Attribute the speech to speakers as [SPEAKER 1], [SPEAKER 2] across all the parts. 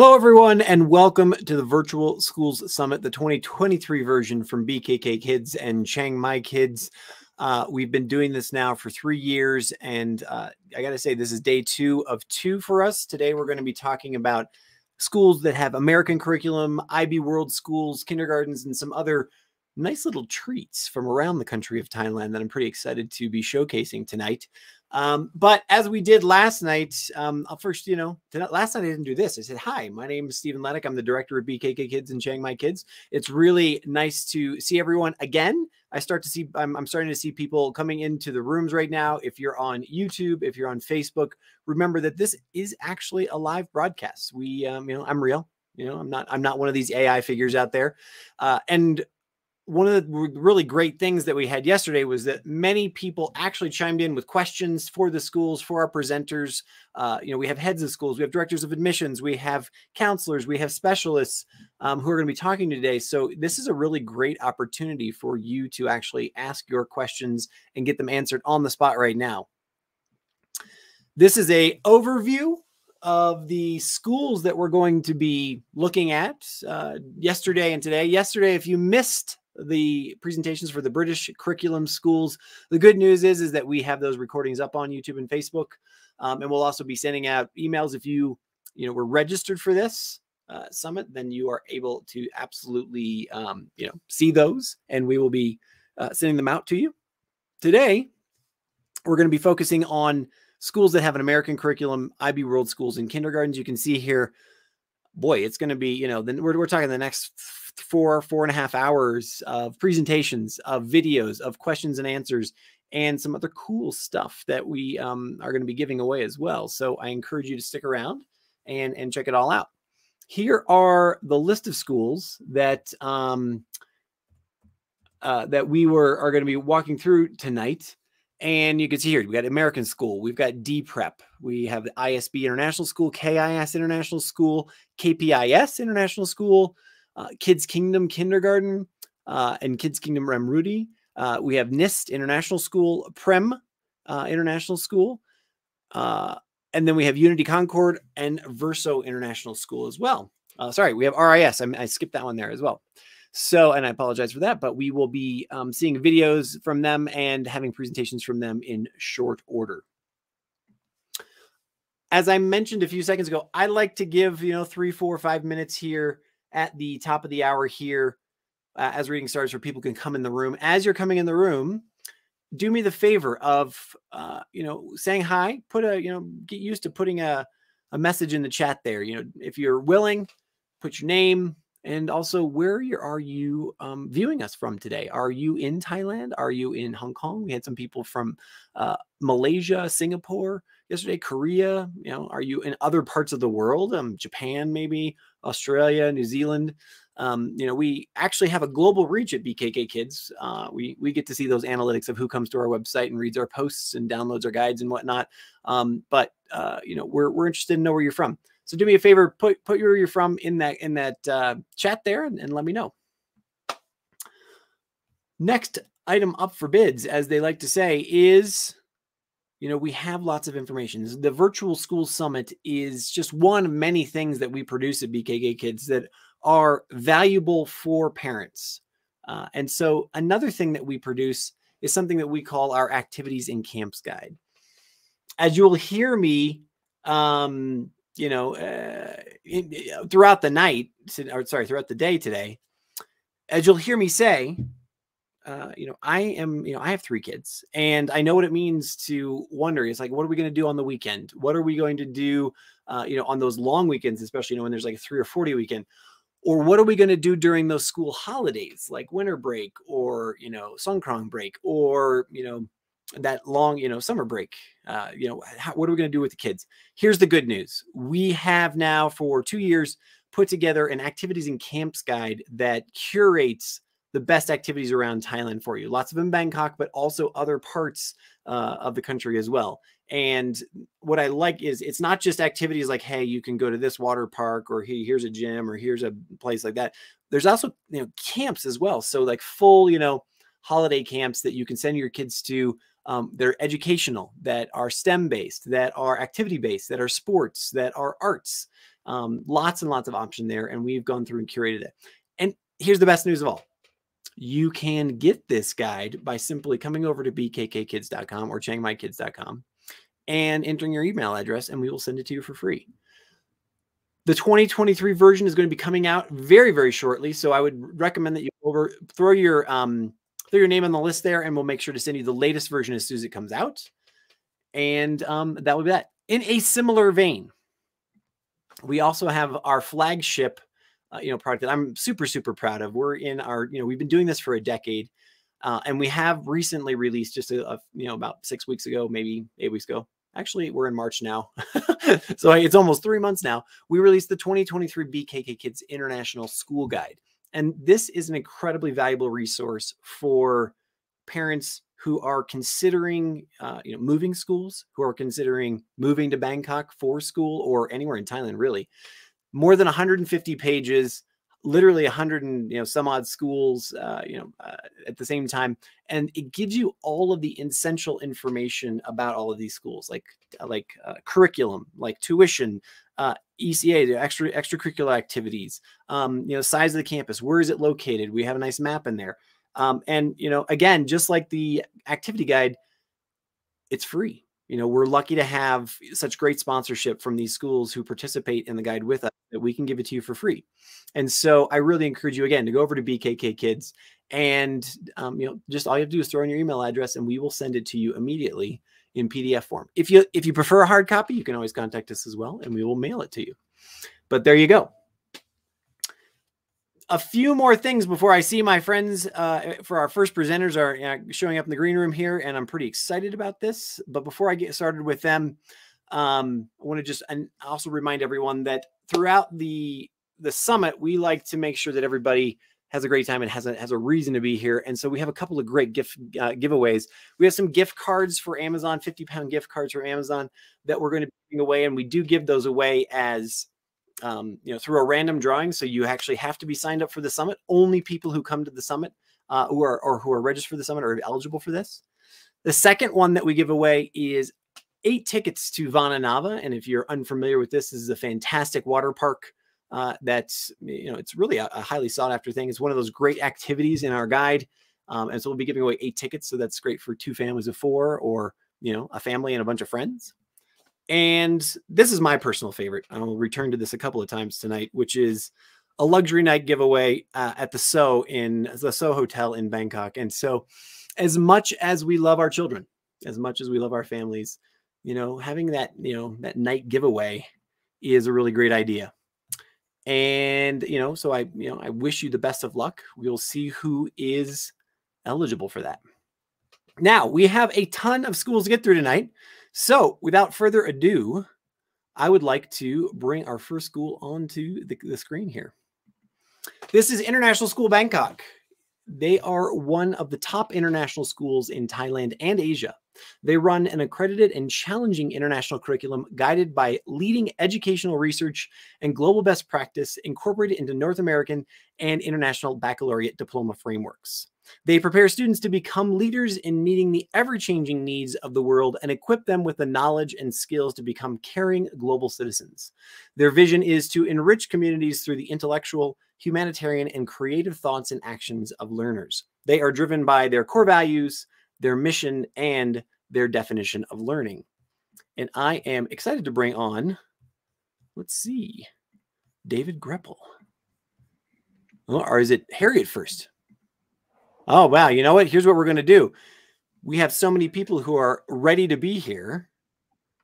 [SPEAKER 1] Hello, everyone, and welcome to the Virtual Schools Summit, the 2023 version from BKK Kids and Chiang Mai Kids. Uh, we've been doing this now for three years, and uh, I got to say, this is day two of two for us. Today, we're going to be talking about schools that have American curriculum, IB World schools, kindergartens, and some other nice little treats from around the country of Thailand that I'm pretty excited to be showcasing tonight. Um, but as we did last night, um, I'll first, you know, last night I didn't do this. I said, Hi, my name is Stephen Leddick. I'm the director of BKK Kids and Chiang Mai Kids. It's really nice to see everyone again. I start to see, I'm, I'm starting to see people coming into the rooms right now. If you're on YouTube, if you're on Facebook, remember that this is actually a live broadcast. We, um, you know, I'm real. You know, I'm not, I'm not one of these AI figures out there. Uh, and one of the really great things that we had yesterday was that many people actually chimed in with questions for the schools, for our presenters. Uh, you know, we have heads of schools, we have directors of admissions, we have counselors, we have specialists um, who are going to be talking today. So this is a really great opportunity for you to actually ask your questions and get them answered on the spot right now. This is a overview of the schools that we're going to be looking at uh, yesterday and today. Yesterday, if you missed the presentations for the British curriculum schools. The good news is, is that we have those recordings up on YouTube and Facebook. Um, and we'll also be sending out emails if you, you know, were registered for this uh, summit, then you are able to absolutely, um, you know, see those and we will be uh, sending them out to you. Today, we're going to be focusing on schools that have an American curriculum, IB World schools and kindergartens. You can see here, boy, it's going to be, you know, then we're, we're talking the next four, four and a half hours of presentations, of videos, of questions and answers, and some other cool stuff that we um, are going to be giving away as well. So I encourage you to stick around and, and check it all out. Here are the list of schools that um, uh, that we were are going to be walking through tonight. And you can see here, we've got American School, we've got D Prep, we have ISB International School, KIS International School, KPIS International School, uh, Kids Kingdom Kindergarten uh, and Kids Kingdom Ruamrudee. Uh, we have NIST International School, Prem uh, International School, uh, and then we have Unity Concord and Verso International School as well. Sorry, we have RIS. I, I, skipped that one there as well. So, and I apologize for that, but we will be um, seeing videos from them and having presentations from them in short order as I mentioned a few seconds ago, I like to give, you know, three, four, five minutes here at the top of the hour here uh, as reading starts where people can come in the room. As you're coming in the room, do me the favor of, uh, you know, saying hi, put a, you know, get used to putting a, a message in the chat there. You know, if you're willing, put your name, and also where are you um, viewing us from today? Are you in thailand? Are you in hong kong? We had some people from uh, malaysia singapore yesterday korea you know are you in other parts of the world? Um, japan maybe australia new zealand um, you know we actually have a global reach at bkk kids. Uh, we we get to see those analytics of who comes to our website and reads our posts and downloads our guides and whatnot. Um, but uh, you know we're, we're interested to know where you're from so do me a favor, put put where you're from in that in that uh, chat there, and, and let me know. Next item up for bids, as they like to say, is you know, we have lots of information. The virtual school summit is just one of many things that we produce at BKK Kids that are valuable for parents. Uh, and so another thing that we produce is something that we call our activities and camps guide. As you'll hear me um, you know, uh, uh, throughout the night, or sorry, throughout the day today, as you'll hear me say, uh, you know, I am, you know, I have three kids and I know what it means to wonder. It's like, what are we going to do on the weekend? What are we going to do, uh, you know, on those long weekends, especially, you know, when there's like a three or 40 weekend? Or what are we going to do during those school holidays, like winter break or, you know, Songkran break or, you know, that long, you know, summer break. Uh, you know, how, what are we going to do with the kids? Here's the good news: we have now for two years put together an activities and camps guide that curates the best activities around Thailand for you. Lots of in Bangkok, but also other parts uh, of the country as well. And what I like is it's not just activities like, hey, you can go to this water park, or hey, here's a gym, or here's a place like that. There's also you know camps as well. So like full, you know holiday camps that you can send your kids to um, that are educational, that are STEM based, that are activity based, that are sports, that are arts. Um, lots and lots of option there. And we've gone through and curated it. And here's the best news of all. You can get this guide by simply coming over to bkkkids.com or chiangmaikids.com and entering your email address, and we will send it to you for free. The 2023 version is going to be coming out very, very shortly. So I would recommend that you over throw your um, throw your name on the list there, and we'll make sure to send you the latest version as soon as it comes out. And um, that will be that. In a similar vein, we also have our flagship, uh, you know, product that I'm super, super proud of. We're in our, you know, we've been doing this for a decade. Uh, and we have recently released just a, a, you know about six weeks ago, maybe eight weeks ago. Actually, we're in March now, so it's almost three months now. We released the 2023 BKK Kids International School Guide, and this is an incredibly valuable resource for parents who are considering, uh, you know, moving schools, who are considering moving to Bangkok for school or anywhere in Thailand, really. More than 150 pages literally 100 and you know some odd schools uh, you know uh, at the same time and it gives you all of the essential information about all of these schools like uh, like uh, curriculum like tuition uh, ECA, the extra extracurricular activities, um, you know, size of the campus, where is it located? We have a nice map in there, um, and you know, again, just like the activity guide, it's free. You know, we're lucky to have such great sponsorship from these schools who participate in the guide with us that we can give it to you for free. And so I really encourage you again to go over to BKK Kids and um, you know just all you have to do is throw in your email address and we will send it to you immediately in PDF form. If you if you prefer a hard copy, you can always contact us as well and we will mail it to you. But there you go. A few more things before I see my friends uh, for our first presenters are uh, showing up in the green room here, and I'm pretty excited about this. But before I get started with them, um, I want to just and also remind everyone that throughout the the summit, we like to make sure that everybody has a great time and has a has a reason to be here. And so we have a couple of great gift uh, giveaways. We have some gift cards for Amazon, 50 pound gift cards for Amazon that we're going to be giving away. And we do give those away as um, you know, through a random drawing. So you actually have to be signed up for the summit. Only people who come to the summit uh, who are or who are registered for the summit are eligible for this. The second one that we give away is eight tickets to Vana Nava. And if you're unfamiliar with this, this is a fantastic water park uh, that's, you know, it's really a, a, highly sought after thing. It's one of those great activities in our guide. Um, and so we'll be giving away eight tickets. So that's great for two families of four or, you know, a family and a bunch of friends. And this is my personal favorite. I'll return to this a couple of times tonight, which is a luxury night giveaway uh, at the So in the So Hotel in Bangkok. And so, as much as we love our children, as much as we love our families, you know, having that, you know, that night giveaway is a really great idea. And, you know, so I, you know, I wish you the best of luck. We'll see who is eligible for that. Now, we have a ton of schools to get through tonight. So, without further ado, I would like to bring our first school onto the, the screen here. This is International School Bangkok. They are one of the top international schools in Thailand and Asia. They run an accredited and challenging international curriculum guided by leading educational research and global best practice incorporated into North American and international baccalaureate diploma frameworks. They prepare students to become leaders in meeting the ever changing needs of the world and equip them with the knowledge and skills to become caring global citizens. Their vision is to enrich communities through the intellectual, humanitarian, and creative thoughts and actions of learners. They are driven by their core values, their mission, and their definition of learning. And I am excited to bring on, let's see, David Greppel. Oh, or is it Harriet first? Oh, wow. You know what? Here's what we're going to do. We have so many people who are ready to be here.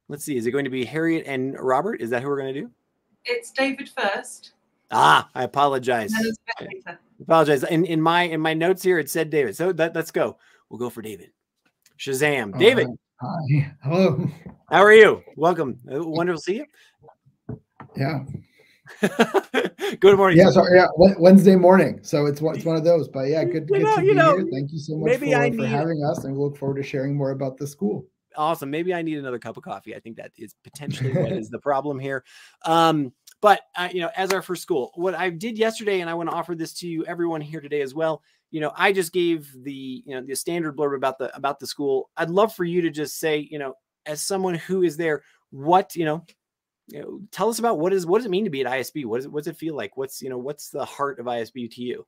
[SPEAKER 1] Let's see. Is it going to be Harriet and Robert? Is that who we're going to do?
[SPEAKER 2] It's David first.
[SPEAKER 1] Ah, I apologize. I apologize. In in my in my notes here, it said David. So that, let's go. We'll go for David. Shazam. David.
[SPEAKER 3] Hi. Hello.
[SPEAKER 1] How are you? Welcome. Uh, wonderful to see
[SPEAKER 3] you. Yeah.
[SPEAKER 1] good morning.
[SPEAKER 3] Yeah, sorry, yeah, Wednesday morning. So it's it's one of those. But yeah, good, good know, to be know, here. Thank you so much for, for having us, and we look forward to sharing more about the school.
[SPEAKER 1] Awesome. Maybe I need another cup of coffee. I think that is potentially what is the problem here. Um, but uh, you know, as our first school, what I did yesterday, and I want to offer this to you, everyone here today as well, you know, I just gave the, you know, the standard blurb about the about the school. I'd love for you to just say, you know, as someone who is there, what, you know, you know, tell us about what is what does it mean to be at ISB? What does it what does it feel like? What's you know what's the heart of ISB to you?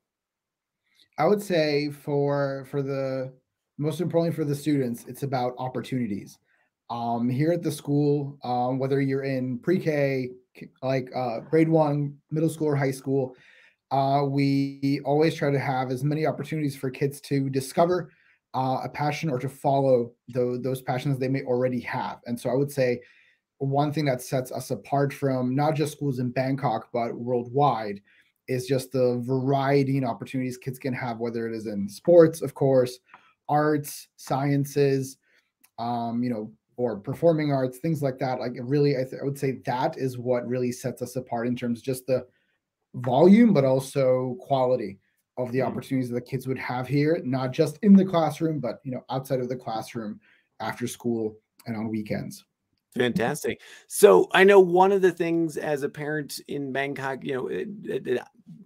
[SPEAKER 3] I would say for for the most importantly for the students, it's about opportunities. Um, here at the school, um, whether you're in pre-K, like uh, grade one, middle school, or high school, uh, we always try to have as many opportunities for kids to discover uh, a passion or to follow the, those passions they may already have. And so I would say one thing that sets us apart from not just schools in Bangkok, but worldwide is just the variety and opportunities kids can have, whether it is in sports, of course, arts, sciences, um, you know, or performing arts, things like that. Like really, I, th- I would say that is what really sets us apart in terms just the volume, but also quality of the mm-hmm. opportunities that the kids would have here, not just in the classroom, but you know, outside of the classroom, after school, and on weekends.
[SPEAKER 1] Fantastic. So I know one of the things as a parent in Bangkok, you know, it, it,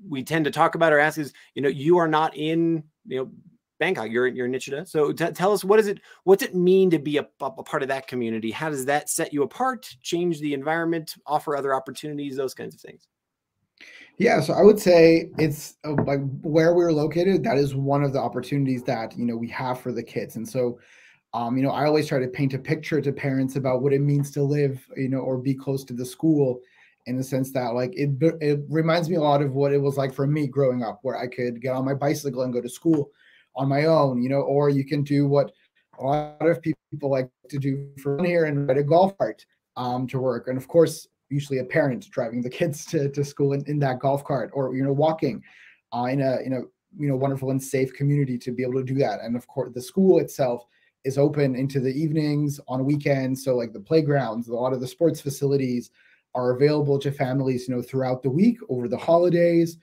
[SPEAKER 1] we tend to talk about or ask is, you know, you are not in, you know, Bangkok. You're you're in Nichada. So t- tell us what is it? What's it mean to be a, a, part of that community? How does that set you apart? Change the environment? Offer other opportunities? Those kinds of things.
[SPEAKER 3] Yeah, so I would say it's uh, like where we're located. That is one of the opportunities that you know we have for the kids, and so um, you know, I always try to paint a picture to parents about what it means to live, you know, or be close to the school in the sense that like it it reminds me a lot of what it was like for me growing up where I could get on my bicycle and go to school on my own, you know, or you can do what a lot of people like to do for here and ride a golf cart um, to work. And of course, usually a parent driving the kids to, to school in, in that golf cart or, you know, walking uh, in a, in a, you know, wonderful and safe community to be able to do that. And of course, the school itself is open into the evenings on weekends. So like the playgrounds, a lot of the sports facilities are available to families, you know, throughout the week over the holidays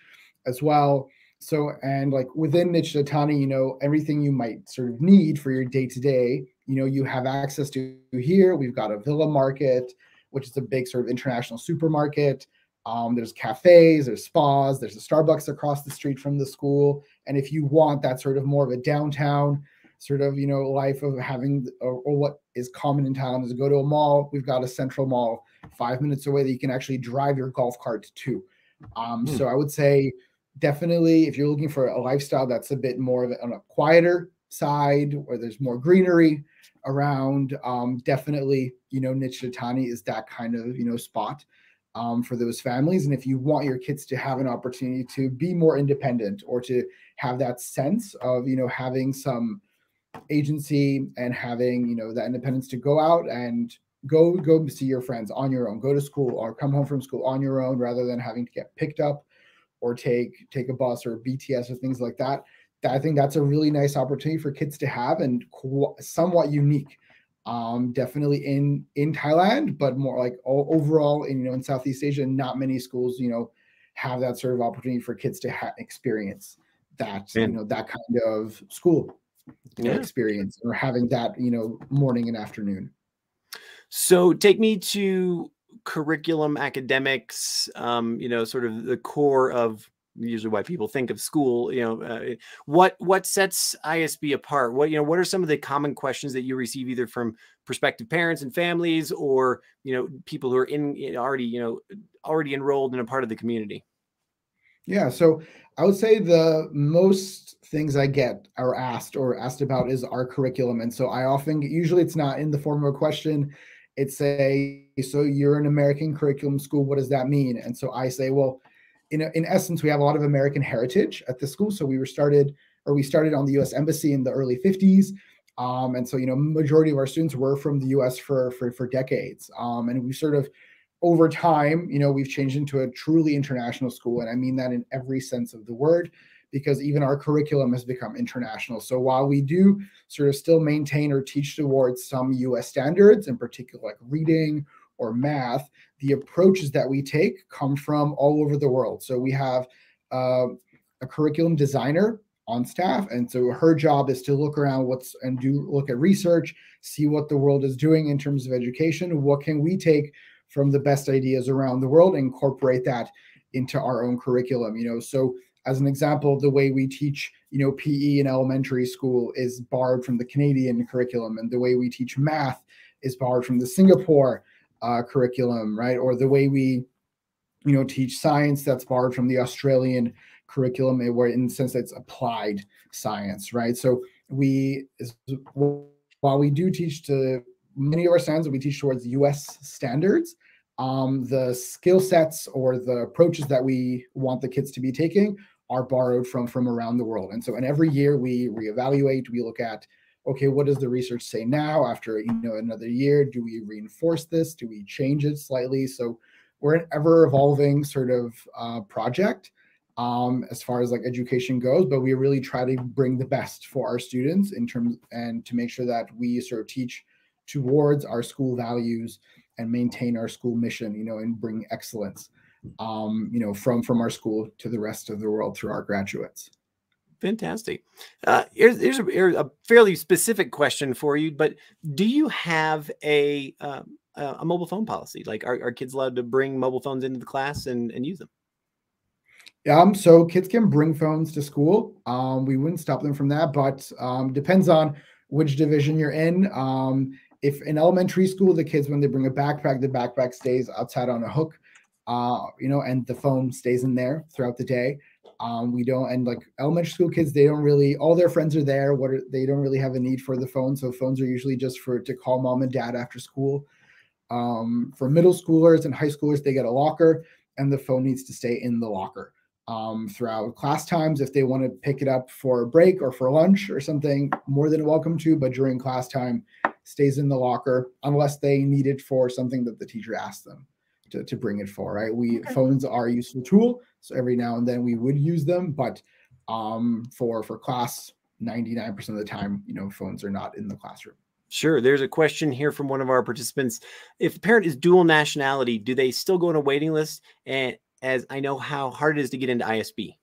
[SPEAKER 3] as well. So and like within Nichada Thani, you know, everything you might sort of need for your day to day, you know, you have access to here. We've got a villa market, which is a big sort of international supermarket. Um, there's cafes, there's spas, there's a Starbucks across the street from the school. And if you want that sort of more of a downtown sort of you know life of having or, or, what is common in town is to go to a mall we've got a central mall five minutes away that you can actually drive your golf cart to um, hmm. so i would say definitely if you're looking for a lifestyle that's a bit more of a, on a quieter side where there's more greenery around um, definitely you know Nichada Thani is that kind of you know spot um, for those families. And if you want your kids to have an opportunity to be more independent or to have that sense of you know having some agency and having you know that independence to go out and go go see your friends on your own go to school or come home from school on your own rather than having to get picked up or take take a bus or bts or things like that i think that's a really nice opportunity for kids to have and qu- somewhat unique um, definitely in in thailand but more like overall in you know in southeast asia not many schools you know have that sort of opportunity for kids to ha- experience that you know that kind of school yeah. experience or having that you know morning and afternoon
[SPEAKER 1] so take me to curriculum academics um you know sort of the core of usually why people think of school you know uh, what what sets isb apart what you know what are some of the common questions that you receive either from prospective parents and families or you know people who are in already you know already enrolled in a part of the community
[SPEAKER 3] yeah so i would say the most things I get are asked or asked about is our curriculum. And so I often usually it's not in the form of a question. It's a so you're an American curriculum school. What does that mean? And so I say, well, in in essence, we have a lot of American heritage at the school. So we were started or we started on the U.S. Embassy in the early 50s. Um, and so, you know, majority of our students were from the U.S. for for, for decades. Um, and we sort of over time, you know, we've changed into a truly international school, and I mean that in every sense of the word because even our curriculum has become international. So while we do sort of still maintain or teach towards some US standards, in particular like reading or math, the approaches that we take come from all over the world. So we have uh, a curriculum designer on staff and so her job is to look around what's and do look at research see what the world is doing in terms of education what can we take from the best ideas around the world incorporate that into our own curriculum you know so as an example, the way we teach, you know, PE in elementary school is borrowed from the Canadian curriculum, and the way we teach math is borrowed from the Singapore uh, curriculum, right? Or the way we, you know, teach science that's borrowed from the Australian curriculum, where in the sense that it's applied science, right? So we, while we do teach to many of our standards, we teach towards U.S. standards. Um, the skill sets or the approaches that we want the kids to be taking are borrowed from from around the world. And so, and every year we reevaluate. We look at okay, what does the research say now after you know another year? Do we reinforce this? Do we change it slightly? So we're an ever evolving sort of uh, project um, as far as like education goes, but we really try to bring the best for our students in terms and to make sure that we sort of teach towards our school values and maintain our school mission, you know, and bring excellence, um, you know, from from our school to the rest of the world through our graduates.
[SPEAKER 1] Fantastic. Uh, here's, here's, a, here's, a, fairly specific question for you, but do you have a um, a mobile phone policy? Like, are, are kids allowed to bring mobile phones into the class and, and use them?
[SPEAKER 3] Um, so kids can bring phones to school. Um, we wouldn't stop them from that, but um, depends on which division you're in. Um, if in elementary school, the kids when they bring a backpack, the backpack stays outside on a hook, uh, you know, and the phone stays in there throughout the day. Um, we don't, and like elementary school kids, they don't really, all their friends are there. What are, they don't really have a need for the phone. So phones are usually just for to call mom and dad after school. Um, for middle schoolers and high schoolers, they get a locker, and the phone needs to stay in the locker um, throughout class times. If they want to pick it up for a break or for lunch or something, more than welcome to. But during class time, stays in the locker unless they need it for something that the teacher asked them to, to bring it for. Right? We okay. phones are a useful tool, so every now and then we would use them, but um, for for class, ninety nine percent of the time, you know, phones are not in the classroom.
[SPEAKER 1] Sure. There's a question here from one of our participants. If a parent is dual nationality, do they still go on a waiting list? And as I know how hard it is to get into ISB?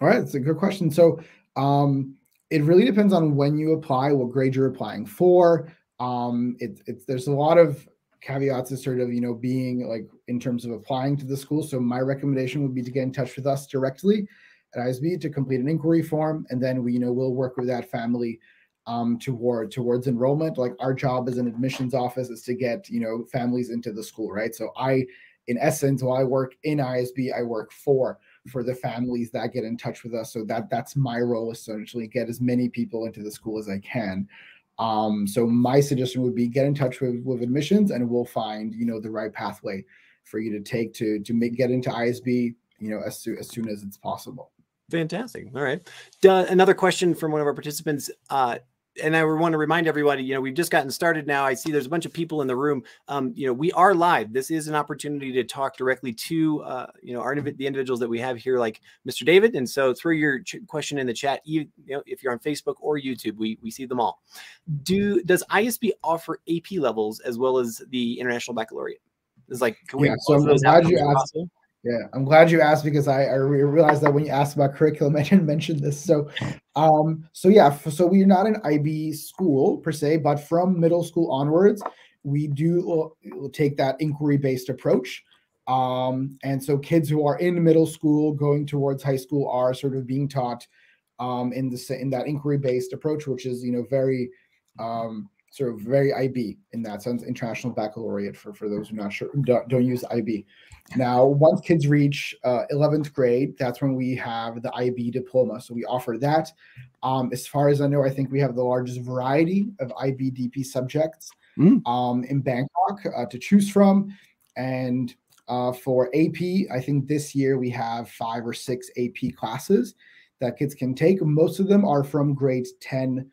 [SPEAKER 3] All right, it's a good question. So um, it really depends on when you apply, what grade you're applying for. Um, it, it's there's a lot of caveats to sort of you know being like in terms of applying to the school. So my recommendation would be to get in touch with us directly at ISB to complete an inquiry form, and then we you know we'll work with that family um, toward towards enrollment. Like our job as an admissions office is to get you know families into the school, right? So I in essence, while I work in ISB, I work for for the families that get in touch with us. So that that's my role essentially, get as many people into the school as I can. Um, so my suggestion would be get in touch with, with admissions and we'll find, you know, the right pathway for you to take to to make get into ISB, you know, as, soon as soon as it's possible.
[SPEAKER 1] Fantastic. All right. Another question from one of our participants. Uh, and I want to remind everybody, you know, we've just gotten started now. I see there's a bunch of people in the room. Um, you know, we are live. This is an opportunity to talk directly to, uh, you know, our the individuals that we have here, like Mr. David. And so, throw your question in the chat. You, you know, if you're on Facebook or YouTube, we we see them all. Do does ISB offer AP levels as well as the International Baccalaureate? It's like,
[SPEAKER 3] can we? Yeah, so I'm glad you asked. Possible? Yeah, I'm glad you asked because I, I realized that when you asked about curriculum, I didn't mention this. So, um, so yeah, so we're not an IB school per se, but from middle school onwards, we do uh, take that inquiry-based approach. Um, and so kids who are in middle school going towards high school are sort of being taught um, in the in that inquiry-based approach, which is you know very um, sort of very IB in that sense, international baccalaureate for, for those who are not sure, don't, don't use IB. Now, once kids reach uh, 11th grade, that's when we have the IB diploma. So we offer that. Um, as far as I know, I think we have the largest variety of IB DP subjects mm. um, in Bangkok uh, to choose from. And uh, for AP, I think this year we have five or six AP classes that kids can take. Most of them are from grades 10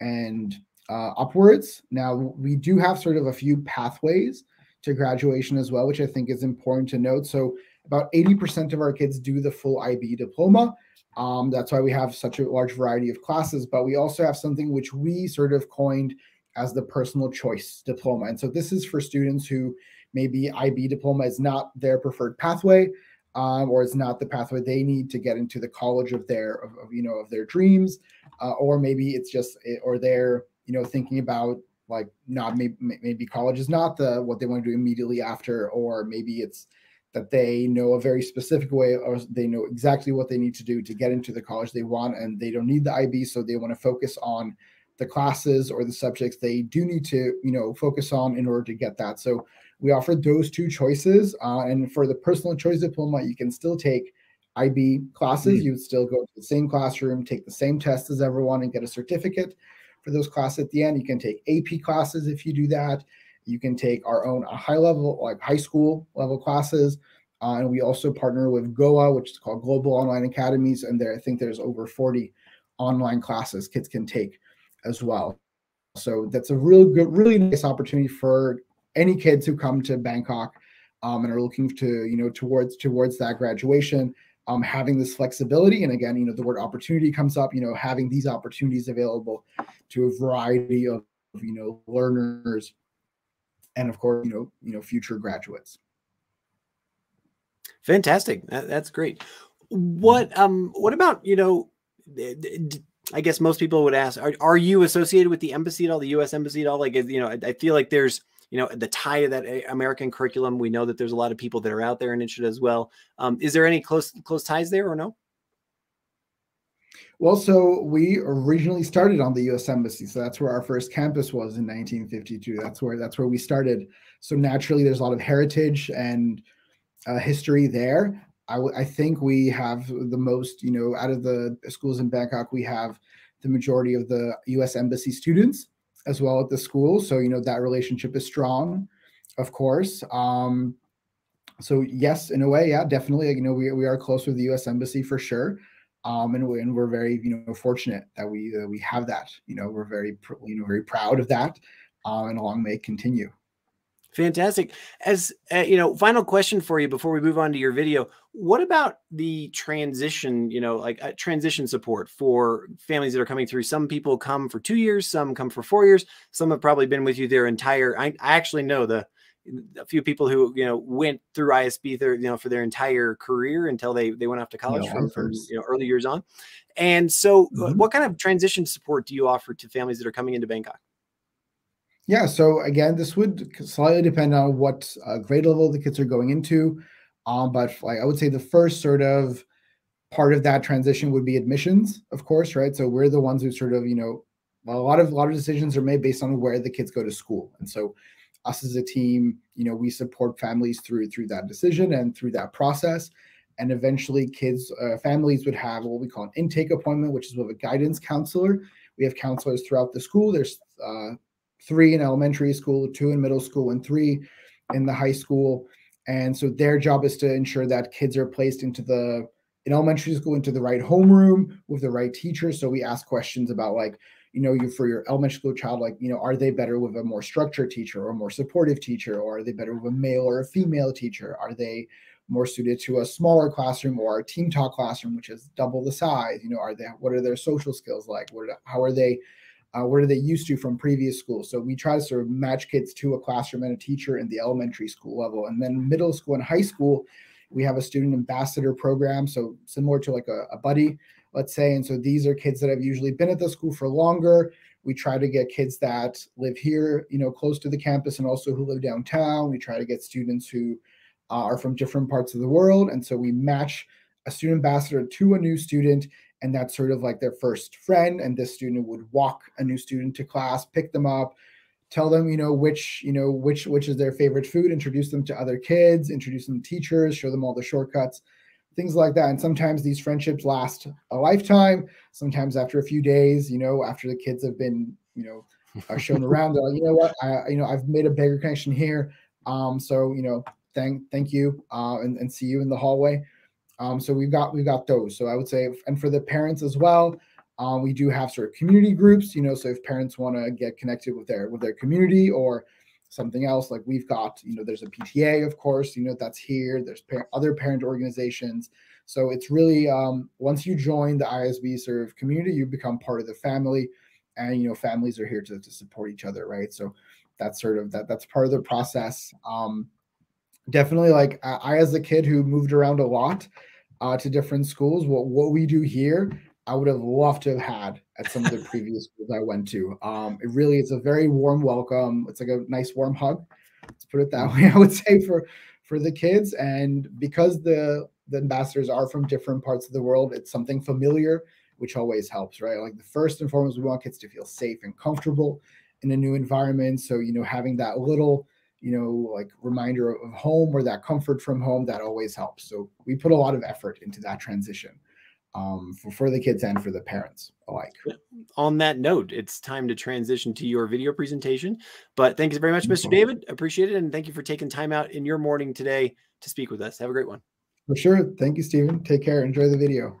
[SPEAKER 3] and uh, upwards. Now, we do have sort of a few pathways to graduation as well, which I think is important to note. So, about 80% of our kids do the full IB diploma. Um, that's why we have such a large variety of classes, but we also have something which we sort of coined as the personal choice diploma. And so, this is for students who maybe IB diploma is not their preferred pathway. Um, or it's not the pathway they need to get into the college of their of, of you know of their dreams uh, or maybe it's just eh, or they're you know, thinking about like not maybe maybe college is not the what they want to do immediately after, or maybe it's that they know a very specific way or they know exactly what they need to do to get into the college they want and they don't need the IB so they want to focus on the classes or the subjects they do need to you know focus on in order to get that. So we offer those two choices uh, and for the personal choice diploma you can still take IB classes. Mm-hmm. you would still go to the same classroom take the same test as everyone and get a certificate for those classes at the end you can take AP classes if you do that you can take our own uh, high level like high school level classes uh, and we also partner with goa which is called global online academies and there i think there's over 40 online classes kids can take as well. So that's a real good, really nice opportunity for any kids who come to Bangkok um, and are looking to, you know, towards towards that graduation. Um, having this flexibility, and again, you know, the word opportunity comes up. You know, having these opportunities available to a variety of, you know, learners, and of course, you know, you know, future graduates.
[SPEAKER 1] Fantastic. That's great. What um what about you know I guess most people would ask, are, are you associated with the embassy at all, the U.S. embassy at all? Like, you know, I, I, feel like there's, you know, the tie of that eh, American curriculum. We know that there's a lot of people that are out there and interested as well. Um, is there any close close ties there or no?
[SPEAKER 3] Well, so we originally started on the U.S. embassy, so that's where our first campus was in 1952. That's where that's where we started. So naturally, there's a lot of heritage and uh, history there. I, I think we have the most, you know, out of the schools in Bangkok, we have the majority of the U.S. embassy students as well at the school. So you know that relationship is strong, of course. Um, so yes, in a way, yeah, definitely. You know, we, we are close with the U.S. embassy for sure, um, and, we, and we're very you know fortunate that we we have that. You know, we're very you know very proud of that, uh, and long may continue.
[SPEAKER 1] Fantastic. As uh, you know, final question for you before we move on to your video. What about the transition, you know, like uh, transition support for families that are coming through? Some people come for two years, some come for four years, some have probably been with you their entire. I, I actually know the a few people who you know went through ISB their you know for their entire career until they they went off to college from, from you know early years on. And so, mm-hmm. what kind of transition support do you offer to families that are coming into Bangkok?
[SPEAKER 3] Yeah, so again, this would slightly depend on what uh, grade level the kids are going into. Um, but like I would say the first sort of part of that transition would be admissions, of course, right? So we're the ones who sort of, you know, a lot of a lot of decisions are made based on where the kids go to school. And so us as a team, you know, we support families through through that decision and through that process. And eventually kids, uh, families would have what we call an intake appointment, which is with a guidance counselor. We have counselors throughout the school. There's uh, three in elementary school, two in middle school, and three in the high school. And so their job is to ensure that kids are placed into the in elementary school into the right homeroom with the right teacher. So we ask questions about like, you know, you for your elementary school child, like, you know, are they better with a more structured teacher or a more supportive teacher, or are they better with a male or a female teacher? Are they more suited to a smaller classroom or a team talk classroom, which is double the size? You know, are they what are their social skills like? What how are they uh, what are they used to from previous schools? So we try to sort of match kids to a classroom and a teacher in the elementary school level. And then middle school and high school, we have a student ambassador program. So similar to like a, a buddy, let's say. And so these are kids that have usually been at the school for longer. We try to get kids that live here, you know, close to the campus and also who live downtown. We try to get students who uh, are from different parts of the world. And so we match a student ambassador to a new student and that's sort of like their first friend and this student would walk a new student to class pick them up tell them you know which you know which which is their favorite food introduce them to other kids introduce them to teachers show them all the shortcuts things like that. And sometimes these friendships last a lifetime. Sometimes after a few days you know after the kids have been you know are shown around they're like you know what? I you know i've made a bigger connection here. Um so you know thank thank you uh and, and see you in the hallway um, so we've got we've got those. So I would say, and for the parents as well, um, we do have sort of community groups. You know, so if parents want to get connected with their with their community or something else, like we've got, you know, there's a PTA, of course, you know, that's here. There's par- other parent organizations. So it's really um, once you join the ISB sort of community, you become part of the family, and you know, families are here to to support each other, right? So that's sort of that that's part of the process. Um, definitely like I, as a kid who moved around a lot uh, to different schools, what what we do here, I would have loved to have had at some of the previous schools I went to. Um, it really is a very warm welcome. It's like a nice warm hug Let's put it that way. I would say for for the kids, and because the the ambassadors are from different parts of the world, it's something familiar, which always helps, right? Like the first and foremost, we want kids to feel safe and comfortable in a new environment. So you know, having that little you know, like reminder of home or that comfort from home, that always helps. So we put a lot of effort into that transition um, for, for the kids and for the parents alike.
[SPEAKER 1] On that note, it's time to transition to your video presentation. But thank you very much, Mr. David. Appreciate it. And thank you for taking time out in your morning today to speak with us. Have a great one.
[SPEAKER 3] For sure. Thank you, Stephen. Take care. Enjoy the video.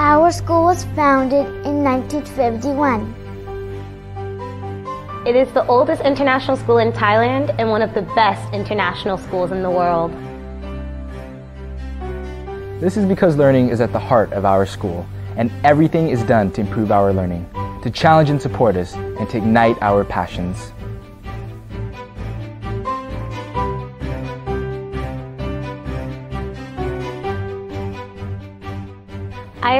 [SPEAKER 4] Our school was founded in 1951.
[SPEAKER 5] It is the oldest international school in Thailand and one of the best international schools in the world.
[SPEAKER 6] This is because learning is at the heart of our school, and everything is done to improve our learning, to challenge and support us, and to ignite our passions.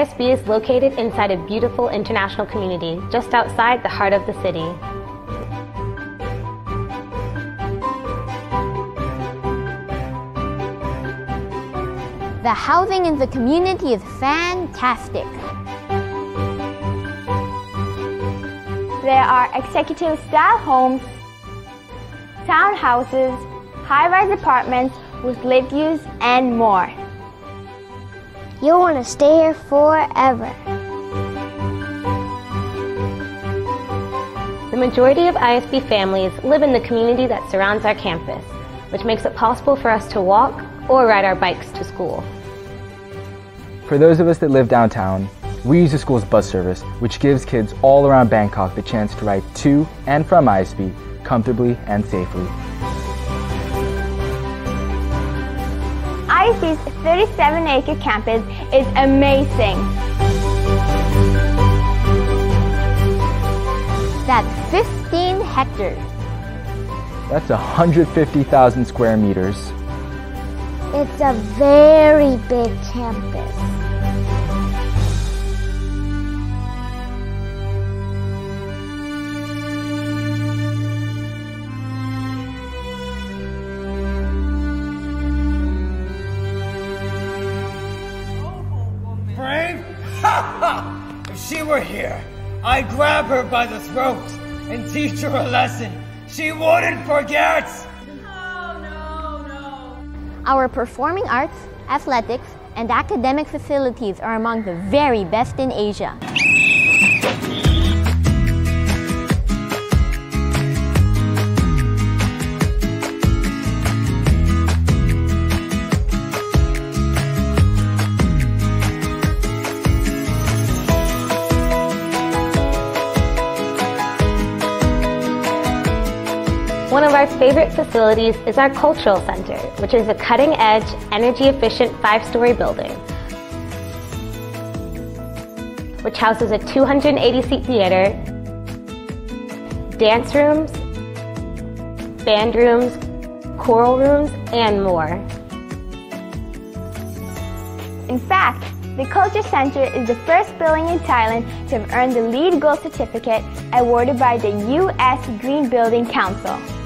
[SPEAKER 5] ISB is located inside a beautiful international community just outside the heart of the city.
[SPEAKER 7] The housing in the community is fantastic. There are executive style homes, townhouses, high rise apartments with lift use, and more.
[SPEAKER 4] You'll want to stay here forever.
[SPEAKER 5] The majority of ISB families live in the community that surrounds our campus, which makes it possible for us to walk or ride our bikes to school.
[SPEAKER 6] For those of us that live downtown, we use the school's bus service, which gives kids all around Bangkok the chance to ride to and from ISB comfortably and safely.
[SPEAKER 7] ISB's 37 acre campus is amazing. That's 15 hectares.
[SPEAKER 6] That's 150,000 square meters.
[SPEAKER 4] It's a very big campus.
[SPEAKER 8] She were here, I'd grab her by the throat and teach her a lesson she wouldn't forget. Oh, no, no.
[SPEAKER 7] Our performing arts, athletics, and academic facilities are among the very best in Asia.
[SPEAKER 5] Our favorite facilities is our Cultural Center, which is a cutting edge, energy efficient five story building, which houses a 280 seat theater, dance rooms, band rooms, choral rooms, and more. In fact, the Culture Center is the first building in Thailand to have earned the LEED Gold certificate awarded by the U.S. Green Building Council.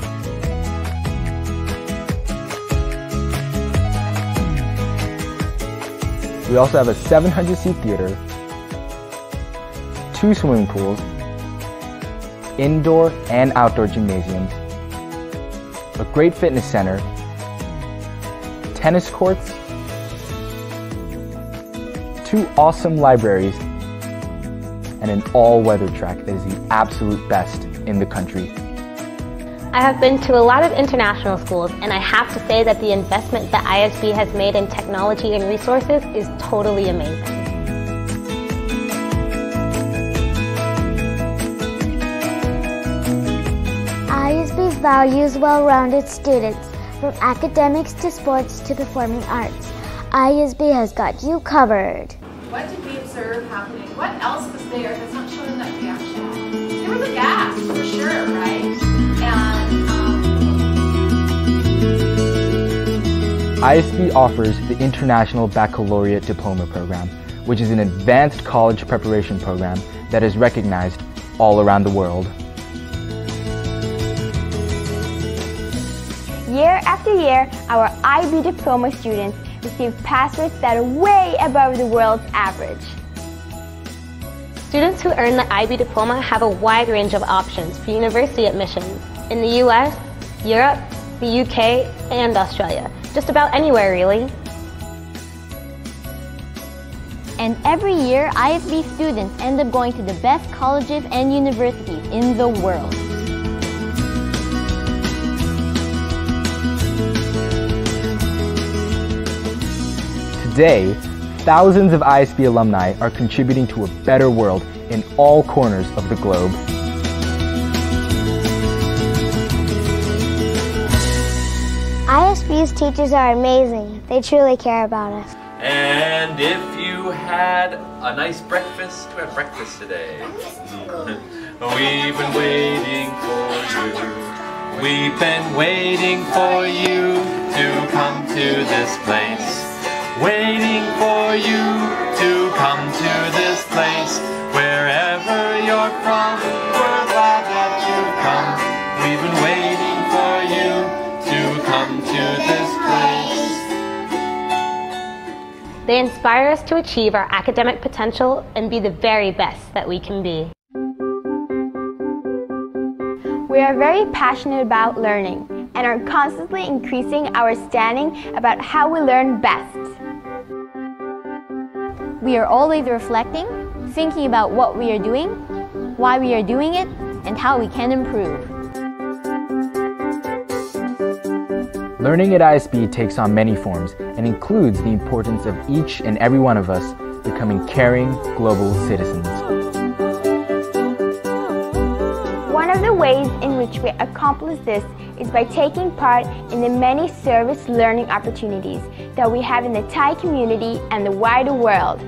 [SPEAKER 6] We also have a 700 seat theater, two swimming pools, indoor and outdoor gymnasiums, a great fitness center, tennis courts, two awesome libraries, and an all-weather track that is the absolute best in the country.
[SPEAKER 5] I have been to a lot of international schools, and I have to say that the investment that ISB has made in technology and resources is totally amazing.
[SPEAKER 4] ISB values well-rounded students, from academics to sports to performing arts. ISB has got you covered.
[SPEAKER 2] What did we observe happening? What else was there that's not shown in that reaction? There was a gas, for sure, right?
[SPEAKER 6] ISB offers the International Baccalaureate Diploma Program, which is an advanced college preparation program that is recognized all around the world.
[SPEAKER 9] Year after year, our IB diploma students receive pass rates that are way above the world's average.
[SPEAKER 5] Students who earn the IB diploma have a wide range of options for university admissions in the US, Europe, the UK, and Australia. Just about anywhere, really. And every year, ISB students end up going to the best colleges and universities in the world.
[SPEAKER 6] Today, thousands of ISB alumni are contributing to a better world in all corners of the globe.
[SPEAKER 4] ISB's teachers are amazing. They truly care about us.
[SPEAKER 10] And if you had a nice breakfast, who had breakfast today? We've been waiting for you. We've been waiting for you to come to this place. Waiting for you to come to this place. Wherever you're from,
[SPEAKER 5] They inspire us to achieve our academic potential and be the very best that we can be.
[SPEAKER 9] We are very passionate about learning and are constantly increasing our standing about how we learn best.
[SPEAKER 5] We are always reflecting, thinking about what we are doing, why we are doing it, and how we can improve.
[SPEAKER 6] Learning at ISB takes on many forms and includes the importance of each and every one of us becoming caring global citizens.
[SPEAKER 9] One of the ways in which we accomplish this is by taking part in the many service learning opportunities that we have in the Thai community and the wider world.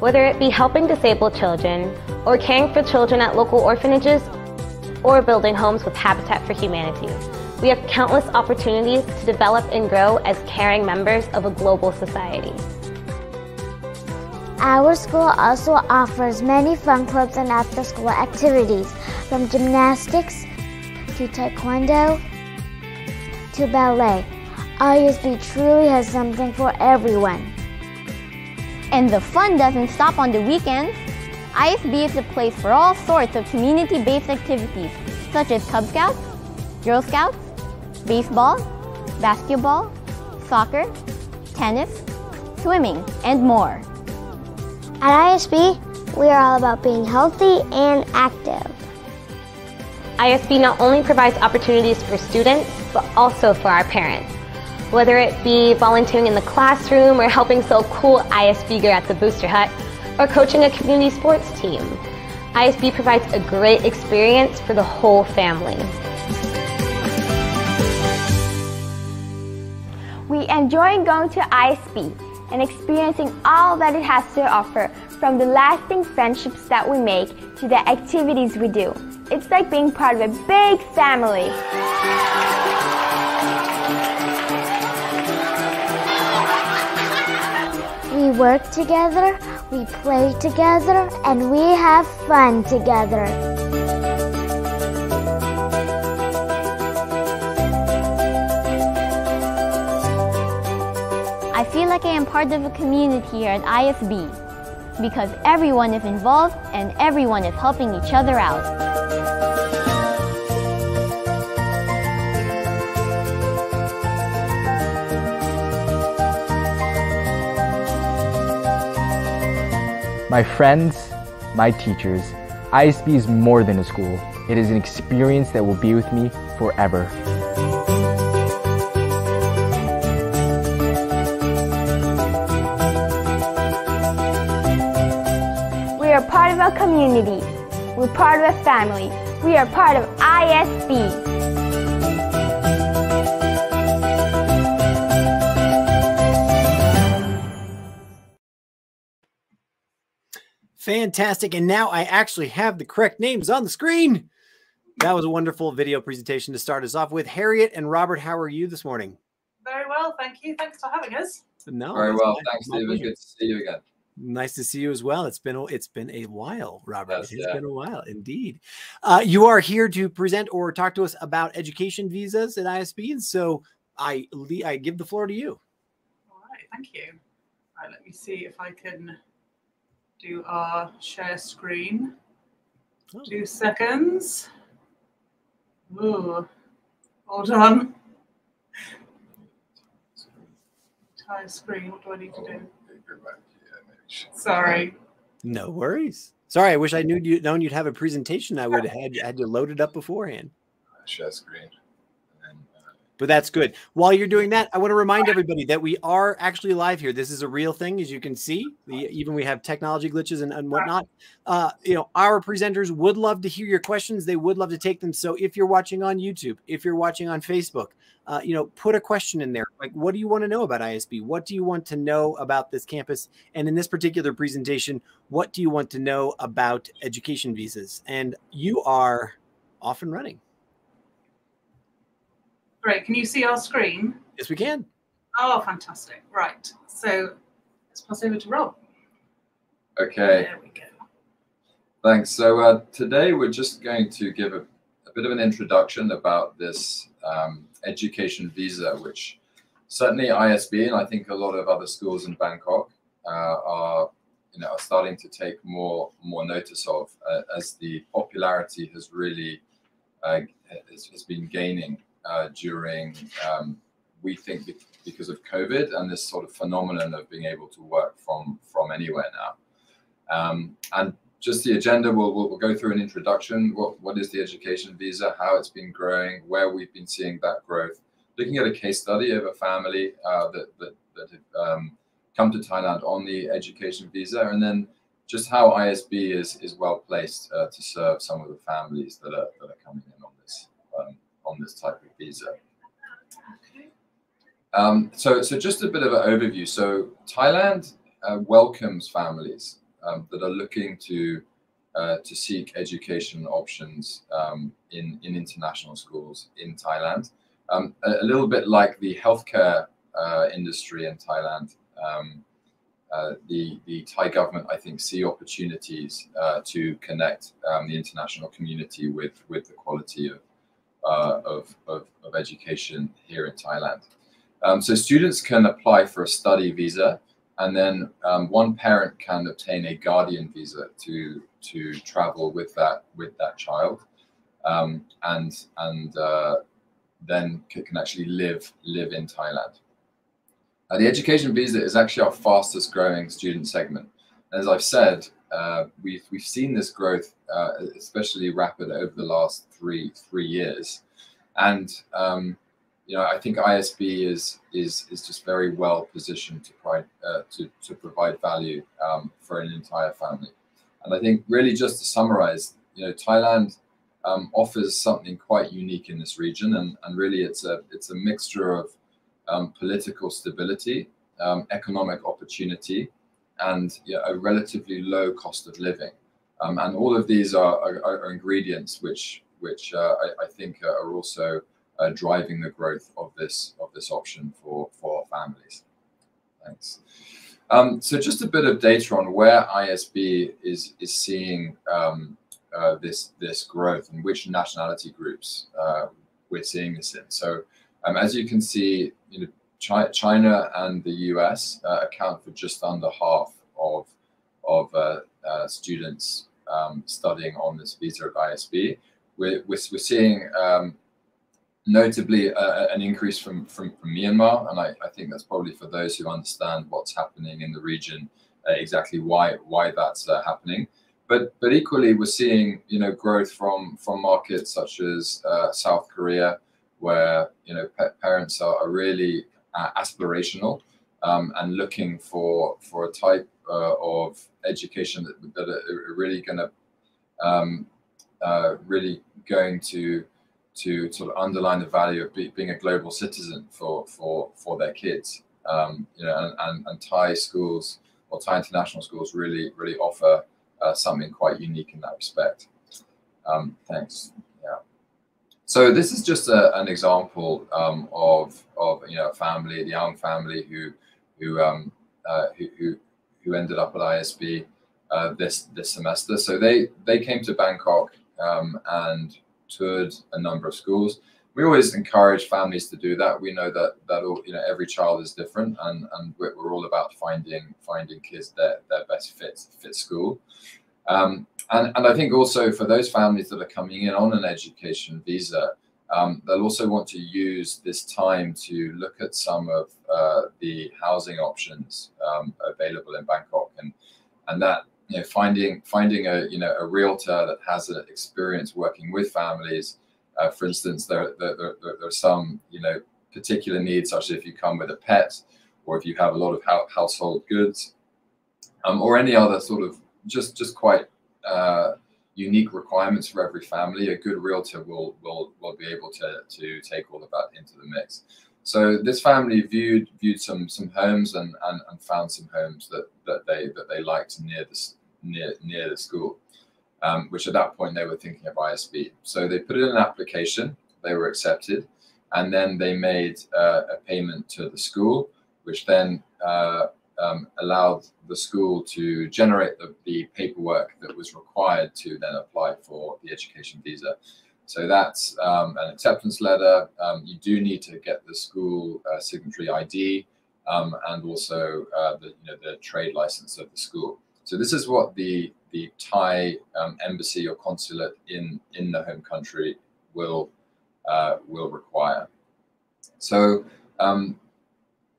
[SPEAKER 5] Whether it be helping disabled children, or caring for children at local orphanages, or building homes with Habitat for Humanity, we have countless opportunities to develop and grow as caring members of a global society.
[SPEAKER 4] Our school also offers many fun clubs and after school activities, from gymnastics to taekwondo to ballet. ISB truly has something for everyone.
[SPEAKER 5] And the fun doesn't stop on the weekends. ISB is a place for all sorts of community-based activities, such as Cub Scouts, Girl Scouts, baseball, basketball, soccer, tennis, swimming, and more.
[SPEAKER 4] At ISB, we are all about being healthy and active.
[SPEAKER 5] ISB not only provides opportunities for students, but also for our parents. Whether it be volunteering in the classroom or helping sell cool ISB gear at the Booster Hut, or coaching a community sports team, ISB provides a great experience for the whole family.
[SPEAKER 9] We enjoy going to ISB and experiencing all that it has to offer, from the lasting friendships that we make to the activities we do. It's like being part of a big family.
[SPEAKER 4] We work together, we play together, and we have fun together.
[SPEAKER 5] I feel like I am part of a community here at ISB because everyone is involved and everyone is helping each other out.
[SPEAKER 6] My friends, my teachers, ISB is more than a school. It is an experience that will be with me forever.
[SPEAKER 9] We are part of a community. We're part of a family. We are part of ISB.
[SPEAKER 1] Fantastic. And now I actually have the correct names on the screen. That was a wonderful video presentation to start us off with. Harriet and Robert, how are you this morning?
[SPEAKER 11] Very well, thank you. Thanks for having us.
[SPEAKER 1] No,
[SPEAKER 12] Very well.
[SPEAKER 1] my-
[SPEAKER 12] Thanks,
[SPEAKER 1] my
[SPEAKER 12] Stephen.
[SPEAKER 1] pleasure.
[SPEAKER 12] Good to see you again.
[SPEAKER 1] Nice to see you as well. It's been a- it's been a while, Robert.
[SPEAKER 12] Yes,
[SPEAKER 1] it's
[SPEAKER 12] yeah.
[SPEAKER 1] been a while indeed. Uh, you are here to present or talk to us about education visas at ISB, and so I I give the floor to you.
[SPEAKER 11] All right, thank you. Right, let me see if I can do our share screen.
[SPEAKER 1] Oh.
[SPEAKER 11] Two seconds. Ooh, hold on. Entire screen. What do I need to do? Sorry.
[SPEAKER 1] No worries. Sorry, I wish I knew you known you'd have a presentation. I would have had had you loaded up beforehand.
[SPEAKER 12] Share screen.
[SPEAKER 1] But that's good. While you're doing that, I want to remind everybody that we are actually live here. This is a real thing, as you can see. The, even we have technology glitches and, and whatnot. Uh, you know, our presenters would love to hear your questions. They would love to take them. So if you're watching on YouTube, if you're watching on Facebook, uh, you know, put a question in there. Like, what do you want to know about ISB? What do you want to know about this campus? And in this particular presentation, what do you want to know about education visas? And you are off and running.
[SPEAKER 11] Great. Can you see our screen?
[SPEAKER 1] Yes, we can.
[SPEAKER 11] Oh, fantastic. Right. So let's pass over to Rob.
[SPEAKER 12] Okay.
[SPEAKER 11] There we go.
[SPEAKER 12] Thanks. So uh, today we're just going to give a, a bit of an introduction about this um, education visa, which certainly ISB and I think a lot of other schools in Bangkok uh, are, you know, are starting to take more more notice of uh, as the popularity has really uh, has, has been gaining uh, during um, we think be- because of COVID and this sort of phenomenon of being able to work from from anywhere now. Um, and just the agenda, we'll, we'll, we'll go through an introduction. What, what is the education visa? How it's been growing? Where we've been seeing that growth? Looking at a case study of a family uh, that that, that have um, come to Thailand on the education visa, and then just how ISB is is well placed uh, to serve some of the families that are that are coming in on this type of visa. Um, so, so just a bit of an overview. So, Thailand uh, welcomes families um, that are looking to uh, to seek education options um, in in international schools in Thailand. Um, a, a little bit like the healthcare uh, industry in Thailand. Um, uh, the the Thai government, I think, see opportunities uh, to connect um, the international community with with the quality of uh, of, of, of education here in Thailand. Um, so students can apply for a study visa, and then um, one parent can obtain a guardian visa to to travel with that with that child, um, and and uh, then can, actually live live in Thailand. Uh, the education visa is actually our fastest growing student segment. As I've said, uh, we've we've seen this growth, uh, especially rapid over the last three three years, and um, you know I think ISB is is is just very well positioned to provide uh, to to provide value um, for an entire family, and I think really just to summarize, you know Thailand um, offers something quite unique in this region, and and really it's a it's a mixture of um, political stability, um, economic opportunity, and a relatively low cost of living. Um, and all of these are, are, are ingredients which which uh, I, I think are also uh, driving the growth of this of this option for for families. Thanks. Um, so just a bit of data on where ISB is is seeing um, uh, this this growth and which nationality groups uh, we're seeing this in. So um, as you can see, you know, China and the US uh, account for just under half of of uh, uh, students um, studying on this visa of ISB. We're, we're, we're seeing um, notably uh, an increase from, from, from Myanmar, and I, I think that's probably for those who understand what's happening in the region uh, exactly why why that's uh, happening. But but equally, we're seeing you know growth from from markets such as uh, South Korea, where you know parents are, are really uh, aspirational um, and looking for for a type uh, of education that, that are really going to um, uh, really going to to sort of underline the value of be, being a global citizen for for for their kids. Um, you know, and, and, and Thai schools or Thai international schools really really offer uh, something quite unique in that respect. Um, thanks. So this is just a, an example um, of of you know a family, the Young family who who um, uh, who, who ended up at ISB uh, this this semester. So they they came to Bangkok um, and toured a number of schools. We always encourage families to do that. We know that that all, you know every child is different, and and we're, we're all about finding finding kids their their best fit fit school. Um, and and I think also for those families that are coming in on an education visa, um, they'll also want to use this time to look at some of uh, the housing options um, available in Bangkok, and and that you know finding finding a you know a realtor that has an experience working with families. Uh, for instance, there, there, there, there, are some you know particular needs, such as if you come with a pet, or if you have a lot of household goods, um, or any other sort of just just quite uh, unique requirements for every family, a good realtor will will will be able to to take all of that into the mix. So this family viewed viewed some some homes and and, and found some homes that that they that they liked near the near near the school, um, which at that point they were thinking of ISB. So they put in an application, they were accepted, and then they made uh, a payment to the school, which then uh, um, allowed the school to generate the, the, paperwork that was required to then apply for the education visa. So that's um, an acceptance letter. Um, you do need to get the school uh, signatory ID um, and also uh, the, you know, the trade license of the school. So this is what the the Thai um, embassy or consulate in in the home country will uh, will require. So um,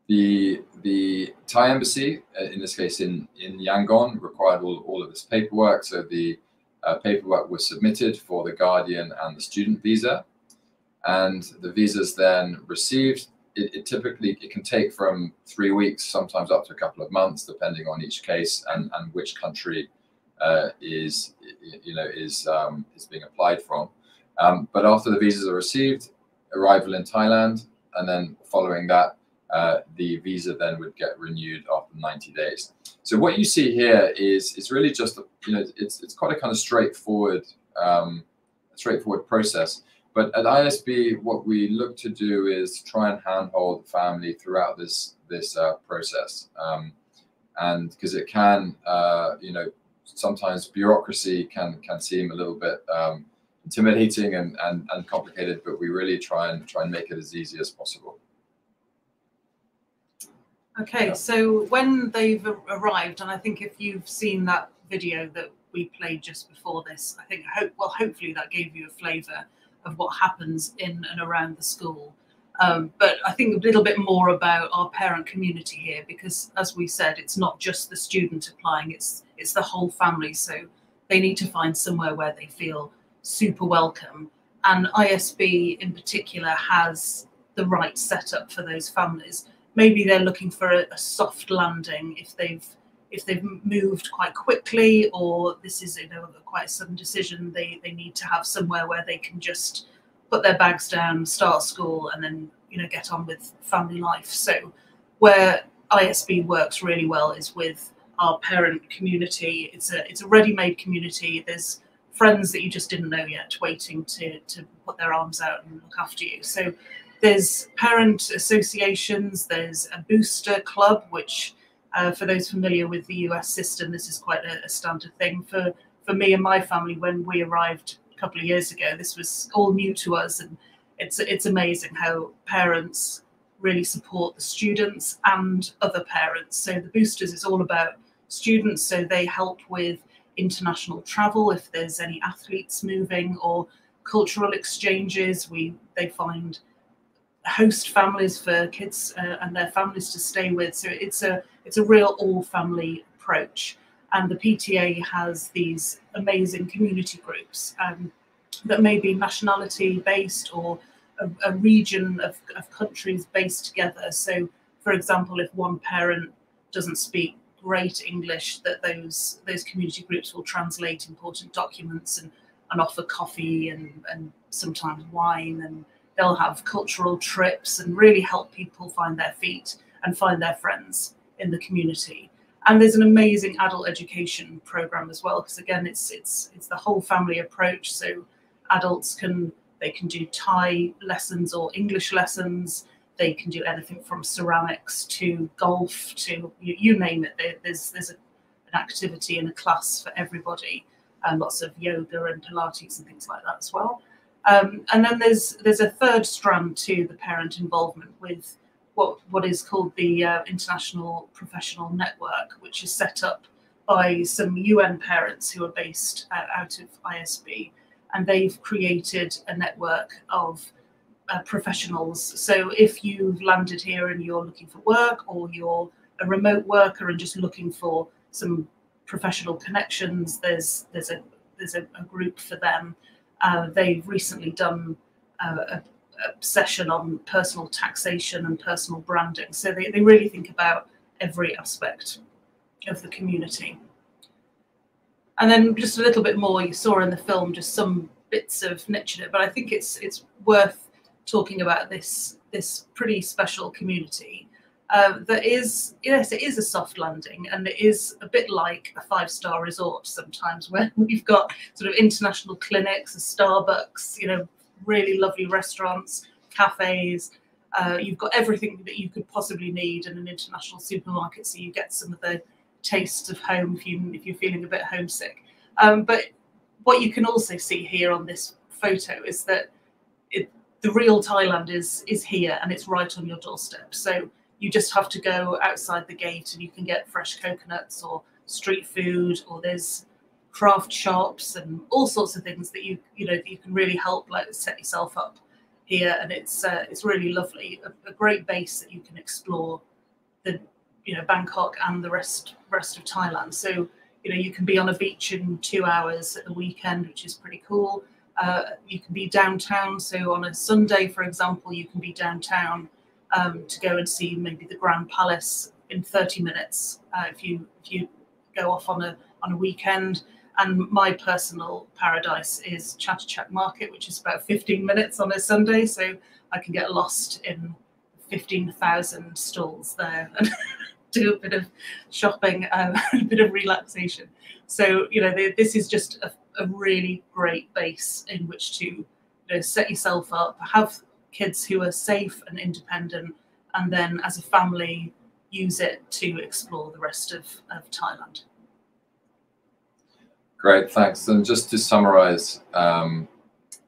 [SPEAKER 12] the the Thai embassy, uh, in this case in in Yangon, required all, all of this paperwork. So the uh, paperwork was submitted for the guardian and the student visa, and the visas then received. It, it, typically it can take from three weeks, sometimes up to a couple of months, depending on each case and, and which country uh, is you know is um, is being applied from. Um, but after the visas are received, arrival in Thailand, and then following that, uh, the visa then would get renewed after 90 days. So what you see here is is really just you know it's it's quite a kind of straightforward um, straightforward process. But at ISB, what we look to do is try and handhold the family throughout this this uh, process, um, and because it can uh, you know sometimes bureaucracy can can seem a little bit um, intimidating and, and and complicated, but we really try and try and make it as easy as possible.
[SPEAKER 11] Okay, so when they've arrived, and I think if you've seen that video that we played just before this, I think hope well, hopefully that gave you a flavour of what happens in and around the school. Um, but I think a little bit more about our parent community here, because as we said, it's not just the student applying; it's it's the whole family. So they need to find somewhere where they feel super welcome, and ISB in particular has the right setup for those families maybe they're looking for a, a, soft landing if they've if they've moved quite quickly or this is you know quite a sudden decision they they need to have somewhere where they can just put their bags down start school and then you know get on with family life. So where isb works really well is with our parent community. It's a it's a ready-made community. There's friends that you just didn't know yet waiting to to put their arms out and look after you. So there's parent associations, there's a booster club, which uh, for those familiar with the US system, this is quite a, a, standard thing. For, for me and my family, when we arrived a couple of years ago, this was all new to us. And it's, it's amazing how parents really support the students and other parents. So the boosters is all about students. So they help with international travel if there's any athletes moving or cultural exchanges. We they find host families for kids uh, and their families to stay with. So it's a it's a real all family approach. And the PTA has these amazing community groups um, that may be nationality based or a, a region of, of countries based together. So, for example, if one parent doesn't speak great English, that those those community groups will translate important documents and, and offer coffee and, and sometimes wine and they'll have cultural trips and really help people find their feet and find their friends in the community. And there's an amazing adult education program as well, because again, it's it's it's the whole family approach. So adults can they can do Thai lessons or English lessons. They can do anything from ceramics to golf to you, you name it. There, there's there's a, an activity and a class for everybody, and lots of yoga and Pilates and things like that as well. Um, and then there's there's a third strand to the parent involvement with what what is called the uh, International Professional Network, which is set up by some UN parents who are based uh, out of ISB, and they've created a network of uh, professionals. So if you've landed here and you're looking for work, or you're a remote worker and just looking for some professional connections, there's there's a there's a, a group for them uh, they've recently done uh, a, a, session on personal taxation and personal branding. So they, they really think about every aspect of the community. And then just a little bit more, you saw in the film just some bits of niche in it, but I think it's it's worth talking about this this pretty special community uh, that is yes it is a soft landing and it is a bit like a five star resort sometimes where we've got sort of international clinics a starbucks you know really lovely restaurants cafes uh, you've got everything that you could possibly need in an international supermarket so you get some of the taste of home if you if you're feeling a bit homesick. Um, but what you can also see here on this photo is that it, the real Thailand is is here and it's right on your doorstep. So you just have to go outside the gate and you can get fresh coconuts or street food or there's craft shops and all sorts of things that you you know that you can really help like set yourself up here. And it's uh, it's really lovely a, a, great base that you can explore the you know Bangkok and the rest rest of Thailand. So you know you can be on a beach in two hours at the weekend which is pretty cool. Uh, you can be downtown. So on a Sunday for example you can be downtown um, to go and see maybe the Grand Palace in 30 minutes uh, if you if you go off on a on a weekend. And my personal paradise is Chatuchak Market, which is about 15 minutes on a Sunday, so I can get lost in 15,000 stalls there and do a bit of shopping and a bit of relaxation. So you know, this is just a, a really great base in which to you know, set yourself up, have kids who are safe and independent, and then as a family use it to explore the rest of, of Thailand.
[SPEAKER 12] Great, thanks. And just to summarize, um,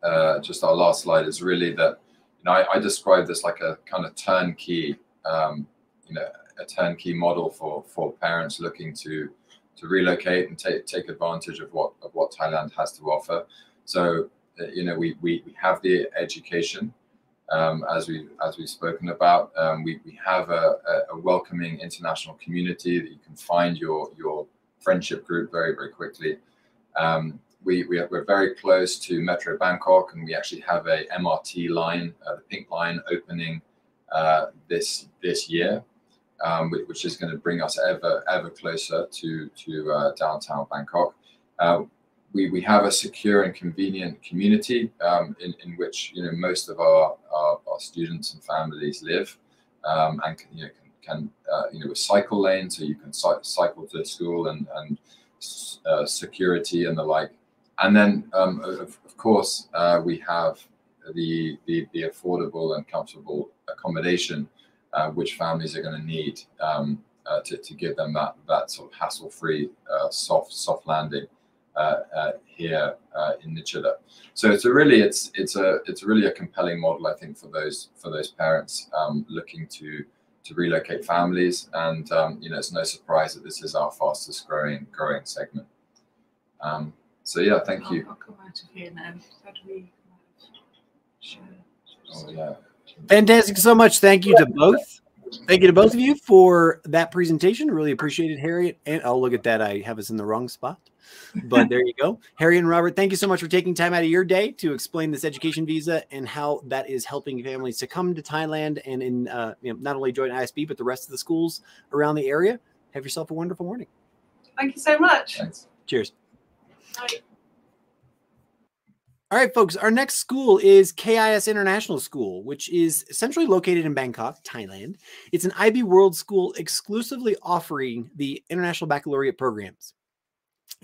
[SPEAKER 12] uh, just our last slide is really that, you know, I, I describe this like a kind of turnkey, um, you know, a turnkey model for, for parents looking to to relocate and take take advantage of what of what Thailand has to offer. So, uh, you know, we, we, we have the education, um, as we as we've spoken about. Um, we, we have a, a, welcoming international community that you can find your your friendship group very very quickly. Um, we, we are, we're very close to Metro Bangkok, and we actually have a MRT line, uh, the Pink Line, opening uh, this this year, um, which is going to bring us ever ever closer to to uh, downtown Bangkok. We, we have a secure and convenient community um, in, in which you know most of our, our, our students and families live um, and can, you know, can, can uh, you know with cycle lanes so you can cy- cycle to school and, and uh, security and the like. And then um, of, of, course uh, we have the, the, the affordable and comfortable accommodation uh, which families are going to need um, uh, to, to give them that that sort of hassle-free uh, soft soft landing here uh, in Nichada. So it's a really it's it's a it's really a compelling model I think for those for those parents um, looking to to relocate families and um, you know it's no surprise that this is our fastest growing growing segment. Um, so yeah, thank
[SPEAKER 11] I'll,
[SPEAKER 12] you.
[SPEAKER 11] I'll come out of here now. How do we share?
[SPEAKER 12] Oh yeah.
[SPEAKER 1] Fantastic so much. Thank you to both. Thank you to both of you for that presentation. Really appreciate it, Harriet. And oh, look at that. I have us in the wrong spot. But there you go. Harry and Robert, thank you so much for taking time out of your day to explain this education visa and how that is helping families to come to Thailand and in uh, you know, not only join ISB, but the rest of the schools around the area. Have yourself a wonderful morning.
[SPEAKER 11] Thank you so much.
[SPEAKER 12] Thanks.
[SPEAKER 1] Cheers.
[SPEAKER 11] Bye.
[SPEAKER 1] All right, folks, our next school is KIS International School, which is centrally located in Bangkok, Thailand. It's an IB World school exclusively offering the International Baccalaureate programs.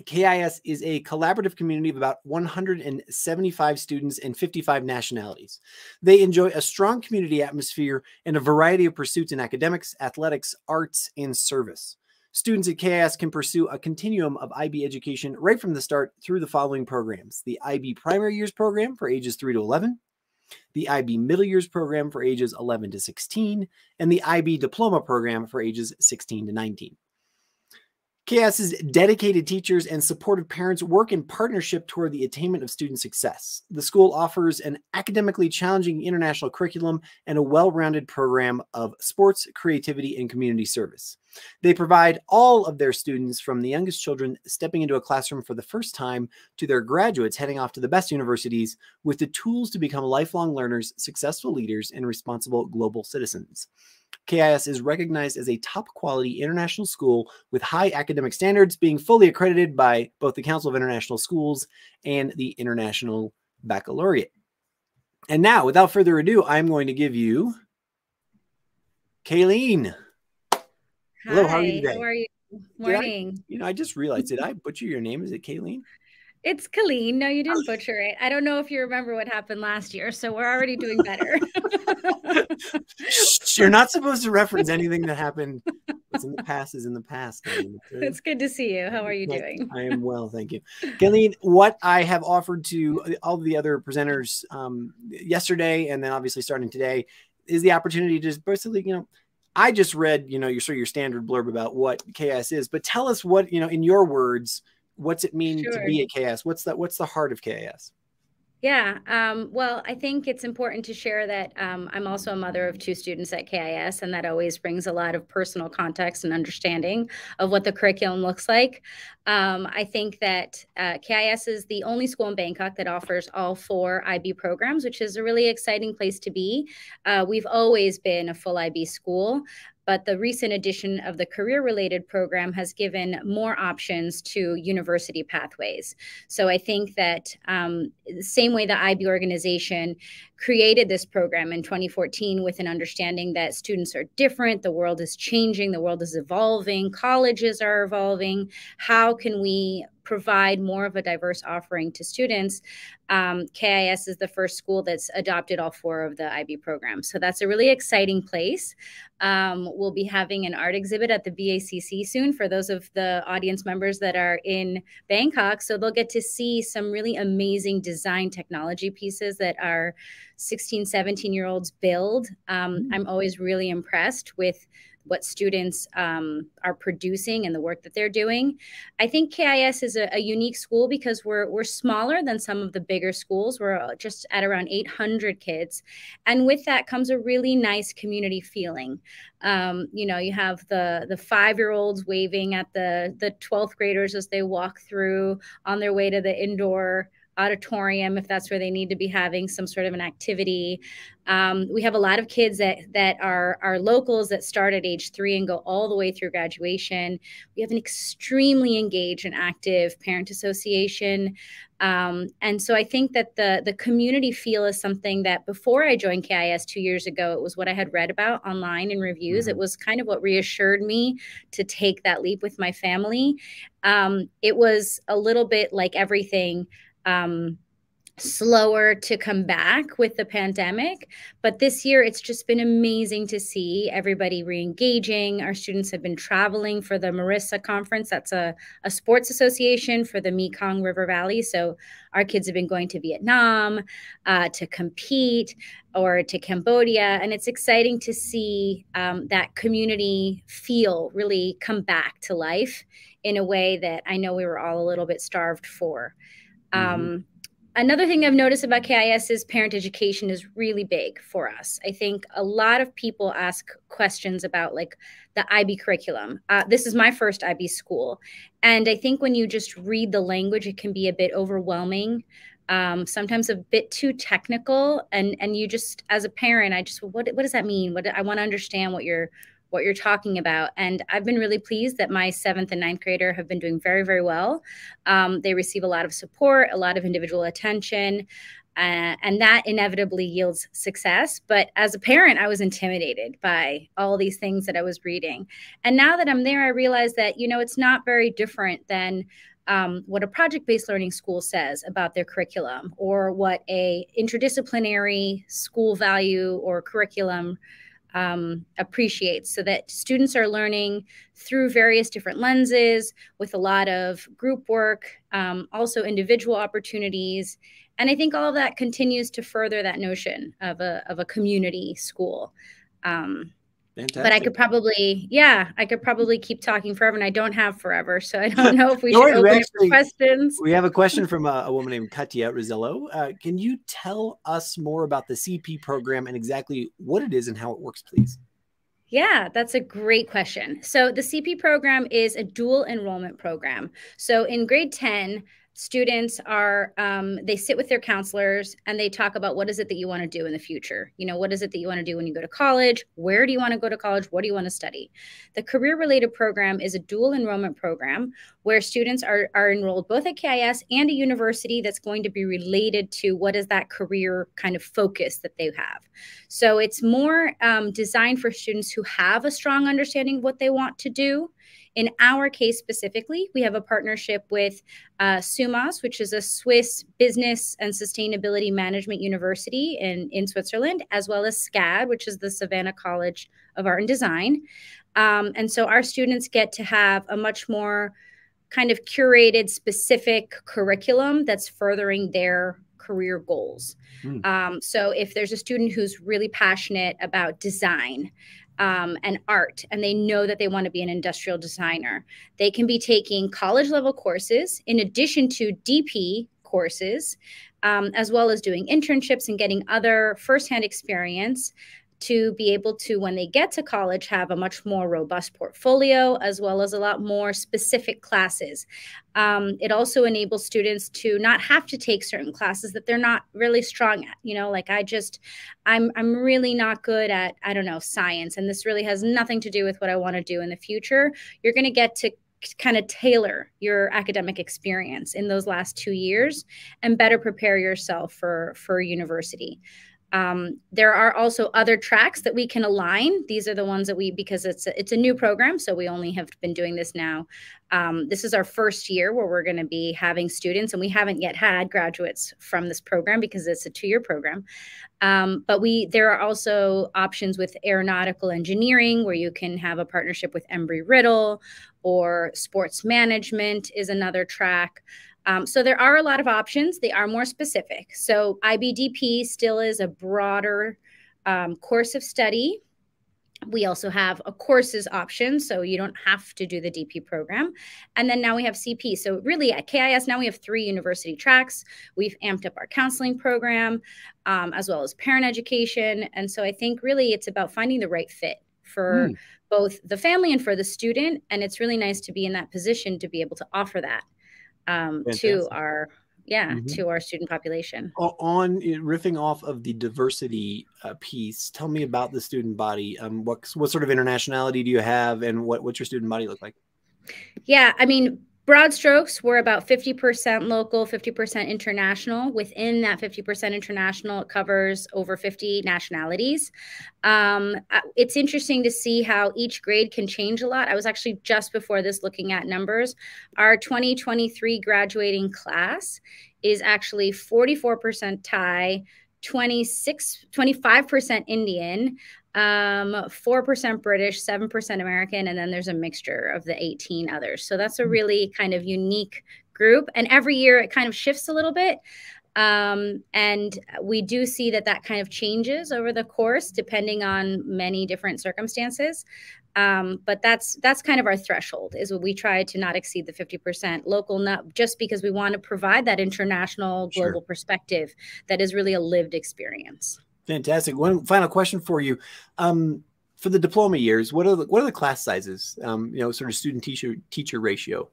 [SPEAKER 1] KIS is a collaborative community of about 175 students and 55 nationalities. They enjoy a strong community atmosphere and a variety of pursuits in academics, athletics, arts, and service. Students at KIS can pursue a continuum of IB education right from the start through the following programs the IB Primary Years Program for ages 3 to 11, the IB Middle Years Program for ages 11 to 16, and the IB Diploma Program for ages 16 to 19. KIS's dedicated teachers and supportive parents work in partnership toward the attainment of student success. The school offers an academically challenging international curriculum and a well rounded program of sports, creativity, and community service. They provide all of their students, from the youngest children stepping into a classroom for the first time to their graduates heading off to the best universities, with the tools to become lifelong learners, successful leaders, and responsible global citizens. KIS is recognized as a top quality international school with high academic standards, being fully accredited by both the Council of International Schools and the International Baccalaureate. And now, without further ado, I'm going to give you Kayleen. Hello,
[SPEAKER 13] Hi,
[SPEAKER 1] how are you today?
[SPEAKER 13] How are you?
[SPEAKER 1] Did I-
[SPEAKER 13] Morning.
[SPEAKER 1] you know, I just realized, did I butcher your name? Is it Kayleen?
[SPEAKER 13] It's Colleen. No, you didn't butcher it. I don't know if you remember what happened last year, so we're already doing better.
[SPEAKER 1] You're not supposed to reference anything that happened. What's in the past is in the past.
[SPEAKER 13] It's good to see you. How are you doing?
[SPEAKER 1] I am well, thank you. Kayleen, what I have offered to all the other presenters um, yesterday and then obviously starting today is the opportunity to just basically, you know, I just read, you know, your sort of your standard blurb about what KIS is, but tell us what, you know, in your words, what's it mean to be a KIS? What's that? What's the heart of KIS?
[SPEAKER 13] Yeah. Um, well, I think it's important to share that um, I'm also a mother of two students at KIS, and that always brings a lot of personal context and understanding of what the curriculum looks like. Um, I think that uh, KIS is the only school in Bangkok that offers all four IB programs, which is a really exciting place to be. Uh, we've always been a full IB school. But the recent addition of the career related program has given more options to university pathways. So I think that um, the same way the IB organization created this program in 2014 with an understanding that students are different, the world is changing, the world is evolving, colleges are evolving. How can we provide more of a diverse offering to students? Um, KIS is the first school that's adopted all four of the IB programs. So that's a really exciting place. Um, we'll be having an art exhibit at the BACC soon for those of the audience members that are in Bangkok. So they'll get to see some really amazing design technology pieces that our 16, 17 year olds build. Um, I'm always really impressed with what students um, are producing and the work that they're doing. I think KIS is a, a unique school because we're we're smaller than some of the bigger schools. We're uh, just at around 800 kids, and with that comes a really nice community feeling. Um, you know, you have the the five year olds waving at the the 12th graders as they walk through on their way to the indoor auditorium if that's where they need to be having some sort of an activity. Um, we have a lot of kids that that are are locals that start at age three and go all the way through graduation. We have an extremely engaged and active parent association. Um, and so I think that the the community feel is something that before I joined KIS two years ago, it was what I had read about online in reviews. It was kind of what reassured me to take that leap with my family. Um, it was a little bit like everything. Um, slower to come back with the pandemic. But this year, it's just been amazing to see everybody re engaging. Our students have been traveling for the MRISA Conference. That's a, a sports association for the Mekong River Valley. So our kids have been going to Vietnam uh, to compete or to Cambodia. And it's exciting to see um, that community feel really come back to life in a way that I know we were all a little bit starved for. Um, another thing I've noticed about KIS is parent education is really big for us. I think a lot of people ask questions about like the IB curriculum. Uh, this is my first IB school. And I think when you just read the language, it can be a bit overwhelming. Um, sometimes a bit too technical and and you just as a parent i just what what does that mean what i want to understand what you're what you're talking about. And I've been really pleased that my seventh and ninth grader have been doing very, very well. Um, they receive a lot of support, a lot of individual attention. Uh, and that inevitably yields success. But as a parent, I was intimidated by all these things that I was reading. And now that I'm there, I realize that, you know, it's not very different than um, what a project-based learning school says about their curriculum or what a interdisciplinary school value or curriculum um, appreciates so that students are learning through various different lenses with a lot of group work, um, also individual opportunities. And I think all of that continues to further that notion of a, of a community school. Um, Fantastic. But I could probably, yeah, I could probably keep talking forever, and I don't have forever, so I don't know if we should open actually, questions.
[SPEAKER 1] We have a question from a, a woman named Katia Rosello. Uh, can you tell us more about the CP program and exactly what it is and how it works, please?
[SPEAKER 13] Yeah, that's a great question. So the CP program is a dual enrollment program. So in grade 10, students are um, they sit with their counselors and they talk about what is it that you want to do in the future? You know what is it that you want to do when you go to college? Where do you want to go to college? What do you want to study? The career related program is a dual enrollment program where students are, are enrolled both at kis and a university that's going to be related to what is that career kind of focus that they have. So it's more um, designed for students who have a strong understanding of what they want to do in our case specifically, we have a partnership with uh, SUMAS, which is a Swiss business and sustainability management university in, in Switzerland, as well as SCAD, which is the Savannah College of Art and Design. Um, and so our students get to have a much more kind of curated, specific curriculum that's furthering their career goals. Mm. Um, so if there's a student who's really passionate about design, um, and art, and they know that they want to be an industrial designer. They can be taking college level courses in addition to DP courses, um, as well as doing internships and getting other firsthand experience to be able to, when they get to college, have a much more robust portfolio as well as a lot more specific classes. Um, it also enables students to not have to take certain classes that they're not really strong at. You know, like I just, I'm, I'm really not good at, I don't know, science, and this really has nothing to do with what I want to do in the future. You're going to get to kind of tailor your academic experience in those last two years and better prepare yourself for for university um, there are also other tracks that we can align. These are the ones that we, because it's a, it's a new program, so we only have been doing this now. Um, this is our first year where we're going to be having students, and we haven't yet had graduates from this program because it's a two-year program. Um, but we there are also options with aeronautical engineering where you can have a partnership with Embry Riddle, or sports management is another track. Um, so there are a lot of options. They are more specific. So IBDP still is a broader um, course of study. We also have a courses option, so you don't have to do the DP program. And then now we have CP. So really at KIS, now we have three university tracks. We've amped up our counseling program um, as well as parent education. And so I think really it's about finding the right fit for mm. both the family and for the student. And it's really nice to be in that position to be able to offer that um, to our yeah mm-hmm. to our student population.
[SPEAKER 1] On riffing off of the diversity uh, piece tell me about the student body. Um, what, what sort of internationality do you have and what, what's your student body look like?
[SPEAKER 13] Yeah i mean broad strokes, we're about 50% local, 50% international. Within that 50% international, it covers over 50 nationalities. Um, it's interesting to see how each grade can change a lot. I was actually just before this looking at numbers. Our 2023 graduating class is actually 44% Thai, 26, 25% Indian, um, 4% British, 7% American, and then there's a mixture of the 18 others. So that's a hmm. really kind of unique group. And every year it kind of shifts a little bit. Um, and we do see that that kind of changes over the course depending on many different circumstances. Um, but that's that's kind of our threshold is what we try to not exceed the 50% local, not just because we want to provide that international global sure. perspective that is really a lived experience.
[SPEAKER 1] Fantastic. One final question for you. Um, for the diploma years, what are the, what are the class sizes? Um, you know, sort of student teacher teacher ratio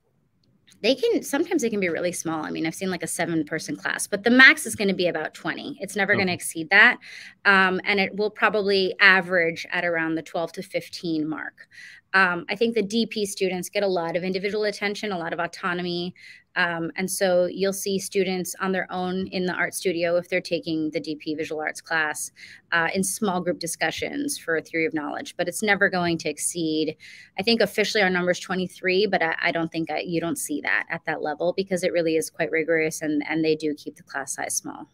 [SPEAKER 13] they can sometimes they can be really small. I mean, I've seen like a seven person class, but the max is going to be about 20. It's never okay. going to exceed that. Um, and it will probably average at around the 12 to 15 mark. Um, I think the DP students get a lot of individual attention, a lot of autonomy. Um, and so you'll see students on their own in the art studio if they're taking the DP visual arts class uh, in small group discussions for a theory of knowledge. But it's never going to exceed, I think officially our number is 23, but I, I don't think I, you don't see that at that level because it really is quite rigorous and, and they do keep the class size small.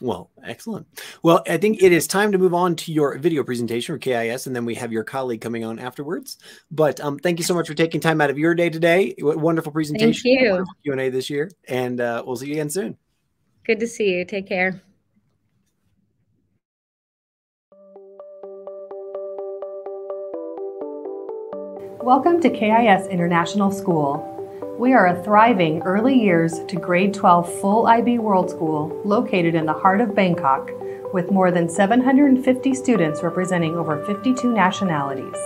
[SPEAKER 1] Well, excellent. Well, I think it is time to move on to your video presentation for KIS, and then we have your colleague coming on afterwards. But um, thank you so much for taking time out of your day today. Wonderful presentation.
[SPEAKER 13] Thank you.
[SPEAKER 1] Q and A this year, and uh, we'll see you again soon.
[SPEAKER 13] Good to see you. Take care.
[SPEAKER 14] Welcome to KIS International School. We are a thriving early years to grade 12 full IB World School located in the heart of Bangkok with more than 750 students representing over 52 nationalities.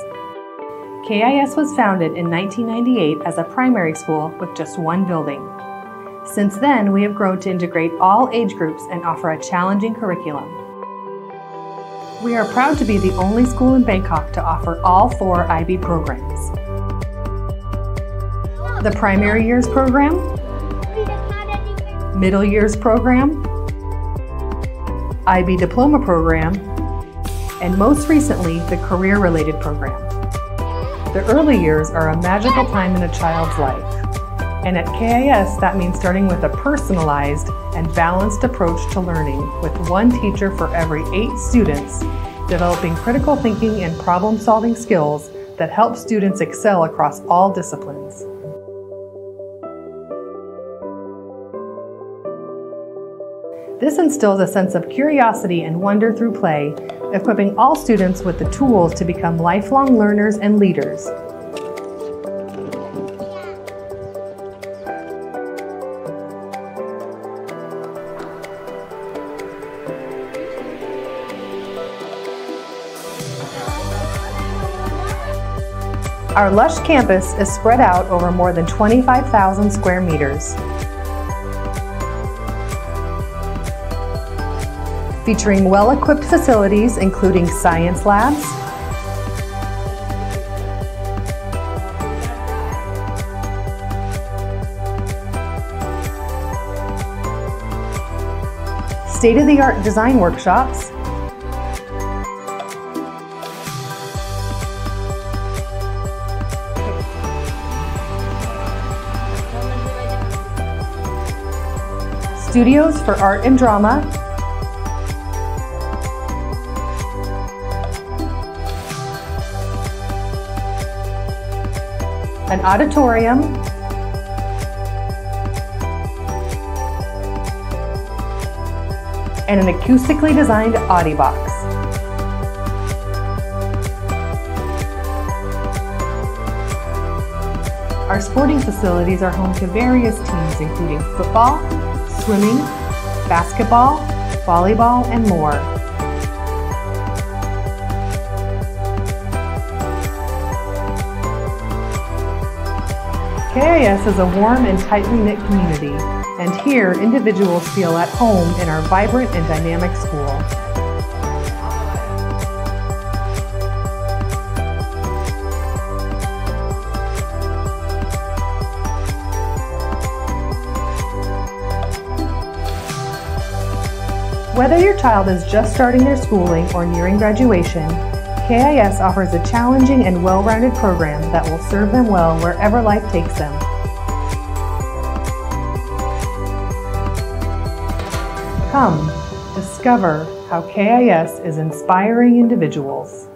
[SPEAKER 14] KIS was founded in 1998 as a primary school with just one building. Since then, we have grown to integrate all age groups and offer a challenging curriculum. We are proud to be the only school in Bangkok to offer all four IB programs the primary years program, middle years program, IB diploma program, and most recently, the career related program. The early years are a magical time in a child's life. And at KIS, that means starting with a personalized and balanced approach to learning with one teacher for every eight students, developing critical thinking and problem solving skills that help students excel across all disciplines. This instills a sense of curiosity and wonder through play, equipping all students with the tools to become lifelong learners and leaders. Our lush campus is spread out over more than 25,000 square meters. Featuring well-equipped facilities including science labs, state-of-the-art design workshops, studios for art and drama, an auditorium, and an acoustically designed Audibox. Our sporting facilities are home to various teams including football, swimming, basketball, volleyball, and more. KIS is a warm and tightly knit community, and here individuals feel at home in our vibrant and dynamic school. Whether your child is just starting their schooling or nearing graduation, KIS offers a challenging and well-rounded program that will serve them well wherever life takes them. Come, discover how KIS is inspiring individuals.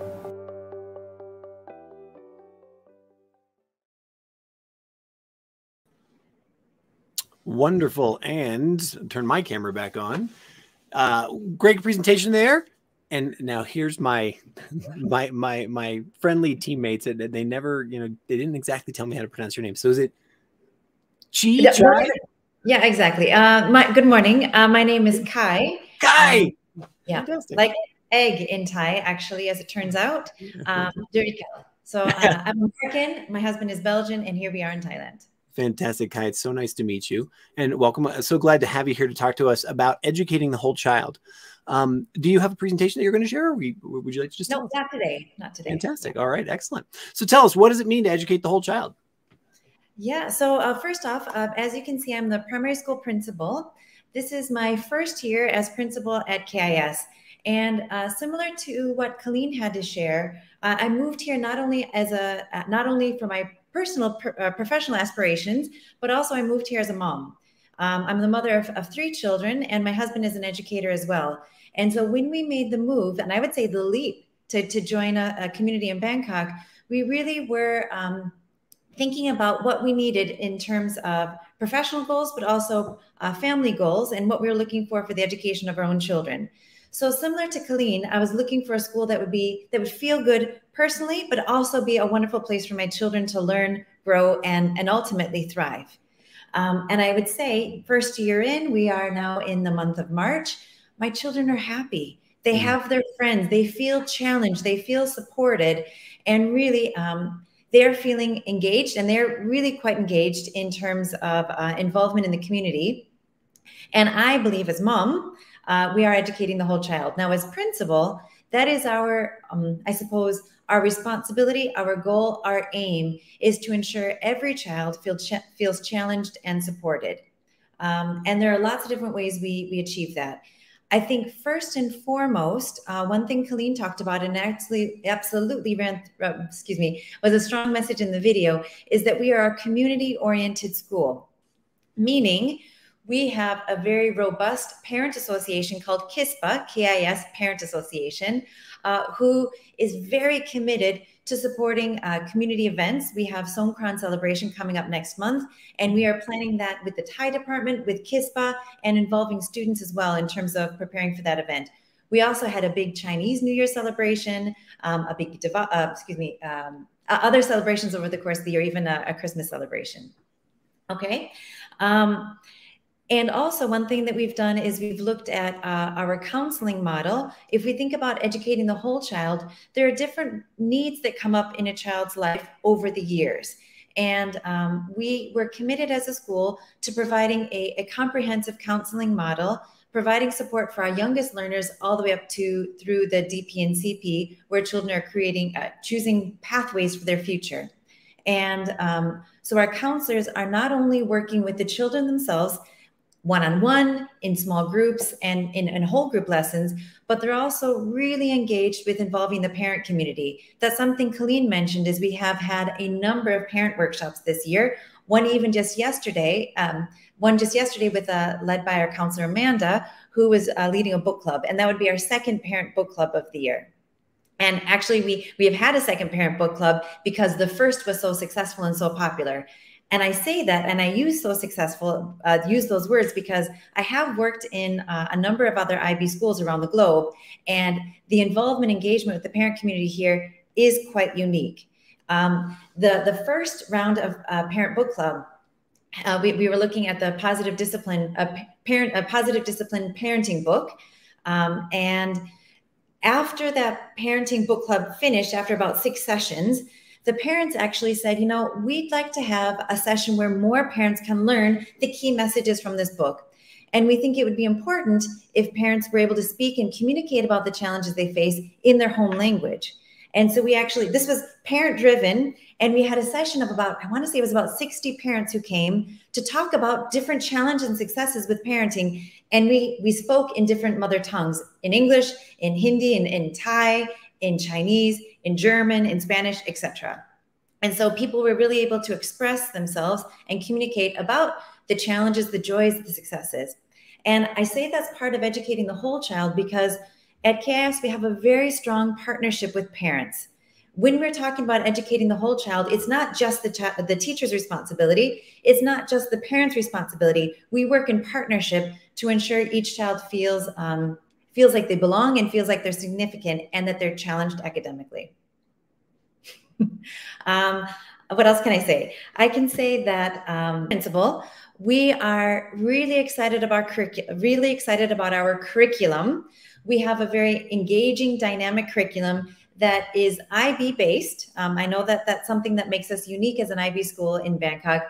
[SPEAKER 1] Wonderful. And turn my camera back on. Uh, great presentation there. And now here's my my my my friendly teammates and they never you know they didn't exactly tell me how to pronounce your name so is it chi
[SPEAKER 15] Yeah,
[SPEAKER 1] Chai?
[SPEAKER 15] Yeah, exactly. Uh, my good morning. Uh, my name is Kai.
[SPEAKER 1] Kai.
[SPEAKER 15] Um, yeah,
[SPEAKER 1] Fantastic.
[SPEAKER 15] like egg in Thai, actually, as it turns out. Um. So uh, I'm American. My husband is Belgian, and here we are in Thailand.
[SPEAKER 1] Fantastic, Kai. It's so nice to meet you and welcome. Uh, So glad to have you here to talk to us about educating the whole child. Um, do you have a presentation that you're going to share? Or we, would you like to just
[SPEAKER 15] No, not today. Not today.
[SPEAKER 1] Fantastic. All right, excellent. So tell us, what does it mean to educate the whole child?
[SPEAKER 15] Yeah, so uh, first off, uh, as you can see, I'm the primary school principal. This is my first year as principal at KIS. And uh, similar to what Colleen had to share, uh, I moved here not only as a uh, not only for my personal per, uh, professional aspirations, but also I moved here as a mom. Um, I'm the mother of, of three children, and my husband is an educator as well. And so when we made the move, and I would say the leap to, to join a, a community in Bangkok, we really were um, thinking about what we needed in terms of professional goals, but also uh, family goals and what we were looking for for the education of our own children. So similar to Colleen, I was looking for a school that would be that would feel good personally, but also be a wonderful place for my children to learn, grow, and and ultimately thrive. Um, and I would say, first year in, we are now in the month of March. My children are happy. They have their friends. They feel challenged. They feel supported, and really, um, they're feeling engaged, and they're really quite engaged in terms of uh, involvement in the community. And I believe, as mom, uh, we are educating the whole child. Now, as principal, that is our, um, I suppose, our responsibility, our goal, our aim is to ensure every child feel ch- feels challenged and supported. Um, and there are lots of different ways we, we achieve that. I think first and foremost, uh, one thing Colleen talked about and actually absolutely ran, uh, excuse me, was a strong message in the video is that we are a community oriented school, meaning we have a very robust parent association called KISPA, KIS Parent Association, uh, who is very committed to supporting uh, community events. We have Songkran celebration coming up next month, and we are planning that with the Thai department, with KISPA, and involving students as well in terms of preparing for that event. We also had a big Chinese New Year celebration, um, a big, uh, excuse me, um, other celebrations over the course of the year, even a, a Christmas celebration. Okay. Um, and also, one thing that we've done is we've looked at uh, our counseling model. If we think about educating the whole child, there are different needs that come up in a child's life over the years. And um, we were committed as a school to providing a, a comprehensive counseling model, providing support for our youngest learners all the way up to through the DP and CP, where children are creating, uh, choosing pathways for their future. And um, so our counselors are not only working with the children themselves, one-on-one in small groups and in, in whole group lessons but they're also really engaged with involving the parent community. That's something colleen mentioned is we have had a number of parent workshops this year one even just yesterday um, one just yesterday with uh, led by our counselor amanda who was uh, leading a book club and that would be our second parent book club of the year. And actually we we have had a second parent book club because the first was so successful and so popular and I say that, and I use so successful, uh, use those words because I have worked in uh, a number of other IB schools around the globe, and the involvement engagement with the parent community here is quite unique. Um, the the first round of uh, parent book club, uh, we, we were looking at the positive discipline, a parent, a positive discipline parenting book, um, and after that parenting book club finished, after about six sessions, the parents actually said, you know, we'd like to have a session where more parents can learn the key messages from this book. And we think it would be important if parents were able to speak and communicate about the challenges they face in their home language. And so we actually, this was parent driven, and we had a session of about, I want to say it was about 60 parents who came to talk about different challenges and successes with parenting. And we we spoke in different mother tongues, in English, in Hindi, in, in Thai, in Chinese, in German, in Spanish, etc. And so people were really able to express themselves and communicate about the challenges, the joys, the successes. And I say that's part of educating the whole child because at KIS, we have a very strong partnership with parents. When we're talking about educating the whole child, it's not just the, the teacher's responsibility, it's not just the parent's responsibility. We work in partnership to ensure each child feels um, feels like they belong and feels like they're significant and that they're challenged academically. um, what else can I say? I can say that um, principal, we are really excited about curriculum, really excited about our curriculum. We have a very engaging, dynamic curriculum that is IB based. Um, I know that that's something that makes us unique as an IB school in Bangkok,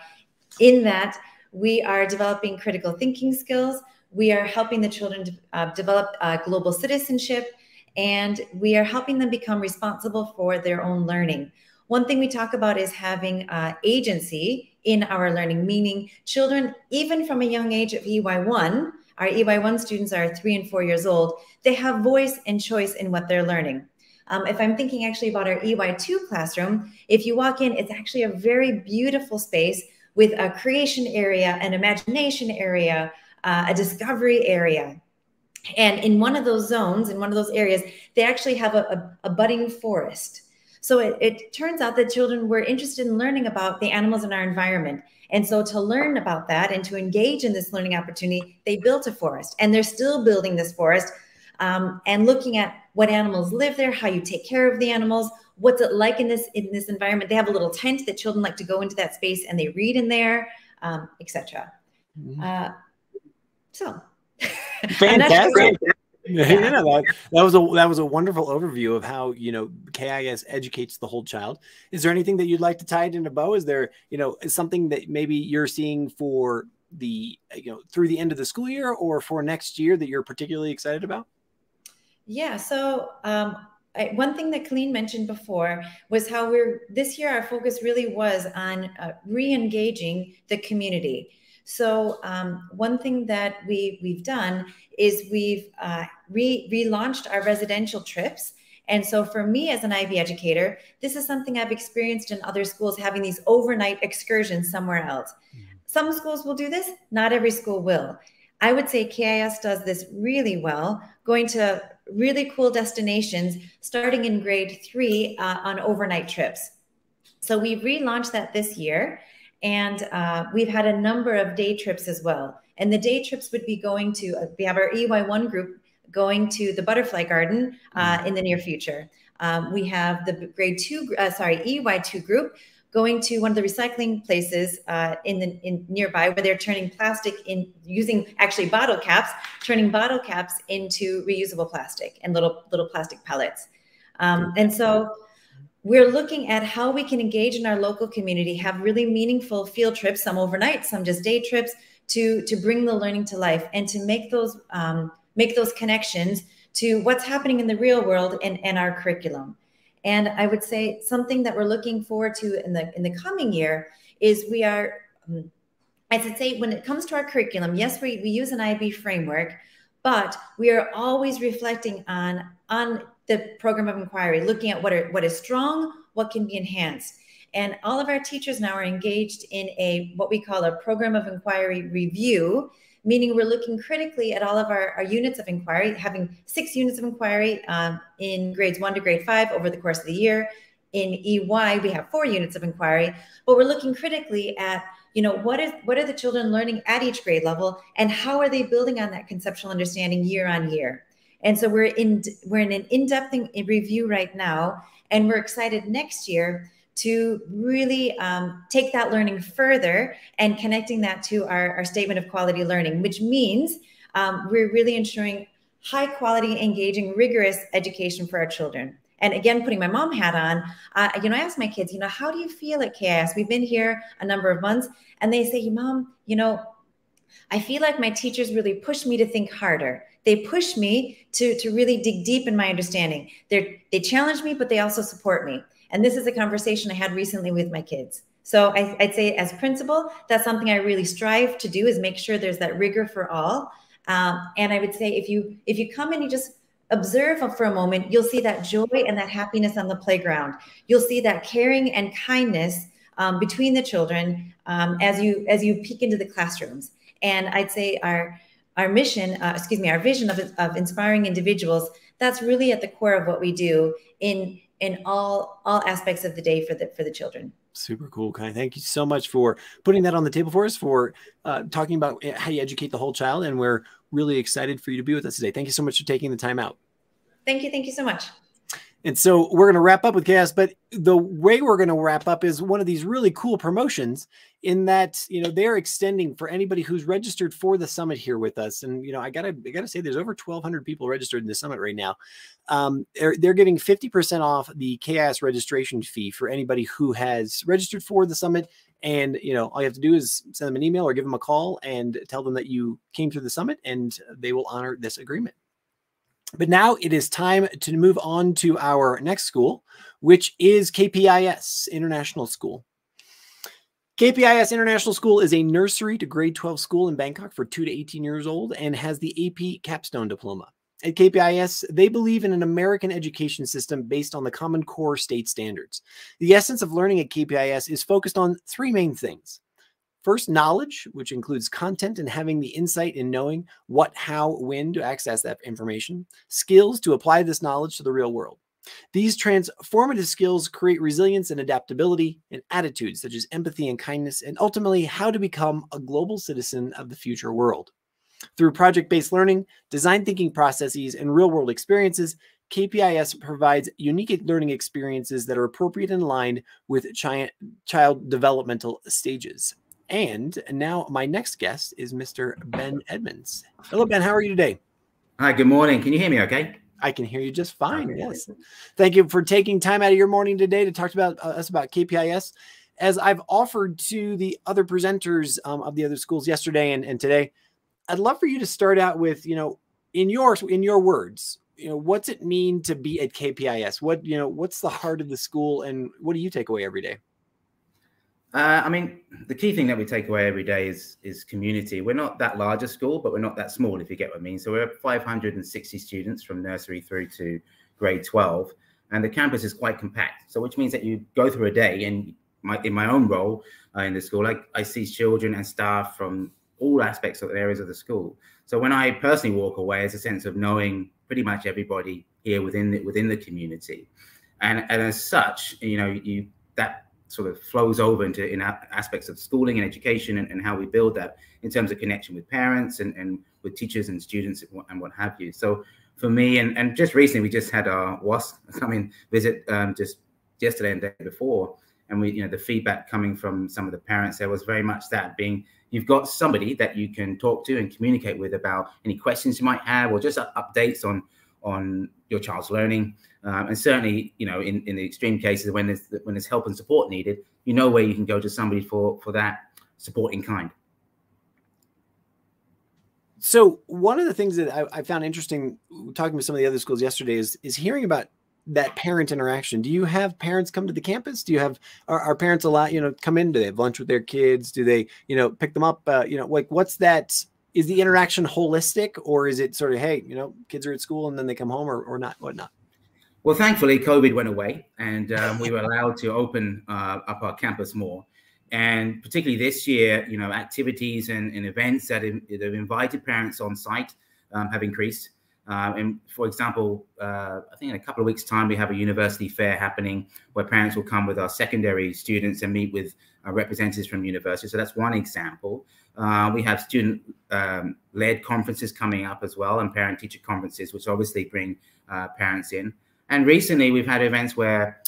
[SPEAKER 15] in that we are developing critical thinking skills. We are helping the children to, uh, develop uh, global citizenship, and we are helping them become responsible for their own learning. One thing we talk about is having uh, agency in our learning, meaning children, even from a young age of EY1, our EY1 students are three and four years old, they have voice and choice in what they're learning. Um, if I'm thinking actually about our EY2 classroom, if you walk in, it's actually a very beautiful space with a creation area, an imagination area, uh, a discovery area. And in one of those zones, in one of those areas, they actually have a, a, a budding forest. So it, it turns out that children were interested in learning about the animals in our environment. And so to learn about that and to engage in this learning opportunity, they built a forest and they're still building this forest um, and looking at what animals live there, how you take care of the animals, what's it like in this in this environment. They have a little tent that children like to go into that space and they read in there, um, etc. Mm-hmm. Uh, so
[SPEAKER 1] fantastic. Yeah, yeah that, that, was a that was a wonderful overview of how you know KIS educates the whole child. Is there anything that you'd like to tie it in a bow? Is there you know something that maybe you're seeing for the you know through the end of the school year or for next year that you're particularly excited about?
[SPEAKER 15] Yeah, so um, I, one thing that Colleen mentioned before was how we're this year our focus really was on uh, re-engaging the community. So um, one thing that we we've done is we've uh, re relaunched our residential trips. And so for me as an IB educator, this is something I've experienced in other schools having these overnight excursions somewhere else. Mm-hmm. Some schools will do this, not every school will. I would say KIS does this really well, going to really cool destinations starting in grade three uh, on overnight trips. So we relaunched that this year. And uh, we've had a number of day trips as well. And the day trips would be going to, uh, we have our EY1 group going to the butterfly garden uh, mm-hmm. in the near future. Um, we have the grade two, uh, sorry, EY2 group going to one of the recycling places uh, in the in nearby where they're turning plastic in using actually bottle caps, turning bottle caps into reusable plastic and little little plastic pellets. Um, and so we're looking at how we can engage in our local community, have really meaningful field trips, some overnight, some just day trips, to to bring the learning to life and to make those um, make those connections to what's happening in the real world and, and our curriculum. And I would say something that we're looking forward to in the in the coming year is we are, um, I say, when it comes to our curriculum, yes, we, we use an IB framework, but we are always reflecting on on the program of inquiry, looking at what are what is strong, what can be enhanced. And all of our teachers now are engaged in a what we call a program of inquiry review, meaning we're looking critically at all of our, our units of inquiry, having six units of inquiry um, in grades one to grade five over the course of the year. In EY, we have four units of inquiry, but we're looking critically at you know what is what are the children learning at each grade level and how are they building on that conceptual understanding year on year and so we're in we're in an in-depth review right now, and we're excited next year to really um, take that learning further and connecting that to our, our statement of quality learning, which means um, we're really ensuring high quality, engaging, rigorous education for our children. And again, putting my mom hat on, uh, you know, I ask my kids, you know, how do you feel at KIS? We've been here a number of months, and they say, Mom, you know, I feel like my teachers really push me to think harder they push me to to really dig deep in my understanding. They they challenge me but they also support me. And this is a conversation i had recently with my kids. So I, would say as principal that's something i really strive to do is make sure there's that rigor for all. Um, and i would say if you if you come and you just observe for a moment you'll see that joy and that happiness on the playground. You'll see that caring and kindness um, between the children um, as you as you peek into the classrooms. And i'd say our our mission, uh, excuse me, our vision of, of inspiring individuals, that's really at the core of what we do in in all all aspects of the day for the for the children.
[SPEAKER 1] Super cool, Kai. Thank you so much for putting that on the table for us, for uh, talking about how you educate the whole child, and we're really excited for you to be with us today. Thank you so much for taking the time out.
[SPEAKER 15] Thank you. Thank you so much.
[SPEAKER 1] And so we're going to wrap up with chaos, but the way we're going to wrap up is one of these really cool promotions in that, you know, they're extending for anybody who's registered for the summit here with us. And, you know, I gotta, I gotta say there's over 1200 people registered in the summit right now. Um, they're, they're giving 50% off the KIS registration fee for anybody who has registered for the summit. And, you know, all you have to do is send them an email or give them a call and tell them that you came through the summit and they will honor this agreement. But now it is time to move on to our next school, which is KPIS International School. KPIS International School is a nursery to grade 12 school in Bangkok for 2 to 18 years old and has the AP capstone diploma. At KPIS, they believe in an American education system based on the Common Core state standards. The essence of learning at KPIS is focused on three main things First, knowledge, which includes content and having the insight in knowing what, how, when to access that information, skills to apply this knowledge to the real world. These transformative skills create resilience and adaptability and attitudes such as empathy and kindness, and ultimately how to become a global citizen of the future world. Through project based learning, design thinking processes, and real world experiences, KPIS provides unique learning experiences that are appropriate and aligned with chi child developmental stages. And now my next guest is Mr. Ben Edmonds. Hello, Ben. How are you today?
[SPEAKER 16] Hi, good morning. Can you hear me okay?
[SPEAKER 1] I can hear you just fine. Yes. Thank you for taking time out of your morning today to talk about uh, us about KPIS. As I've offered to the other presenters um, of the other schools yesterday and, and today, I'd love for you to start out with, you know, in your in your words, you know, what's it mean to be at KPIS? What, you know, what's the heart of the school and what do you take away every day?
[SPEAKER 16] Uh, I mean, the key thing that we take away every day is is community. We're not that large a school, but we're not that small, if you get what I mean. So we're 560 students from nursery through to grade 12, and the campus is quite compact. So which means that you go through a day, and my, in my own role uh, in the school, I, I see children and staff from all aspects of the areas of the school. So when I personally walk away, it's a sense of knowing pretty much everybody here within the, within the community, and and as such, you know, you that sort of flows over into in aspects of schooling and education and, and, how we build that in terms of connection with parents and, and with teachers and students and what, have you. So for me, and, and just recently, we just had our WASC come in visit um, just yesterday and day before. And we, you know, the feedback coming from some of the parents there was very much that being you've got somebody that you can talk to and communicate with about any questions you might have or just updates on on your child's learning. Um, and certainly, you know, in, in the extreme cases when there's when there's help and support needed, you know where you can go to somebody for for that support in kind.
[SPEAKER 1] So one of the things that I, I found interesting talking with some of the other schools yesterday is is hearing about that parent interaction. Do you have parents come to the campus? Do you have are, are parents a lot? You know, come in? Do they have lunch with their kids? Do they you know pick them up? Uh, you know, like what's that? Is the interaction holistic, or is it sort of hey, you know, kids are at school and then they come home, or or not, whatnot?
[SPEAKER 16] Well, thankfully, COVID went away, and um, we were allowed to open uh, up our campus more. And particularly this year, you know, activities and, and events that, have, that have invited parents on site um, have increased. Um, and for example, uh, I think in a couple of weeks' time, we have a university fair happening where parents will come with our secondary students and meet with uh, representatives from universities. So that's one example. Uh, we have student-led um, conferences coming up as well, and parent-teacher conferences, which obviously bring uh, parents in. And recently, we've had events where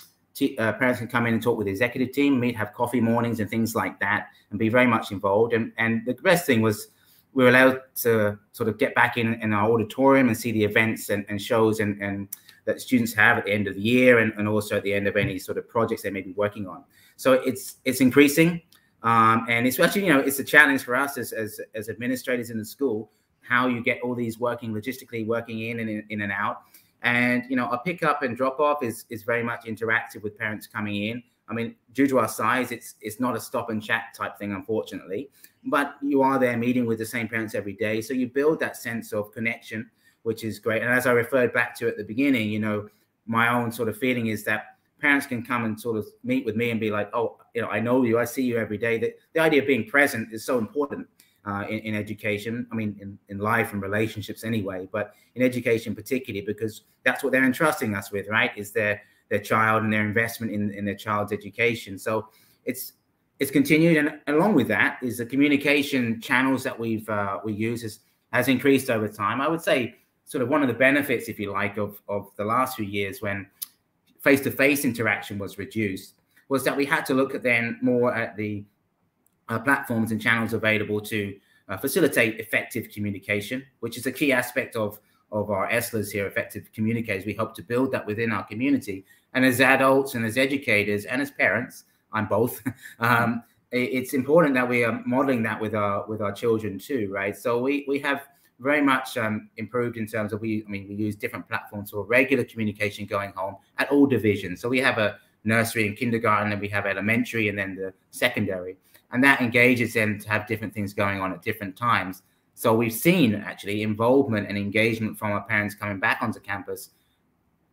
[SPEAKER 16] uh, parents can come in and talk with the executive team, meet, have coffee mornings and things like that, and be very much involved. And and the best thing was we were allowed to sort of get back in in our auditorium and see the events and, and shows and, and that students have at the end of the year and, and also at the end of any sort of projects they may be working on. So it's it's increasing. Um, and it's actually, you know, it's a challenge for us as, as, as administrators in the school, how you get all these working logistically, working in and in, in and out. And you know, our pickup and drop off is is very much interactive with parents coming in. I mean, due to our size, it's it's not a stop and chat type thing, unfortunately. But you are there meeting with the same parents every day, so you build that sense of connection, which is great. And as I referred back to at the beginning, you know, my own sort of feeling is that parents can come and sort of meet with me and be like, "Oh, you know, I know you, I see you every day." That the idea of being present is so important uh, in, in, education. I mean, in, in life and relationships anyway, but in education particularly, because that's what they're entrusting us with, right? Is their their child and their investment in, in their child's education. So it's it's continued, and along with that is the communication channels that we've uh, we use is has increased over time. I would say sort of one of the benefits, if you like, of, of the last few years when face-to-face interaction was reduced was that we had to look at then more at the uh, platforms and channels available to uh, facilitate effective communication, which is a key aspect of of our ESLRs here, effective communicators. We hope to build that within our community. And as adults and as educators and as parents, I'm both. um, it's important that we are modeling that with our with our children too, right? So we we have very much um, improved in terms of we I mean we use different platforms for regular communication going home at all divisions. So we have a nursery and kindergarten, and we have elementary, and then the secondary, and that engages them to have different things going on at different times. So we've seen actually involvement and engagement from our parents coming back onto campus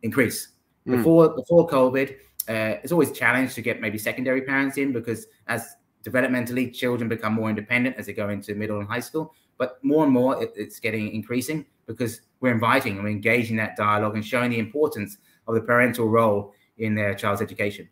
[SPEAKER 16] increase. Mm. Before before COVID, uh, it's always a challenge to get maybe secondary parents in because as developmentally children become more independent as they go into middle and high school but more and more it, it's getting increasing because we're inviting and we're engaging that dialogue and showing the importance of the parental role in their child's education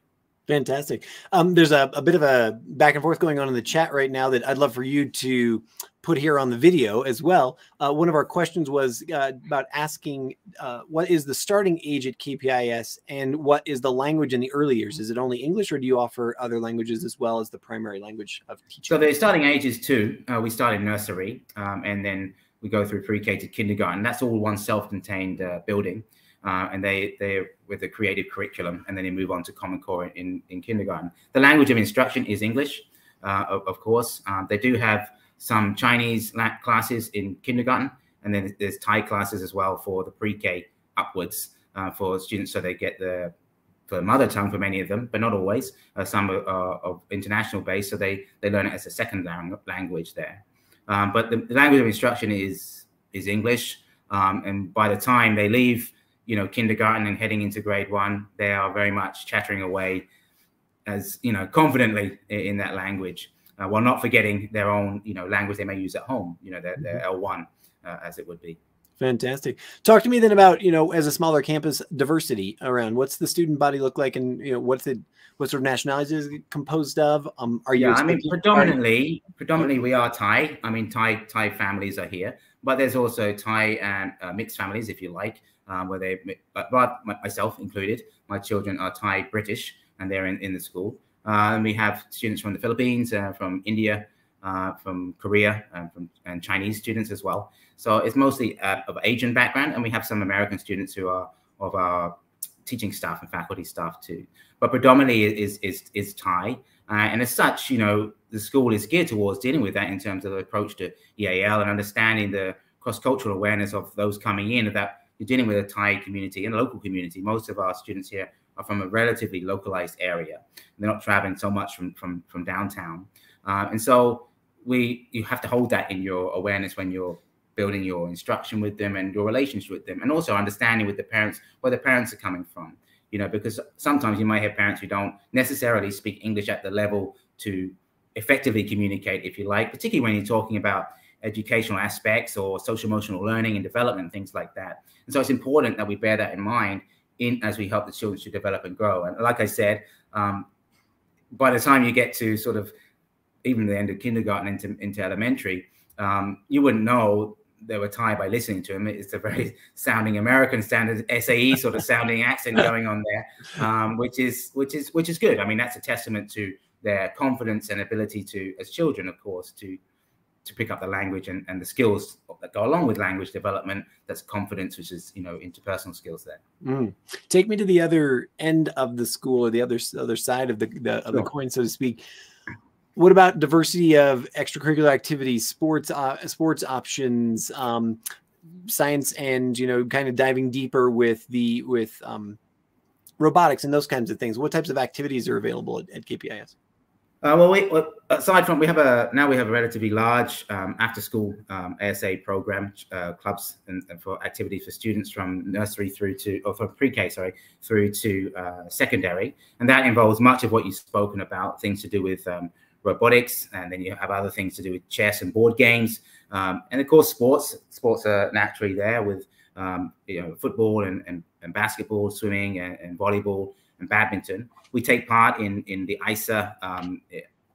[SPEAKER 1] fantastic um, there's a, a bit of a back and forth going on in the chat right now that i'd love for you to put here on the video as well. Uh, one of our questions was uh, about asking uh, what is the starting age at KPIS and what is the language in the early years? Is it only English or do you offer other languages as well as the primary language of teaching?
[SPEAKER 16] So the starting age is two. Uh, we start in nursery um, and then we go through pre-K to kindergarten. That's all one self-contained uh, building. Uh, and they they with a creative curriculum, and then they move on to Common Core in, in kindergarten. The language of instruction is English, of, of, course. Um, they do have some Chinese classes in kindergarten, and then there's Thai classes as well for the pre-K upwards uh, for students, so they get the for mother tongue for many of them, but not always. Uh, some are, are, of international base, so they they learn it as a second language there. Um, but the, the, language of instruction is is English, um, and by the time they leave, you know, kindergarten and heading into grade one, they are very much chattering away as you know confidently in, that language uh, while not forgetting their own, you know, language they may use at home, you know, their, their mm-hmm. L1 uh, as it would be.
[SPEAKER 1] Fantastic. Talk to me then about, you know, as a smaller campus diversity around what's the student body look like and, you know, what's it, what sort of nationalities is it composed of? Um, are you,
[SPEAKER 16] yeah, I mean, predominantly, predominantly we are Thai. I mean, Thai, Thai families are here, but there's also Thai and uh, mixed families, if you like, um, where they, but, myself included, my children are Thai British and they're in, in the school. Uh, and we have students from the Philippines, uh, from India, uh, from Korea, and from and Chinese students as well. So it's mostly of Asian background, and we have some American students who are of our teaching staff and faculty staff too. But predominantly is is is Thai, and as such, you know, the school is geared towards dealing with that in terms of the approach to EAL and understanding the cross-cultural awareness of those coming in that you're dealing with a Thai community and a local community. Most of our students here are from a relatively localized area. They're not traveling so much from from from downtown, uh, and so we you have to hold that in your awareness when you're building your instruction with them and your relationship with them, and also understanding with the parents where the parents are coming from. You know, because sometimes you might have parents who don't necessarily speak English at the level to effectively communicate, if you like, particularly when you're talking about educational aspects or social emotional learning and development, things like that. And so it's important that we bear that in mind in as we help the children to develop and grow. And like I said, um, by the time you get to sort of even the end of kindergarten into, into elementary, um, you wouldn't know they were Thai by listening to him. It's a very sounding American standard SAE sort of sounding accent going on there, um, which is which is which is good. I mean, that's a testament to their confidence and ability to, as children, of course, to to pick up the language and, and the skills that go along with language development that's confidence which is you know interpersonal skills there.
[SPEAKER 1] Mm. take me to the other end of the school or the other other side of the, the of the coin so to speak. What about diversity of extracurricular activities sports uh, sports options um, science and you know kind of diving deeper with the with um, robotics and those kinds of things? What types of activities are available at, at kpis
[SPEAKER 16] uh, well, we, aside from we have a now we have a relatively large um, after-school um, ASA program, uh, clubs and, and, for activities for students from nursery through to or from pre-K, sorry, through to uh, secondary, and that involves much of what you've spoken about, things to do with um, robotics, and then you have other things to do with chess and board games, um, and of course sports. Sports are naturally there with um, you know football and, and, and basketball, swimming, and, and volleyball and badminton. We take part in in the ISA um,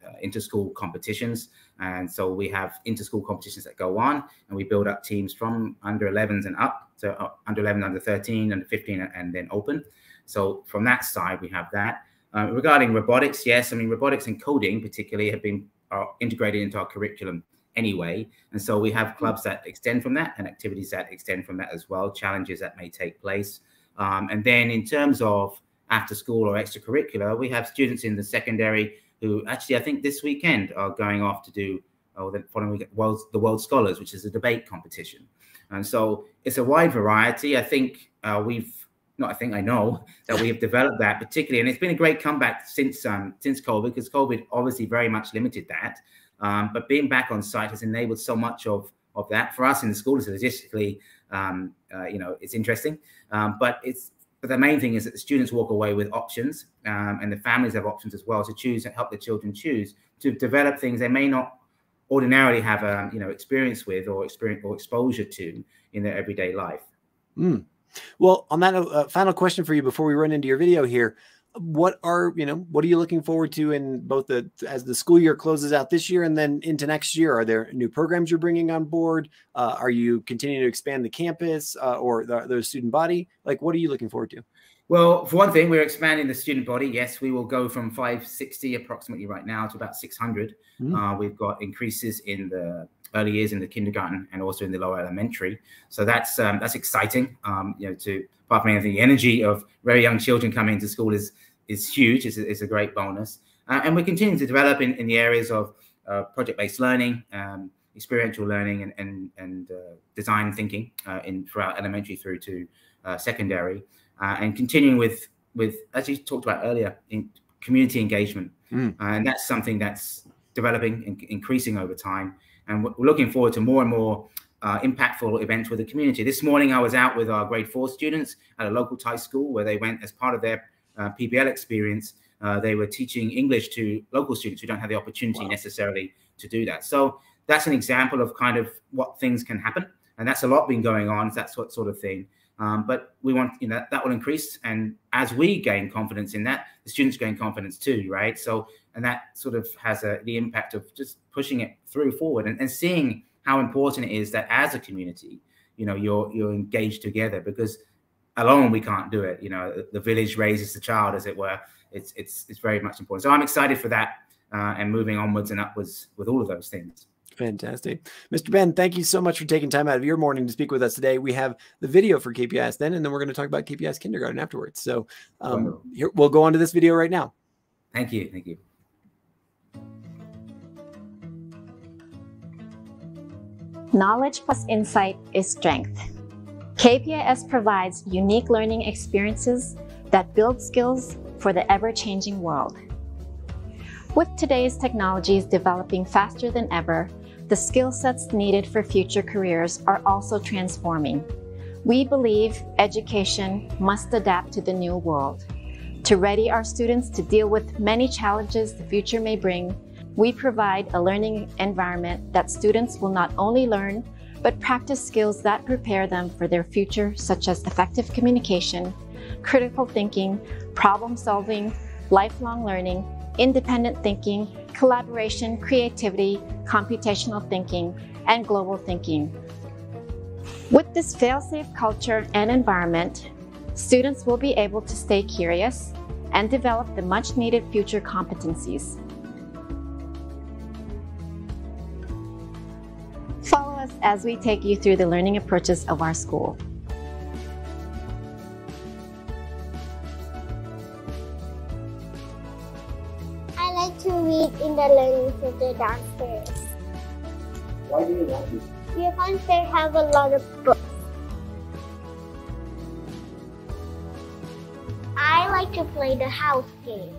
[SPEAKER 16] uh, interschool competitions. And so we have inter-school competitions that go on, and we build up teams from under 11s and up, so uh, under 11, under 13, under 15, and then open. So from that side, we have that. Uh, regarding robotics, yes, I mean robotics and coding particularly have been are integrated into our curriculum anyway, and so we have clubs that extend from that and activities that extend from that as well, challenges that may take place. Um, and then in terms of after school or extracurricular, we have students in the secondary who actually I think this weekend are going off to do oh, the following week, World, the World Scholars, which is a debate competition. And so it's a wide variety. I think uh, we've not I think I know that we have developed that particularly, and it's been a great comeback since um, since COVID because COVID obviously very much limited that. Um, but being back on site has enabled so much of of that for us in the school. Is logistically, um, uh, you know, it's interesting, um, but it's but the main thing is that the students walk away with options, um, and the families have options as well to choose and help the children choose to develop things they may not ordinarily have a um, you know experience with or experience or exposure to in their everyday life.
[SPEAKER 1] Mm. Well, on that uh, final question for you before we run into your video here, what are you know what are you looking forward to in both the as the school year closes out this year and then into next year? Are there new programs you're bringing on board? Uh, are you continuing to expand the campus uh, or the, the student body? Like, what are you looking forward to?
[SPEAKER 16] Well, for one thing, we're expanding the student body. Yes, we will go from 560 approximately right now to about 600. Mm. Uh, we've got increases in the early years in the kindergarten and also in the lower elementary. So that's um, that's exciting. Um, you know, to apart from anything, the energy of very young children coming into school is is huge. It's a, it's a great bonus, uh, and we're continuing to develop in, in the areas of uh, project-based learning, um, experiential learning, and and, and uh, design thinking uh, in throughout elementary through to uh, secondary, uh, and continuing with with as you talked about earlier in community engagement, mm. and that's something that's developing and increasing over time and we're looking forward to more and more uh, impactful events with the community. This morning, I was out with our grade four students at a local Thai school where they went as part of their uh, PBL experience. Uh, they were teaching English to local students who don't have the opportunity wow. necessarily to do that. So that's an example of kind of what things can happen, and that's a lot been going on. that what sort of thing. Um, but we want you know that, that will increase, and as we gain confidence in that, the students gain confidence too, right? So and that sort of has a, the impact of just pushing it through forward and, and seeing how important it is that as a community, you know, you're you're engaged together because alone we can't do it. You know, the village raises the child, as it were. It's it's it's very much important. So I'm excited for that uh, and moving onwards and upwards with all of those things.
[SPEAKER 1] Fantastic. Mr. Ben, thank you so much for taking time out of your morning to speak with us today. We have the video for KPIS then, and then we're going to talk about KPIS kindergarten afterwards. So um, here, we'll go on to this video right now.
[SPEAKER 16] Thank you. Thank you.
[SPEAKER 17] Knowledge plus insight is strength. KPIS provides unique learning experiences that build skills for the ever-changing world. With today's technologies developing faster than ever, the skill sets needed for future careers are also transforming. We believe education must adapt to the new world. To ready our students to deal with many challenges the future may bring, we provide a learning environment that students will not only learn, but practice skills that prepare them for their future, such as effective communication, critical thinking, problem solving, lifelong learning, independent thinking, collaboration, creativity, computational thinking, and global thinking. With this fail-safe culture and environment, students will be able to stay curious and develop the much needed future competencies. Follow us as we take you through the learning approaches of our school.
[SPEAKER 18] I like to read in the learning center downstairs.
[SPEAKER 19] Why do you like it?
[SPEAKER 18] Because they have a lot of books. I like to play the house game.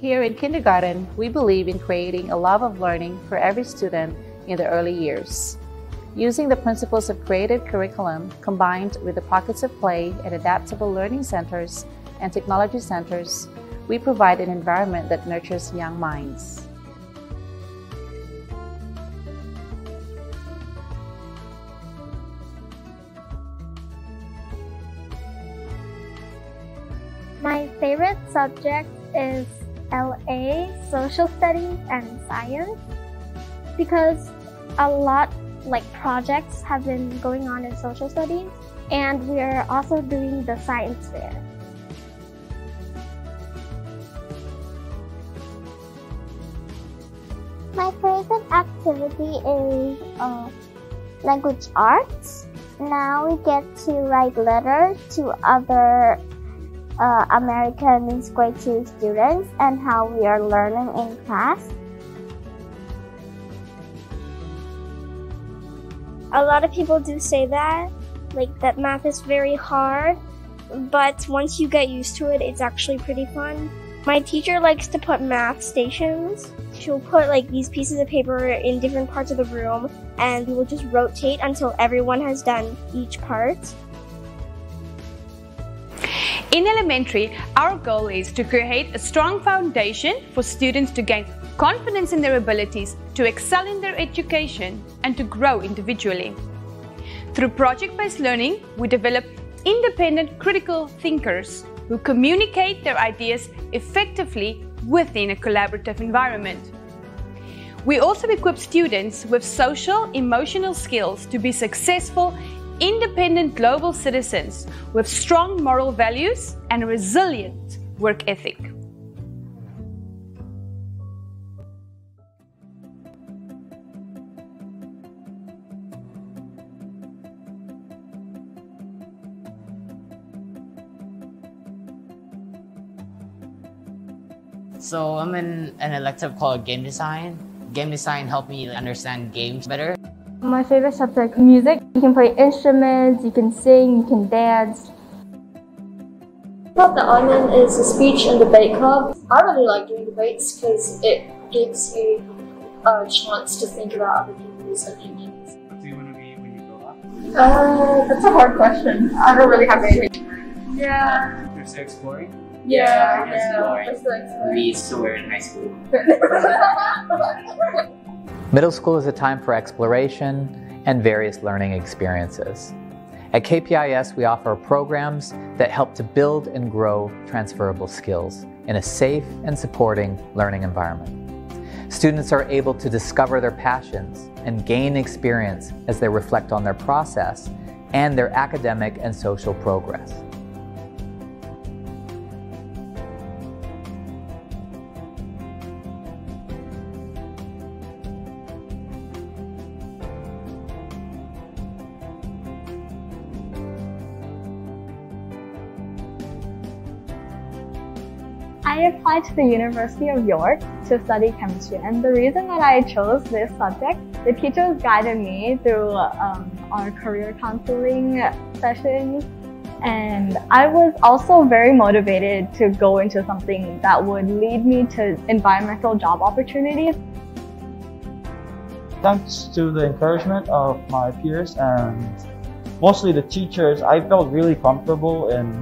[SPEAKER 20] Here in kindergarten, we believe in creating a love of learning for every student in the early years. Using the principles of creative curriculum combined with the pockets of play and adaptable learning centers and technology centers, we provide an environment that nurtures young minds.
[SPEAKER 18] My favorite subject is LA, Social Studies, and Science because a lot like projects have been going on in social studies and we are also doing the science fair. My favorite activity is uh, language arts. Now we get to write letters to other uh, American grade 2 students and how we are learning in class.
[SPEAKER 21] A lot of people do say that, like that math is very hard, but once you get used to it, it's actually pretty fun. My teacher likes to put math stations. She'll put like these pieces of paper in different parts of the room and we will just rotate until everyone has done each part.
[SPEAKER 22] In elementary, our goal is to create a strong foundation for students to gain confidence in their abilities, to excel in their education, and to grow individually. Through project-based learning, we develop independent critical thinkers who communicate their ideas effectively within a collaborative environment. We also equip students with social emotional skills to be successful, independent global citizens with strong moral values and a resilient work ethic.
[SPEAKER 23] So I'm in an elective called game design. Game design helped me understand games better.
[SPEAKER 24] My favorite subject, music. You can play instruments, you can sing, you can dance.
[SPEAKER 25] Club the Onion is a speech and debate club. I really like doing debates because it gives you a chance to think about other people's opinions.
[SPEAKER 26] What do you want to be when you grow up?
[SPEAKER 25] Uh, that's a hard question. I don't really have anything.
[SPEAKER 26] Yeah. You're still exploring?
[SPEAKER 25] Yeah,
[SPEAKER 23] yeah. We used to wear in high school.
[SPEAKER 27] Middle school is a time for exploration and various learning experiences. At KPIS, we offer programs that help to build and grow transferable skills in a safe and supporting learning environment. Students are able to discover their passions and gain experience as they reflect on their process and their academic and social progress.
[SPEAKER 24] I applied to the University of York to study chemistry, and the reason that I chose this subject, the teachers guided me through um, our career counseling sessions, and I was also very motivated to go into something that would lead me to environmental job opportunities.
[SPEAKER 28] Thanks to the encouragement of my peers and mostly the teachers, I felt really comfortable in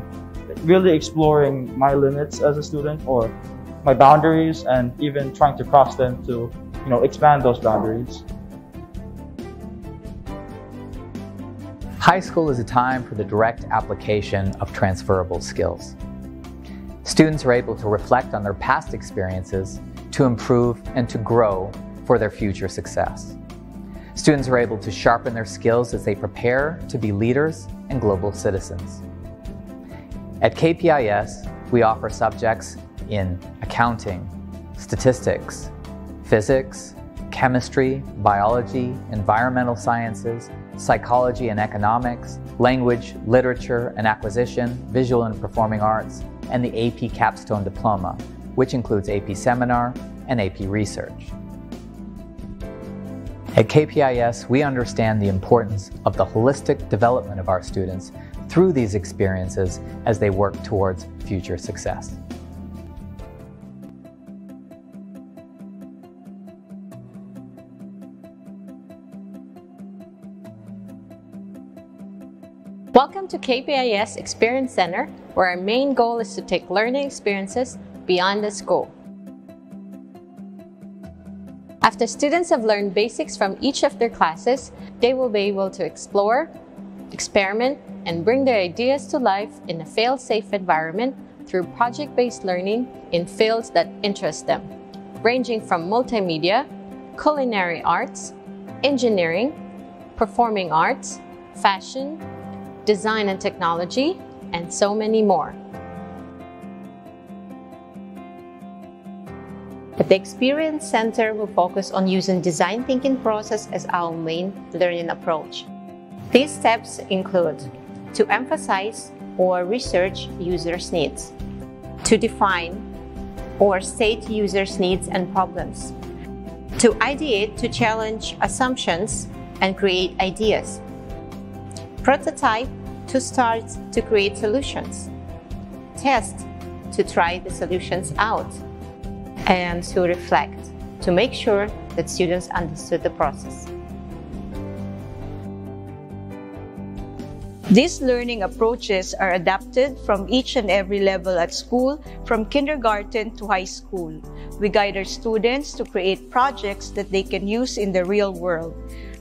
[SPEAKER 28] really exploring my limits as a student or my boundaries and even trying to cross them to you know expand those boundaries
[SPEAKER 27] High school is a time for the direct application of transferable skills. Students are able to reflect on their past experiences to improve and to grow for their future success. Students are able to sharpen their skills as they prepare to be leaders and global citizens. At KPIS, we offer subjects in accounting, statistics, physics, chemistry, biology, environmental sciences, psychology and economics, language, literature and acquisition, visual and performing arts, and the AP Capstone Diploma, which includes AP Seminar and AP Research. At KPIS, we understand the importance of the holistic development of our students through these experiences as they work towards future success.
[SPEAKER 29] Welcome to KPIS Experience Center, where our main goal is to take learning experiences beyond the school. After students have learned basics from each of their classes, they will be able to explore, experiment, and bring their ideas to life in a fail-safe environment through project-based learning in fields that interest them, ranging from multimedia, culinary arts, engineering, performing arts, fashion, design and technology, and so many more. The Experience Center will focus on using design thinking process as our main learning approach. These steps include to emphasize or research users' needs, to define or state users' needs and problems, to ideate to challenge assumptions and create ideas, prototype to start to create solutions, test to try the solutions out, and to reflect to make sure that students understood the process.
[SPEAKER 30] These learning approaches are adapted from each and every level at school, from kindergarten to high school. We guide our students to create projects that they can use in the real world.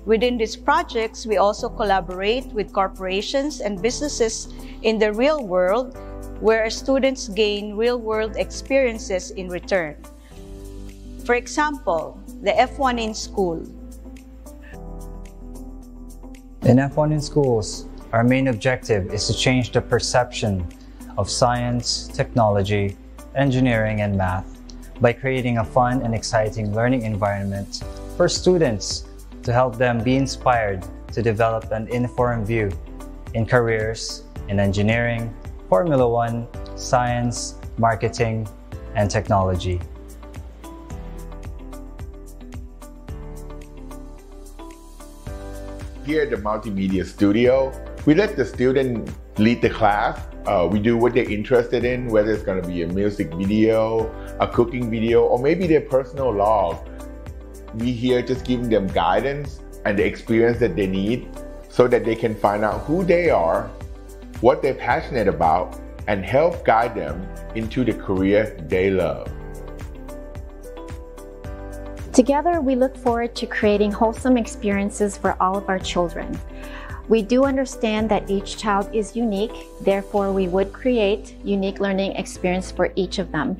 [SPEAKER 30] Within these projects, we also collaborate with corporations and businesses in the real world where students gain real-world experiences in return. For example, the F1 in school.
[SPEAKER 31] In F1 in schools, our main objective is to change the perception of science, technology, engineering, and math by creating a fun and exciting learning environment for students to help them be inspired to develop an informed view in careers in engineering, Formula One, science, marketing, and technology.
[SPEAKER 32] Here at the Multimedia Studio, we let the student lead the class. Uh, we do what they're interested in, whether it's going to be a music video, a cooking video, or maybe their personal log we here just giving them guidance and the experience that they need so that they can find out who they are, what they're passionate about, and help guide them into the career they love.
[SPEAKER 17] Together, we look forward to creating wholesome experiences for all of our children. We do understand that each child is unique, therefore we would create unique learning experience for each of them.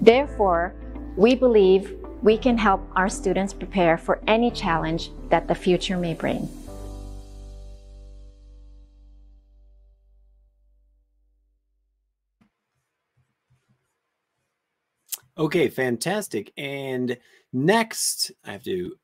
[SPEAKER 17] Therefore, we believe we can help our students prepare for any challenge that the future may bring.
[SPEAKER 1] Okay, fantastic. And next, I have to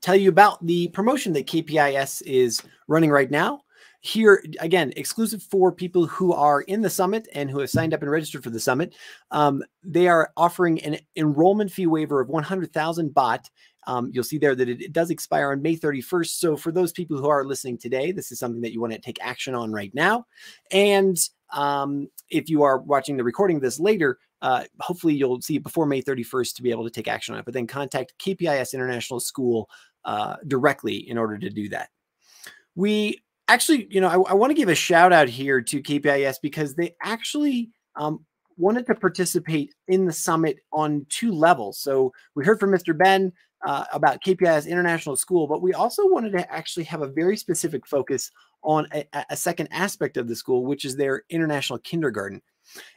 [SPEAKER 1] tell you about the promotion that KPIS is running right now. Here again exclusive for people who are in the summit and who have signed up and registered for the summit. Um, they are offering an enrollment fee waiver of 100000 baht. Um, you'll see there that it, it, does expire on may 31st so for those people who are listening today this is something that you want to take action on right now. And um, if you are watching the recording of this later uh, hopefully you'll see it before may 31st to be able to take action on it but then contact kpis international school uh, directly in order to do that we actually, you know, I, I want to give a shout out here to KPIS because they actually um, wanted to participate in the summit on two levels. So we heard from Mr. Ben uh, about KPIS International School, but we also wanted to actually have a very specific focus on a, a second aspect of the school, which is their international kindergarten.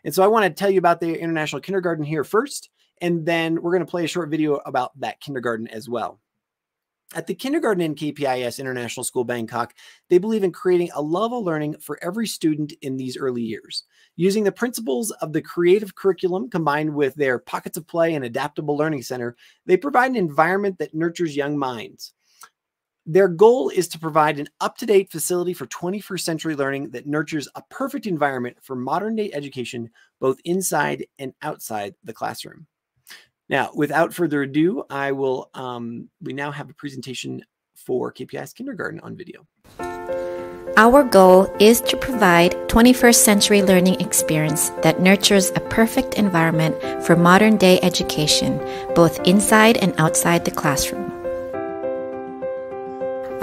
[SPEAKER 1] And so I want to tell you about the international kindergarten here first, and then we're going to play a short video about that kindergarten as well. At the kindergarten in KPIS International School Bangkok, they believe in creating a love of learning for every student in these early years. Using the principles of the creative curriculum combined with their pockets of play and adaptable learning center, they provide an environment that nurtures young minds. Their goal is to provide an up to date facility for 21st century learning that nurtures a perfect environment for modern day education, both inside and outside the classroom. Now, without further ado, I will, um, we now have a presentation for KPIS Kindergarten on video.
[SPEAKER 33] Our goal is to provide 21st century learning experience that nurtures a perfect environment for modern day education, both inside and outside the classroom.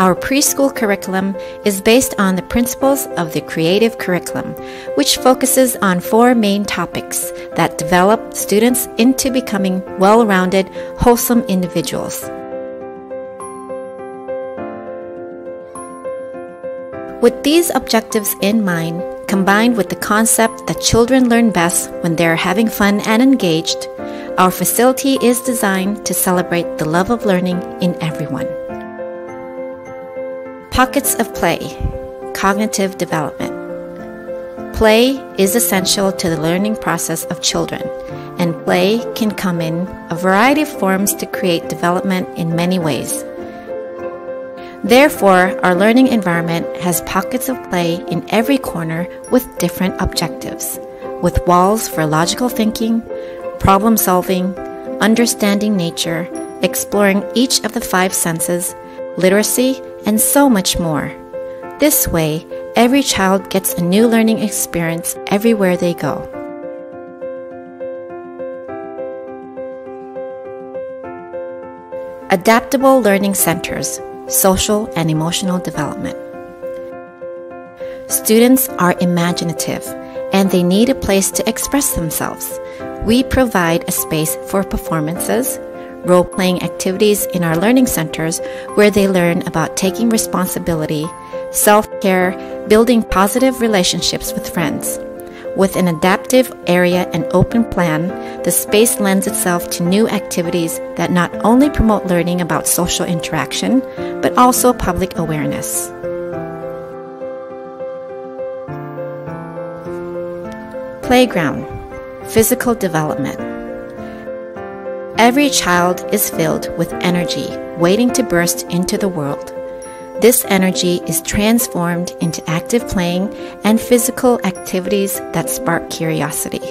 [SPEAKER 33] Our preschool curriculum is based on the principles of the creative curriculum, which focuses on four main topics that develop students into becoming well rounded, wholesome individuals. With these objectives in mind, combined with the concept that children learn best when they are having fun and engaged, our facility is designed to celebrate the love of learning in everyone. Pockets of play, cognitive development. Play is essential to the learning process of children, and play can come in a variety of forms to create development in many ways. Therefore, our learning environment has pockets of play in every corner with different objectives, with walls for logical thinking, problem solving, understanding nature, exploring each of the five senses, literacy, and so much more. This way, every child gets a new learning experience everywhere they go. Adaptable Learning Centers Social and Emotional Development. Students are imaginative and they need a place to express themselves. We provide a space for performances, role playing activities in our learning centers where they learn about taking responsibility, self care, building positive relationships with friends. With an adaptive area and open plan, the space lends itself to new activities that not only promote learning about social interaction, but also public awareness. Playground Physical Development Every child is filled with energy waiting to burst into the world. This energy is transformed into active playing and physical activities that spark curiosity.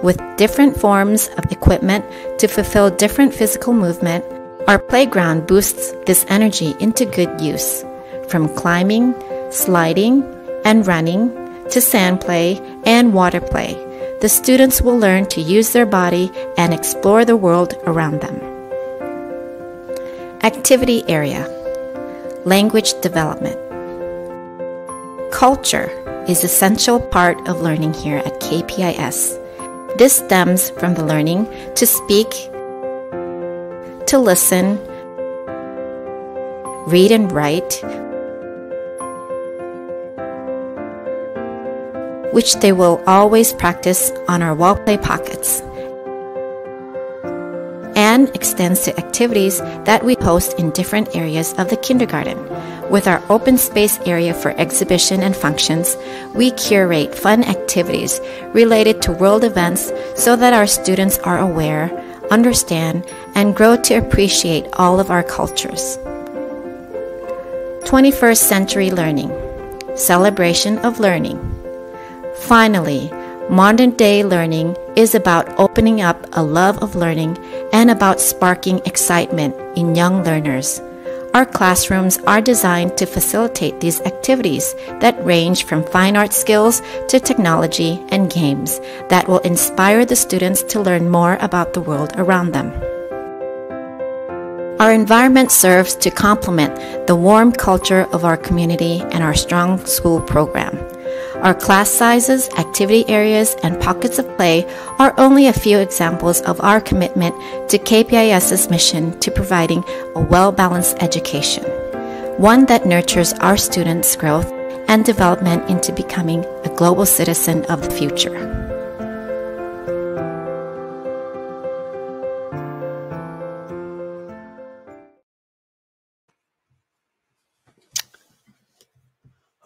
[SPEAKER 33] With different forms of equipment to fulfill different physical movement, our playground boosts this energy into good use, from climbing, sliding, and running to sand play and water play. The students will learn to use their body and explore the world around them. Activity area Language development. Culture is essential part of learning here at KPIS. This stems from the learning to speak, to listen, read and write, which they will always practice on our wall play pockets and extends to activities that we host in different areas of the kindergarten. With our open space area for exhibition and functions, we curate fun activities related to world events so that our students are aware, understand, and grow to appreciate all of our cultures. 21st Century Learning Celebration of Learning. Finally, Modern day learning is about opening up a love of learning and about sparking excitement in young learners. Our classrooms are designed to facilitate these activities that range from fine art skills to technology and games that will inspire the students to learn more about the world around them. Our environment serves to complement the warm culture of our community and our strong school program. Our class sizes, activity areas, and pockets of play are only a few examples of our commitment to KPIS's mission to providing a well balanced education, one that nurtures our students' growth and development into becoming a global citizen of the future.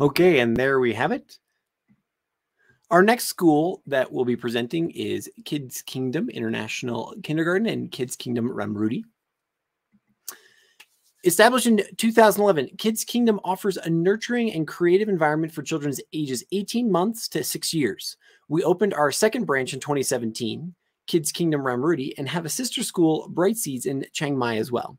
[SPEAKER 1] Okay, and there we have it. Our next school that we'll be presenting is Kids Kingdom International Kindergarten and Kids Kingdom Ruamrudee. Established in 2011, Kids Kingdom offers a nurturing and creative environment for children's ages 18 months to six years. We opened our second branch in 2017, Kids Kingdom Ruamrudee, and have a sister school, Bright Seeds, in Chiang Mai as well.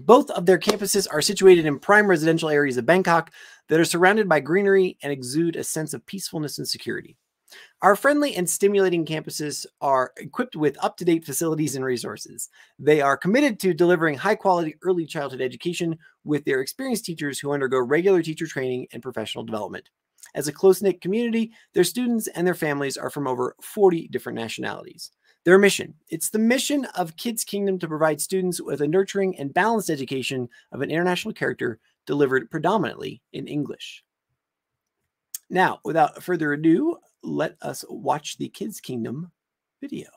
[SPEAKER 1] Both of their campuses are situated in prime residential areas of Bangkok that are surrounded by greenery and exude a sense of peacefulness and security. Our friendly and stimulating campuses are equipped with up to date facilities and resources. They are committed to delivering high quality early childhood education with their experienced teachers who undergo regular teacher training and professional development. As a close knit community, their students and their families are from over 40 different nationalities their mission. It's the mission of Kids Kingdom to provide students with a nurturing and balanced education of an international character delivered predominantly in English. Now, without further ado, let us watch the Kids Kingdom video.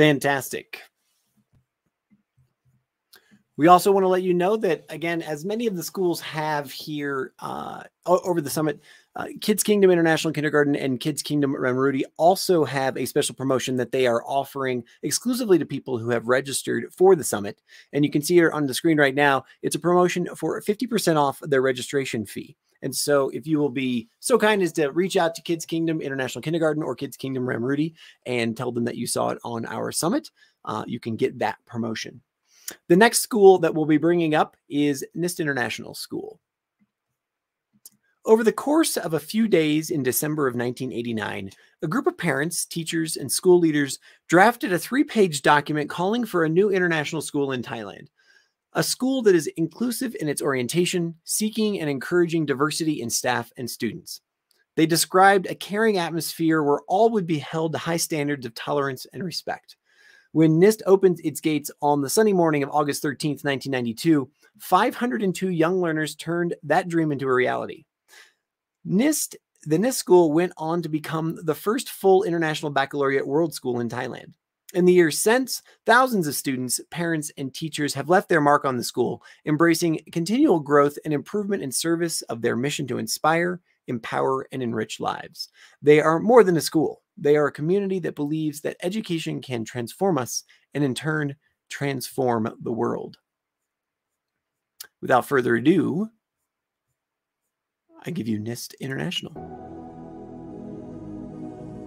[SPEAKER 1] Fantastic. We also want to let you know that, again, as many of the schools have here uh, over the summit, uh, Kids Kingdom International Kindergarten and Kids Kingdom Ruamrudee also have a special promotion that they are offering exclusively to people who have registered for the summit. And you can see here on the screen right now, it's a promotion for 50% off their registration fee. And so, if you will be so kind as to reach out to Kids Kingdom International Kindergarten or Kids Kingdom Ruamrudee and tell them that you saw it on our summit, uh, you can get that promotion. The next school that we'll be bringing up is NIST International School. Over the course of a few days in December of 1989, a group of parents, teachers, and school leaders drafted a three page document calling for a new international school in Thailand. A school that is inclusive in its orientation, seeking and encouraging diversity in staff and students. They described a caring atmosphere where all would be held to high standards of tolerance and respect. When NIST opened its gates on the sunny morning of August 13, 1992, 502 young learners turned that dream into a reality. NIST, the NIST school went on to become the first full international baccalaureate world school in Thailand. In the years since, thousands of students, parents, and teachers have left their mark on the school, embracing continual growth and improvement in service of their mission to inspire, empower, and enrich lives. They are more than a school. They are a community that believes that education can transform us and, in turn, transform the world. Without further ado, I give you NIST International.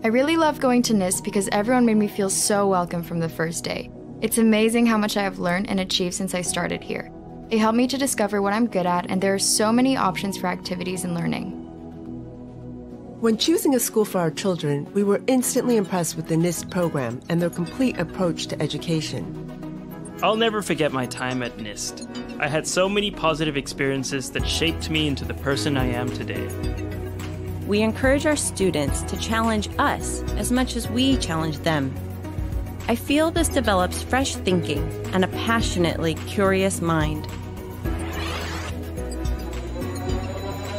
[SPEAKER 34] I really love going to NIST because everyone made me feel so welcome from the first day. It's amazing how much I have learned and achieved since I started here. It helped me to discover what I'm good at, and there are so many options for activities and learning.
[SPEAKER 35] When choosing a school for our children, we were instantly impressed with the NIST program and their complete approach to education.
[SPEAKER 36] I'll never forget my time at NIST. I had so many positive experiences that shaped me into the person I am today.
[SPEAKER 37] We encourage our students to challenge us as much as we challenge them. I feel this develops fresh thinking and a passionately curious mind.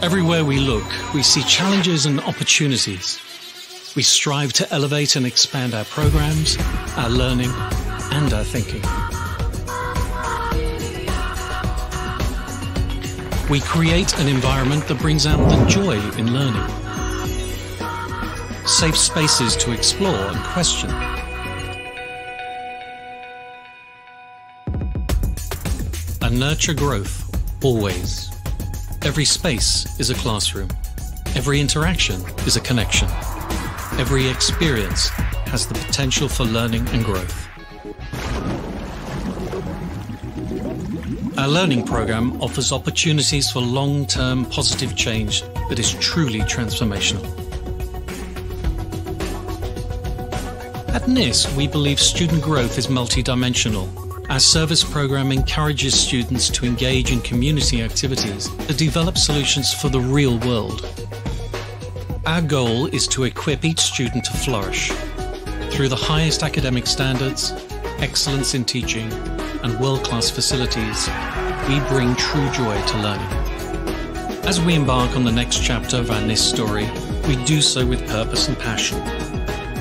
[SPEAKER 38] Everywhere we look, we see challenges and opportunities. We strive to elevate and expand our programs, our learning, and our thinking. We create an environment that brings out the joy in learning. Safe spaces to explore and question. And nurture growth, always. Every space is a classroom. Every interaction is a connection. Every experience has the potential for learning and growth. Our learning program offers opportunities for long term positive change that is truly transformational. At NIST, we believe student growth is multidimensional our service program encourages students to engage in community activities that develop solutions for the real world. Our goal is to equip each student to flourish. Through the highest academic standards, excellence in teaching, and world-class facilities, we bring true joy to learning. As we embark on the next chapter of our NIST story, we do so with purpose and passion,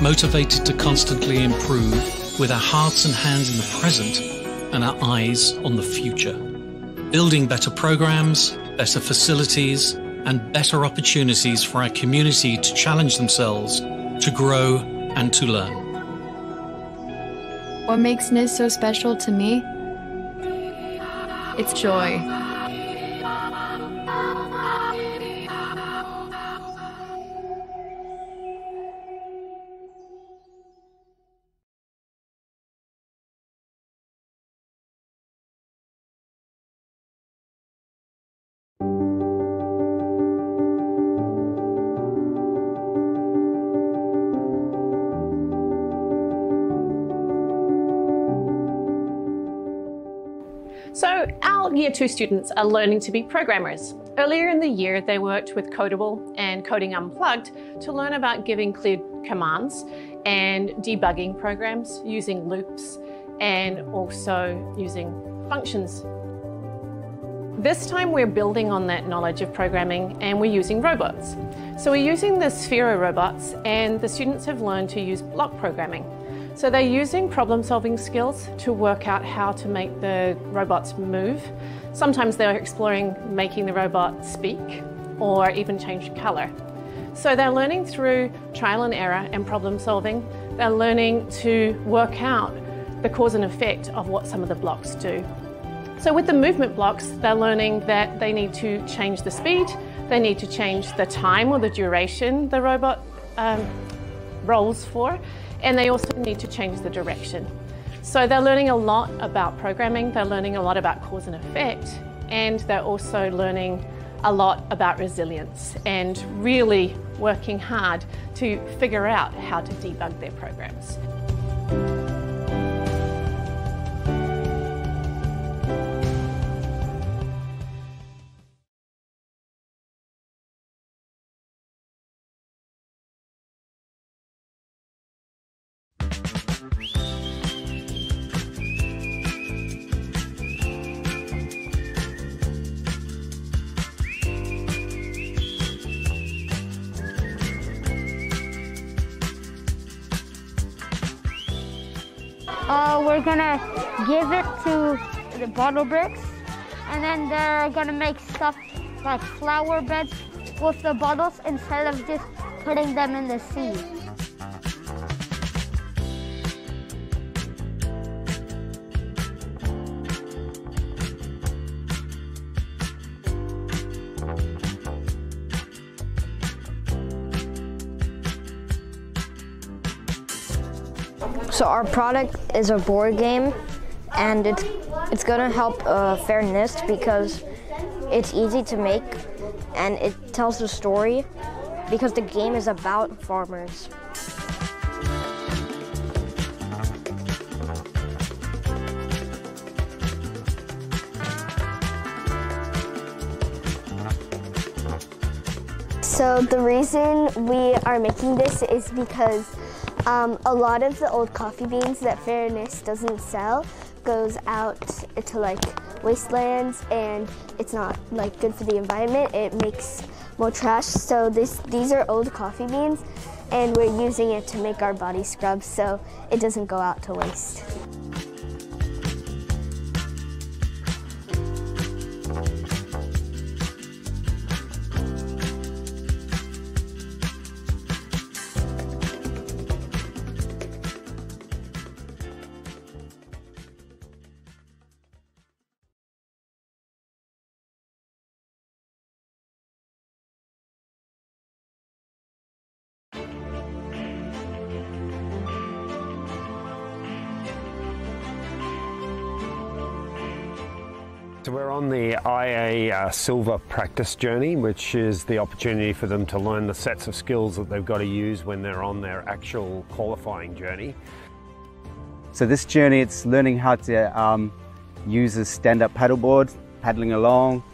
[SPEAKER 38] motivated to constantly improve with our hearts and hands in the present and our eyes on the future. Building better programs, better facilities, and better opportunities for our community to challenge themselves, to grow, and to learn.
[SPEAKER 34] What makes NIST so special to me? It's joy.
[SPEAKER 39] Year 2 students are learning to be programmers. Earlier in the year, they worked with Kodable and Coding Unplugged to learn about giving clear commands and debugging programs using loops and also using functions. This time we're building on that knowledge of programming and we're using robots. So we're using the Sphero robots and the students have learned to use block programming. So they're using problem solving skills to work out how to make the robots move. Sometimes they're exploring making the robot speak or even change colour. So they're learning through trial and error and problem solving. They're learning to work out the cause and effect of what some of the blocks do. So with the movement blocks, they're learning that they need to change the speed, they need to change the time or the duration the robot um, rolls for, and they also need to change the direction. So they're learning a lot about programming, they're learning a lot about cause and effect, and they're also learning a lot about resilience and really working hard to figure out how to debug their programs.
[SPEAKER 40] The bottle bricks and then they're gonna make stuff like flower beds with the bottles instead of just putting them in the sea.
[SPEAKER 41] So our product is a board game, and it's it's gonna help uh, Fair NIST because it's easy to make, and it tells the story because the game is about farmers.
[SPEAKER 24] So the reason we are making this is because um, a lot of the old coffee beans that Fairness doesn't sell goes out to like wastelands and it's not like good for the environment. It makes more trash. So this these are old coffee beans and we're using it to make our body scrubs so it doesn't go out to waste.
[SPEAKER 42] On the IA uh, Silver practice journey, which is the opportunity for them to learn the sets of skills that they've got to use when they're on their actual qualifying journey.
[SPEAKER 43] So this journey, it's learning how to um, use a stand-up paddleboard, paddling along,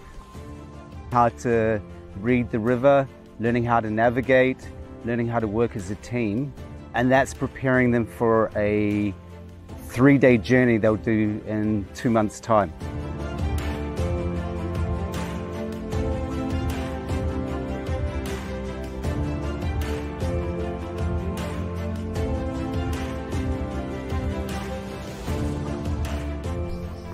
[SPEAKER 43] how to read the river, learning how to navigate, learning how to work as a team. And that's preparing them for a three-day journey they'll do in two months' time.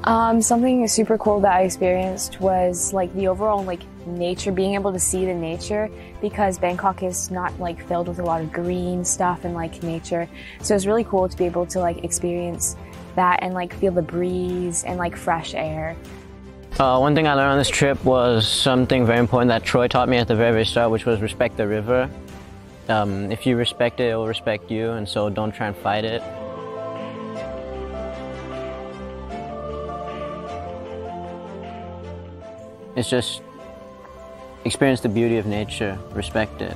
[SPEAKER 44] Um, something super cool that I experienced was like the overall like nature, being able to see the nature because Bangkok is not like filled with a lot of green stuff and like nature. So it's really cool to be able to like experience that and like feel the breeze and like fresh air.
[SPEAKER 45] Uh, one thing I learned on this trip was something very important that Troy taught me at the very, very start, which was respect the river. Um, if you respect it, it will respect you, and so don't try and fight it. It's just experience the beauty of nature, respect it.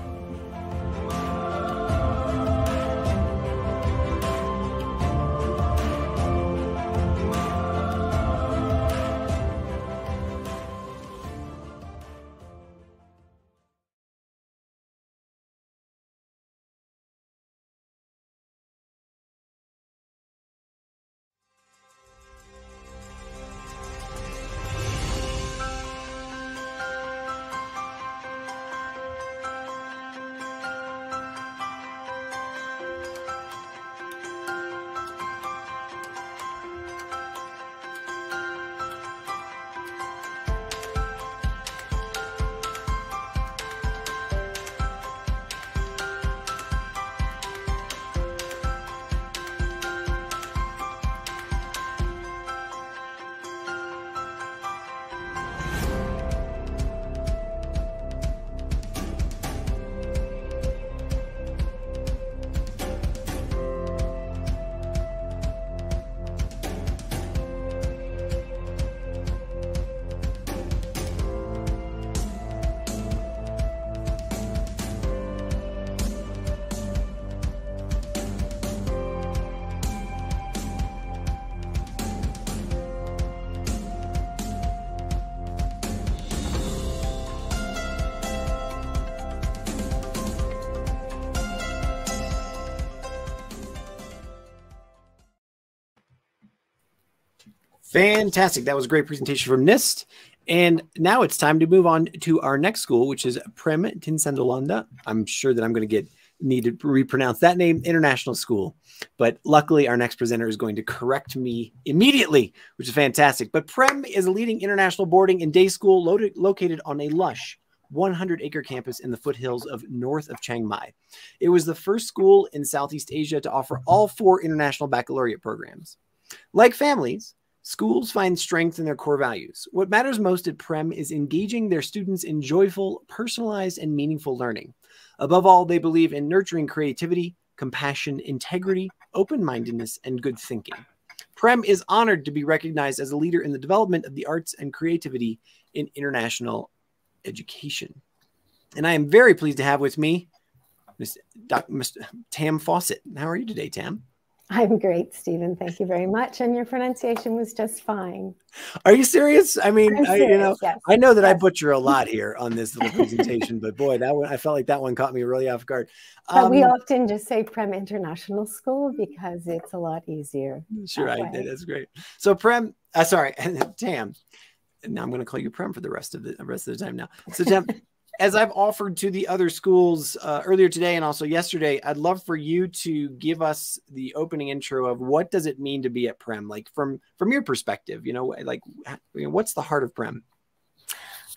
[SPEAKER 1] Fantastic. That was a great presentation from NIST. And now it's time to move on to our next school, which is Prem Tinsandolanda. I'm sure that I'm going to get need to repronounce that name, International School. But luckily, our next presenter is going to correct me immediately, which is fantastic. But Prem is a leading international boarding and day school loaded, located on a lush 100 acre campus in the foothills of north of Chiang Mai. It was the first school in Southeast Asia to offer all four international baccalaureate programs. Like families, schools find strength in their core values. What matters most at Prem is engaging their students in joyful, personalized, and meaningful learning. Above all, they believe in nurturing creativity, compassion, integrity, open mindedness, and good thinking. Prem is honored to be recognized as a leader in the development of the arts and creativity in international education. And I am very pleased to have with me Ms. Dr. Ms. Tam Fawcett. How are you today, Tam?
[SPEAKER 46] I'm great, Stephen. Thank you very much. And your pronunciation was just fine.
[SPEAKER 1] Are you serious? I mean,
[SPEAKER 46] serious,
[SPEAKER 1] I, you know,
[SPEAKER 46] yes.
[SPEAKER 1] I know that yes. I butcher a lot here on this little presentation, but boy, that one I felt like that one caught me really off guard.
[SPEAKER 46] Um, but we often just say Prem International School because it's a lot easier.
[SPEAKER 1] Sure, that I did. That's great. So Prem, uh, sorry, and Tam. Now I'm going to call you Prem for the rest of the rest of the time now. So Tam, as I've offered to the other schools uh, earlier today and also yesterday, I'd love for you to give us the opening intro of what does it mean to be at Prem, like from from your perspective. You know, like you know, what's the heart of Prem?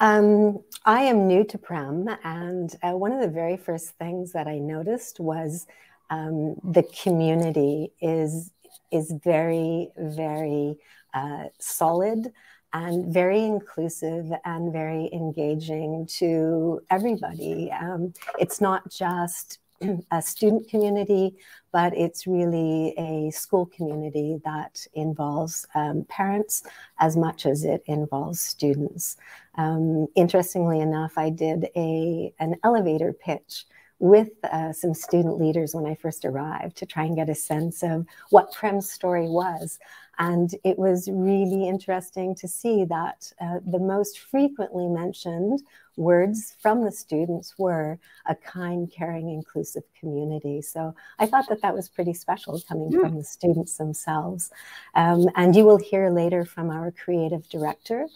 [SPEAKER 46] Um, I am new to Prem, and uh, one of the very first things that I noticed was um, the community is is very very uh, solid and very inclusive and very engaging to everybody. Um, it's not just a student community, but it's really a school community that involves um, parents as much as it involves students. Um, interestingly enough, I did a an elevator pitch with uh, some student leaders when I first arrived to try and get a sense of what Prem's story was. And it was really interesting to see that uh, the most frequently mentioned words from the students were a kind, caring, inclusive community. So I thought that that was pretty special coming mm. from the students themselves. Um, and you will hear later from our creative director.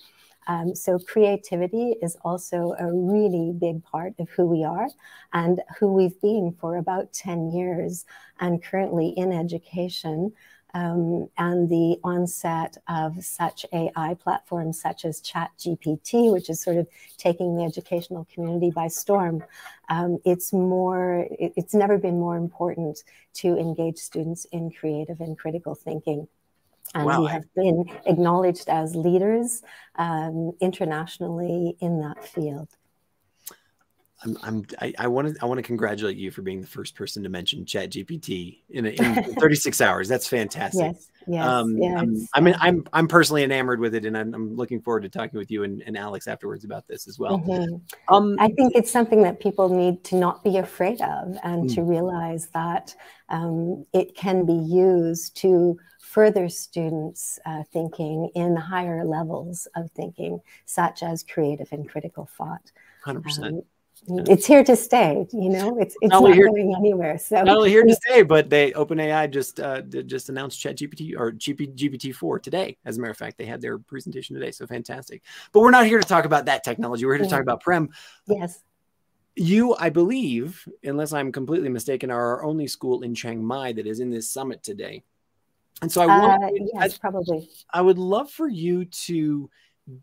[SPEAKER 46] Um, so creativity is also a really big part of who we are and who we've been for about 10 years and currently in education um, and the onset of such AI platforms such as ChatGPT, which is sort of taking the educational community by storm, um, it's more, it, it's never been more important to engage students in creative and critical thinking. And wow. we have been acknowledged as leaders um, internationally in that field.
[SPEAKER 1] I'm, I'm I, I want to I want to congratulate you for being the first person to mention Chat GPT in, a, in 36 hours. That's fantastic.
[SPEAKER 46] Yes, yes, um, yes.
[SPEAKER 1] I'm, I mean, I'm I'm personally enamored with it, and I'm, I'm looking forward to talking with you and, and Alex afterwards about this as well.
[SPEAKER 46] Mm-hmm. Um, I think it's something that people need to not be afraid of, and mm. to realize that um, it can be used to further students' uh, thinking in higher levels of thinking, such as creative and critical thought.
[SPEAKER 1] Hundred percent
[SPEAKER 46] it's here to stay. You know, it's it's not, not here, going anywhere. So
[SPEAKER 1] not only here to stay, but they OpenAI just uh, just announced ChatGPT or GP, GPT four today. As a matter of fact, they had their presentation today. So fantastic. But we're not here to talk about that technology. We're here to yeah. talk about Prem.
[SPEAKER 46] Yes.
[SPEAKER 1] You, I believe, unless I'm completely mistaken, are our only school in Chiang Mai that is in this summit today. And so I want,
[SPEAKER 46] uh, yes, I, probably.
[SPEAKER 1] I would love for you to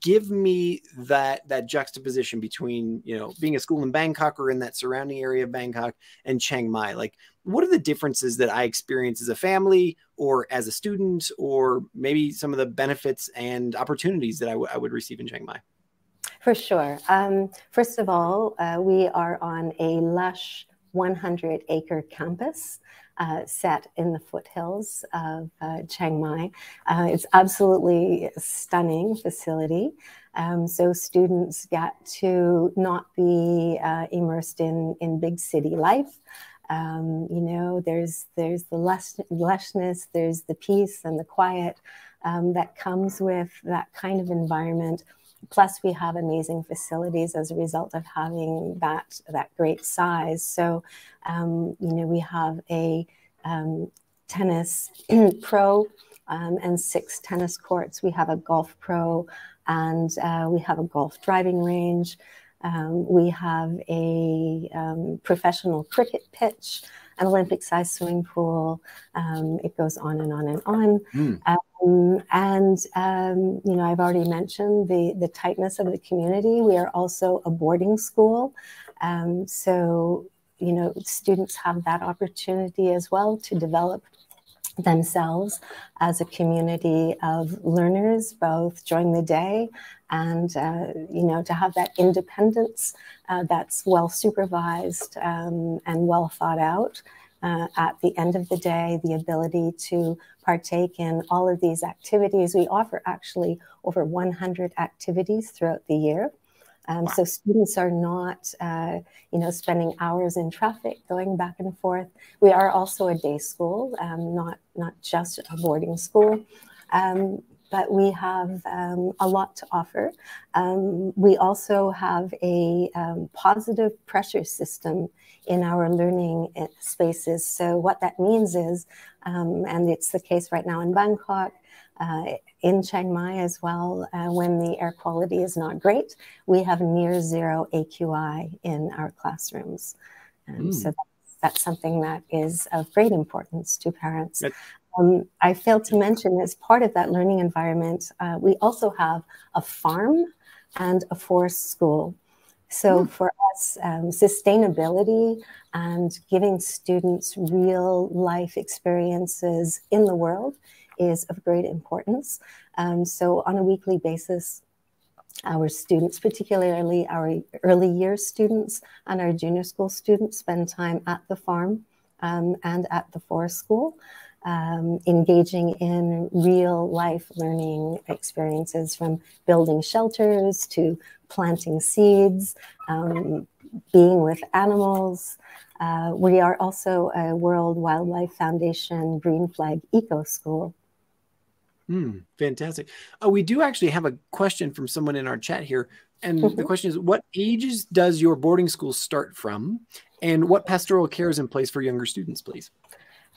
[SPEAKER 1] give me that that juxtaposition between you know being a school in Bangkok or in that surrounding area of Bangkok and Chiang Mai. Like what are the differences that I experience as a family or as a student or maybe some of the benefits and opportunities that I, would receive in Chiang Mai?
[SPEAKER 46] For sure. Um, first of all uh, we are on a lush 100 acre campus uh, set in the foothills of uh, Chiang Mai. Uh, it's absolutely stunning facility. Um, so students get to not be uh, immersed in, in big city life. Um, you know, there's there's the lush, lushness, there's the peace and the quiet um, that comes with that kind of environment. Plus, we have amazing facilities as a result of having that that great size. So, um, you know, we have a um, tennis pro um, and six tennis courts. We have a golf pro and uh, we have a golf driving range. Um, we have a um, professional cricket pitch, an Olympic sized swimming pool. Um, it goes on and on and on. Mm. and, um, you know, I've already mentioned the, the tightness of the community. We are also a boarding school. Um, so, you know, students have that opportunity as well to develop themselves as a community of learners, both during the day and, uh, you know, to have that independence uh, that's well supervised um, and well thought out. Uh, at the end of the day, the ability to partake in all of these activities. We offer actually over 100 activities throughout the year. Um, wow. So students are not, uh, you know, spending hours in traffic going back and forth. We are also a day school, um, not not just a boarding school. Um, but we have um, a lot to offer. Um, we also have a um, positive pressure system in our learning eh, spaces. So what that means is, and it's the case right now in Bangkok, uh, in Chiang Mai as well, uh, when the air quality is not great, we have near zero AQI in our classrooms. Um, mm. So that's, that's, something that is of great importance to parents. Um, I failed to mention as part of that learning environment, uh, we also have a farm and a forest school. So mm. for us, um, sustainability and giving students real life experiences in the world is of great importance. Um, so on a weekly basis, our students, particularly our early years students and our junior school students, spend time at the farm um, and at the forest school, um, engaging in real life learning experiences from building shelters to planting seeds, um, being with animals. Uh, we are also a World Wildlife Foundation Green Flag Eco School.
[SPEAKER 1] Hmm, fantastic. Uh, we do actually have a question from someone in our chat here. And mm-hmm. the question is What ages does your boarding school start from? And what pastoral care is in place for younger students, please?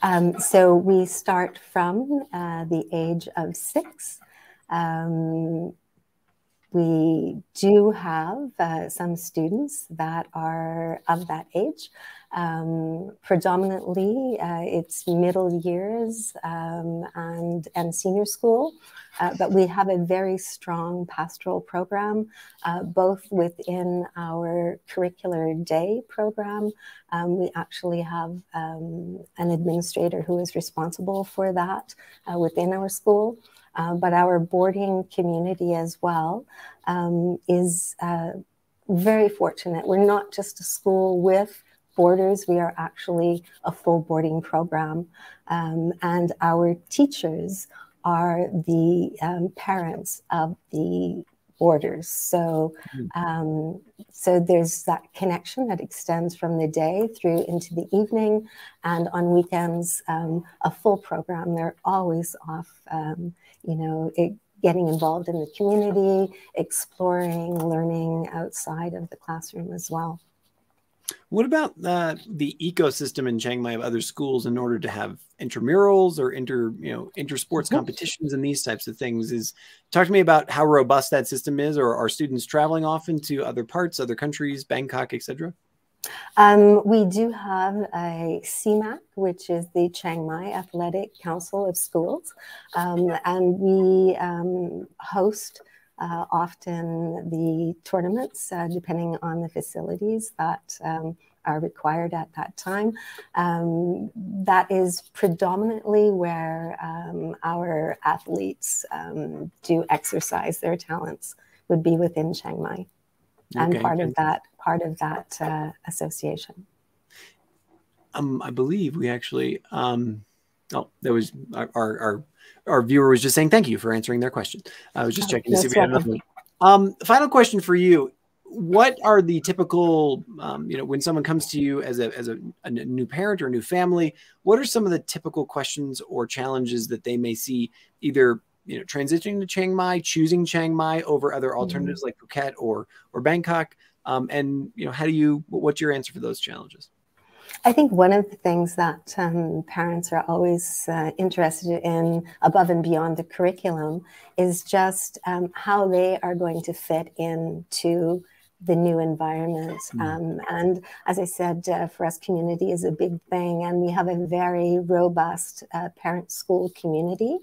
[SPEAKER 46] Um, so we start from uh, the age of six. Um, we do have uh, some students that are of that age. Um, predominantly, uh, it's middle years um, and, and senior school, uh, but we have a very strong pastoral program, uh, both within our curricular day program. Um, we actually have um, an administrator who is responsible for that uh, within our school. Uh, but our boarding community as well um, is uh, very fortunate. We're not just a school with boarders, we are actually a full boarding program. Um, and our teachers are the um, parents of the boarders. So, hmm. um, so there's that connection that extends from the day through into the evening, and on weekends, um, a full program. They're always off, um, you know, it, getting involved in the community, exploring, learning outside of the classroom as well.
[SPEAKER 1] What about uh, the ecosystem in Chiang Mai of other schools in order to have intramurals or inter, you know, intersports competitions and these types of things? Is talk to me about how robust that system is, or are students traveling often to other parts, other countries, Bangkok, etc.?
[SPEAKER 46] Um, we do have a CMAC, which is the Chiang Mai Athletic Council of Schools, um, and we um, host uh, often the tournaments, uh, depending on the facilities that um, are required at that time. Um, that is predominantly where um, our athletes um, do exercise their talents, would be within Chiang Mai. Okay. And part of that, part of that uh, association.
[SPEAKER 1] Um, I believe we actually, um, oh, that was our, our, our viewer was just saying thank you for answering their question. I was just oh, checking to see if we had another Um, final question for you: What are the typical, um, you know, when someone comes to you as a as a, a, new parent or a new family? What are some of the typical questions or challenges that they may see either you know transitioning to Chiang Mai, choosing Chiang Mai over other mm-hmm. alternatives mm-hmm. like Phuket or or Bangkok? Um, and you know, how do you? What's your answer for those challenges?
[SPEAKER 46] I think one of the things that um, parents are always uh, interested in, above and beyond the curriculum, is just um, how they are going to fit into the new environment. Mm. Um, and as I said, uh, for us, community is a big thing, and we have a very robust uh, parent school community.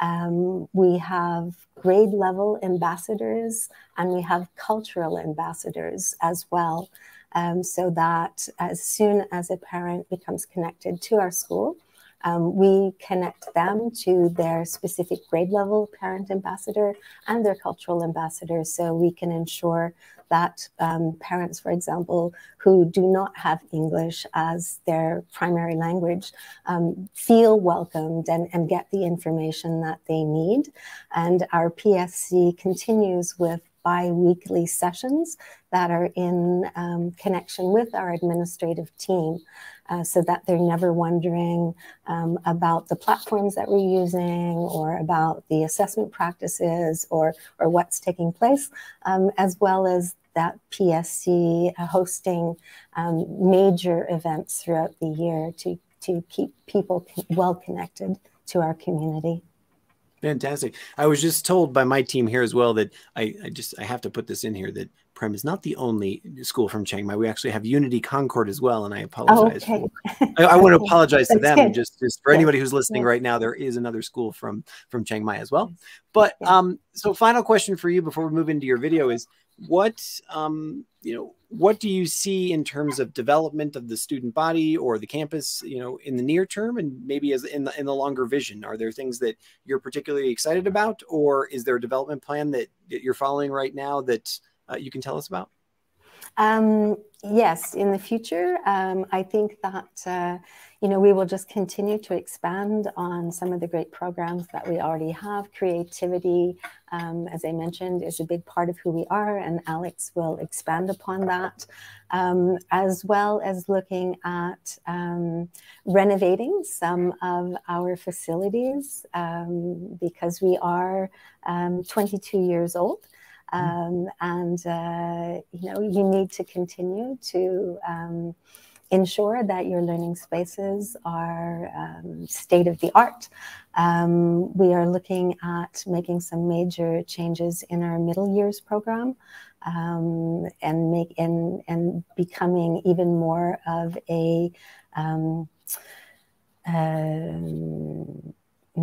[SPEAKER 46] Um, we have grade level ambassadors and we have cultural ambassadors as well. Um, so that as soon as a parent becomes connected to our school, um, we connect them to their specific grade level parent ambassador and their cultural ambassador so we can ensure that um, parents, for example, who do not have English as their primary language, um, feel welcomed and, and get the information that they need. And our PSC continues with bi-weekly sessions that are in um, connection with our administrative team uh, so that they're never wondering um, about the platforms that we're using or about the assessment practices or, or what's taking place, um, as well as that PSC uh, hosting um, major events throughout the year to, to keep people well connected to our community.
[SPEAKER 1] Fantastic. I was just told by my team here as well that I, I just I have to put this in here that Prem is not the only school from Chiang Mai. We actually have Unity Concord as well, and I apologize. Oh, okay. I, I, want to apologize to them. Just, just for anybody who's listening right now, there is another school from from Chiang Mai as well. But um, so final question for you before we move into your video is what um, you know what do you see in terms of development of the student body or the campus you know in the near term and maybe as in the in the longer vision? Are there things that you're particularly excited about or is there a development plan that, that you're following right now that uh, you can tell us about
[SPEAKER 46] um, yes in the future um, i think that uh, you know, we will just continue to expand on some of the great programs that we already have. Creativity, um, as I mentioned, is a big part of who we are, and Alex will expand upon that, um, as well as looking at um, renovating some of our facilities um, because we are um, 22 years old. Mm-hmm. Um, and, uh, you know, you need to continue to ensure that your learning spaces are um, state of the art. Um, we are looking at making some major changes in our middle years program um, and make and and becoming even more of a um,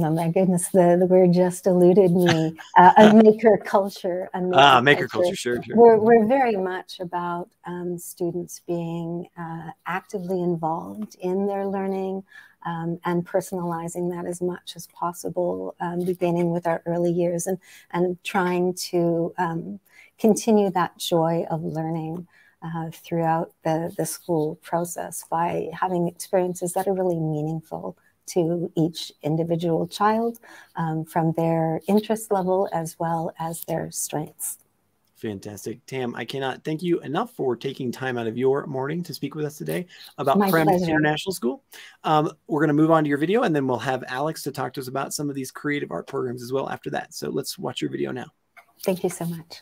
[SPEAKER 46] oh my goodness, the, the word just eluded me. Uh, a maker culture. A
[SPEAKER 1] maker ah, maker culture, culture sure, sure.
[SPEAKER 46] We're, we're very much about um, students being uh, actively involved in their learning um, and personalizing that as much as possible, um, beginning with our early years and, and trying to um, continue that joy of learning. Uh, throughout the, the school process by having experiences that are really meaningful to each individual child um, from their interest level as well as their strengths.
[SPEAKER 1] Fantastic. Tam, I cannot thank you enough for taking time out of your morning to speak with us today about My Prem International School. Um, we're going to move on to your video and then we'll have Alex to talk to us about some of these creative art programs as well after that. So let's watch your video now.
[SPEAKER 46] Thank you so much.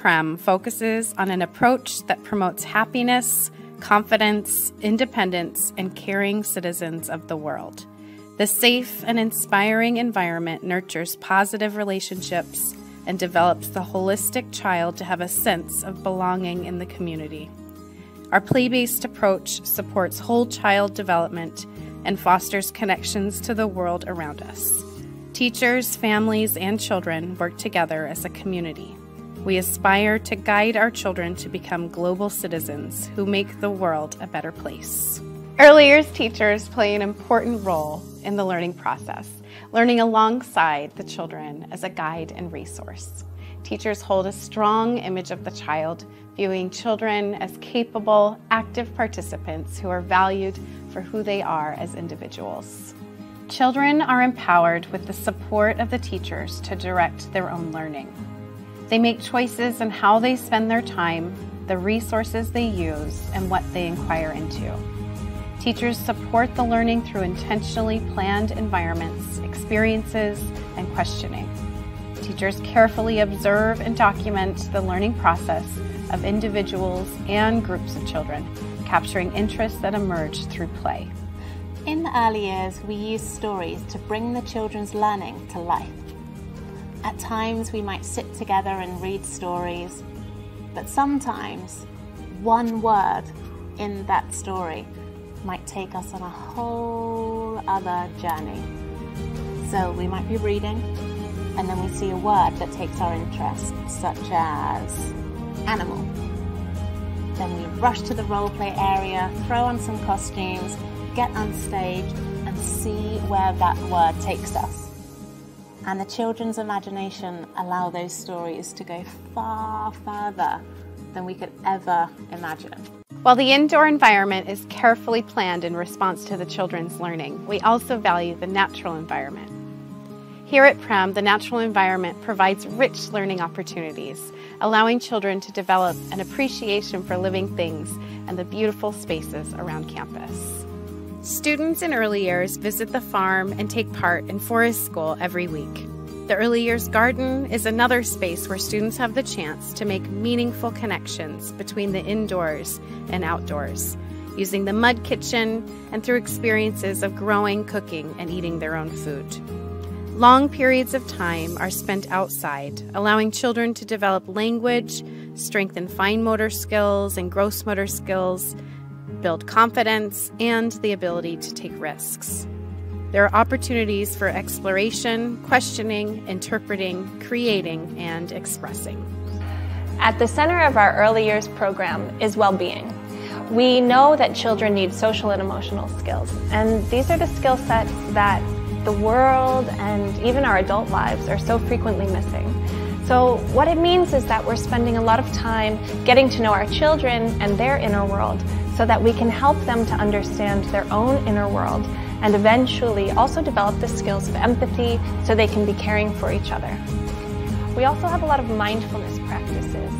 [SPEAKER 47] Prem focuses on an approach that promotes happiness, confidence, independence, and caring citizens of the world. The safe and inspiring environment nurtures positive relationships and develops the holistic child to have a sense of belonging in the community. Our play based approach supports whole child development and fosters connections to the world around us. Teachers, families, and children work together as a community. We aspire to guide our children to become global citizens who make the world a better place. Early years teachers play an important role in the learning process, learning alongside the children as a guide and resource. Teachers hold a strong image of the child, viewing children as capable, active participants who are valued for who they are as individuals. Children are empowered with the support of the teachers to direct their own learning. They make choices in how they spend their time, the resources they use, and what they inquire into. Teachers support the learning through intentionally planned environments, experiences, and questioning. Teachers carefully observe and document the learning process of individuals and groups of children, capturing interests that emerge through play.
[SPEAKER 48] In the early years, we use stories to bring the children's learning to life. At times, we might sit together and read stories, but sometimes one word in that story might take us on a whole other journey. So we might be reading, and then we see a word that takes our interest, such as animal. Then we rush to the role play area, throw on some costumes, get on stage, and see where that word takes us. And the children's imagination allow those stories to go far further than we could ever imagine.
[SPEAKER 47] While the indoor environment is carefully planned in response to the children's learning, we also value the natural environment. Here at Prem, the natural environment provides rich learning opportunities, allowing children to develop an appreciation for living things and the beautiful spaces around campus. Students in early years visit the farm and take part in forest school every week. The Early Years Garden is another space where students have the chance to make meaningful connections between the indoors and outdoors, using the mud kitchen and through experiences of growing, cooking, and eating their own food. Long periods of time are spent outside, allowing children to develop language, strengthen fine motor skills and gross motor skills, build confidence, and the ability to take risks. There are opportunities for exploration, questioning, interpreting, creating, and expressing.
[SPEAKER 49] At the center of our early years program is well being. We know that children need social and emotional skills, and these are the skill sets that the world and even our adult lives are so frequently missing. So, what it means is that we're spending a lot of time getting to know our children and their inner world so that we can help them to understand their own inner world and eventually also develop the skills of empathy so they can be caring for each other. We also have a lot of mindfulness practices.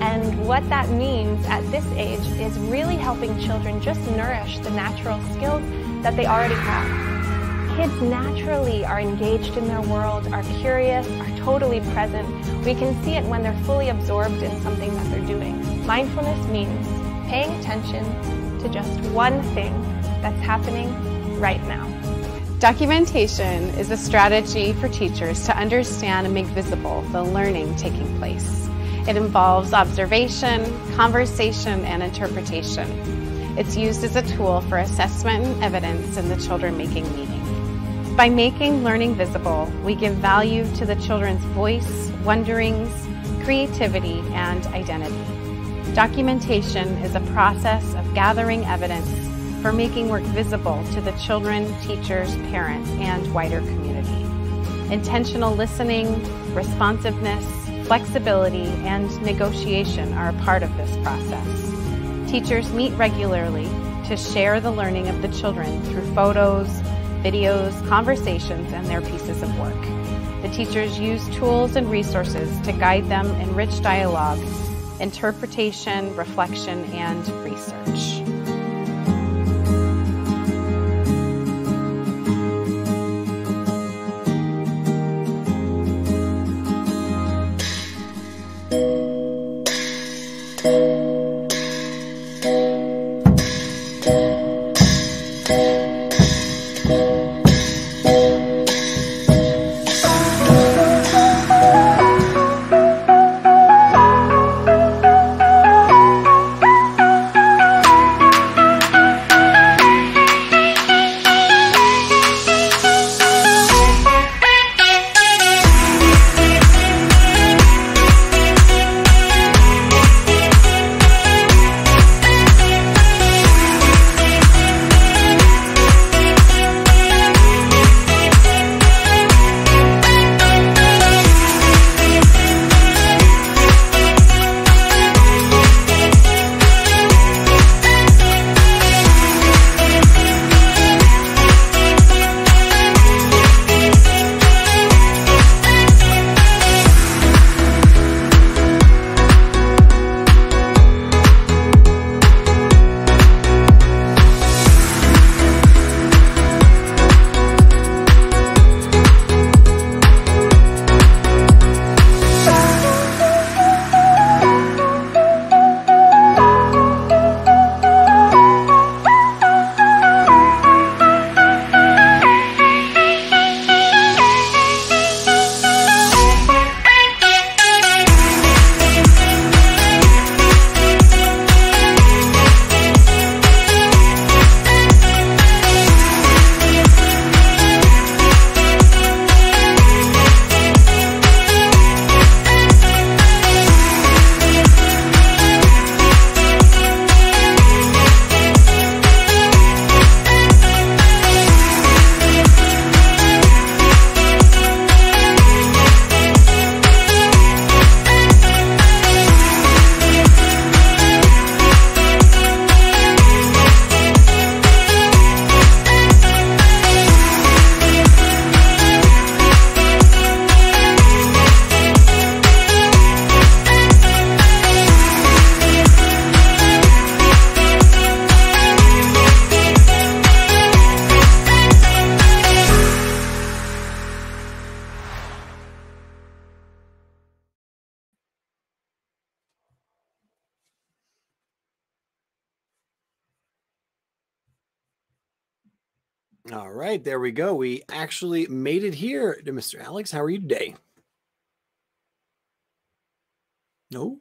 [SPEAKER 49] And what that means at this age is really helping children just nourish the natural skills that they already have. Kids naturally are engaged in their world, are curious, are totally present. We can see it when they're fully absorbed in something that they're doing. Mindfulness means paying attention to just one thing that's happening right now.
[SPEAKER 47] Documentation is a strategy for teachers to understand and make visible the learning taking place. It involves observation, conversation, and interpretation. It's used as a tool for assessment and evidence in the children making meaning. By making learning visible, we give value to the children's voice, wonderings, creativity, and identity. Documentation is a process of gathering evidence for making work visible to the children, teachers, parents, and wider community. Intentional listening, responsiveness, flexibility, and negotiation are a part of this process. Teachers meet regularly to share the learning of the children through photos, videos, conversations, and their pieces of work. The teachers use tools and resources to guide them in rich dialogue, interpretation, reflection, and research.
[SPEAKER 1] Actually made it here Mr. Alex. How are you today? No.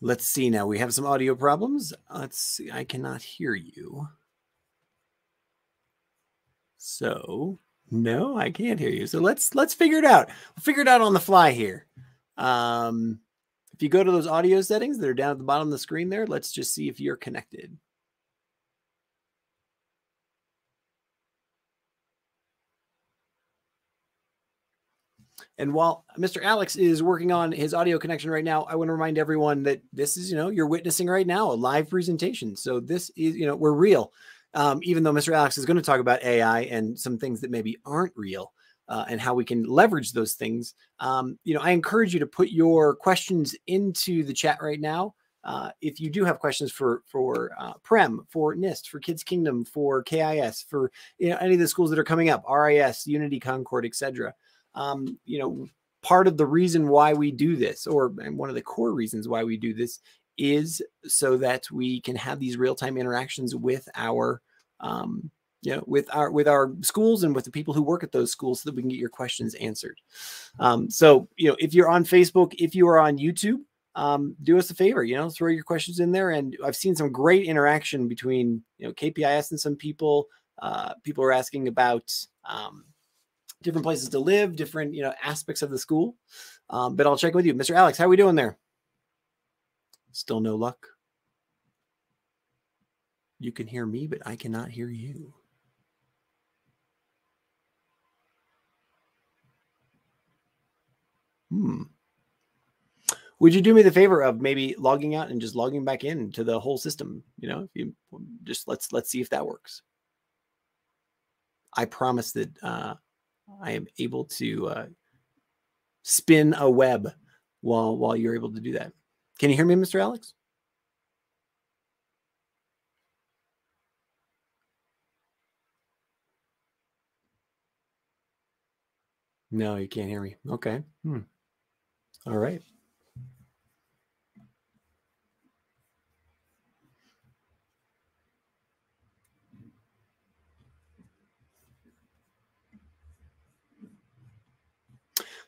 [SPEAKER 1] Let's see now. We have some audio problems. Let's see. I cannot hear you. So, no, I can't hear you. So let's let's figure it out. We'll figure it out on the fly here. Um, if you go to those audio settings that are down at the bottom of the screen there, let's just see if you're connected. And while Mr. Alex is working on his audio connection right now, I want to remind everyone that this is, you know, you're witnessing right now a live presentation. So this is, you know, we're real. Um, even though Mr. Alex is going to talk about AI and some things that maybe aren't real uh, and how we can leverage those things, um, you know, I encourage you to put your questions into the chat right now. Uh, if you do have questions for for uh, Prem, for NIST, for Kids Kingdom, for KIS, for you know any of the schools that are coming up, RIS, Unity, Concord, etc um, you know, part of the reason why we do this, or one of the core reasons why we do this, is so that we can have these real-time interactions with our um, you know with our with our schools and with the people who work at those schools so that we can get your questions answered. Um, so you know if you're on facebook if you are on youtube um, do us a favor you know throw your questions in there. And i've seen some great interaction between you know kpis and some people uh, people are asking about um, different places to live, different you know aspects of the school. Um, but I'll check with you, Mr. Alex. How are we doing there? Still no luck. You can hear me, but I cannot hear you. Hmm. Would you do me the favor of maybe logging out and just logging back in to the whole system? You know, if you just let's let's see if that works. I promise that uh, I am able to uh, spin a web while while you're able to do that. Can you hear me, Mr. Alex? No, you can't hear me. Okay. Hmm. All right.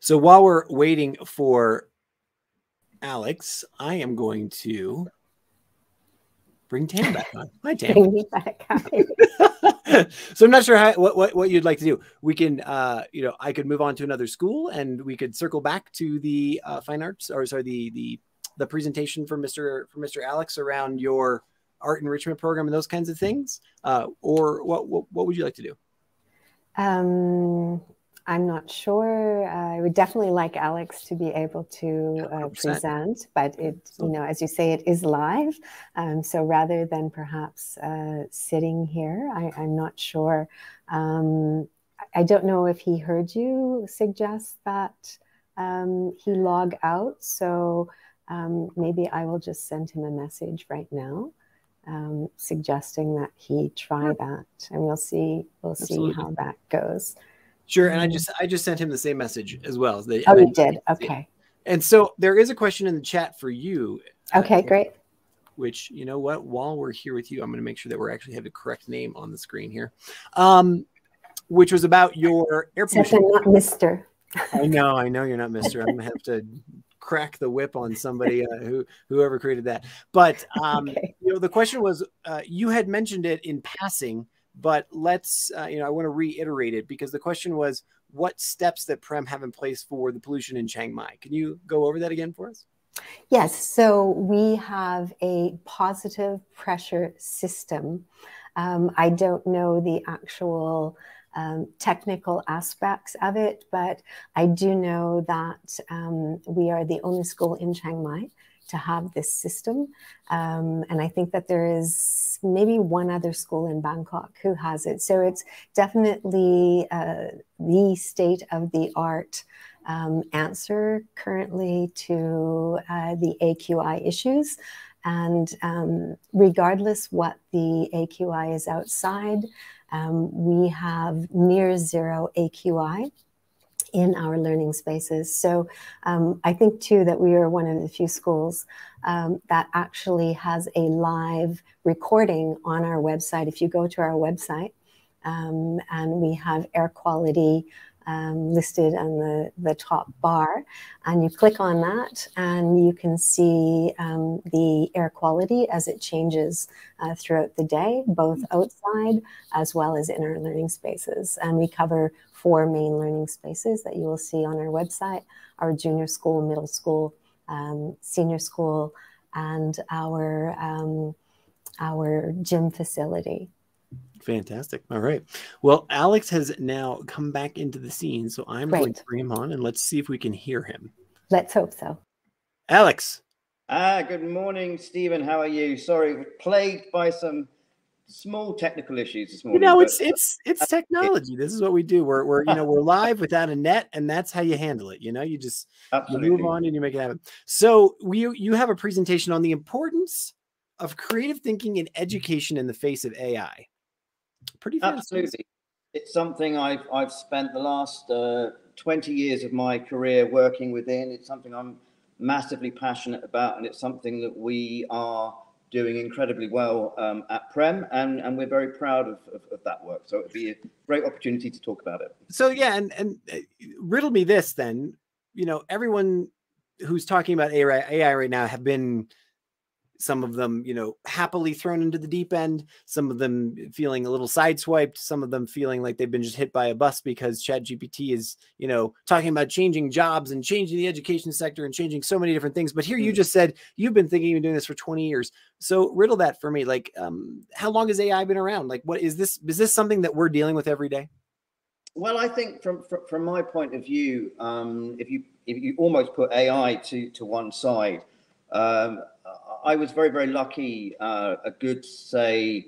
[SPEAKER 1] So while we're waiting for Alex, I am going to bring Tam back on. Hi, Tam. Back so I'm not sure how, what, what, what you'd like to do. We can, uh, you know, I could move on to another school and we could circle back to the uh, fine arts or sorry, the, the, the presentation for Mr. for Mr. Alex around your art enrichment program and those kinds of things. Uh, or what, what, what would you like to do?
[SPEAKER 46] Um, I'm not sure. I would definitely like Alex to be able to uh, present, but it, you know, as you say, it is live. Um, so rather than perhaps uh, sitting here, I, am not sure. Um, I don't know if he heard you suggest that um, he log out. So um, maybe I will just send him a message right now. Um, suggesting that he try that, and we'll see. We'll Absolutely. see how that goes.
[SPEAKER 1] Sure, and I mm-hmm. just I just sent him the same message as well. As
[SPEAKER 46] they, oh, you did. Okay.
[SPEAKER 1] And so there is a question in the chat for you.
[SPEAKER 46] Uh, okay, uh, great.
[SPEAKER 1] Which you know what? While we're here with you, I'm going to make sure that we actually have the correct name on the screen here. Um, which was about your air
[SPEAKER 46] pollution. I'm not Mister.
[SPEAKER 1] I know, I know you're not Mister. I'm going to have to crack the whip on somebody uh, who whoever created that. But um, okay. you know, the question was, uh, you had mentioned it in passing but let's, uh, you know, I want to reiterate it because the question was what steps that Prem have in place for the pollution in Chiang Mai. Can you go over that again for us?
[SPEAKER 46] Yes, so we have a positive pressure system. Um, I don't know the actual um, technical aspects of it, but I do know that um, we are the only school in Chiang Mai to have this system. Um, and I think that there is maybe one other school in Bangkok who has it. So it's definitely uh, the state of the art um, answer currently to uh, the AQI issues. And um, regardless what the AQI is outside, um, we have near zero AQI in our learning spaces. So um, I think too that we are one of the few schools um, that actually has a live recording on our website. If you go to our website, um, and we have air quality um, listed on the, the top bar. And you click on that, and you can see um, the air quality as it changes uh, throughout the day, both outside as well as in our learning spaces. And we cover four main learning spaces that you will see on our website our junior school, middle school, um, senior school, and our, um, our gym facility.
[SPEAKER 1] Fantastic. All right. Well, Alex has now come back into the scene, so I'm Great. going to bring him on and let's see if we can hear him.
[SPEAKER 46] Let's hope so.
[SPEAKER 1] Alex.
[SPEAKER 50] Ah, good morning, Stephen. How are you? Sorry, plagued by some small technical issues this morning.
[SPEAKER 1] You know, it's it's it's technology. This is what we do. We're we're you know we're live without a net, and that's how you handle it. You know, you just you move on and you make it happen. So we you have a presentation on the importance of creative thinking in education in the face of AI. Pretty
[SPEAKER 50] absolutely. It's something I've I've spent the last uh, twenty years of my career working within. It's something I'm massively passionate about, and it's something that we are doing incredibly well um, at Prem, and, and we're very proud of, of, of that work. So it'd be a great opportunity to talk about it.
[SPEAKER 1] So yeah, and and uh, riddle me this then. You know, everyone who's talking about AI, AI right now have been some of them, you know, happily thrown into the deep end, some of them feeling a little sideswiped, some of them feeling like they've been just hit by a bus because Chat GPT is, you know, talking about changing jobs and changing the education sector and changing so many different things. But here you mm. just said you've been thinking of doing this for 20 years. So riddle that for me. Like, um, how long has AI been around? Like, what is this? Is this something that we're dealing with every day?
[SPEAKER 50] Well, I think from from, from my point of view, um, if you if you almost put AI to to one side, um, I was very, very lucky uh, a good, say,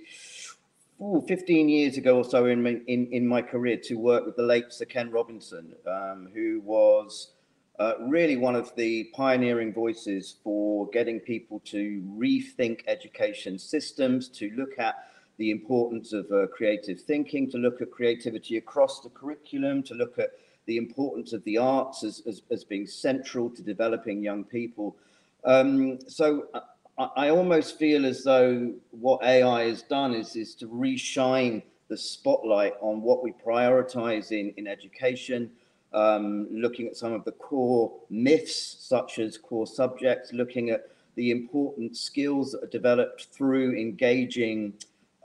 [SPEAKER 50] ooh, 15 years ago or so in my, in, in my career to work with the late Sir Ken Robinson, um, who was uh, really one of the pioneering voices for getting people to rethink education systems, to look at the importance of uh, creative thinking, to look at creativity across the curriculum, to look at the importance of the arts as, as, as being central to developing young people. Um, so uh, I almost feel as though what AI has done is, is to reshine the spotlight on what we prioritize in, in education, um, looking at some of the core myths, such as core subjects, looking at the important skills that are developed through engaging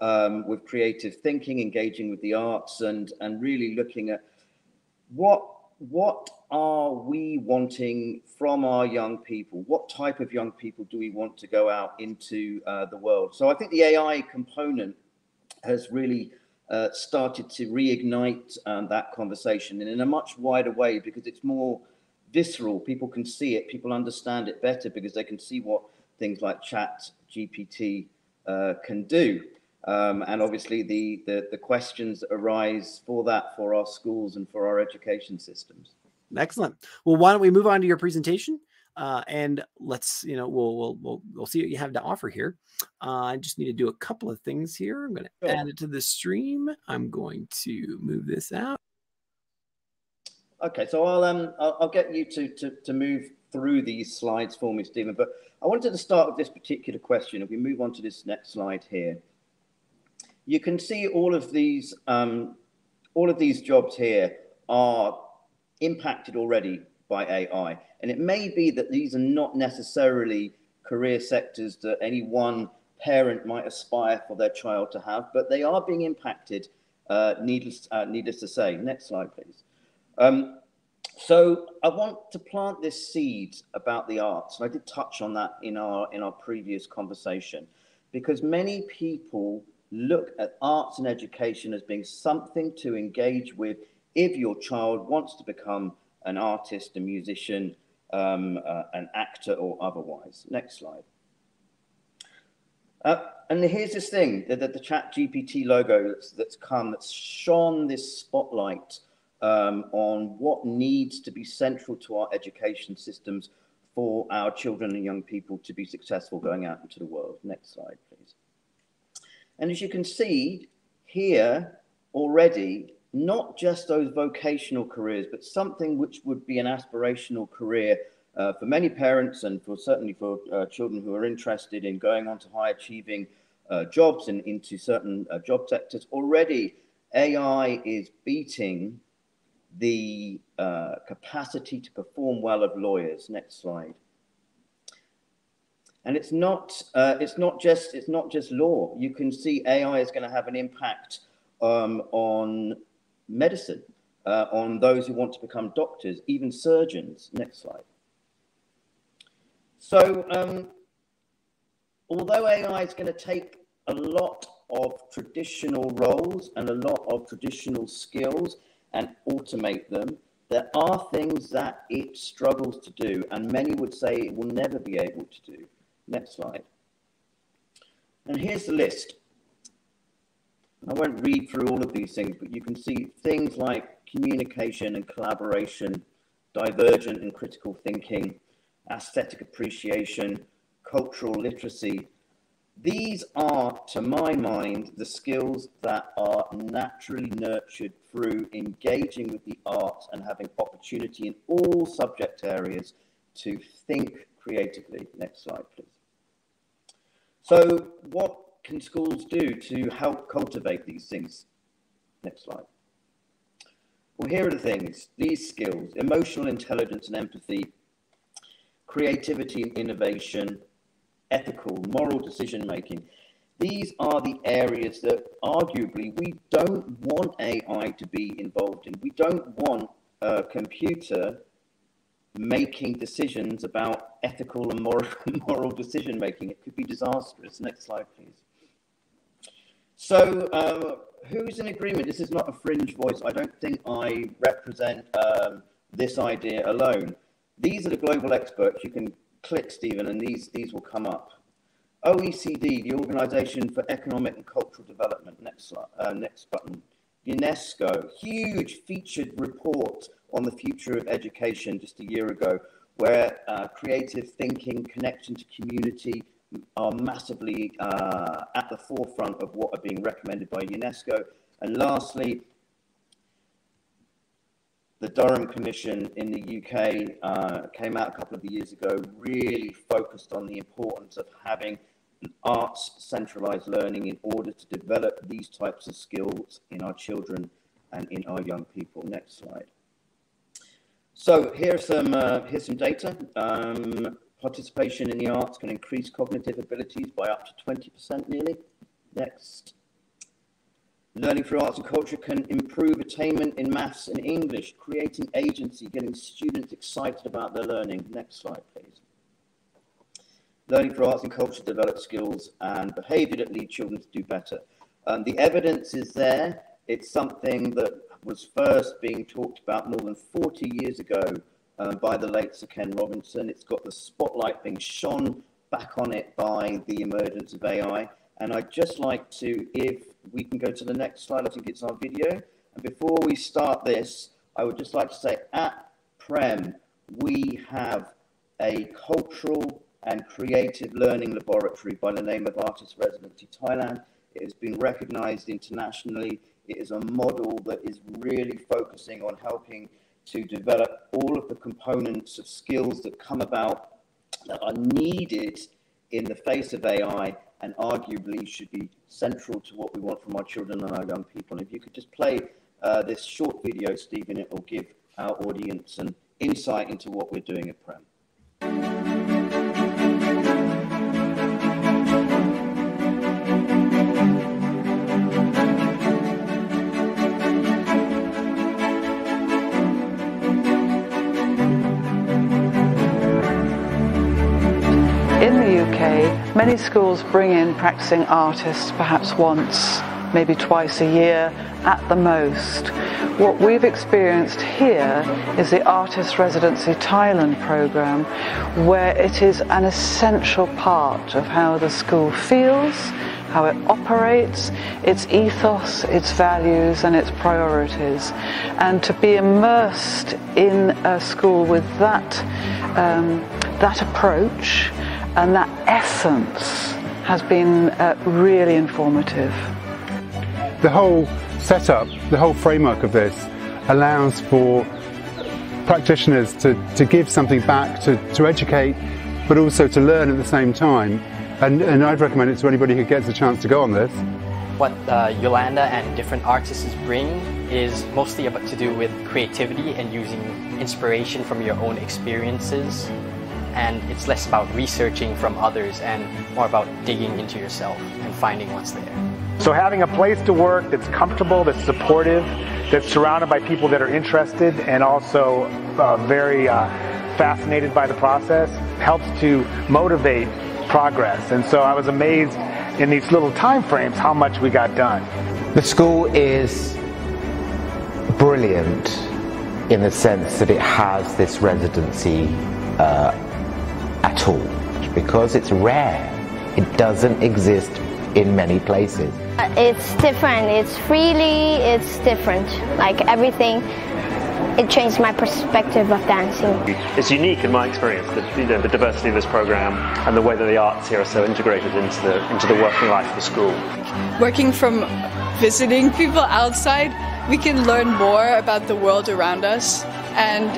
[SPEAKER 50] um, with creative thinking, engaging with the arts, and, and really looking at what, what are we wanting from our young people? What type of young people do we want to go out into uh, the world? So I think the AI component has really uh, started to reignite um, that conversation and in a much wider way because it's more visceral. People can see it, people understand it better because they can see what things like Chat GPT uh, can do. Um, and obviously the, the, the questions that arise for that for our schools and for our education systems.
[SPEAKER 1] Excellent. Well, why don't we move on to your presentation? Uh, and let's, you know, we'll, we'll, we'll, we'll see what you have to offer here. Uh, I just need to do a couple of things here. I'm going to sure. add it to the stream. I'm going to move this out.
[SPEAKER 50] Okay, so I'll um I'll, I'll get you to, to to move through these slides for me, Stephen. But I wanted to start with this particular question. If we move on to this next slide here, you can see all of these um, all of these jobs here are impacted already by AI. And it may be that these are not necessarily career sectors that any one parent might aspire for their child to have, but they are being impacted, uh, needless, uh, needless to say. Next slide, please. Um, so I want to plant this seed about the arts, and I did touch on that in our in our previous conversation, because many people look at arts and education as being something to engage with if your child wants to become an artist, a musician, um, uh, an actor, or otherwise. Next slide. Uh, and here's this thing the, the, the chat GPT logo that's, that's come, that's shone this spotlight um, on what needs to be central to our education systems for our children and young people to be successful going out into the world. Next slide. And as you can see here already, not just those vocational careers, but something which would be an aspirational career uh, for many parents and for certainly for uh, children who are interested in going on to high achieving uh, jobs and into certain uh, job sectors. Already, AI is beating the uh, capacity to perform well of lawyers. Next slide. And it's not, uh, it's not just, it's not just law. You can see AI is going to have an impact um, on medicine, uh, on those who want to become doctors, even surgeons. Next slide. So, um, although AI is going to take a lot of traditional roles and a lot of traditional skills and automate them, there are things that it struggles to do, and many would say it will never be able to do. Next slide. And here's the list. I won't read through all of these things, but you can see things like communication and collaboration, divergent and critical thinking, aesthetic appreciation, cultural literacy. These are, to my mind, the skills that are naturally nurtured through engaging with the arts and having opportunity in all subject areas to think creatively. Next slide, please. So what can schools do to help cultivate these things? Next slide. Well, here are the things, these skills, emotional intelligence and empathy, creativity and innovation, ethical, moral decision making. These are the areas that arguably we don't want AI to be involved in. We don't want a computer making decisions about ethical and moral, moral decision making. It could be disastrous. Next slide, please. So, uh, who's in agreement? This is not a fringe voice. I don't think I represent um, this idea alone. These are the global experts. You can click, Stephen, and these, these will come up. OECD, the Organization for Economic and Cultural Development, next, slide, uh, next button. UNESCO, huge featured report on the future of education just a year ago, where uh, creative thinking, connection to community are massively uh, at the forefront of what are being recommended by UNESCO. And lastly, the Durham Commission in the UK uh, came out a couple of years ago, really focused on the importance of having arts centralized learning in order to develop these types of skills in our children and in our young people. Next slide. So here's some, uh, here's some data. Um, participation in the arts can increase cognitive abilities by up to 20% nearly. Next. Learning through arts and culture can improve attainment in maths and English, creating agency, getting students excited about their learning. Next slide, please. Learning through arts and culture develops skills and behavior that lead children to do better. Um, the evidence is there. It's something that was first being talked about more than 40 years ago um, by the late Sir Ken Robinson. It's got the spotlight being shone back on it by the emergence of AI. And I'd just like to, if we can go to the next slide, I think it's our video. And before we start this, I would just like to say at PREM, we have a cultural and creative learning laboratory by the name of Artist Residency Thailand. It has been recognized internationally. It is a model that is really focusing on helping to develop all of the components of skills that come about that are needed in the face of AI and arguably should be central to what we want from our children and our young people. And if you could just play uh, this short video, Stephen, it will give our audience an insight into what we're doing at Prem.
[SPEAKER 51] Many schools bring in practicing artists perhaps once, maybe twice a year at the most. What we've experienced here is the Artist Residency Thailand program, where it is an essential part of how the school feels, how it operates, its ethos, its values, and its priorities. And to be immersed in a school with that, um, that approach and that essence has been uh, really informative.
[SPEAKER 52] The whole setup, the whole framework of this allows for practitioners to, to give something back, to, to educate, but also to learn at the same time. And, and I'd recommend it to anybody who gets a chance to go on this.
[SPEAKER 53] what uh, Yolanda and different artists bring is mostly about to do with creativity and using inspiration from your own experiences. And it's less about researching from others and more about digging into yourself and finding what's there.
[SPEAKER 54] So having a place to work that's comfortable, that's supportive, that's surrounded by people that are interested and also uh, very uh, fascinated by the process helps to motivate progress. And so I was amazed in these little time frames how much we got done.
[SPEAKER 55] The school is brilliant in the sense that it has this residency uh, at all because it's rare. It doesn't exist in many places.
[SPEAKER 41] Uh, it's different. It's freely. It's different. Like everything, it changed my perspective of dancing.
[SPEAKER 56] It's unique in my experience, that you know, the diversity of this program and the way that the arts here are so integrated into the into the working life of the school.
[SPEAKER 57] Working from visiting people outside, we can learn more about the world around us and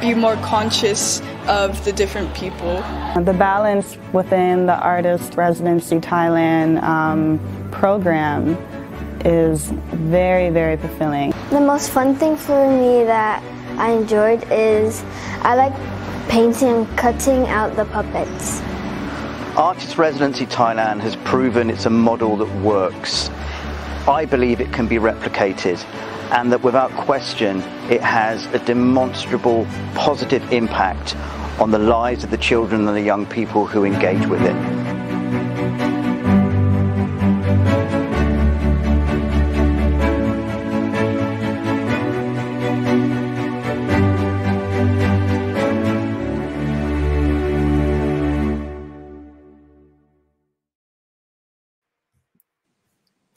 [SPEAKER 57] be more conscious of the different people.
[SPEAKER 58] The balance within the Artist Residency Thailand um, program is very, very fulfilling.
[SPEAKER 41] The most fun thing for me that I enjoyed is I like painting and cutting out the puppets.
[SPEAKER 59] Artist Residency Thailand has proven it's a model that works. I believe it can be replicated and that without question it has a demonstrable positive impact on the lives of the children and the young people who engage with it.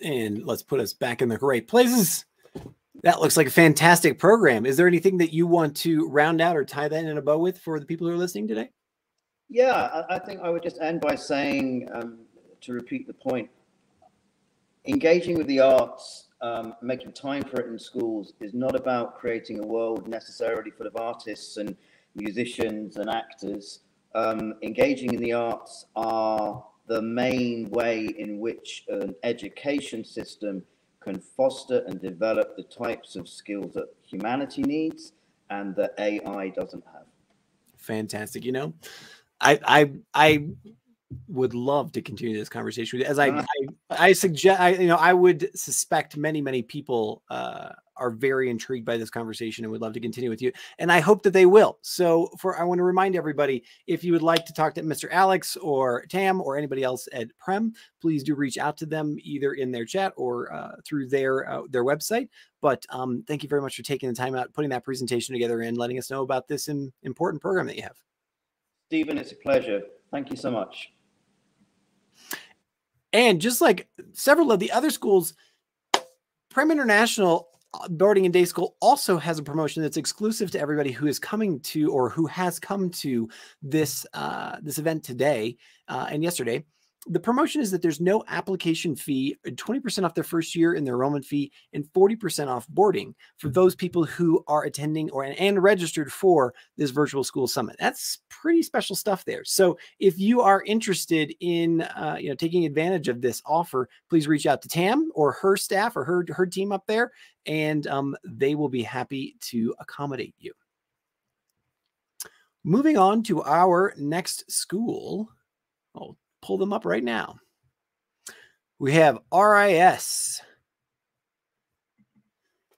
[SPEAKER 1] And let's put us back in the great places. That looks like a fantastic program. Is there anything that you want to round out or tie that in a bow with for the people who are listening today?
[SPEAKER 50] Yeah, I, think I would just end by saying, um, to repeat the point, engaging with the arts, um, making time for it in schools is not about creating a world necessarily full of artists and musicians and actors. Um, engaging in the arts are the main way in which an education system can foster and develop the types of skills that humanity needs and that AI doesn't have.
[SPEAKER 1] Fantastic. You know, I I I would love to continue this conversation as I I, I suggest I you know I would suspect many many people uh are very intrigued by this conversation and would love to continue with you. And I hope that they will. So for I want to remind everybody, if you would like to talk to Mr. Alex or Tam or anybody else at Prem, please do reach out to them either in their chat or uh, through their uh, their website. But um, thank you very much for taking the time out, putting that presentation together and letting us know about this important program that you have.
[SPEAKER 50] Stephen, it's a pleasure. Thank you so much.
[SPEAKER 1] And just like several of the other schools, Prem International boarding and day school also has a promotion that's exclusive to everybody who is coming to or who has come to this uh, this event today uh, and yesterday the promotion is that there's no application fee, 20% uh, off their first year in their enrollment fee, and 40% off boarding for those people who are attending or and registered for this virtual school summit. That's pretty special stuff there. So if you are interested in uh, you know taking advantage of this offer, please reach out to Tam or her staff or her her team up there, and um, they will be happy to accommodate you. Moving on to our next school. Oh, pull them up right now. We have RIS.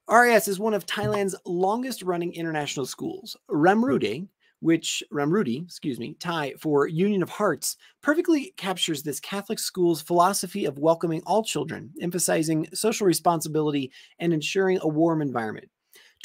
[SPEAKER 1] RIS is one of Thailand's longest running international schools. Ramrude, which Ruamrudee, excuse me, Thai for Union of Hearts, perfectly captures this Catholic school's philosophy of welcoming all children, emphasizing social responsibility and ensuring a warm environment.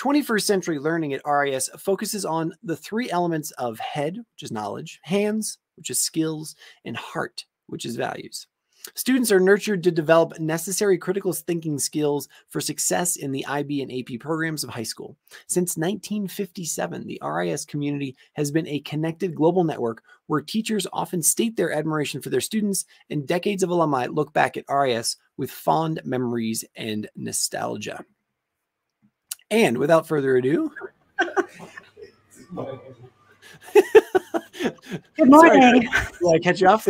[SPEAKER 1] 21st century learning at RIS focuses on the three elements of head, which is knowledge, hands, which is skills, and heart, which is values. Students are nurtured to develop necessary critical thinking skills for success in the IB and AP programs of high school. Since 1957, the RIS community has been a connected global network where teachers often state their admiration for their students, and decades of alumni look back at RIS with fond memories and nostalgia. And without further ado,
[SPEAKER 60] Good morning.
[SPEAKER 1] Sorry, I catch you off?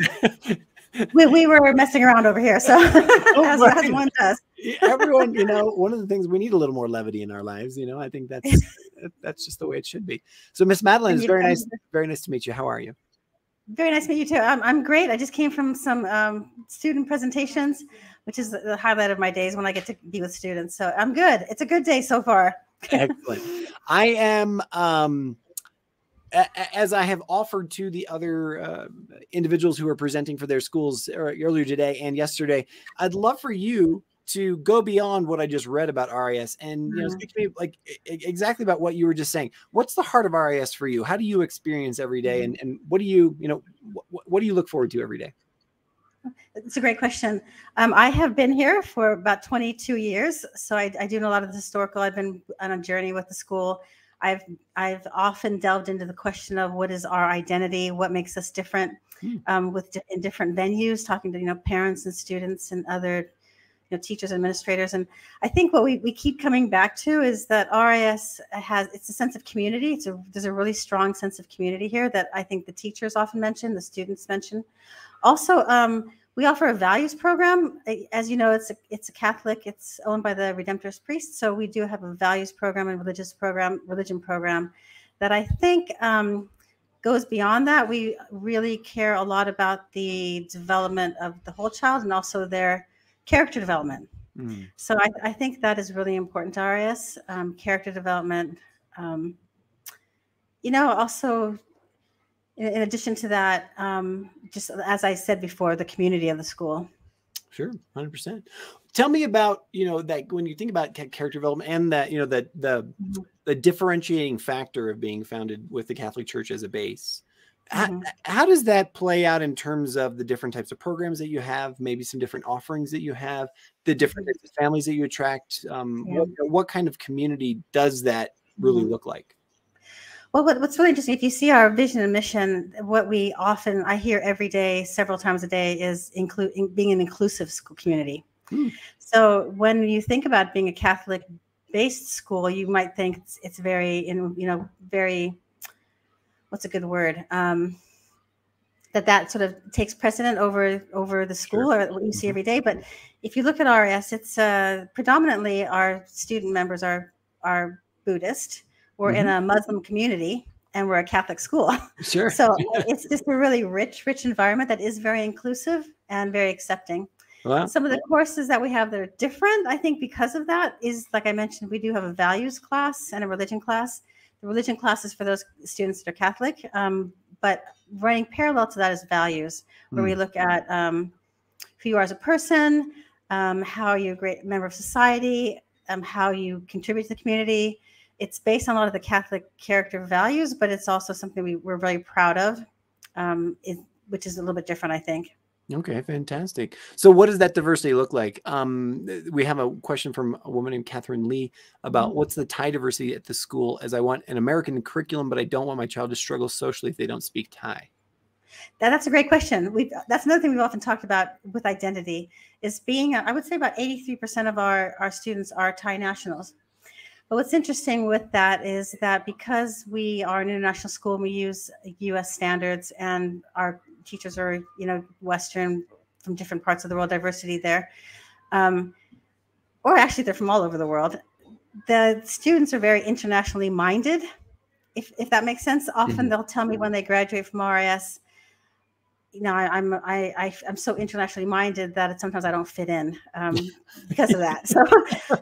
[SPEAKER 61] we, we were messing around over here, so as, as one does.
[SPEAKER 1] Everyone, you know, one of the things we need a little more levity in our lives. You know, I think that's that's just the way it should be. So, Miss Madeline, it's very nice, very nice to meet you. How are you?
[SPEAKER 61] Very nice to meet you too. I'm, I'm great. I just came from some um, student presentations, which is the highlight of my days when I get to be with students. So I'm good. It's a good day so far.
[SPEAKER 1] Excellent. I am, um, as I have offered to the other uh, individuals who are presenting for their schools er, earlier today and yesterday, I'd love for you to go beyond what I just read about RIS and you know
[SPEAKER 61] Mm-hmm.
[SPEAKER 1] speak to me like exactly about what you were just saying. What's the heart of RIS for you? How do you experience every day, and and what do you you know what, what do you look forward to every day?
[SPEAKER 61] It's a great question. Um, I have been here for about 22 years, so I, I do know a lot of the historical. I've been on a journey with the school. I've I've often delved into the question of what is our identity, what makes us different, um, with in different venues, talking to you know parents and students and other you know teachers, administrators, and I think what we, we keep coming back to is that RIS has it's a sense of community. It's a there's a really strong sense of community here that I think the teachers often mention, the students mention. Also, um, we offer a values program. As you know, it's a, it's a Catholic. It's owned by the Redemptorist priests. So we do have a values program and religious program, religion program, that I think um, goes beyond that. We really care a lot about the development of the whole child and also their character development. So I, I think that is really important to RIS, um, character development. Um, you know, also in, in addition to that, um, just as I said before, the community of the school.
[SPEAKER 1] Sure, hundred percent. Tell me about you know that when you think about character development and that you know that the the differentiating factor of being founded with the Catholic Church as a base. How, how does that play out in terms of the different types of programs that you have, maybe some different offerings that you have, the different types of families that you attract? Um, what, what kind of community does that really look like?
[SPEAKER 61] Well, what, what's really interesting, if you see our vision and mission, what we often, I hear every day, several times a day, is include in- being an inclusive school community. So when you think about being a Catholic based school, you might think it's, it's very, in, you know, very, what's a good word? Um, that that sort of takes precedent over over the school or what you see every day. But if you look at RS, it's uh, predominantly our student members are are Buddhist. We're in
[SPEAKER 1] Mhm.
[SPEAKER 61] a Muslim community, and we're a Catholic school.
[SPEAKER 1] Sure.
[SPEAKER 61] So it's just a really rich, rich environment that is very inclusive and very accepting.
[SPEAKER 1] Wow.
[SPEAKER 61] Some of the courses that we have that are different, I think, because of that, is like I mentioned, we do have a values class and a religion class. The religion class is for those students that are Catholic, um, but running parallel to that is values, where we
[SPEAKER 62] Mm.
[SPEAKER 61] look at um, who you are as a person, um, how you're a great member of society, um, how you contribute to the community. It's based on a lot of the Catholic character values, but it's also something we, we're very proud of, um, it, which is a little bit different, I think.
[SPEAKER 1] Okay, fantastic. So, what does that diversity look like? Um, we have a question from a woman named Catherine Lee about
[SPEAKER 61] Mhm.
[SPEAKER 1] what's the Thai diversity at the school, as I want an American curriculum, but I don't want my child to struggle socially if they don't speak Thai.
[SPEAKER 61] That, that's a great question. We that's another thing we've often talked about with identity is being. I would say about eighty three percent of our our students are Thai nationals. But what's interesting with that is that because we are an international school and we use U.S. standards and our teachers are you know Western from different parts of the world, diversity there, um, or actually they're from all over the world. The students are very internationally minded, if if that makes sense. Often
[SPEAKER 62] Mhm.
[SPEAKER 61] they'll tell me when they graduate from RIS, you know, I, I'm I, I I'm so internationally minded that sometimes I don't fit in um, because of that. So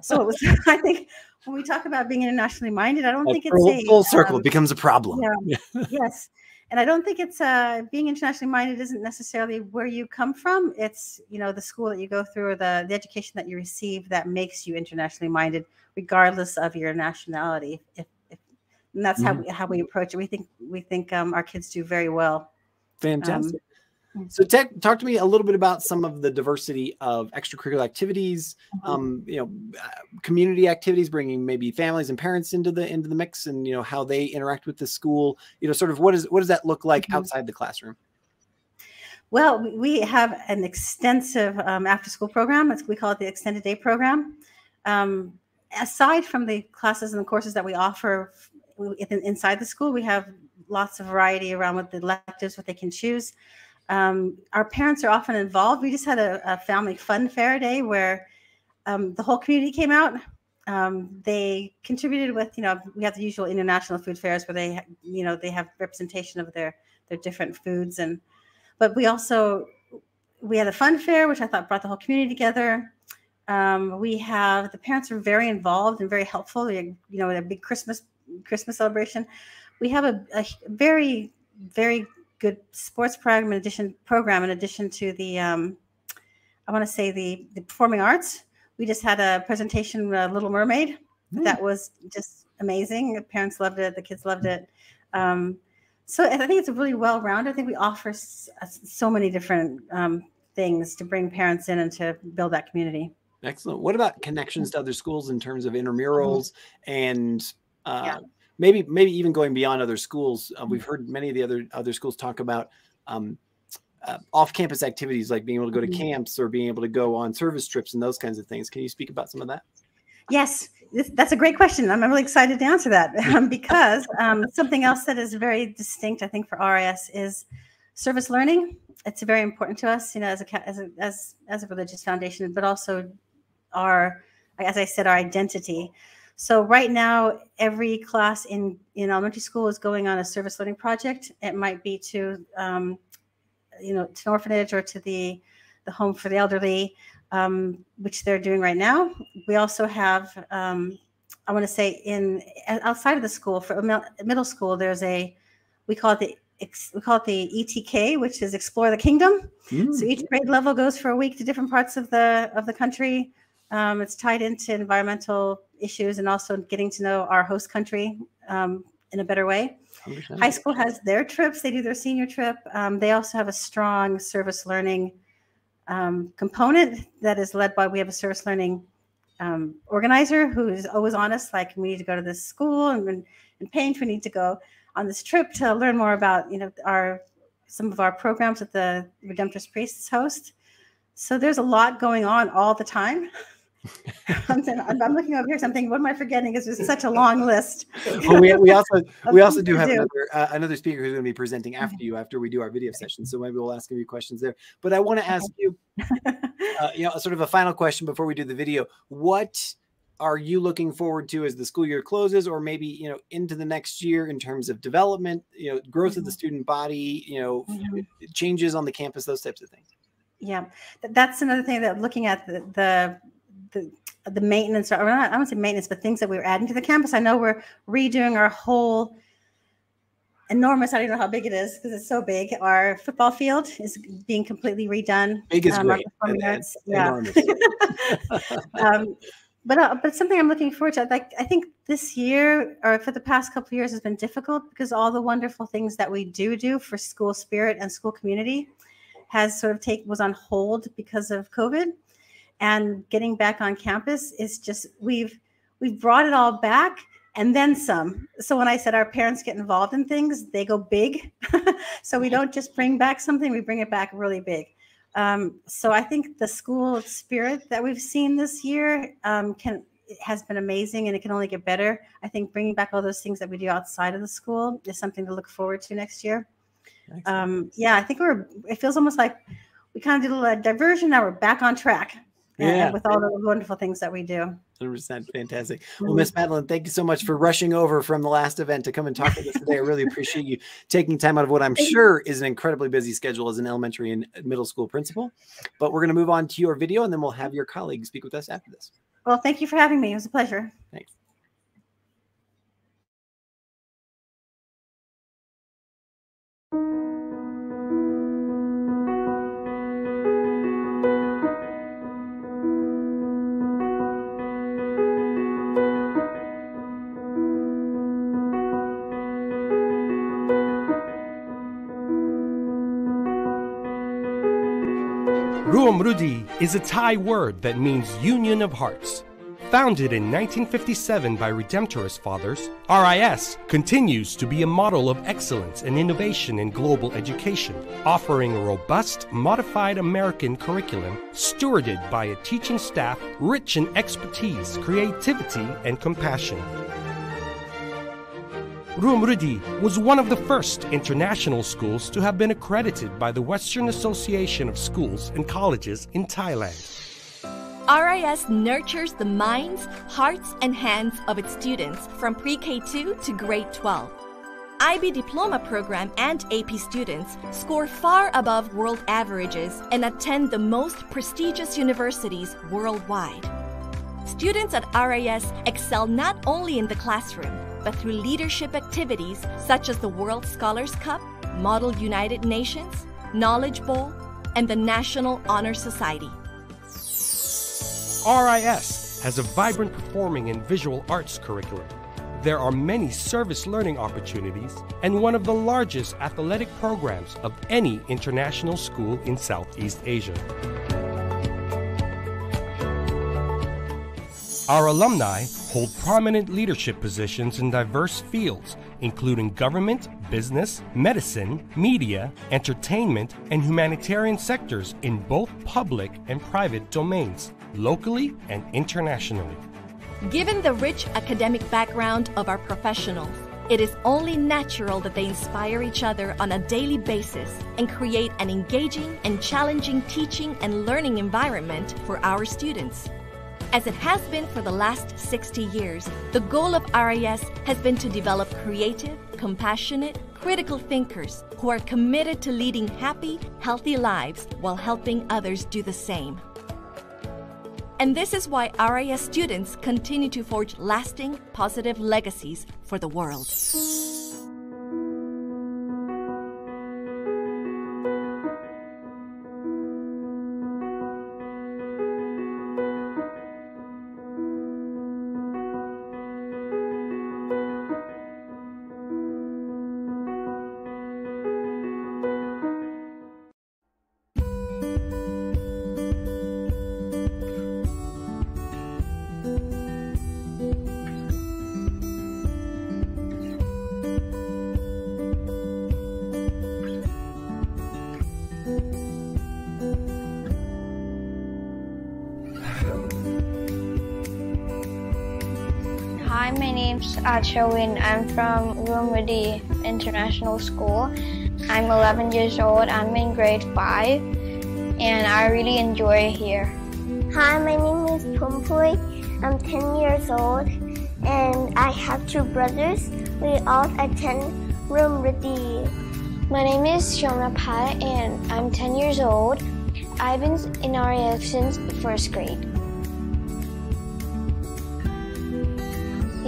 [SPEAKER 61] so it was, I think when we talk about being internationally minded, I don't think it's
[SPEAKER 1] full,
[SPEAKER 61] a
[SPEAKER 1] full circle
[SPEAKER 61] um,
[SPEAKER 1] it becomes a problem.
[SPEAKER 61] yeah, yes. And I don't think it's uh, being internationally minded isn't necessarily where you come from. It's you know the school that you go through or the the education that you receive that makes you internationally minded, regardless of your nationality. If, if and that's how
[SPEAKER 1] Mhm.
[SPEAKER 61] we, how we approach it. We think we think um, our kids do very well.
[SPEAKER 1] Fantastic.
[SPEAKER 61] Um,
[SPEAKER 1] so, tech, talk to me a little bit about some of the diversity of extracurricular activities, um, you know, uh, community activities, bringing maybe families and parents into the into the mix, and you know how they interact with the school. You know, sort of what is what does that look like
[SPEAKER 61] Mhm.
[SPEAKER 1] outside the classroom?
[SPEAKER 61] Well, we- have an extensive um, after-school program. It's, we call it the extended day program. Um, aside from the classes and the courses that we offer within, inside the school, we have lots of variety around what the electives, what they can choose. Um, our parents are often involved. We just had a, a family fun fair day where um, the whole community came out. Um, they contributed with, you know, we have the usual international food fairs where they, you know, they have representation of their their different foods, and but we also we had a fun fair, which I thought brought the whole community together. Um, we have the parents are very involved and very helpful. They, you know, with a big Christmas Christmas celebration. We have a, a very very good sports program in addition program in addition to the um, I want to say the the performing arts. We just had a presentation, uh, Little Mermaid. Mm. That was just amazing. The parents loved it. The kids loved it. Um, so I think it's a really well rounded. I think we offer so many different um, things to bring parents in and to build that community.
[SPEAKER 1] Excellent. What about connections to other schools in terms of intramurals and uh, yeah. Maybe maybe even going beyond other schools? Uh, we've heard many of the other other schools talk about um, uh, off-campus activities like being able to go to mm-hmm. camps or being able to go on service trips and those kinds of things. Can you speak about some of that?
[SPEAKER 61] Yes, that's a great question. I'm really excited to answer that um, because um, something else that is very distinct, I think, for RIS is service learning. It's very important to us, you know, as a as a, as as a religious foundation, but also our, as I said, our identity. So right now, every class in in elementary school is going on a service learning project. It might be to, um, you know, to an orphanage or to the the home for the elderly, um, which they're doing right now. We also have, um, I want to say, in outside of the school for middle school, there's a we call it the we call it the ETK, which is Explore the Kingdom. Mm. So each grade level goes for a week to different parts of the of the country. Um, it's tied into environmental issues and also getting to know our host country um, in a better way. High school has their trips; they do their senior trip. Um, they also have a strong service learning um, component that is led by. We have a service learning um, organizer who is always on us, like we need to go to this school and in Paint, we need to go on this trip to learn more about you know our some of our programs that the Redemptorist Priests host. So there's a lot going on all the time. I'm, I'm, looking over here. Something. What am I forgetting? Is there's such a long list.
[SPEAKER 1] well, we, we also we also do have do. another uh, another speaker who's going to be presenting after you after we do our video session. So maybe we'll ask a few questions there. But I want to ask you, uh, you know, sort of a final question before we do the video. What are you looking forward to as the school year closes or maybe you know into the next year in terms of development you know growth mm-hmm. of the mm-hmm. student body you know mm-hmm. changes on the campus those types of things
[SPEAKER 61] yeah that's another thing that looking at the the the, the maintenance or not, i don't say maintenance but things that we are adding to the campus i know we're redoing our whole enormous. I don't know how big it is because it's so big. Our football field is being completely redone.
[SPEAKER 1] Big is um, great.
[SPEAKER 61] yeah. um, but uh, but something I'm looking forward to. Like I think this year or for the past couple years has been difficult because all the wonderful things that we do do for school spirit and school community has sort of take was on hold because of COVID. And getting back on campus is just we've we've brought it all back and then some. So when I said our parents get involved in things, they go big. so we don't just bring back something, we bring it back really big. Um, so I think the school spirit that we've seen this year um, can has been amazing, and it can only get better. I think bringing back all those things that we do outside of the school is something to look forward to next year. Um, yeah, I think we're. It feels almost like we kind of did a little diversion. Now we're back on track. Yeah. with all the wonderful things that we do.
[SPEAKER 1] 100% fantastic. Well, Miss Madeline, thank you so much for rushing over from the last event to come and talk with us today. I really appreciate you taking time out of what I'm sure is an incredibly busy schedule as an elementary and middle school principal. But we're going to move on to your video and then we'll have your colleagues speak with us after this.
[SPEAKER 61] Well, thank you for having me. It was a pleasure.
[SPEAKER 1] Thanks.
[SPEAKER 62] Ruamrudee is a Thai word that means union of hearts. Founded in 1957 by Redemptorist fathers, RIS continues to be a model of excellence and innovation in global education, offering a robust, modified American curriculum stewarded by a teaching staff rich in expertise, creativity, and compassion.
[SPEAKER 63] Ruamrudee was one of the first international schools to have been accredited by the Western Association of Schools and Colleges in Thailand.
[SPEAKER 64] RIS nurtures the minds, hearts, and hands of its students from pre K 2 to grade 12. IB Diploma program and AP students score far above world averages and attend the most prestigious universities worldwide. Students at RIS excel not only in the classroom, but through leadership activities such as the World Scholars Cup, Model United Nations, Knowledge Bowl, and the National Honor Society.
[SPEAKER 63] RIS has a vibrant performing and visual arts curriculum there are many service learning opportunities and one of the largest athletic programs of any international school in Southeast Asia. Our alumni hold prominent leadership positions in diverse fields, including government, business, medicine, media, entertainment, and humanitarian sectors in both public and private domains, locally and internationally.
[SPEAKER 64] Given the rich academic background of our professionals, it is only natural that they inspire each other on a daily basis and create an engaging and challenging teaching and learning environment for our students. As it has been for the last 60 years, the goal of RIS has been to develop creative, compassionate, critical thinkers who are committed to leading happy, healthy lives while helping others do the same. And this is why RIS students continue to forge lasting, positive legacies for the world.
[SPEAKER 65] Achowin. I'm from Ruamrudee International School. I'm 11 years old. I'm in grade 5 and I really enjoy here.
[SPEAKER 66] Hi, my name is Pumpuy. I'm 10 years old and I have two brothers. We all attend Ruamrudee.
[SPEAKER 67] My name is Shona Pat and I'm 10 years old. I've been in RAF since first grade.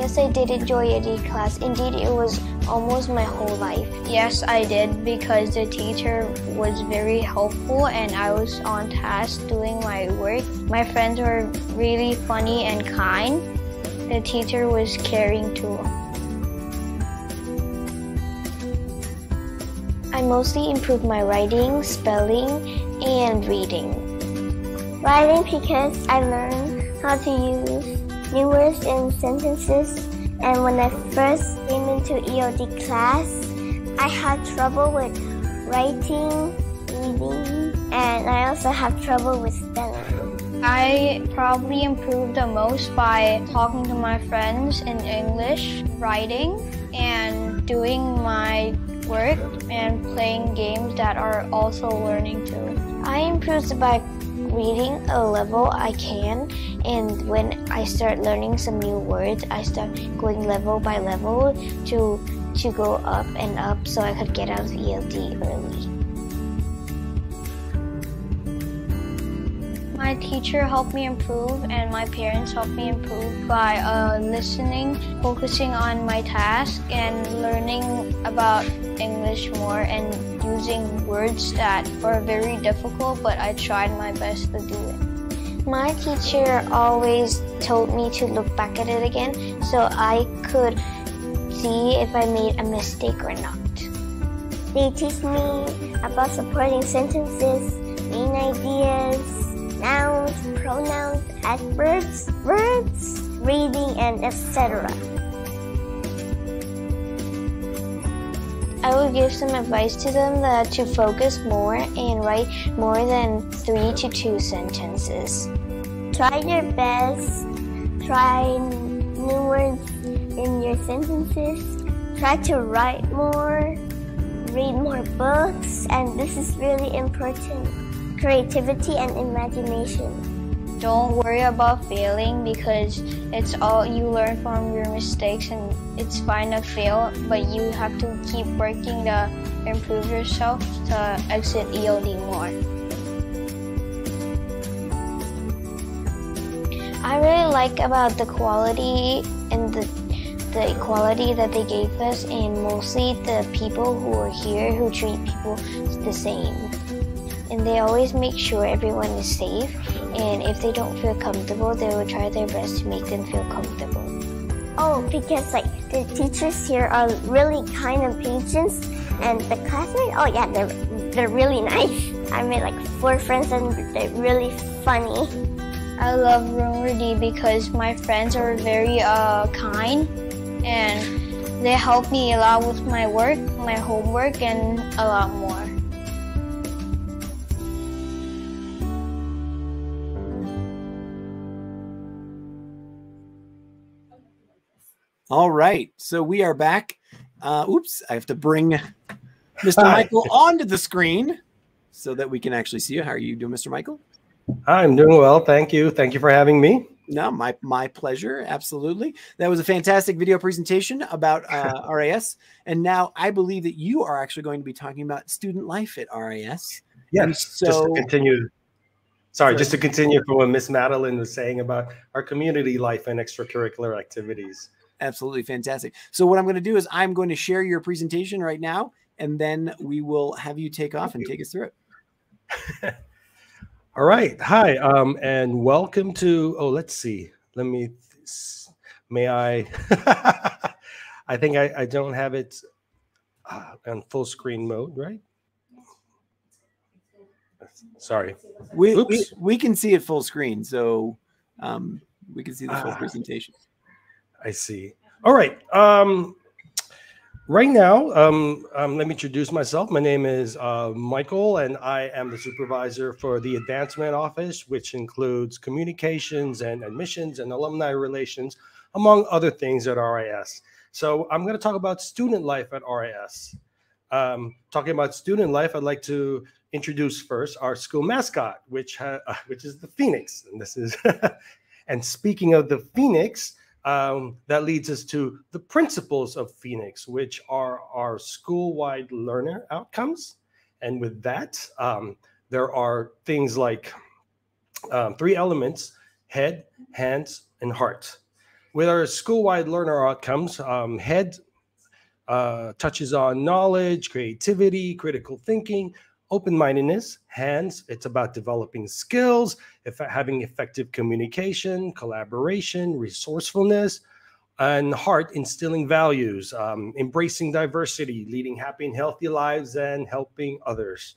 [SPEAKER 67] Yes, I did enjoy ELD class. Indeed, it was almost my whole life. Yes, I did because the teacher was very helpful and I was on task doing my work. My friends were really funny and kind. The teacher was caring too. I mostly improved my writing, spelling, and reading.
[SPEAKER 66] Writing because I learned how to use new words and sentences. And when I first came into ELD class, I had trouble with writing, reading, and I also have trouble with spelling.
[SPEAKER 67] I probably improved the most by talking to my friends in English, writing, and doing my work and playing games that are also learning too. I improved by reading a level I can and when I start learning some new words I start going level by level to to go up and up so I could get out of ELD early. My teacher helped me improve and my parents helped me improve by uh, listening, focusing on my task and learning about English more and using words that are very difficult but I tried my best to do it. My teacher always told me to look back at it again so I could see if I made a mistake or not.
[SPEAKER 66] They teach me about supporting sentences, main ideas, nouns, pronouns, adverbs, verbs, reading, and etc.
[SPEAKER 67] I would give some advice to them that to focus more and write more than three to two sentences.
[SPEAKER 66] Try your best. Try new words in your sentences. try to write more, read more books, and this is really important creativity and imagination.
[SPEAKER 67] Don't worry about failing because it's all you learn from your mistakes and it's fine to fail, but you have to keep working to improve yourself to exit ELD more.
[SPEAKER 68] I really like about the quality and the the equality that they gave us and mostly the people who are here who treat people the same. And they always make sure everyone is safe and if they don't feel comfortable, they will try their best to make them feel comfortable.
[SPEAKER 66] Oh, because like the teachers here are really kind and patient and the classmates, oh yeah, they're, they're really nice. I made like four friends and they're really funny.
[SPEAKER 67] I love Ruamrudee because my friends are very uh, kind and they help me a lot with my work, my homework, and a lot more.
[SPEAKER 1] All right. So we are back. Uh, oops, I have to bring Mr. Michael onto the screen so that we can actually see you. How are you doing, Mr. Michael?
[SPEAKER 63] I'm doing well. Thank you. Thank you for having me.
[SPEAKER 1] No, my my pleasure. Absolutely. That was a fantastic video presentation about uh, RIS. And now I believe that you are actually going to be talking about student life at RIS.
[SPEAKER 63] Yes.
[SPEAKER 1] So
[SPEAKER 63] just to continue. Sorry, just to continue from what Miss Madeline was saying about our community life and extracurricular activities.
[SPEAKER 1] Absolutely fantastic. So what I'm going to do is I'm going to share your presentation right now, and then we will have you take off and take us through it.
[SPEAKER 63] All right. Hi, um, and welcome to. Oh, let's see. Let me. May I? I think I, I don't have it uh, on full screen mode, right? Sorry.
[SPEAKER 1] We, we we can see it full screen, so um, we can see the full
[SPEAKER 63] Ah.
[SPEAKER 1] presentation.
[SPEAKER 63] I see. All right. Um, right now, um, um, let me introduce myself. My name is uh, Michael, and I am the supervisor for the Advancement Office, which includes communications and admissions and alumni relations, among other things at RIS. So I'm going to talk about student life at RIS. Um, talking about student life, I'd like to introduce first our school mascot, which uh, which is the Phoenix, and this is. and speaking of the Phoenix, um, that leads us to the principles of Phoenix, which are our school-wide learner outcomes. And with that, um, there are things like um, three elements: head, hands, and heart. With our school-wide learner outcomes, um, head uh, touches on knowledge, creativity, critical thinking, open-mindedness. Hands, it's about developing skills, if having effective communication, collaboration, resourcefulness, and heart, instilling values, um, embracing diversity, leading happy and healthy lives, and helping others.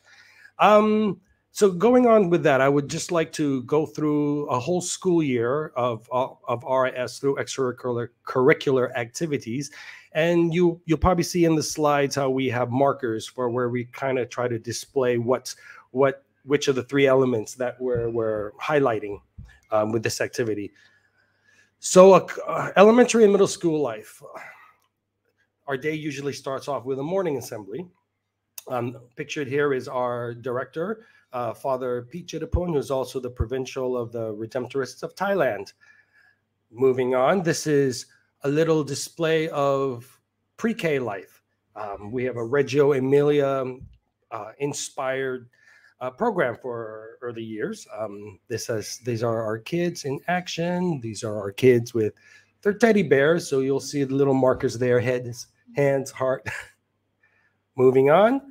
[SPEAKER 63] Um, so going on with that, I would just like to go through a whole school year of, of, RIS through extracurricular curricular activities. And you, you'll probably see in the slides how we have markers for where we kind of try to display what's, what, which of the three elements that we're, we're highlighting um, with this activity. So uh, uh, elementary and middle school life. Our day usually starts off with a morning assembly. Um, pictured here is our director, uh, Father Pete Chittapon, who's also the provincial of the Redemptorists of Thailand. Moving on, this is a little display of pre-K life. Um, we have a Reggio Emilia uh, inspired uh, program for early years. Um, this has these are our kids in action. These are our kids with their teddy bears. So you'll see the little markers there: heads, hands, heart. Moving on,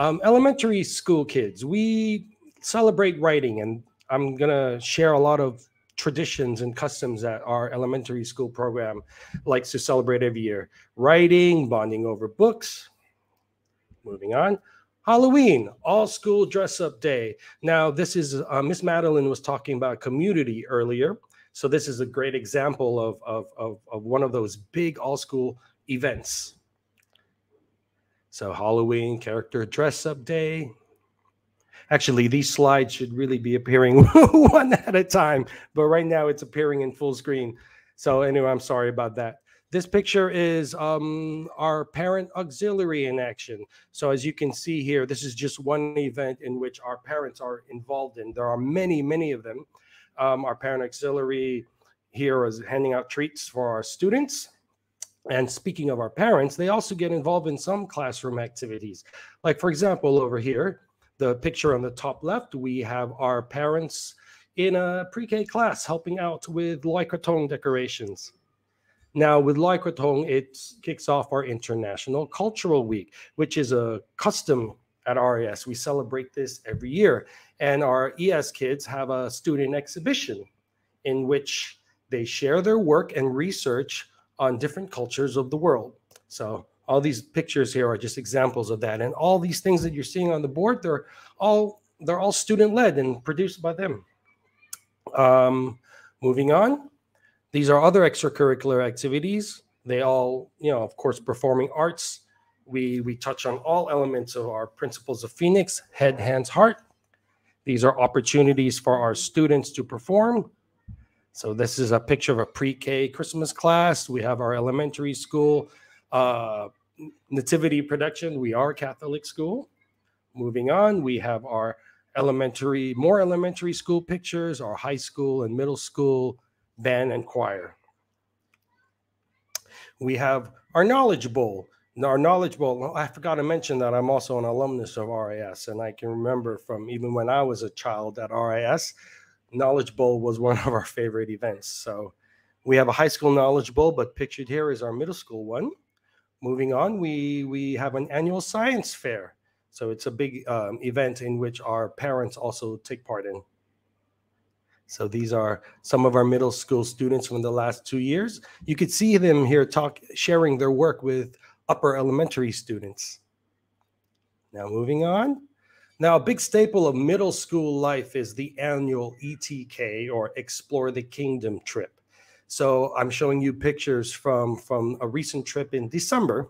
[SPEAKER 63] um, elementary school kids. We celebrate writing, and I'm gonna share a lot of traditions and customs that our elementary school program likes to celebrate every year. Writing, bonding over books. Moving on. Halloween, all school dress up day. Now, this is uh, Miss Madeline was talking about community earlier. So, this is a great example of, of, of, of one of those big all school events. So, Halloween, character dress up day. Actually, these slides should really be appearing one at a time, but right now it's appearing in full screen. So, anyway, I'm sorry about that. This picture is um, our parent auxiliary in action. So as you can see here, this is just one event in which our parents are involved in. There are many, many of them. Um, our parent auxiliary here is handing out treats for our students. And speaking of our parents, they also get involved in some classroom activities. Like, for example, over here, the picture on the top left, we have our parents in a pre-K class helping out with Loy Krathong decorations. Now, with Loy Krathong, it kicks off our International Cultural Week, which is a custom at RIS. We celebrate this every year. And our ES kids have a student exhibition in which they share their work and research on different cultures of the world. So all these pictures here are just examples of that. And all these things that you're seeing on the board, they're all they're all student led and produced by them. Um, moving on, these are other extracurricular activities. They all, you know, of course, performing arts. We we touch on all elements of our principles of Phoenix: head, hands, heart. These are opportunities for our students to perform so this is a picture of a pre-K Christmas class. We have our elementary school uh, nativity production. We are a Catholic school. Moving on, we have our elementary, more elementary school pictures, our high school and middle school band and choir. We have our Knowledge Bowl. Our Knowledge Bowl, I forgot to mention that I'm also an alumnus of RIS, and I can remember from even when I was a child at RIS, Knowledge Bowl was one of our favorite events. So we have a high school Knowledge Bowl, but pictured here is our middle school one. Moving on, we we have an annual science fair. So it's a big um, event in which our parents also take part in. So these are some of our middle school students from the last two years. You could see them here talk, sharing their work with upper elementary students. Now moving on. Now, a big staple of middle school life is the annual ETK or Explore the Kingdom trip. So I'm showing you pictures from, from a recent trip in December.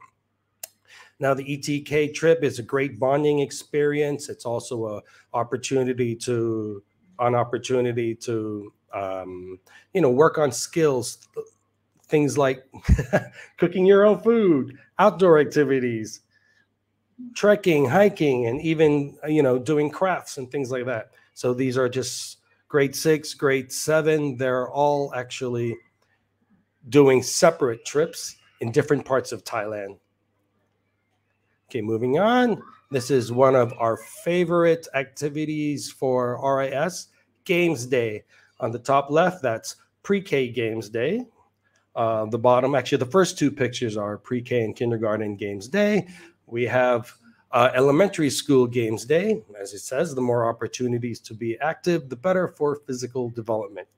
[SPEAKER 63] Now, the ETK trip is a great bonding experience. It's also a opportunity to an opportunity to um, you know work on skills, things like cooking your own food, outdoor activities, trekking, hiking, and even you know doing crafts and things like that. So these are just grade six, grade seven. They're all actually doing separate trips in different parts of Thailand. Okay, moving on. This is one of our favorite activities for RIS, Games Day. On the top left, that's pre-K Games Day. Uh, the bottom, actually, the first two pictures are pre-K and kindergarten Games Day. We have uh, elementary school games day. As it says, the more opportunities to be active, the better for physical development.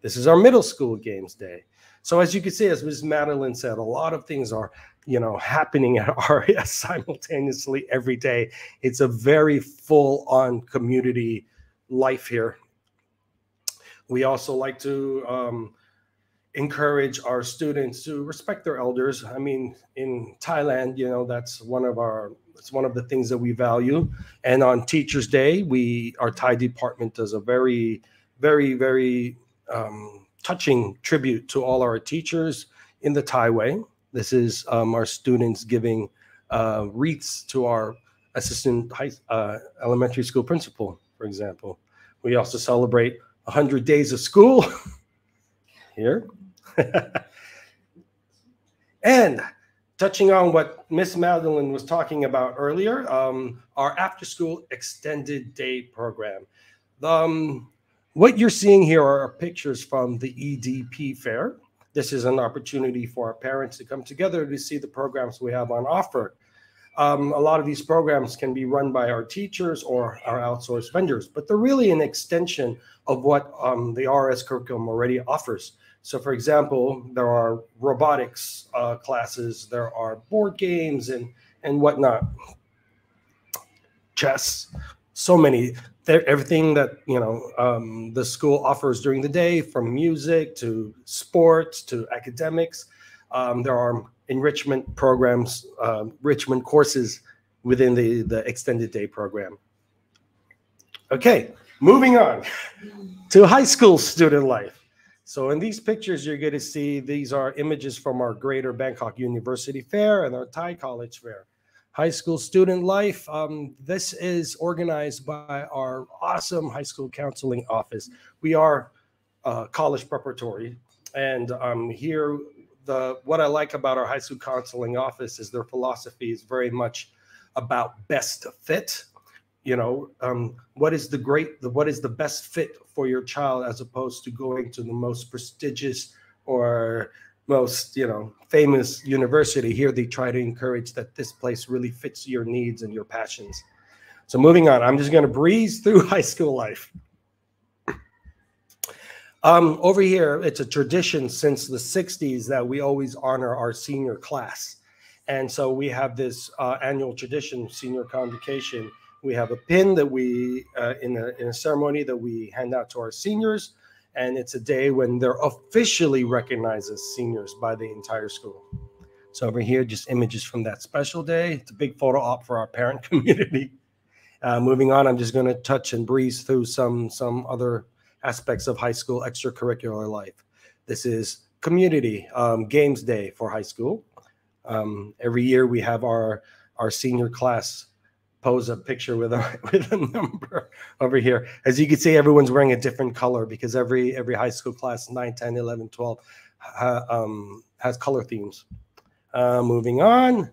[SPEAKER 63] This is our middle school games day. So as you can see, as Ms. Madeline said, a lot of things are, you know, happening at RIS simultaneously every day. It's a very full-on community life here. We also like to um, encourage our students to respect their elders. I mean, in Thailand, you know, that's one of our it's one of the things that we value. And on Teachers Day, we our Thai department does a very, very, very um, touching tribute to all our teachers in the Thai way. This is um, our students giving uh, wreaths to our assistant high, uh, elementary school principal, for example. We also celebrate 100 days of school here. and touching on what Miss Madeline was talking about earlier, um, our after school extended day program. Um, what you're seeing here are pictures from the EDP fair. This is an opportunity for our parents to come together to see the programs we have on offer. Um, a lot of these programs can be run by our teachers or our outsourced vendors, but they're really an extension of what um, the RS curriculum already offers. So, for example, there are robotics uh, classes, there are board games, and and whatnot, chess, so many. Everything that you know um, the school offers during the day, from music to sports to academics. Um, there are enrichment programs, uh, enrichment courses within the the extended day program. Okay, moving on to high school student life. So in these pictures, you're going to see these are images from our Greater Bangkok University Fair and our Thai College Fair. High school student life. Um, this is organized by our awesome high school counseling office. We are uh, college preparatory, and um, here the what I like about our high school counseling office is their philosophy is very much about best fit you know um, what is the great the, what is the best fit for your child as opposed to going to the most prestigious or most you know famous university? Here they try to encourage that this place really fits your needs and your passions. So moving on i'm just going to breeze through high school life. Um, over here it's a tradition since the 60s that we always honor our senior class. And so we have this uh, annual tradition senior convocation we have a pin that we, uh, in, a, in a ceremony that we hand out to our seniors. And it's a day when they're officially recognized as seniors by the entire school. So over here, just images from that special day. It's a big photo op for our parent community. Uh, moving on, I'm just going to touch and breeze through some some other aspects of high school extracurricular life. This is community um, games day for high school. Um, every year we have our our senior class pose a picture with a with a number over here. As you can see everyone's wearing a different color because every every high school class 9 10 11 12 uh, um, has color themes. Uh, moving on.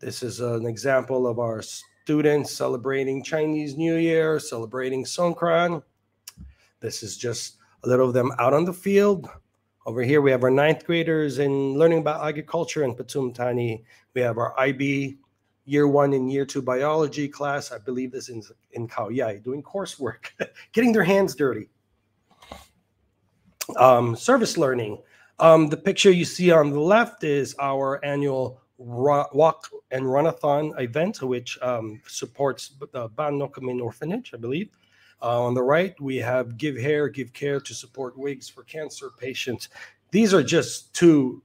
[SPEAKER 63] This is an example of our students celebrating chinese new year celebrating songkran. This is just a little of them out on the field. Over here we have our ninth graders in learning about agriculture in Pathum Thani we have our ib year one and year two biology class. I believe this in in Khao Yai, doing coursework, getting their hands dirty. Um, service learning. Um, the picture you see on the left is our annual walk and runathon event, which um, supports the Ban Nokamin Orphanage, I believe. Uh, on the right, we have Give Hair, Give Care to support wigs for cancer patients. These are just two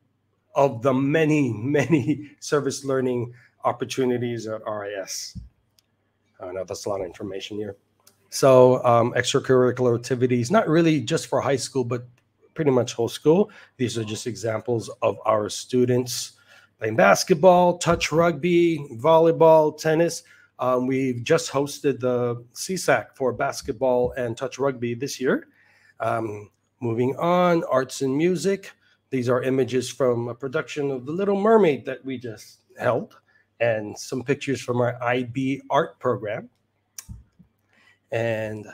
[SPEAKER 63] of the many, many service learning opportunities at RIS. I know that's a lot of information here. So um, extracurricular activities, not really just for high school, but pretty much whole school. These are just examples of our students playing basketball, touch rugby, volleyball, tennis. Um, we've just hosted the CSAC for basketball and touch rugby this year. Um, moving on, arts and music. These are images from a production of The Little Mermaid that we just held and some pictures from our IB art program. And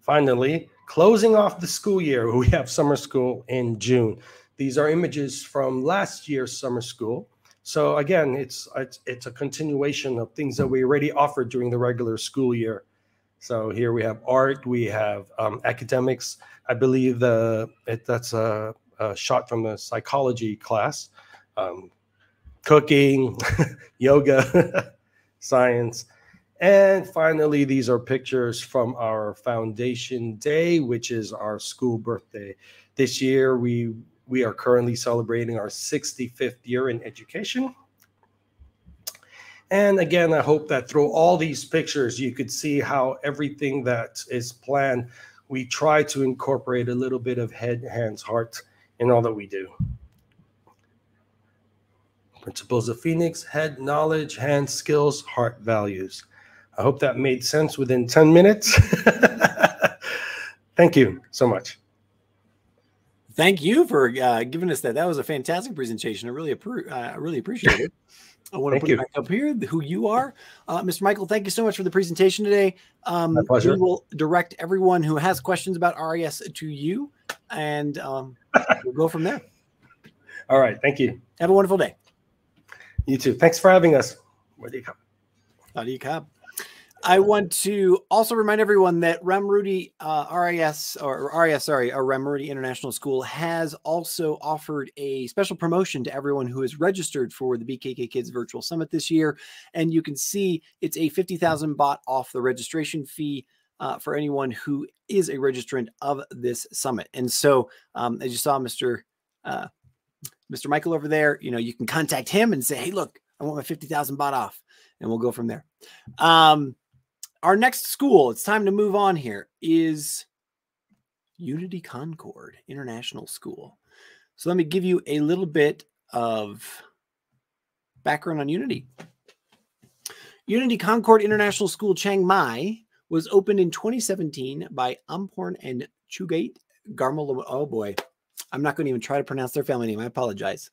[SPEAKER 63] finally, closing off the school year, we have summer school in June. These are images from last year's summer school. So again, it's, it's, it's a continuation of things that we already offered during the regular school year. So here we have art, we have um, academics. I believe the it, that's a, a, shot from the psychology class. Um, cooking, yoga, science. And finally, these are pictures from our foundation day, which is our school birthday. This year, we we are currently celebrating our 65th year in education. And again, I hope that through all these pictures, you could see how everything that is planned, we try to incorporate a little bit of head, hands, heart in all that we do. Principles of Phoenix, head knowledge, hand skills, heart values. I hope that made sense within 10 minutes. Thank you so much.
[SPEAKER 1] Thank you for uh, giving us that. That was a fantastic presentation. I really, uh, I really appreciate it. I want to put you. back up here who you are. Uh, Mr. Michael, thank you so much for the presentation today. Um, My pleasure. We will direct everyone who has questions about RIS to you, and um, we'll go from there.
[SPEAKER 63] All right. Thank you.
[SPEAKER 1] Have a wonderful day.
[SPEAKER 63] You too. Thanks for having us. Where do you come?
[SPEAKER 1] How do you come? I want to also remind everyone that Ruamrudee uh, RIS or RIS, sorry, our Ruamrudee International School has also offered a special promotion to everyone who is registered for the BKK Kids Virtual Summit this year. And you can see it's a 50,000 baht off the registration fee uh, for anyone who is a registrant of this summit. And so, um, as you saw, Mr. Uh, Mr. Michael over there, you know, you can contact him and say, hey, look, I want my 50,000 baht off. And we'll go from there. Um, our next school, it's time to move on here, is Unity Concord International School. So let me give you a little bit of background on Unity. Unity Concord International School Chiang Mai was opened in 2017 by Amporn and Chugate Garmal. Oh boy, I'm not going to even try to pronounce their family name. I apologize.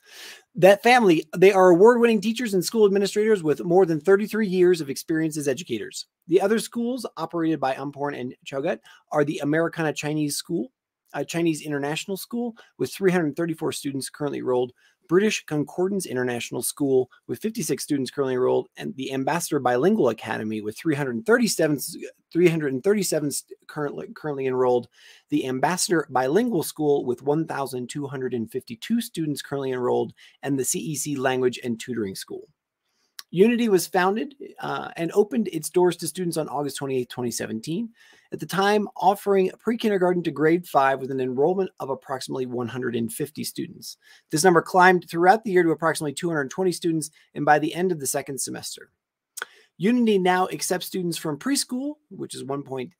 [SPEAKER 1] That family, they are award winning teachers and school administrators with more than 33 years of experience as educators. The other schools operated by Amporn and Chogut are the Americana Chinese School, a Chinese International School with 334 students currently enrolled, British Concordance International School with 56 students currently enrolled, and the Ambassador Bilingual Academy with 337, 337 currently, currently enrolled, the Ambassador Bilingual School with 1,252 students currently enrolled, and the CEC Language and Tutoring School. Unity was founded uh, and opened its doors to students on August 28, 2017. At the time, offering pre kindergarten to grade five with an enrollment of approximately 150 students. This number climbed throughout the year to approximately 220 students, and by the end of the second semester. Unity now accepts students from preschool, which is one point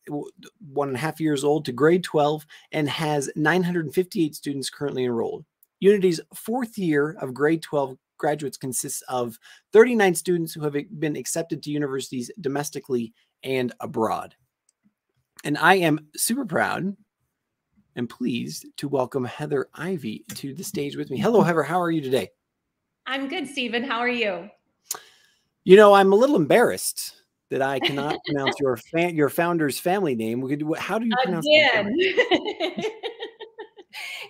[SPEAKER 1] one and a half years old, to grade 12, and has 958 students currently enrolled. Unity's fourth year of grade 12 graduates consists of 39 students who have been accepted to universities domestically and abroad. And I am super proud and pleased to welcome Heather Ivy to the stage with me. Hello, Heather. How are you today?
[SPEAKER 69] I'm good, Stephen. How are you?
[SPEAKER 1] You know, I'm a little embarrassed that I cannot pronounce your fa- your founder's family name. How do you pronounce
[SPEAKER 69] Again.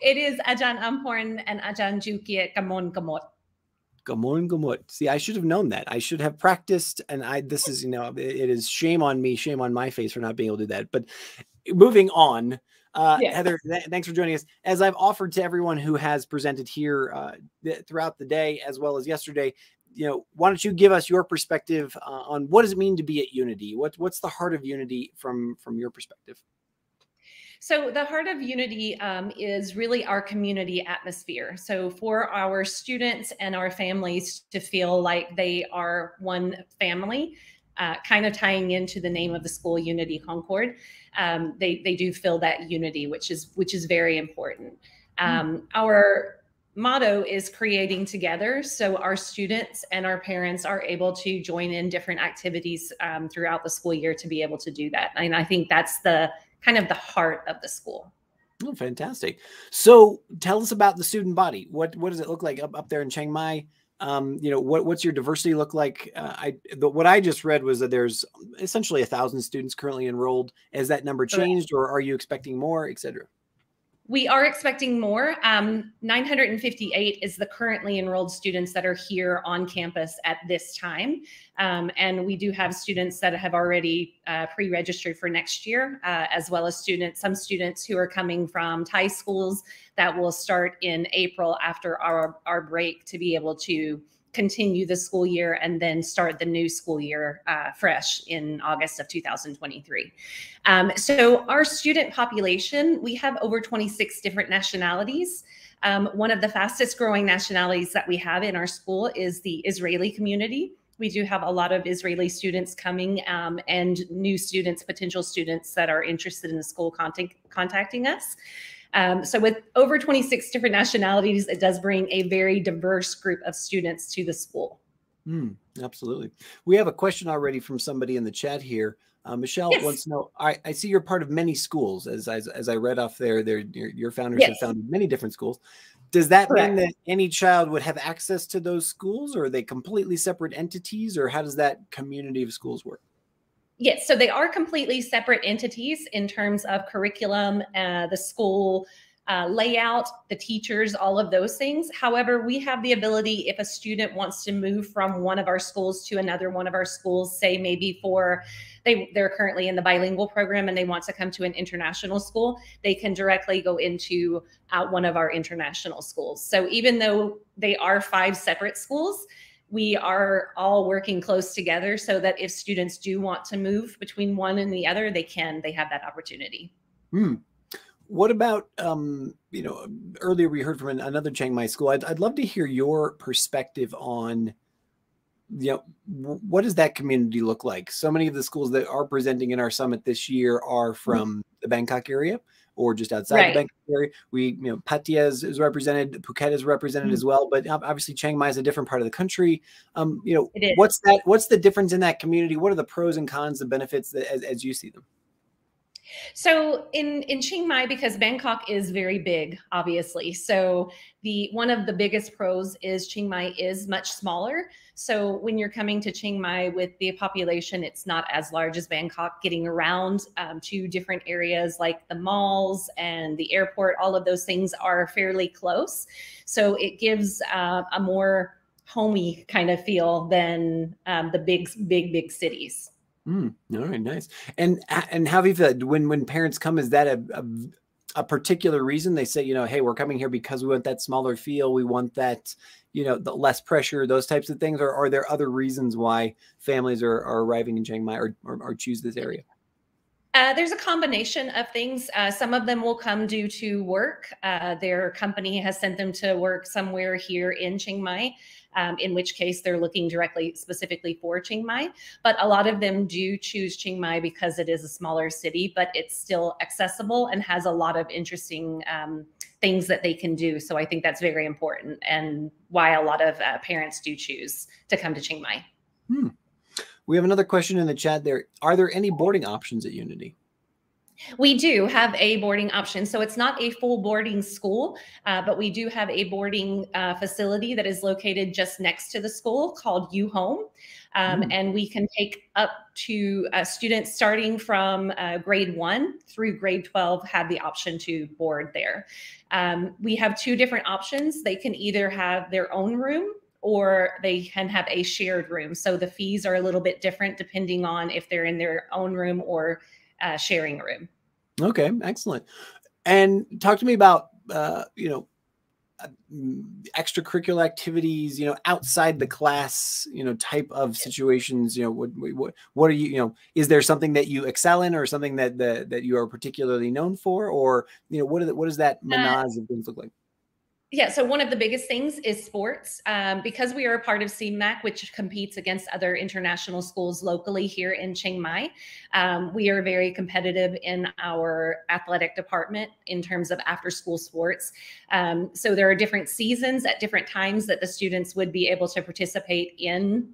[SPEAKER 69] it is Ajahn Amporn and Ajahn Jukiet Kamon Kamot.
[SPEAKER 1] Gamon Gamut. See, I should have known that. I should have practiced. And I, this is, you know, it, is shame on me, shame on my face for not being able to do that. But moving on, uh, yes. Heather, th- thanks for joining us. As I've offered to everyone who has presented here uh, th- throughout the day, as well as yesterday, you know, why don't you give us your perspective uh, on what does it mean to be at Unity? What, what's the heart of Unity from from your perspective?
[SPEAKER 69] So, the heart of Unity um, is really our community atmosphere. So, for our students and our families to feel like they are one family, uh, kind of tying into the name of the school, Unity Concord, um, they they do feel that unity, which is which is very important. Hmm. Um. Our motto is creating together so our students and our parents are able to join in different activities um, throughout the school year to be able to do that and i think that's the kind of the heart of the school.
[SPEAKER 1] Oh, fantastic. So tell us about the student body. What what does it look like up, up there in Chiang Mai? Um, you know, what what's your diversity look like? Uh, I the, what I just read was that there's essentially a thousand students currently enrolled. Has that number changed, or are you expecting more, et cetera?
[SPEAKER 69] We are expecting more. Um, 958 is the currently enrolled students that are here on campus at this time. Um, and we do have students that have already uh, pre-registered for next year, uh, as well as students, some students who are coming from Thai schools that will start in April after our, our break to be able to continue the school year and then start the new school year uh, fresh in August of 2023. Um, so our student population, we have over 26 different nationalities. Um, one of the fastest growing nationalities that we have in our school is the Israeli community. We do have a lot of Israeli students coming um, and new students, potential students that are interested in the school contact, contacting us. Um, so with over 26 different nationalities, it does bring a very diverse group of students to the school.
[SPEAKER 1] Mm, absolutely. We have a question already from somebody in the chat here. Uh, Michelle yes. wants to know. I, I, see you're part of many schools, as as, as I read off there. There, your, your founders yes. have founded many different schools. Does that Correct. mean that any child would have access to those schools, or are they completely separate entities, or how does that community of schools work?
[SPEAKER 69] Yes, so they are completely separate entities in terms of curriculum, uh, the school uh, layout, the teachers, all of those things. However, we have the ability if a student wants to move from one of our schools to another one of our schools, say maybe for they they're currently in the bilingual program and they want to come to an international school, they can directly go into uh, one of our international schools. So even though they are five separate schools, we are all working close together so that if students do want to move between one and the other, they can, they have that opportunity.
[SPEAKER 1] Hmm. What about, um, you know, earlier we heard from an, another Chiang Mai school. I'd, I'd love to hear your perspective on, you know, what does that community look like? So many of the schools that are presenting in our summit this year are from the Bangkok area or just outside right. the Bangkok area. We, you know, Pattaya is, is represented, Phuket is represented mm-hmm. as well, but obviously Chiang Mai is a different part of the country. Um, you know, what's that? What's the difference in that community? What are the pros and cons, the benefits that, as, as you see them?
[SPEAKER 69] So in in Chiang Mai, because Bangkok is very big, obviously. So the one of the biggest pros is Chiang Mai is much smaller. So when you're coming to Chiang Mai with the population, it's not as large as Bangkok. Getting around um, to different areas like the malls and the airport, all of those things are fairly close. So it gives uh, a more homey kind of feel than um, the big, big, big cities.
[SPEAKER 1] Mm, all right, nice. And and you when when parents come? Is that a, a, a particular reason they say, you know, hey, we're coming here because we want that smaller feel, we want that, you know, the less pressure, those types of things, or are there other reasons why families are, are arriving in Chiang Mai or, or, or choose this area?
[SPEAKER 69] Uh, there's a combination of things. Uh, some of them will come due to work. Uh, their company has sent them to work somewhere here in Chiang Mai um, in which case they're looking directly specifically for Chiang Mai. But a lot of them do choose Chiang Mai because it is a smaller city, but it's still accessible and has a lot of interesting um, things that they can do. So I think that's very important and why a lot of uh, parents do choose to come to Chiang Mai.
[SPEAKER 1] Hmm. We have another question in the chat there. Are there any boarding options at Unity?
[SPEAKER 69] We do have a boarding option. So it's not a full boarding school, uh, but we do have a boarding uh, facility that is located just next to the school called U Home. Um, mm. And we can take up to uh, students starting from uh, grade one through grade 12 have the option to board there. Um, we have two different options. They can either have their own room or they can have a shared room. So the fees are a little bit different depending on if they're in their own room or uh, sharing room.
[SPEAKER 1] Okay, excellent. And talk to me about uh, you know uh, extracurricular activities you know outside the class you know type of situations you know what what what are you you know is there something that you excel in or something that that, that you are particularly known for or you know what, the, what does that uh, menage of things look like
[SPEAKER 69] yeah, so one of the biggest things is sports. Um, because we are a part of CMAC, which competes against other international schools locally here in Chiang Mai, um, we are very competitive in our athletic department in terms of after school sports. Um, so there are different seasons at different times that the students would be able to participate in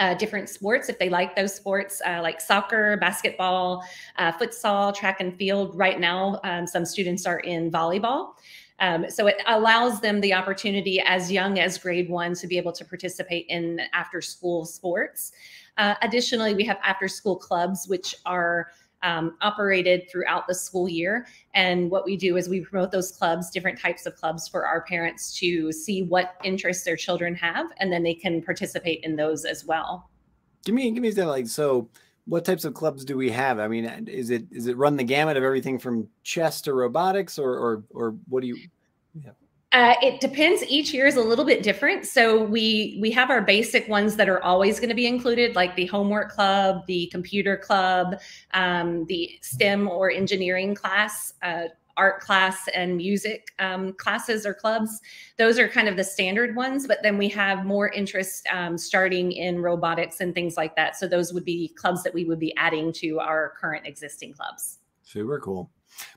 [SPEAKER 69] uh, different sports if they like those sports uh, like soccer, basketball, uh, futsal, track and field. Right now, um, some students are in volleyball. Um, so it allows them the opportunity as young as grade one to be able to participate in after school sports. Uh, additionally, we have after school clubs, which are um, operated throughout the school year. And what we do is we promote those clubs, different types of clubs for our parents to see what interests their children have, and then they can participate in those as well.
[SPEAKER 1] Give me, give me that like so what types of clubs do we have? I mean, is it is it run the gamut of everything from chess to robotics, or or or what do you?
[SPEAKER 69] Yeah. Uh, it depends. Each year is a little bit different. So we we have our basic ones that are always going to be included, like the homework club, the computer club, um, the STEM or engineering class. Uh, art class and music um, classes or clubs. Those are kind of the standard ones, but then we have more interest um, starting in robotics and things like that. So those would be clubs that we would be adding to our current existing clubs.
[SPEAKER 1] Super cool.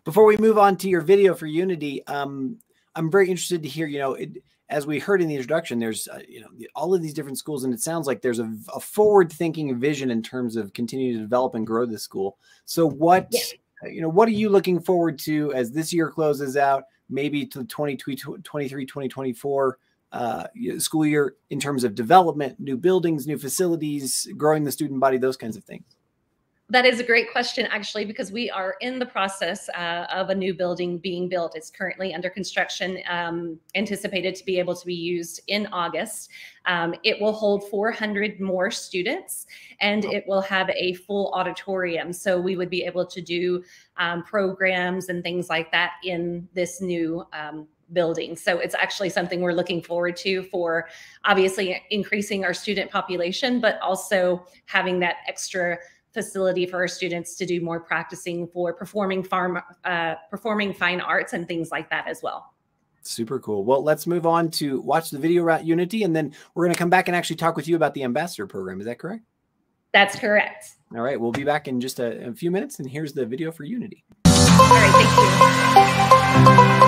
[SPEAKER 1] Before we move on to your video for Unity, um, I'm very interested to hear, you know, it, as we heard in the introduction, there's uh, you know all of these different schools, and it sounds like there's a, a forward-thinking vision in terms of continuing to develop and grow the school. So, what yeah you know, what are you looking forward to as this year closes out, maybe to the 2023, 2024 uh, school year in terms of development, new buildings, new facilities, growing the student body, those kinds of things?
[SPEAKER 69] That is a great question, actually, because we are in the process uh, of a new building being built. It's currently under construction, um, anticipated to be able to be used in August. Um, it will hold 400 more students and it will have a full auditorium. So we would be able to do um, programs and things like that in this new um, building. So it's actually something we're looking forward to for obviously increasing our student population, but also having that extra facility for our students to do more practicing for performing farm uh, performing fine arts and things like that as well.
[SPEAKER 1] Super cool. Well let's move on to watch the video route unity and then we're going to come back and actually talk with you about the ambassador program. Is that correct?
[SPEAKER 69] That's correct.
[SPEAKER 1] All right. We'll be back in just a, a few minutes and here's the video for unity.
[SPEAKER 69] All right, thank you.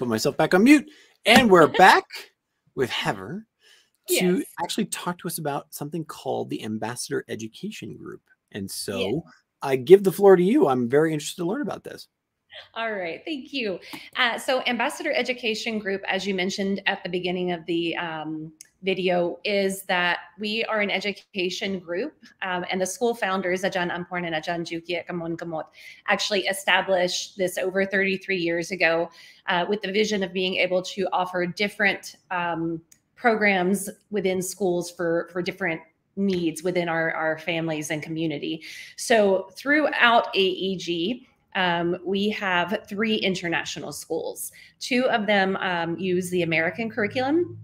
[SPEAKER 1] Put myself back on mute. And we're back with Heather to
[SPEAKER 69] Yes.
[SPEAKER 1] actually talk to us about something called the Ambassador Education Group. And so
[SPEAKER 69] Yeah.
[SPEAKER 1] I give the floor to you. I'm very interested to learn about this.
[SPEAKER 69] All right, thank you. Uh, so, Ambassador Education Group, as you mentioned at the beginning of the um, video, is that we are an education group, um, and the school founders, Ajan Amporn and Ajan Jukia Kamon Kamot, actually established this over 33 years ago uh, with the vision of being able to offer different um, programs within schools for, for different needs within our, our families and community. So, throughout AEG, um, we have three international schools. Two of them um, use the American curriculum.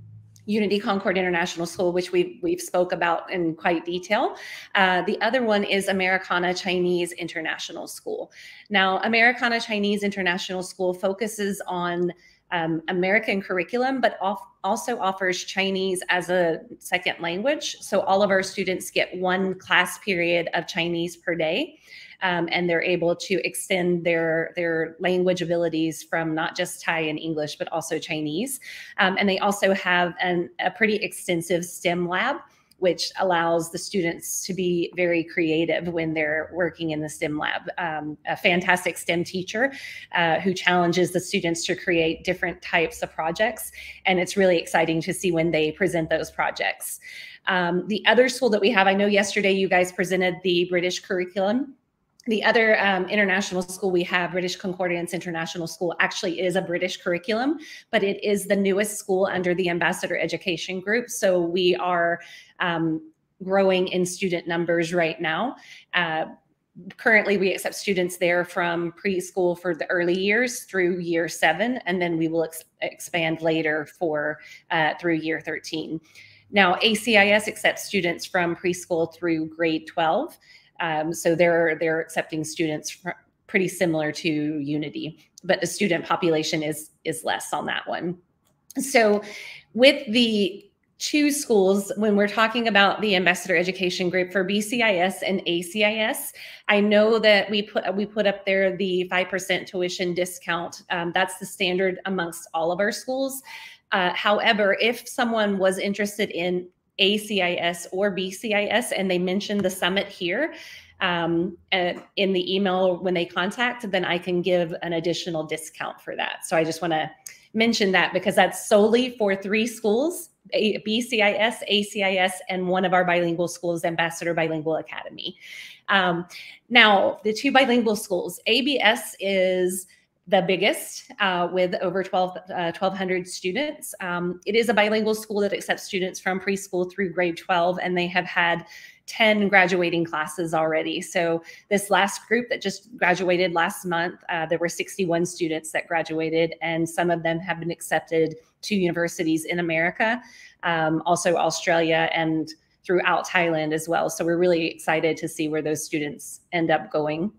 [SPEAKER 69] Unity Concord International School, which we've we've spoke about in quite detail. Uh, the other one is Americana Chinese International School. Now, Americana Chinese International School focuses on um, American curriculum, but off, also offers Chinese as a second language. So all of our students get one class period of Chinese per day um, and they're able to extend their their language abilities from not just Thai and English, but also Chinese. Um, and they also have an, a pretty extensive STEM lab. Which allows the students to be very creative when they're working in the STEM lab. Um, a fantastic STEM teacher uh, who challenges the students to create different types of projects. And it's really exciting to see when they present those projects. Um, the other school that we have, I know yesterday you guys presented the British curriculum the other um, international school we have, British Concordance International School, actually is a British curriculum, but it is the newest school under the Ambassador Education Group. So we are um, growing in student numbers right now. Uh, currently, we accept students there from preschool for the early years through year seven, and then we will ex- expand later for uh, through year 13. Now, ACIS accepts students from preschool through grade 12. Um, so they're they're accepting students fr- pretty similar to Unity, but the student population is is less on that one. So with the two schools, when we're talking about the ambassador education group for BCIS and ACIS, I know that we put we put up there the five percent tuition discount. Um, that's the standard amongst all of our schools. Uh, however, if someone was interested in ACIS or BCIS, and they mention the summit here um, uh, in the email when they contact, then I can give an additional discount for that. So I just want to mention that because that's solely for three schools. A- BCIS, ACIS, and one of our bilingual schools, Ambassador Bilingual Academy. Um, now, the two bilingual schools, ABS is the biggest uh, with over 12, uh, 1,200 students. Um, it is a bilingual school that accepts students from preschool through grade 12, and they have had 10 graduating classes already. So, this last group that just graduated last month, uh, there were 61 students that graduated, and some of them have been accepted to universities in America, um, also Australia, and throughout Thailand as well. So, we're really excited to see where those students end up going.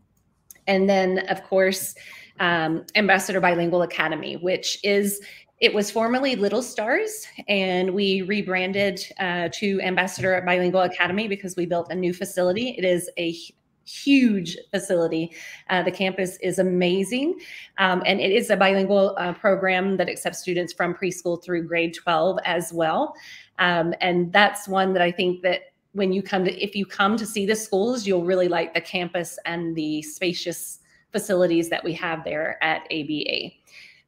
[SPEAKER 69] And then, of course, um, Ambassador Bilingual Academy, which is it was formerly Little Stars, and we rebranded uh, to Ambassador Bilingual Academy because we built a new facility. It is a huge facility. Uh, the campus is amazing, um, and it is a bilingual uh, program that accepts students from preschool through grade 12 as well. Um, and that's one that I think that when you come to, if you come to see the schools, you'll really like the campus and the spacious facilities that we have there at ABA.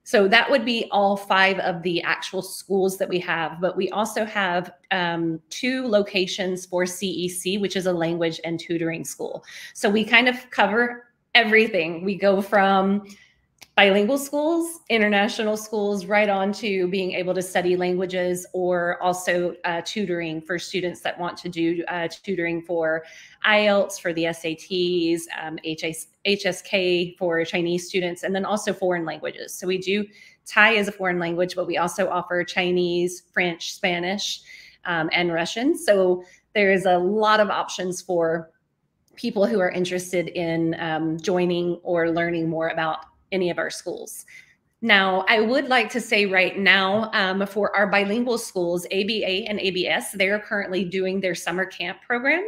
[SPEAKER 69] So that would be all five of the actual schools that we have. But we also have um, two locations for CEC, which is a language and tutoring school. So we kind of cover everything. We go from bilingual schools, international schools, right on to being able to study languages or also uh, tutoring for students that want to do uh, tutoring for IELTS, for the SATs, um, HS, HSK for Chinese students, and then also foreign languages. So we do Thai as a foreign language, but we also offer Chinese, French, Spanish, um, and Russian. So there is a lot of options for people who are interested in um, joining or learning more about any of our schools. Now, I would like to say right now um, for our bilingual schools, ABA and ABS, they are currently doing their summer camp program.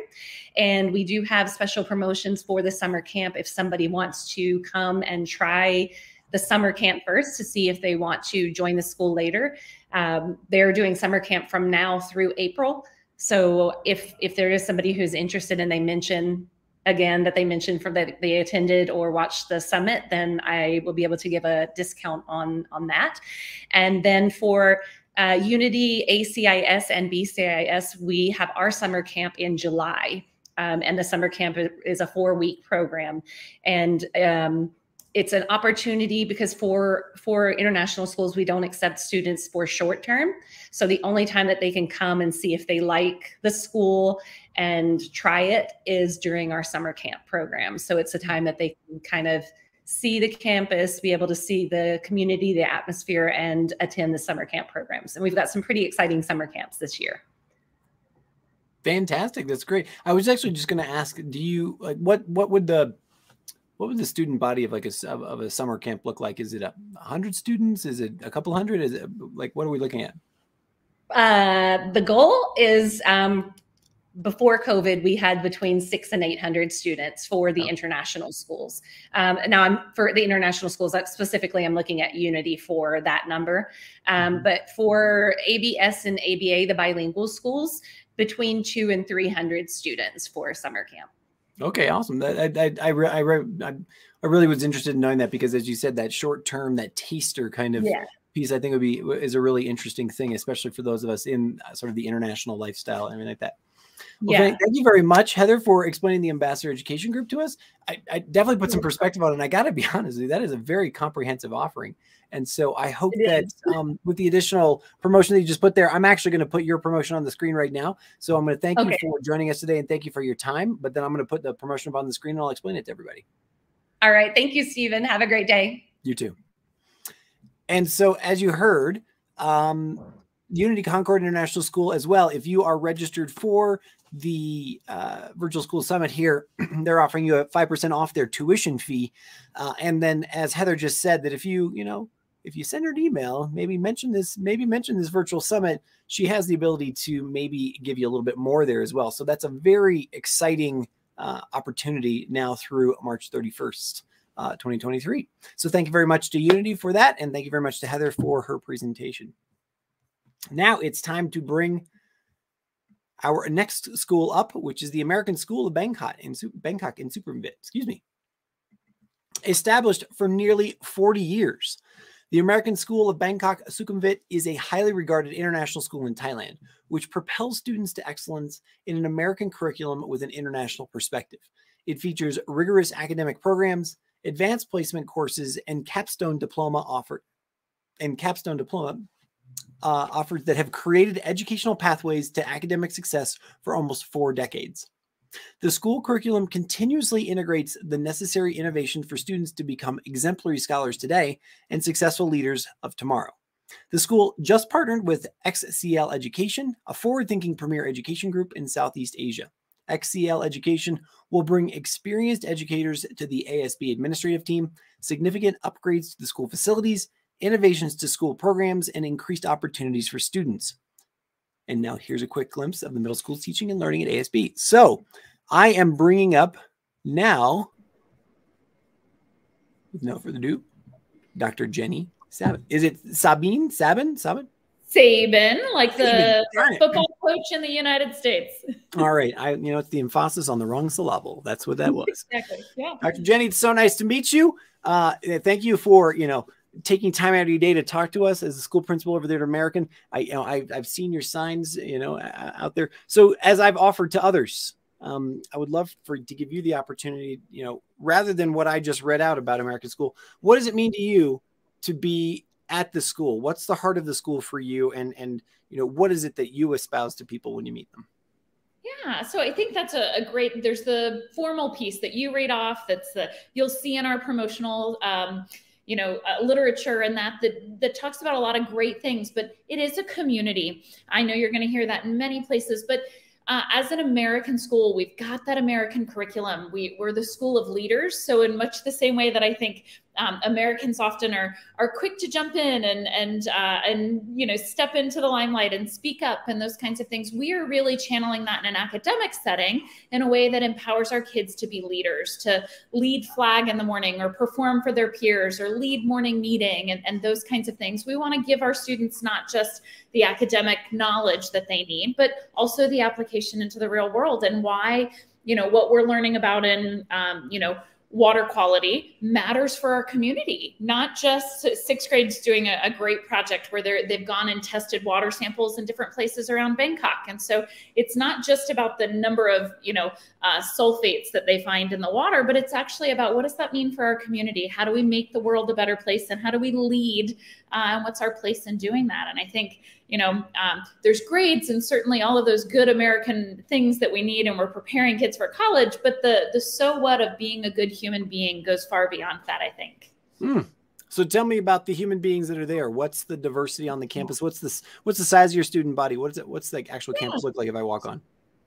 [SPEAKER 69] And we do have special promotions for the summer camp if somebody wants to come and try the summer camp first to see if they want to join the school later. Um, they're doing summer camp from now through April. So if if there is somebody who's interested and they mention again that they mentioned from that they attended or watched the summit, then I will be able to give a discount on on that. And then for uh, Unity, ACIS, and BCIS, we have our summer camp in July. Um, and the summer camp is a four week program. And um, it's an opportunity because for for international schools we don't accept students for short term. So the only time that they can come and see if they like the school and try it is during our summer camp program. So it's a time that they can kind of see the campus be able to see the community the atmosphere and attend the summer camp programs. And we've got some pretty exciting summer camps this year.
[SPEAKER 1] Fantastic. That's great. I was actually just going to ask do you like what what would the what would the student body of like a of a summer camp look like? Is it a hundred students? Is it a couple hundred? Is it like what are we looking at?
[SPEAKER 69] Uh, the goal is um, before COVID, we had between six and 800 students for the international schools. Um, now I'm for the international schools, that specifically I'm looking at Unity for that number. Um, mm-hmm. But for ABS and ABA, the bilingual schools, between two and 300 students for summer camp.
[SPEAKER 1] Okay, awesome. I, I, I, I, I, really was interested in knowing that because, as you said, that short term, that taster kind of yeah. piece, I think would be is a really interesting thing, especially for those of us in uh, sort of the international lifestyle. I mean, like that. Well, yeah. Thank, thank, you very much, Heather, for explaining the Ambassador Education Group to us. I, I definitely put some perspective on it. And I got to be honest with you, that is a very comprehensive offering. And so I hope that um, with the additional promotion that you just put there, I'm actually going to put your promotion on the screen right now. So I'm going to thank okay. you for joining us today and thank you for your time. But then I'm going to put the promotion up on the screen and I'll explain it to everybody.
[SPEAKER 69] All right. Thank you, Stephen. Have a great day.
[SPEAKER 1] You too. And so, as you heard, um, Unity Concord International School as well. If you are registered for the uh, Virtual School Summit here, they're offering you a 5% off their tuition fee. Uh, and then, as Heather just said, that if you, you know, if you send her an email, maybe mention this, maybe mention this virtual summit, she has the ability to maybe give you a little bit more there as well. So that's a very exciting uh, opportunity now through March 31st. Uh, 2023. So thank you very much to Unity for that. And thank you very much to Heather for her presentation. Now it's time to bring our next school up, which is the American School of Bangkok in Bangkok in Sukhumvit. Excuse me. Established for nearly 40 years, the American School of Bangkok Sukhumvit is a highly regarded international school in Thailand, which propels students to excellence in an American curriculum with an international perspective. It features rigorous academic programs, advanced placement courses, and capstone diploma offered and capstone diploma uh, offered that have created educational pathways to academic success for almost four decades. The school curriculum continuously integrates the necessary innovation for students to become exemplary scholars today and successful leaders of tomorrow. The school just partnered with XCL Education, a forward thinking premier education group in Southeast Asia. XCL Education will bring experienced educators to the ASB administrative team, significant upgrades to the school facilities, innovations to school programs, and increased opportunities for students. And now here's a quick glimpse of the middle school teaching and learning at ASB. So I am bringing up now, with no further ado, Dr. Jenny Sabin. Is it Sabine? Sabin? Sabin?
[SPEAKER 70] Saban, like the football coach in the United States.
[SPEAKER 1] All right. I you know it's the emphasis on the wrong syllable. That's what that was.
[SPEAKER 70] exactly. Yeah.
[SPEAKER 1] Dr. Jenny, it's so nice to meet you. Uh thank you for, you know, taking time out of your day to talk to us as a school principal over there at American. I, you know, I, have seen your signs, you know, out there. So as I've offered to others, um, I would love for to give you the opportunity, you know, rather than what I just read out about American School. What does it mean to you to be at the school? What's the heart of the school for you, and and you know, what is it that you espouse to people when you meet them?
[SPEAKER 70] Yeah, so I think that's a, a, great. There's the formal piece that you read off. That's the you'll see in our promotional. Um, you know uh, literature and that, that that talks about a lot of great things but it is a community i know you're going to hear that in many places but uh, as an American school, we've got that American curriculum. We, we're the school of leaders. So, in much the same way that I think um, Americans often are are quick to jump in and and uh, and you know step into the limelight and speak up and those kinds of things. We are really channeling that in an academic setting in a way that empowers our kids to be leaders, to lead flag in the morning or perform for their peers or lead morning meeting and, and those kinds of things. We want to give our students not just the academic knowledge that they need, but also the application into the real world and why you know what we're learning about in um, you know water quality matters for our community not just sixth grade's doing a, a great project where they're, they've gone and tested water samples in different places around bangkok. And so it's not just about the number of you know uh, sulfates that they find in the water but it's actually about what does that mean for our community? How do we make the world a better place and how do we lead uh, and what's our place in doing that? And i think you know, um, there's grades and certainly all of those good American things that we need, and we're preparing kids for college. But the the so what of being a good human being goes far beyond that. I think.
[SPEAKER 1] Hmm. So tell me about the human beings that are there. What's the diversity on the campus? What's this? What's the size of your student body? What is it? What's the actual yeah. campus look like if I walk on?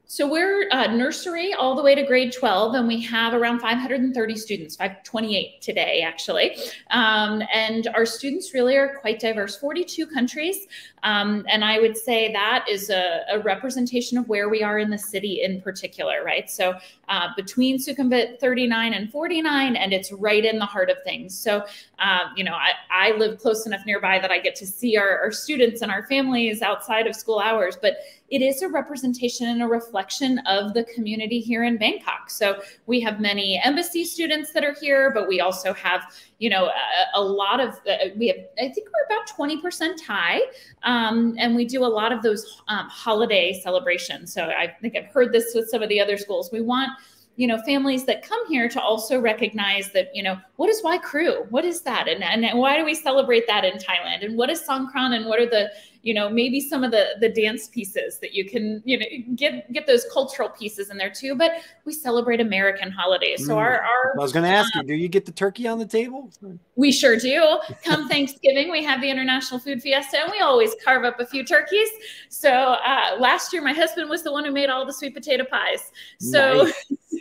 [SPEAKER 70] So we're uh, nursery all the way to grade 12, and we have around 530 students, 528 today, actually. Um, and our students really are quite diverse, 42 countries. Um, and I would say that is a, a, representation of where we are in the city in particular, right? So uh, between Sukhumvit 39 and 49, and it's right in the heart of things. So, uh, you know, I, I live close enough nearby that I get to see our, our students and our families outside of school hours, but it is a representation and a reflection of the community here in Bangkok. So we have many embassy students that are here, but we also have, you know, a, a lot of, uh, we have, I think we're about 20% Thai. Um, and we do a lot of those um, holiday celebrations. So I think I've heard this with some of the other schools. We want, you know families that come here to also recognize that you know what is Wai Kru what is that and, and why do we celebrate that in thailand and what is songkran and what are the you know maybe some of the the dance pieces that you can you know get get those cultural pieces in there too but we celebrate american holidays. So mm. our, our
[SPEAKER 1] i was going to ask um, you do you get the turkey on the table?
[SPEAKER 70] We sure do. Come thanksgiving we have the international food fiesta and we always carve up a few turkeys. So uh, last year my husband was the one who made all the sweet potato pies. So nice.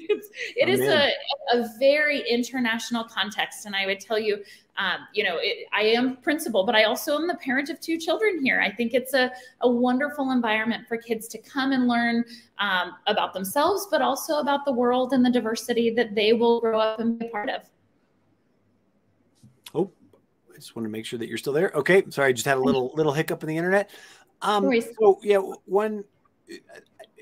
[SPEAKER 70] it is a, a very international context and i would tell you um, you know, it, I am principal, but I also am the parent of two children here. I think it's a, a wonderful environment for kids to come and learn um, about themselves, but also about the world and the diversity that they will grow up and be a part of.
[SPEAKER 1] Oh, I just want to make sure that you're still there. Okay, sorry, I just had a little little hiccup in the internet. Um, so yeah, one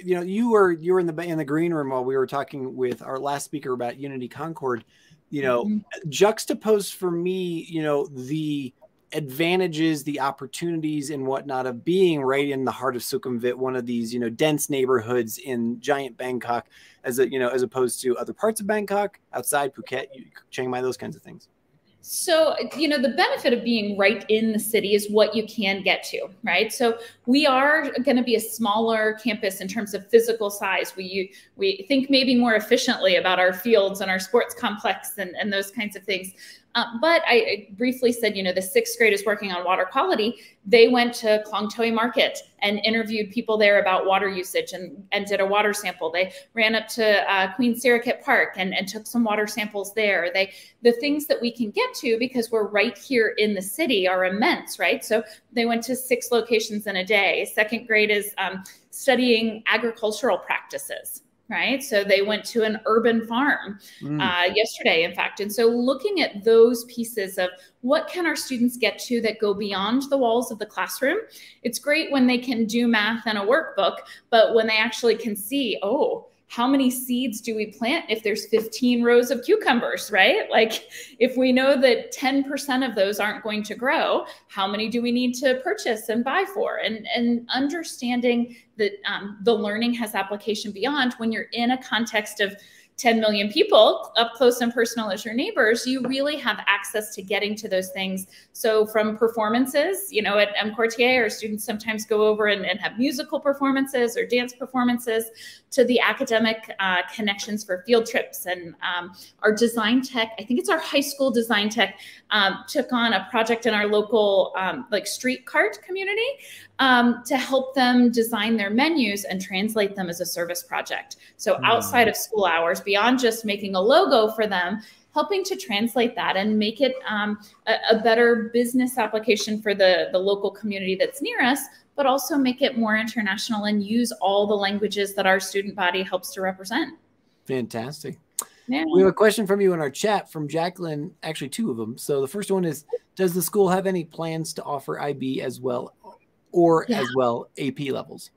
[SPEAKER 1] you know you were you were in the in the green room while we were talking with our last speaker about unity concord you know mm-hmm. juxtaposed for me you know the advantages the opportunities and whatnot of being right in the heart of sukhumvit one of these you know dense neighborhoods in giant bangkok as a you know as opposed to other parts of bangkok outside phuket chiang mai those kinds of things
[SPEAKER 70] so, you know, the benefit of being right in the city is what you can get to, right? So, we are going to be a smaller campus in terms of physical size. We we think maybe more efficiently about our fields and our sports complex and, and those kinds of things. Uh, but I, I, briefly said, you know, the sixth grade is working on water quality. They went to Klong Toi Market and interviewed people there about water usage and, and did a water sample. They ran up to uh, Queen Sirikit Park and, and took some water samples there. They the things that we can get to because we're right here in the city are immense, right? So they went to six locations in a day. Second grade is um, studying agricultural practices right? So they went to an urban farm mm. uh, yesterday, in fact. And so looking at those pieces of what can our students get to that go beyond the walls of the classroom? It's great when they can do math and a workbook, but when they actually can see, oh, how many seeds do we plant if there's 15 rows of cucumbers, right? Like if we know that 10% of those aren't going to grow, how many do we need to purchase and buy for? And, and understanding that um, the learning has application beyond when you're in a context of 10 million people up close and personal as your neighbors, you really have access to getting to those things. So from performances, you know, at EmQuartier, our students sometimes go over and, and have musical performances or dance performances to the academic uh, connections for field trips. And um, our design tech, I think it's our high school design tech, um, took on a project in our local um, like street cart community um, to help them design their menus and translate them as a service project. So mm. outside of school hours, beyond just making a logo for them, helping to translate that and make it um, a, a better business application for the, the local community that's near us, but also make it more international and use all the languages that our student body helps to represent.
[SPEAKER 1] Fantastic.
[SPEAKER 70] Yeah.
[SPEAKER 1] We have a question from you in our chat from Jacqueline, actually two of them. So the first one is, does the school have any plans to offer IB as well or
[SPEAKER 70] Yeah.
[SPEAKER 1] as well AP levels?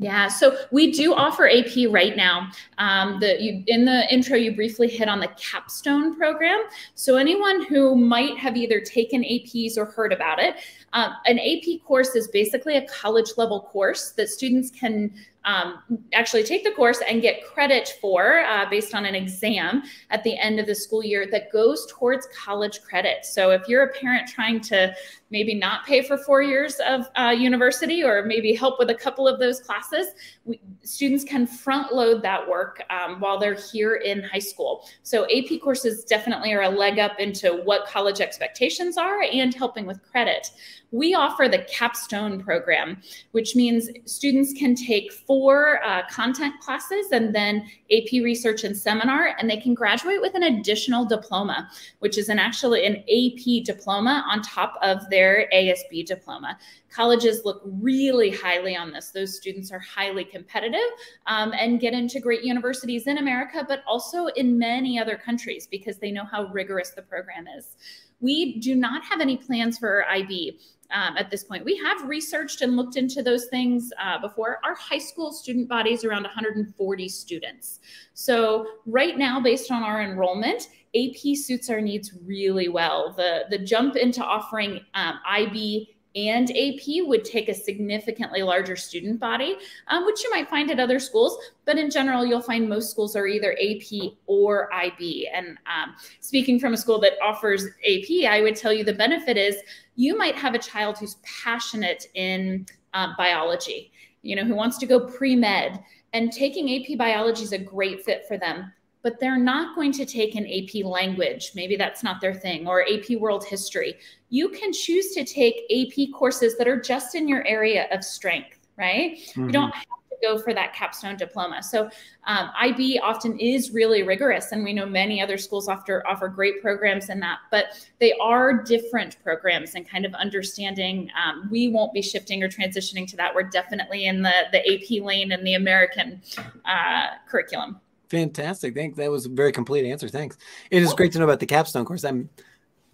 [SPEAKER 70] Yeah, so we do offer AP right now. Um, the you, in the intro, you briefly hit on the capstone program. So anyone who might have either taken APs or heard about it, um, an AP course is basically a college level course that students can um, actually take the course and get credit for uh, based on an exam at the end of the school year that goes towards college credit. So if you're a parent trying to maybe not pay for four years of uh, university or maybe help with a couple of those classes, we, students can front load that work um, while they're here in high school. So AP courses definitely are a leg up into what college expectations are and helping with credit. We offer the capstone program, which means students can take four uh, content classes and then AP research and seminar, and they can graduate with an additional diploma, which is an actually an AP diploma on top of their ASB diploma. Colleges look really highly on this. Those students are highly competitive um, and get into great universities in America, but also in many other countries because they know how rigorous the program is. We do not have any plans for IB um, at this point. We have researched and looked into those things uh, before. Our high school student body is around 140 students. So right now, based on our enrollment, AP suits our needs really well. The, the jump into offering um, IB and AP would take a significantly larger student body, um, which you might find at other schools. But in general, you'll find most schools are either AP or IB. And um, speaking from a school that offers AP, I would tell you the benefit is you might have a child who's passionate in uh, biology, you know, who wants to go pre med, and taking AP biology is a great fit for them but they're not going to take an AP language. Maybe that's not their thing, or AP world history. You can choose to take AP courses that are just in your area of strength, right? You
[SPEAKER 71] Mhm.
[SPEAKER 70] don't have to go for that capstone diploma. So um, IB often is really rigorous, and we know many other schools offer offer great programs in that, but they are different programs and kind of understanding. Um, we won't be shifting or transitioning to that. We're definitely in the the AP lane and the American uh, curriculum.
[SPEAKER 1] Fantastic. Thank that was a very complete answer. Thanks. It is great to know about the capstone course. I'm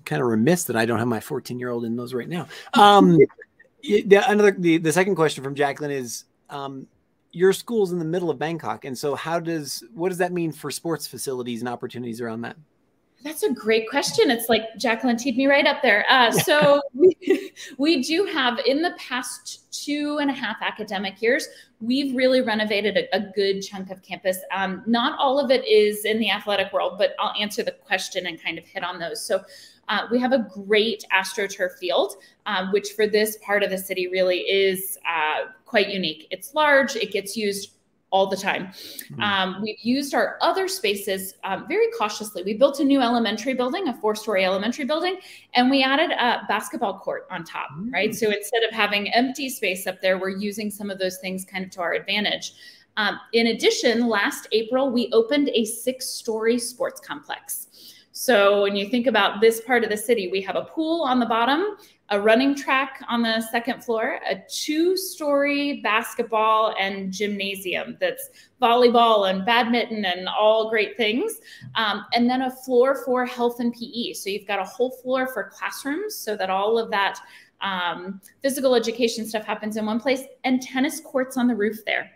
[SPEAKER 1] kind of remiss that I don't have my 14 year old in those right now. Um, the, another the, the second question from Jacqueline is um, your school's in the middle of Bangkok, and so how does what does that mean for sports facilities and opportunities around that?
[SPEAKER 70] That's a great question. It's like Jacqueline teed me right up there. Uh, so we, we do have in the past two and a half academic years, we've really renovated a, a good chunk of campus. Um, not all of it is in the athletic world, but I'll answer the question and kind of hit on those. So uh, we have a great AstroTurf field, um, which for this part of the city really is uh, quite unique. It's large, it gets used all the time. Um, we've used our other spaces um, very cautiously. We built a new elementary building, a four story elementary building, and we added a basketball court on top, right? So instead of having empty space up there, we're using some of those things kind of to our advantage. Um, in addition, last April, we opened a six story sports complex. So when you think about this part of the city, we have a pool on the bottom, a running track on the second floor, a two-story basketball and gymnasium that's volleyball and badminton and all great things, um, and then a floor for health and PE. So you've got a whole floor for classrooms, so that all of that um, physical education stuff happens in one place, and tennis courts on the roof there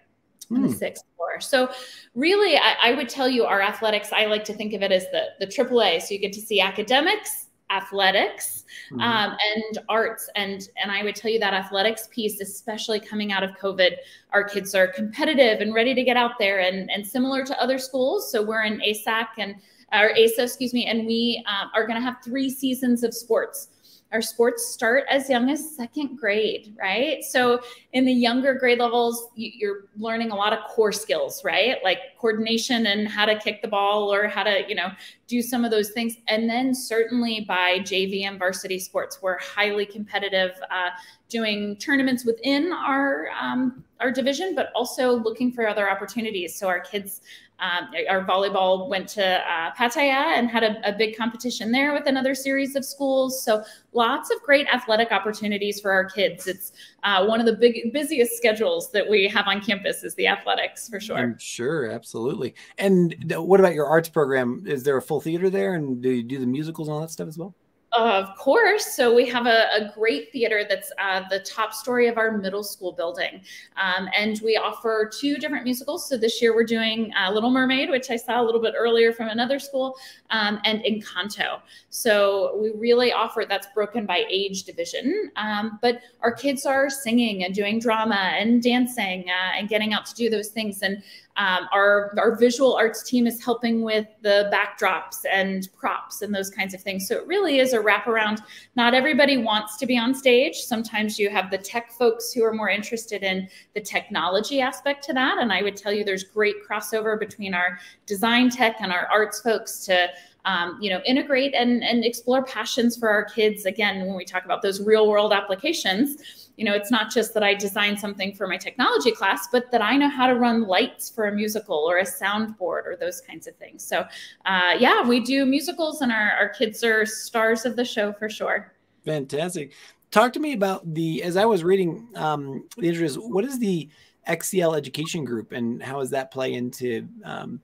[SPEAKER 70] on the
[SPEAKER 71] Hmm.
[SPEAKER 70] sixth floor. So really, I, I would tell you our athletics, I like to think of it as the, the AAA. So you get to see academics, athletics,
[SPEAKER 71] Mhm.
[SPEAKER 70] um, and arts. And, and I would tell you that athletics piece, especially coming out of COVID, our kids are competitive and ready to get out there and, and similar to other schools. So we're in ASAC and or ASA, excuse me, and we um, are going to have three seasons of sports. Our sports start as young as second grade, right? So in the younger grade levels, you- you're learning a lot of core skills, right? Like coordination and how to kick the ball or how to, you know, do some of those things. And then certainly by JV and varsity sports, we're highly competitive, uh, doing tournaments within our um, our division, but also looking for other opportunities. So our kids Um, our volleyball went to uh, Pattaya and had a, a big competition there with another series of schools. So lots of great athletic opportunities for our kids. It's uh, one of the big busiest schedules that we have on campus is the athletics for sure.
[SPEAKER 1] I'm sure, absolutely. And what about your arts program? Is there a full theater there, and do you do the musicals and all that stuff as well?
[SPEAKER 70] Of course. So we have a, a great theater that's uh, the top story of our middle school building. Um, and we offer two different musicals. So this year we're doing uh, Little Mermaid, which I saw a little bit earlier from another school, um, and Encanto. So we really offer that's broken by age division. Um, but our kids are singing and doing drama and dancing uh, and getting out to do those things. And um, our, our visual arts team is helping with the backdrops and props and those kinds of things. So it really is a wraparound. Not everybody wants to be on stage. Sometimes you have the tech folks who are more interested in the technology aspect to that. And I would tell you there's great crossover between our design tech and our arts folks to um, you know, integrate and, and explore passions for our kids. Again, when we talk about those real world applications, you know, it's not just that I design something for my technology class, but that I know how to run lights for a musical or a soundboard or those kinds of things. So, uh, yeah, we do musicals, and our, our kids are stars of the show for sure.
[SPEAKER 1] Fantastic. Talk to me about the, as I was reading um, the interviews, what is the XCL Education Group and how does that play into um,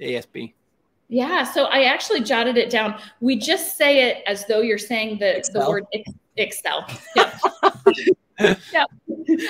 [SPEAKER 1] ASB?
[SPEAKER 70] Yeah, so I actually jotted it down. We just say it as though you're saying the, the word Excel. Yeah. yeah.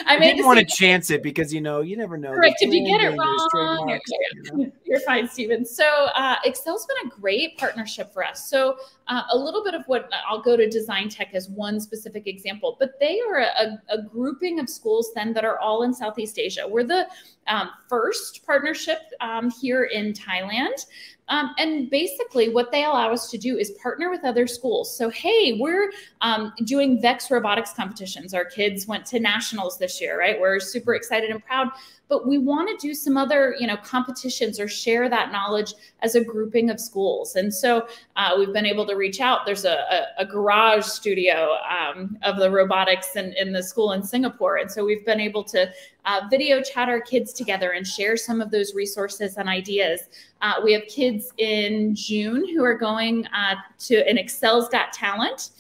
[SPEAKER 70] I
[SPEAKER 1] didn't want to chance it because you know you never know.
[SPEAKER 70] Correct. If you get it wrong, you're, you know? you're, fine, Stephen. So uh, XCL's been a great partnership for us. So uh, a little bit of what I'll go to Design Tech as one specific example, but they are a, a grouping of schools then that are all in Southeast Asia. We're the um, first partnership um, here in Thailand. Um, and basically, what they allow us to do is partner with other schools. So, hey, we're um, doing VEX robotics competitions. Our kids went to nationals this year, right? We're super excited and proud but we want to do some other you know competitions or share that knowledge as a grouping of schools. And so uh, we've been able to reach out. There's a, a, a garage studio um, of the robotics in, in the school in singapore. And so we've been able to uh, video chat our kids together and share some of those resources and ideas. Uh, we have kids in june who are going uh, to an XCL's got talent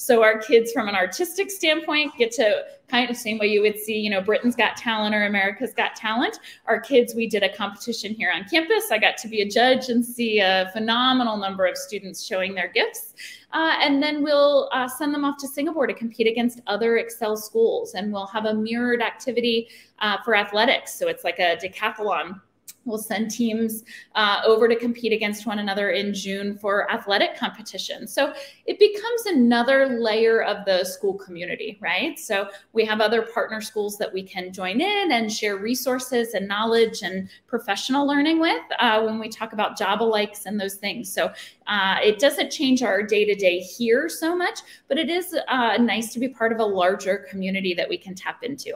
[SPEAKER 70] so our kids from an artistic standpoint get to kind of same way you would see, you know, Britain's Got Talent or America's Got Talent. Our kids, we did a competition here on campus. I got to be a judge and see a phenomenal number of students showing their gifts. Uh, and then we'll uh, send them off to Singapore to compete against other XCL schools. And we'll have a mirrored activity uh, for athletics. So it's like a decathlon We'll send teams uh, over to compete against one another in June for athletic competition. So it becomes another layer of the school community, right? So we have other partner schools that we can join in and share resources and knowledge and professional learning with uh, when we talk about job alikes and those things. So uh, it doesn't change our day to day here so much, but it is uh, nice to be part of a larger community that we can tap into.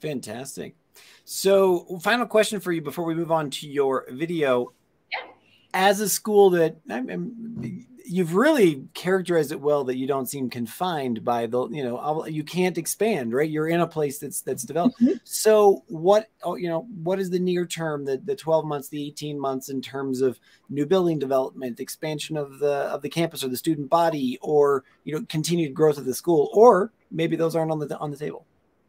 [SPEAKER 1] Fantastic. So, final question for you before we move on to your video. Yeah. As a school that I mean, you've really characterized it well that you don't seem confined by the you know you can't expand right you're in a place that's that's developed mm-hmm. so what oh, you know what is the near term the the 12 months the 18 months in terms of new building development expansion of the of the campus or the student body or you know continued growth of the school or maybe those aren't on the on the table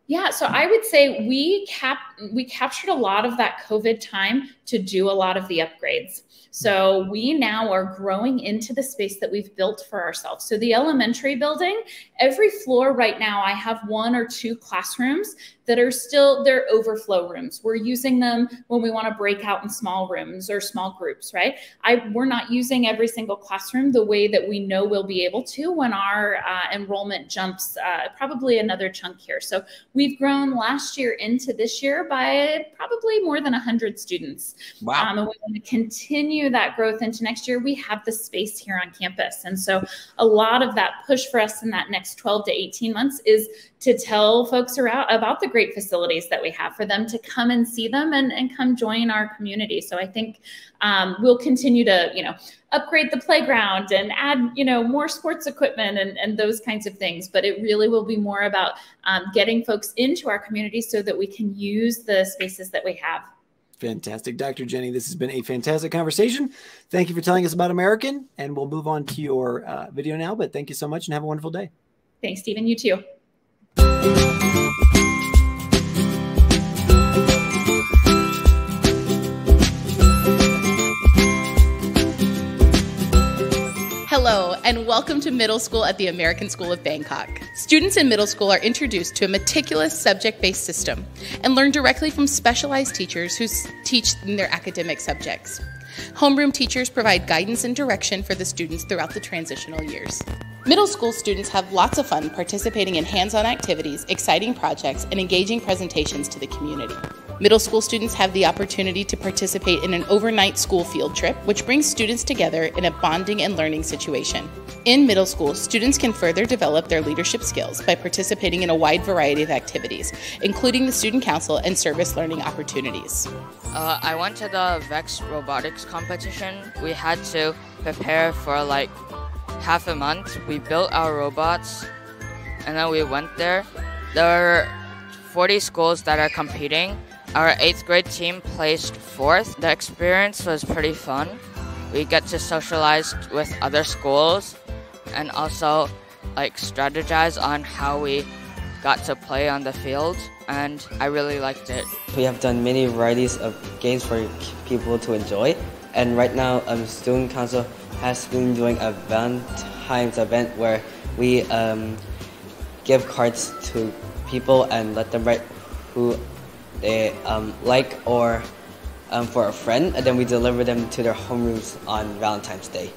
[SPEAKER 70] yeah, so I would say we cap we captured a lot of that COVID time to do a lot of the upgrades. So we now are growing into the space that we've built for ourselves. So the elementary building, every floor right now, I have one or two classrooms that are still they're overflow rooms. We're using them when we want to break out in small rooms or small groups, right? I we're not using every single classroom the way that we know we'll be able to when our uh, enrollment jumps uh, probably another chunk here. So we've grown last year into this year by probably more than 100 students. Wow. Um, and we want to continue that growth into next year. We have the space here on campus. And so a lot of that push for us in that next 12 to 18 months is to tell folks around about the great facilities that we have for them to come and see them and, and come join our community. So I think um, we'll continue to, you know, upgrade the playground and add, you know, more sports equipment and, and those kinds of things. But it really will be more about um, getting folks into our community so that we can use the spaces that we have.
[SPEAKER 1] Fantastic. Dr. Jenny, this has been a fantastic conversation. Thank you for telling us about American, and we'll move on to your uh, video now. But thank you so much and have a wonderful day.
[SPEAKER 70] Thanks, Stephen. You too.
[SPEAKER 71] Hello, and welcome to middle school at the American School of Bangkok. Students in middle school are introduced to a meticulous subject based system and learn directly from specialized teachers who teach in their academic subjects. Homeroom teachers provide guidance and direction for the students throughout the transitional years. Middle school students have lots of fun participating in hands on activities, exciting projects, and engaging presentations to the community. Middle school students have the opportunity to participate in an overnight school field trip, which brings students together in a bonding and learning situation. In middle school, students can further develop their leadership skills by participating in a wide variety of activities, including the student council and service learning opportunities.
[SPEAKER 72] Uh, I went to the VEX robotics competition. We had to prepare for like half a month. We built our robots and then we went there. There are 40 schools that are competing our eighth grade team placed fourth. The experience was pretty fun. We get to socialize with other schools and also like strategize on how we got to play on the field and I really liked it.
[SPEAKER 73] We have done many varieties of games for people to enjoy and right now um, Student Council has been doing a Valentine's event where we um, give cards to people and let them write who they um, like or um, for a friend, and then we deliver them to their homerooms on Valentine's Day.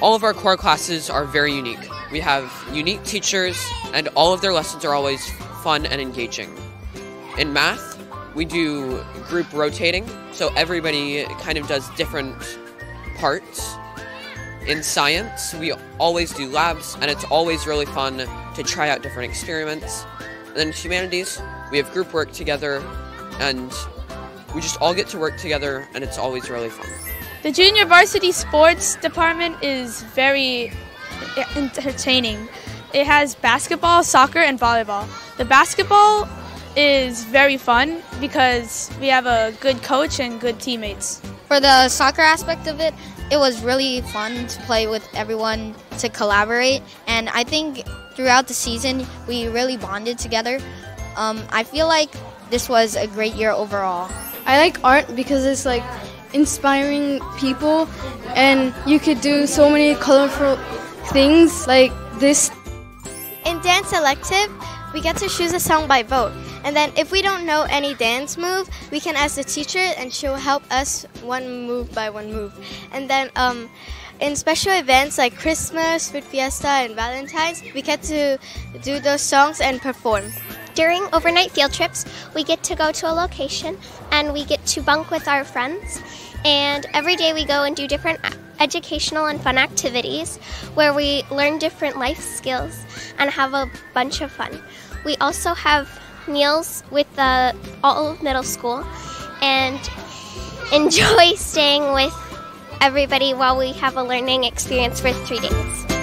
[SPEAKER 74] All of our core classes are very unique. We have unique teachers, and all of their lessons are always fun and engaging. In math, we do group rotating, so everybody kind of does different parts. In science, we always do labs, and it's always really fun to try out different experiments. And then humanities, we have group work together, and we just all get to work together, and it's always really fun.
[SPEAKER 75] The junior varsity sports department is very entertaining. It has basketball, soccer, and volleyball. The basketball is very fun because we have a good coach and good teammates.
[SPEAKER 76] For the soccer aspect of it, it was really fun to play with everyone to collaborate, and I think throughout the season we really bonded together. Um, I feel like this was a great year overall.
[SPEAKER 57] I like art because it's like inspiring people, and you could do so many colorful things like this.
[SPEAKER 66] In dance elective, we get to choose a song by vote. And then if we don't know any dance move, we can ask the teacher and she'll help us one move by one move. And then um, in special events like Christmas, Food Fiesta, and Valentine's, we get to do those songs and perform.
[SPEAKER 68] During overnight field trips, we get to go to a location and we get to bunk with our friends. And every day we go and do different educational and fun activities where we learn different life skills and have a bunch of fun. We also have meals with the all of middle school and enjoy staying with everybody while we have a learning experience for three days.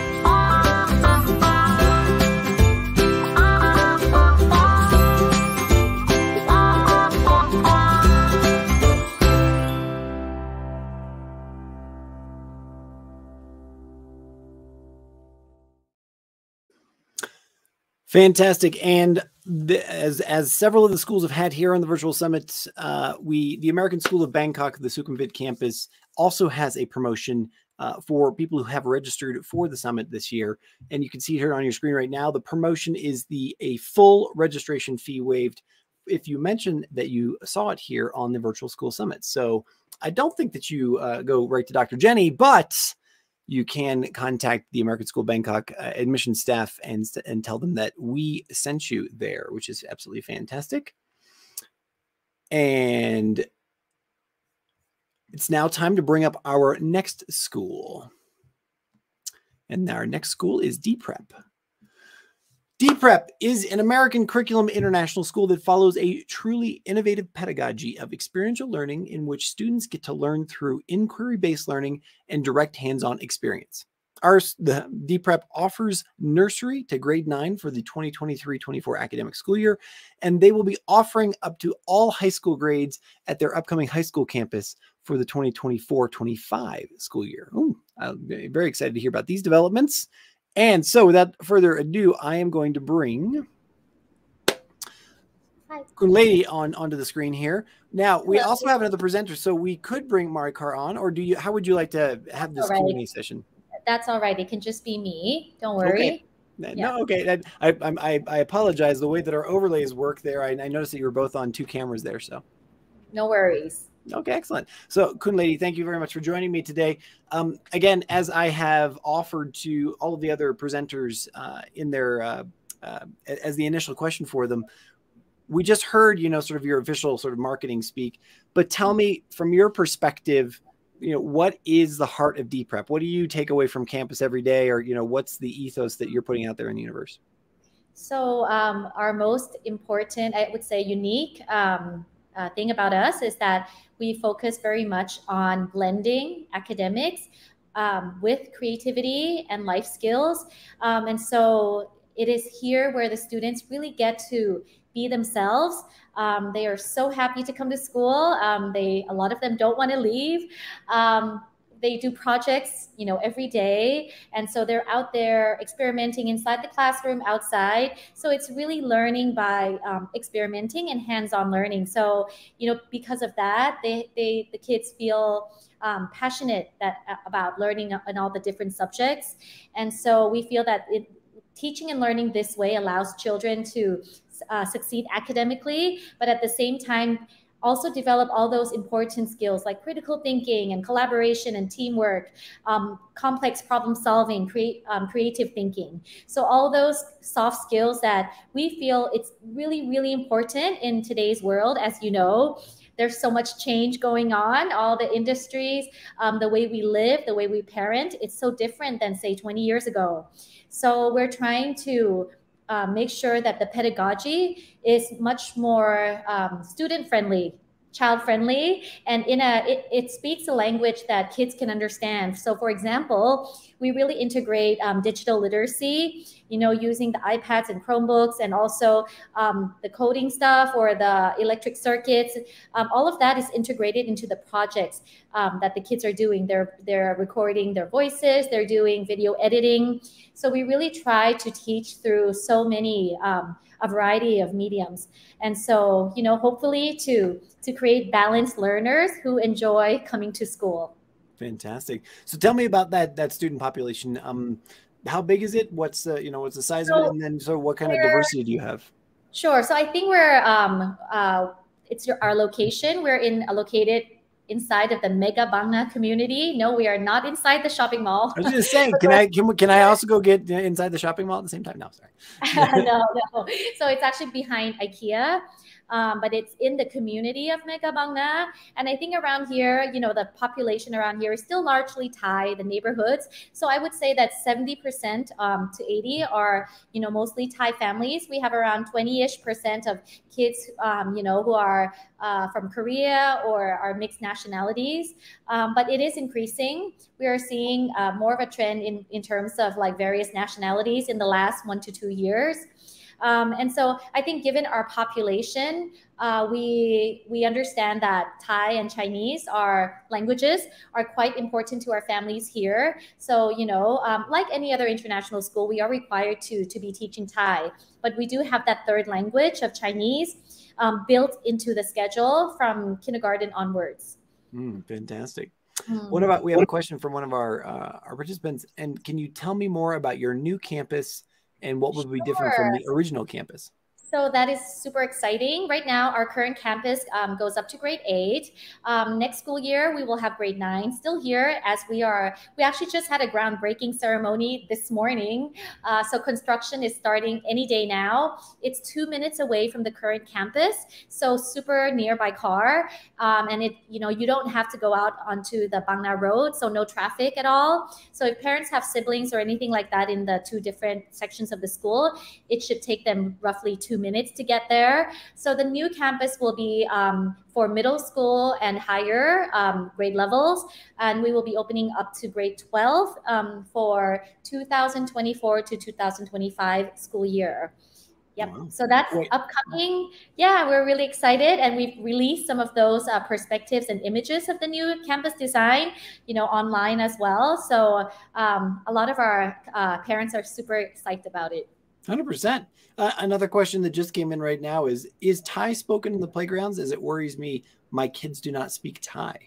[SPEAKER 1] Fantastic. And the, as as several of the schools have had here on the virtual summit, uh, we the American School of Bangkok, the Sukhumvit campus, also has a promotion uh, for people who have registered for the summit this year. And you can see here on your screen right now. The promotion is the a full registration fee waived if you mention that you saw it here on the virtual school summit. So I don't think that you uh, go right to Dr. Jenny, but you can contact the American School Bangkok uh, admission staff and, and tell them that we sent you there, which is absolutely fantastic. And it's now time to bring up our next school. And our next school is DPrep. DPrep is an American curriculum international school that follows a truly innovative pedagogy of experiential learning in which students get to learn through inquiry based learning and direct hands on experience. our the DPrep offers nursery to grade nine for the 2023-24 academic school year, and they will be offering up to all high school grades at their upcoming high school campus for the 2024-25 school year. Ooh, I'm very excited to hear about these developments. And so, without further ado, I am going to bring Lady on onto the screen here. Now we
[SPEAKER 77] Hello.
[SPEAKER 1] also have another presenter, so we could bring Marikar on, or do you? How would you like to have this
[SPEAKER 77] right.
[SPEAKER 1] Q&A session?
[SPEAKER 77] That's all right. It can just be me. Don't worry.
[SPEAKER 1] Okay. No, okay. I, I I apologize. The way that our overlays work there, I, I noticed that you were both on two cameras there. So
[SPEAKER 77] No worries.
[SPEAKER 1] Okay, excellent. So Kun Lady, thank you very much for joining me today. Um, again, as I have offered to all of the other presenters uh, in their uh, uh, as the initial question for them, we just heard you know sort of your official sort of marketing speak. But tell me from your perspective, you know what is the heart of DPrep? What do you take away from campus every day, or you know what's the ethos that you're putting out there in the universe?
[SPEAKER 77] So, um, our most important, I would say, unique um, uh, thing about us is that we focus very much on blending academics um, with creativity and life skills. Um, and so, it is here where the students really get to be themselves. Um, they are so happy to come to school. Um, they a lot of them don't want to leave. They do projects you know every day. And so they're out there experimenting inside the classroom outside. So it's really learning by um, experimenting and hands-on learning. So you know because of that they, they the kids feel um, passionate that about learning in all the different subjects. And so we feel that it, teaching and learning this way allows children to uh, succeed academically but at the same time also develop all those important skills like critical thinking and collaboration and teamwork, um, complex problem solving, create, um, creative thinking. So all those soft skills that we feel it's really, really important in today's world, as you know. There's so much change going on, all the industries, um, the way we live, the way we parent, it's so different than, say, 20 years ago. So we're trying to uh, make sure that the pedagogy is much more um, student friendly child friendly and in a it, it speaks a language that kids can understand. So for example we really integrate um, digital literacy you know using the ipads and chromebooks and also um, the coding stuff or the electric circuits. Um, all of that is integrated into the projects um, that the kids are doing. They're they're recording their voices they're doing video editing. So we really try to teach through so many um, a variety of mediums and so you know hopefully to to create balanced learners who enjoy coming to school
[SPEAKER 1] Fantastic. So tell me about that that student population. Um, how big is it? What's the you know what's the size of it? And then so what kind of diversity do you have?
[SPEAKER 77] Sure. So I think we're um, uh, it's your, our location. We're in uh, located inside of the Mega Bangna community. No, we are not inside the shopping mall.
[SPEAKER 1] I was just saying, can I can, can I also go get inside the shopping mall at the same time? No, sorry.
[SPEAKER 77] no, no. So it's actually behind IKEA. Um, but it's in the community of Mega Bangna. And I think around here, you know, the population around here is still largely Thai, the neighborhoods. So I would say that 70% um, to 80 are, you know, mostly Thai families. We have around 20-ish percent of kids, um, you know, who are uh, from Korea or are mixed nationalities. Um, but it is increasing. We are seeing uh, more of a trend in, in terms of like various nationalities in the last one to two years. Um, and so I think given our population, uh, we we understand that Thai and Chinese are languages are quite important to our families here. So you know, um, like any other international school, we are required to to be teaching Thai, but we do have that third language of Chinese um, built into the schedule from kindergarten onwards.
[SPEAKER 1] Mm, fantastic.
[SPEAKER 77] Mm.
[SPEAKER 1] What about we have a question from one of our uh, our participants, and can you tell me more about your new campus and what would be different from the original campus?
[SPEAKER 77] So that is super exciting. Right now, our current campus um, goes up to grade eight. Um, next school year, we will have grade nine still here as we are. We actually just had a groundbreaking ceremony this morning. Uh, so construction is starting any day now. It's two minutes away from the current campus, so super near by car. Um, and it, you know, you don't have to go out onto the Bangna Road, so no traffic at all. So if parents have siblings or anything like that in the two different sections of the school, it should take them roughly two two minutes to get there. So the new campus will be um, for middle school and higher um, grade levels, and we will be opening up to grade 12 um, for 2024 to 2025 school year. Yep. Wow. So that's Great. upcoming. Yeah, we're really excited, and we've released some of those uh, perspectives and images of the new campus design, you know, online as well. So um, a lot of our uh, parents are super excited about it.
[SPEAKER 1] Hundred uh, percent. Another question that just came in right now is: Is Thai spoken in the playgrounds? As it worries me, my kids do not speak Thai.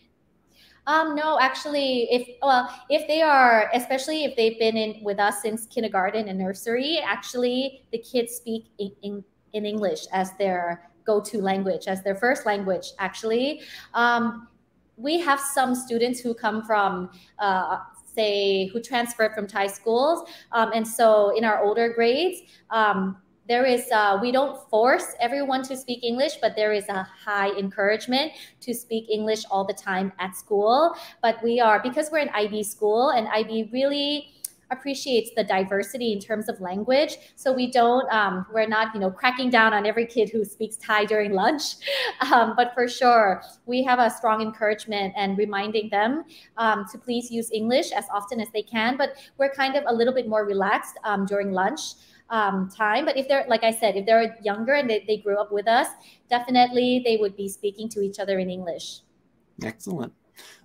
[SPEAKER 77] Um, no, actually, if well, if they are, especially if they've been in with us since kindergarten and nursery, actually, the kids speak in, in, in English as their go-to language, as their first language. Actually, um, we have some students who come from. Uh, say who transferred from Thai schools, um, and so in our older grades, um, there is uh, we don't force everyone to speak english but there is a high encouragement to speak english all the time at school. But we are because we're an ib school and ib really appreciates the diversity in terms of language so we don't um, we're not you know cracking down on every kid who speaks thai during lunch um, but for sure we have a strong encouragement and reminding them um, to please use english as often as they can but we're kind of a little bit more relaxed um, during lunch um, time. But if they're, like I said, if they're younger and they, they grew up with us, definitely they would be speaking to each other in English.
[SPEAKER 1] Excellent.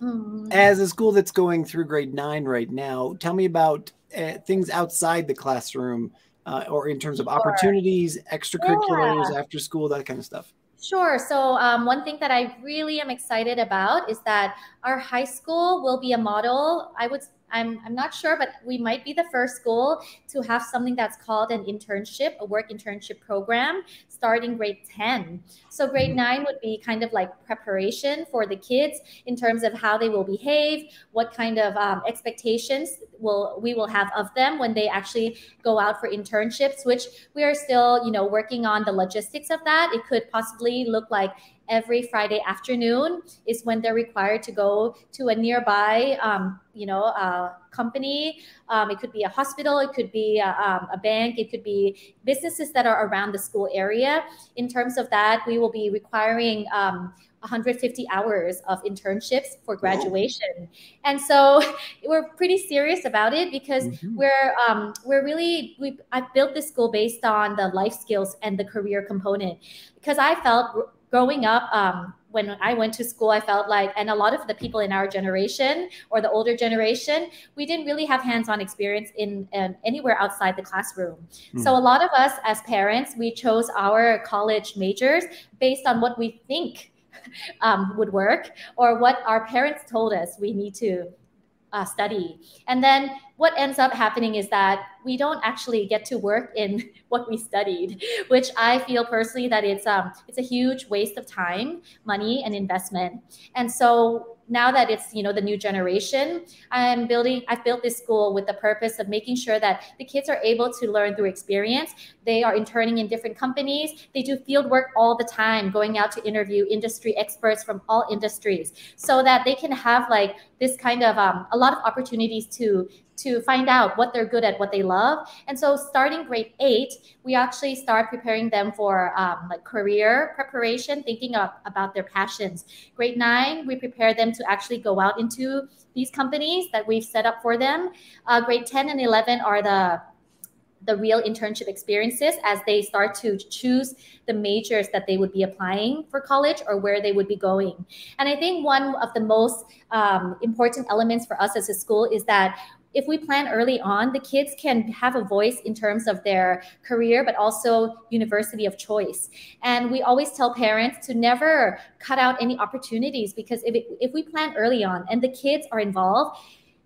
[SPEAKER 1] Mm. As a school that's going through grade nine right now, tell me about uh, things outside the classroom uh, or in terms of sure. opportunities, extracurriculars, yeah. after school, that kind of stuff.
[SPEAKER 77] Sure. So, um, one thing that I really am excited about is that our high school will be a model. I would I'm, I'm not sure, but we might be the first school to have something that's called an internship, a work internship program starting grade 10. So grade mm-hmm. nine would be kind of like preparation for the kids in terms of how they will behave, what kind of um, expectations will we will have of them when they actually go out for internships, which we are still, you know, working on the logistics of that. It could possibly look like every Friday afternoon is when they're required to go to a nearby, um, you know, uh, company. Um, it could be a hospital, it could be a, um, a, bank, it could be businesses that are around the school area. In terms of that, we will be requiring um, 150 hours of internships for graduation. And so we're pretty serious about it because mm-hmm. we're um, we're really we I built this school based on the life skills and the career component because I felt growing up, um, when I went to school, I felt like, and a lot of the people in our generation or the older generation, we didn't really have hands-on experience in um, anywhere outside the classroom. Mm. So a lot of us as parents, we chose our college majors based on what we think um, would work or what our parents told us we need to uh, study. And then what ends up happening is that we don't actually get to work in what we studied, which I feel personally that it's um it's a huge waste of time, money, and investment. And so now that it's you know the new generation i'm building i've built this school with the purpose of making sure that the kids are able to learn through experience they are interning in different companies they do field work all the time going out to interview industry experts from all industries so that they can have like this kind of um, a lot of opportunities to to find out what they're good at, what they love. And so starting grade eight, we actually start preparing them for um, like career preparation, thinking of, about their passions. Grade nine, we prepare them to actually go out into these companies that we've set up for them. Uh, grade 10 and 11 are the the real internship experiences as they start to choose the majors that they would be applying for college or where they would be going. And I think one of the most um, important elements for us as a school is that if we plan early on, the kids can have a voice in terms of their career, but also university of choice. And we always tell parents to never cut out any opportunities because if, it, if we plan early on and the kids are involved,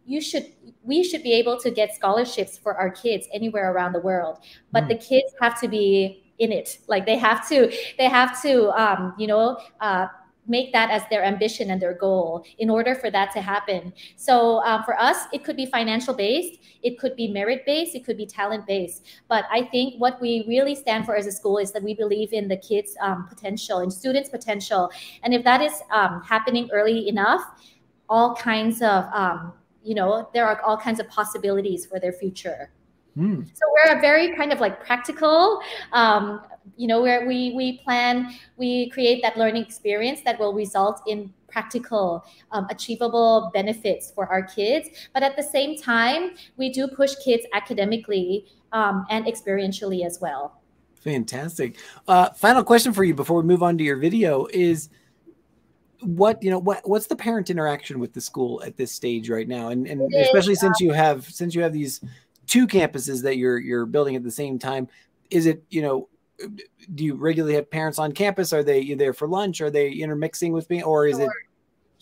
[SPEAKER 77] you should we should be able to get scholarships for our kids anywhere around the world but mm. the kids have to be in it like they have to they have to um, you know uh, make that as their ambition and their goal in order for that to happen. So um, for us, it could be financial based, it could be merit based, it could be talent based. But I think what we really stand for as a school is that we believe in the kids' um, potential and students' potential. And if that is um, happening early enough, all kinds of, um, you know, there are all kinds of possibilities for their future.
[SPEAKER 1] Hmm.
[SPEAKER 77] So we're a very kind of like practical, um, you know, where we we plan, we create that learning experience that will result in practical, um, achievable benefits for our kids. But at the same time, we do push kids academically um, and experientially as well.
[SPEAKER 1] Fantastic. Uh, final question for you before we move on to your video is what you know what what's the parent interaction with the school at this stage right now and, and especially since you have since you have these two campuses that you're you're building at the same time is it you know do you regularly have parents on campus are they there for lunch are they intermixing with me or is
[SPEAKER 77] sure.
[SPEAKER 1] it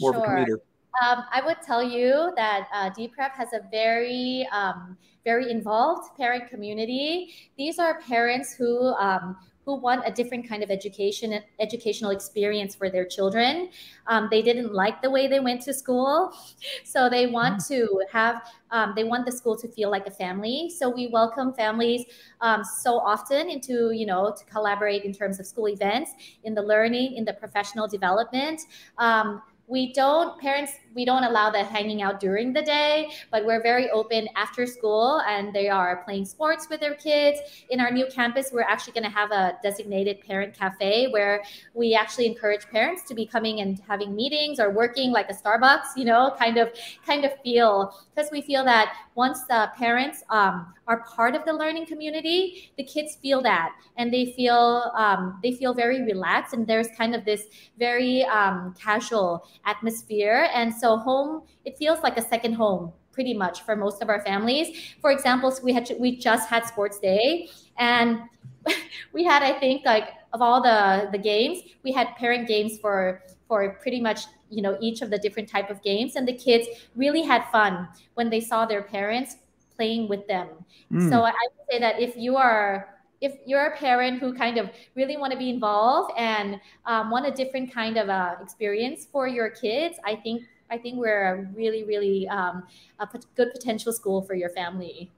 [SPEAKER 1] more
[SPEAKER 77] sure.
[SPEAKER 1] of a commuter
[SPEAKER 77] um, I would tell you that uh, DPREP has a very, um, very involved parent community. These are parents who um, who want a different kind of education educational experience for their children. Um, they didn't like the way they went to school, so they want mm. to have um, they want the school to feel like a family. So we welcome families um, so often into you know to collaborate in terms of school events, in the learning, in the professional development. Um, we don't parents we don't allow the hanging out during the day but we're very open after school and they are playing sports with their kids. In our new campus we're actually going to have a designated parent cafe where we actually encourage parents to be coming and having meetings or working like a starbucks you know kind of kind of feel. Because we feel that once the parents um, are part of the learning community the kids feel that and they feel um, they feel very relaxed and there's kind of this very um, casual atmosphere. And so home it feels like a second home pretty much for most of our families. For example we had we just had sports day and we had i think like of all the the games we had parent games for for pretty much you know each of the different type of games. And the kids really had fun when they saw their parents playing with them. Mm. so i would say that if you are if you're a parent who kind of really want to be involved and um, want a different kind of uh, experience for your kids, I think I think we're a really really um, a good potential school for your family.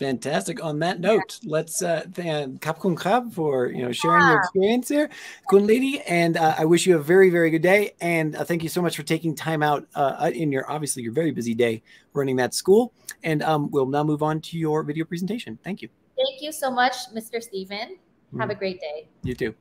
[SPEAKER 1] Fantastic. On that note, let's uh, thank Kap Kun Krab for you know sharing yeah. your experience here, Kun Lady, and uh, I wish you a very very good day. And uh, thank you so much for taking time out uh, in your obviously your very busy day running that school. And um, we'll now move on to your video presentation. Thank you.
[SPEAKER 77] Thank you so much, Mr. Stephen. Have a great day.
[SPEAKER 1] You too.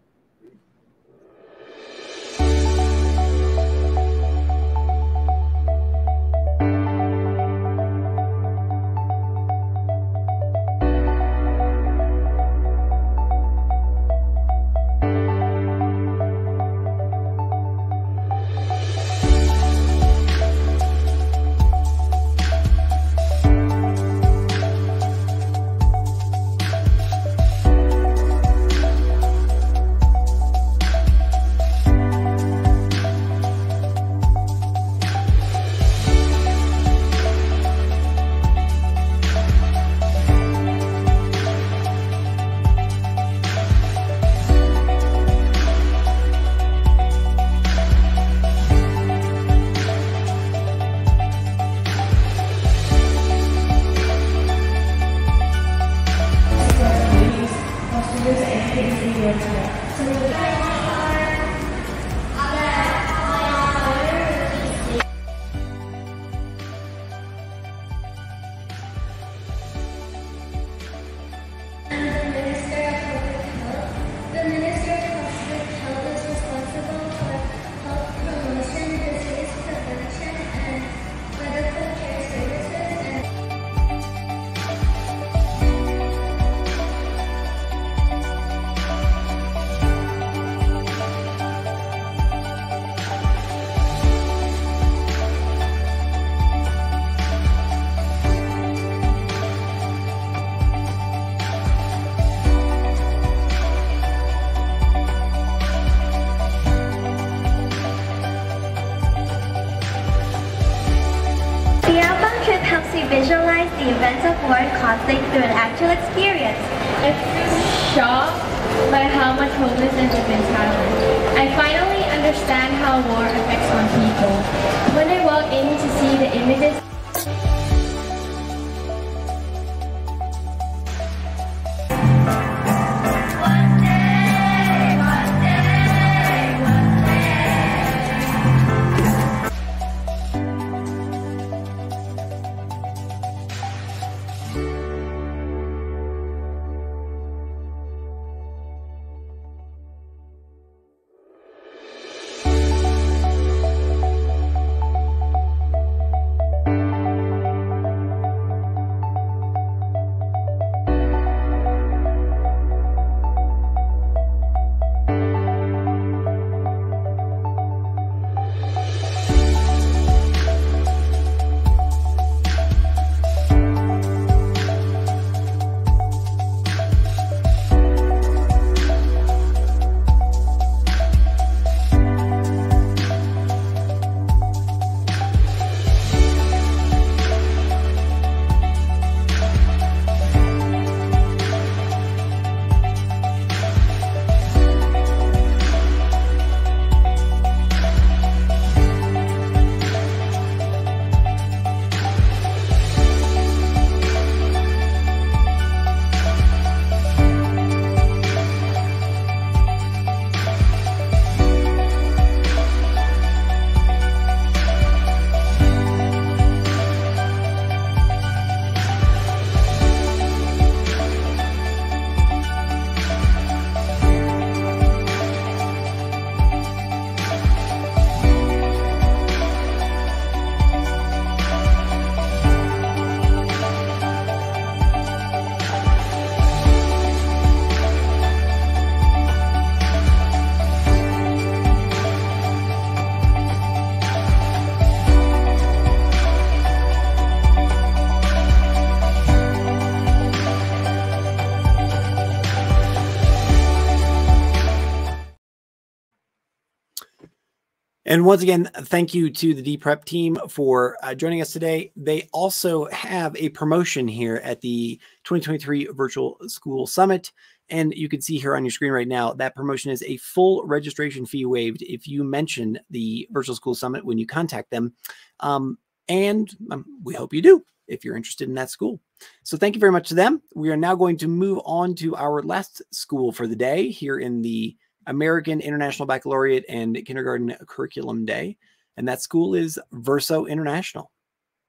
[SPEAKER 78] And
[SPEAKER 1] once again, thank you to the DPrep team for uh, joining us today. They also have a promotion here at the 2023 Virtual School Summit. And you can see here on your screen right now that promotion is a full registration fee waived if you mention the Virtual School Summit when you contact them. Um, and um, we hope you do if you're interested in that school. So thank you very much to them. We are now going to move on to our last school for the day here in the American International Baccalaureate and Kindergarten Curriculum Day. And that school is Verso International.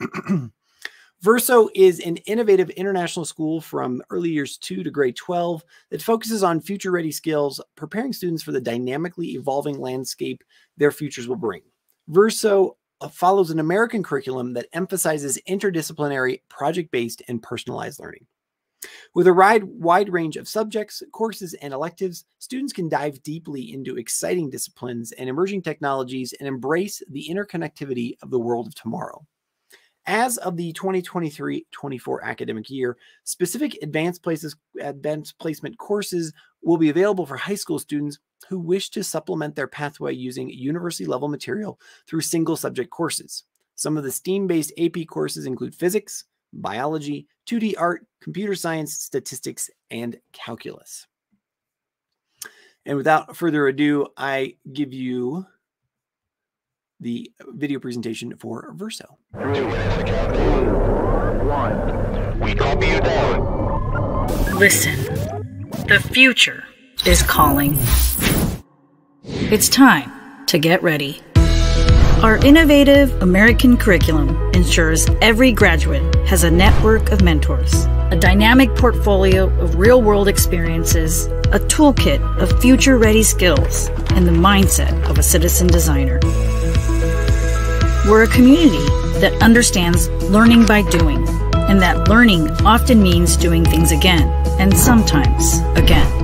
[SPEAKER 1] Verso is an innovative international school from early years two to grade 12 that focuses on future ready skills, preparing students for the dynamically evolving landscape their futures will bring. Verso uh, follows an American curriculum that emphasizes interdisciplinary, project based, and personalized learning. With a wide, range of subjects, courses, and electives, students can dive deeply into exciting disciplines and emerging technologies and embrace the interconnectivity of the world of tomorrow. As of the 2023-24 academic year, specific advanced places advanced placement courses will be available for high school students who wish to supplement their pathway using university level material through single subject courses. Some of the STEAM-based AP courses include physics, biology, 2D art, computer science, statistics, and calculus. And without further ado, I give you the video presentation for Verso.
[SPEAKER 79] One, we copy you down.
[SPEAKER 80] Listen, the future is calling. It's time to get ready. Our innovative American curriculum ensures every graduate has a network of mentors, a dynamic portfolio of real world experiences, a toolkit of future ready skills, and the mindset of a citizen designer. We're a community that understands learning by doing, and that learning often means doing things again, and sometimes again.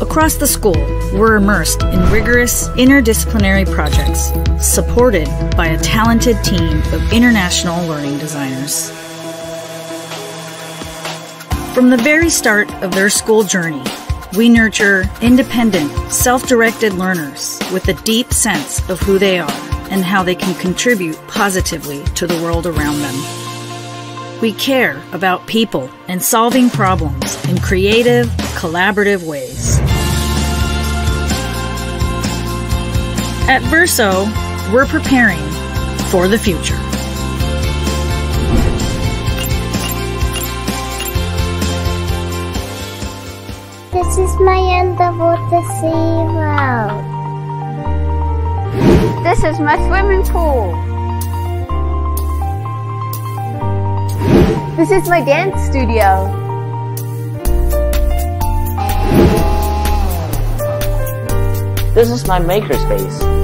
[SPEAKER 80] Across the school, we're immersed in rigorous interdisciplinary projects supported by a talented team of international learning designers. From the very start of their school journey, we nurture independent, self directed learners with a deep sense of who they are and how they can contribute positively to the world around them. We care about people and solving problems in creative, collaborative ways. At Verso, we're preparing for the future.
[SPEAKER 66] This is my underwater sea world.
[SPEAKER 81] This is my swimming pool. This is my dance studio.
[SPEAKER 82] This is my makerspace.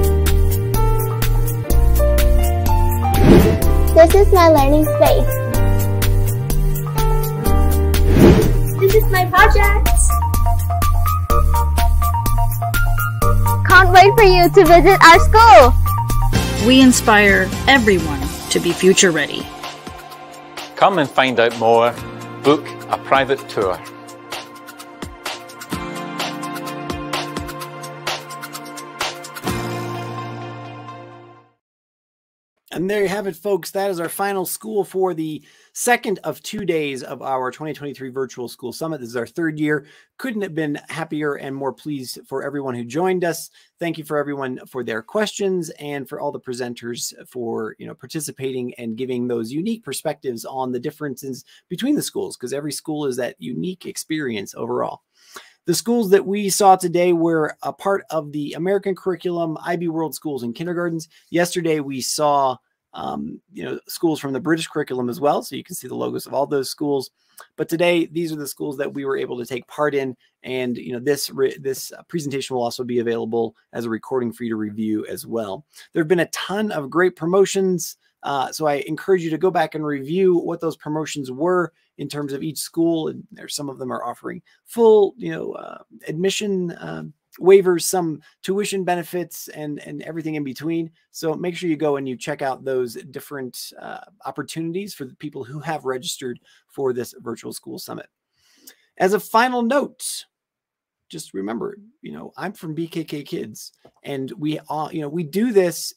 [SPEAKER 66] This is my learning space. This is my project.
[SPEAKER 81] Can't wait for you to visit our school.
[SPEAKER 80] We inspire everyone to be future ready.
[SPEAKER 83] Come and find out more. Book a private tour.
[SPEAKER 1] And there you have it, folks. That is our final school for the second of two days of our 2023 Virtual School Summit. This is our third year. Couldn't have been happier and more pleased for everyone who joined us. Thank you for everyone for their questions and for all the presenters for you know participating and giving those unique perspectives on the differences between the schools because every school is that unique experience overall. The schools that we saw today were a part of the American curriculum, IB World schools and kindergartens. Yesterday, we saw um, you know schools from the British curriculum as well, so you can see the logos of all those schools. But today, these are the schools that we were able to take part in, and you know this this presentation will also be available as a recording for you to review as well. There have been a ton of great promotions. Uh, so I encourage you to go back and review what those promotions were in terms of each school. And there's some of them are offering full, you know, uh, admission um, waivers, some tuition benefits, and and everything in between. So make sure you go and you check out those different uh, opportunities for the people who have registered for this virtual school summit. As a final note, just remember, you know, I'm from BKK Kids, and we all, you know, we do this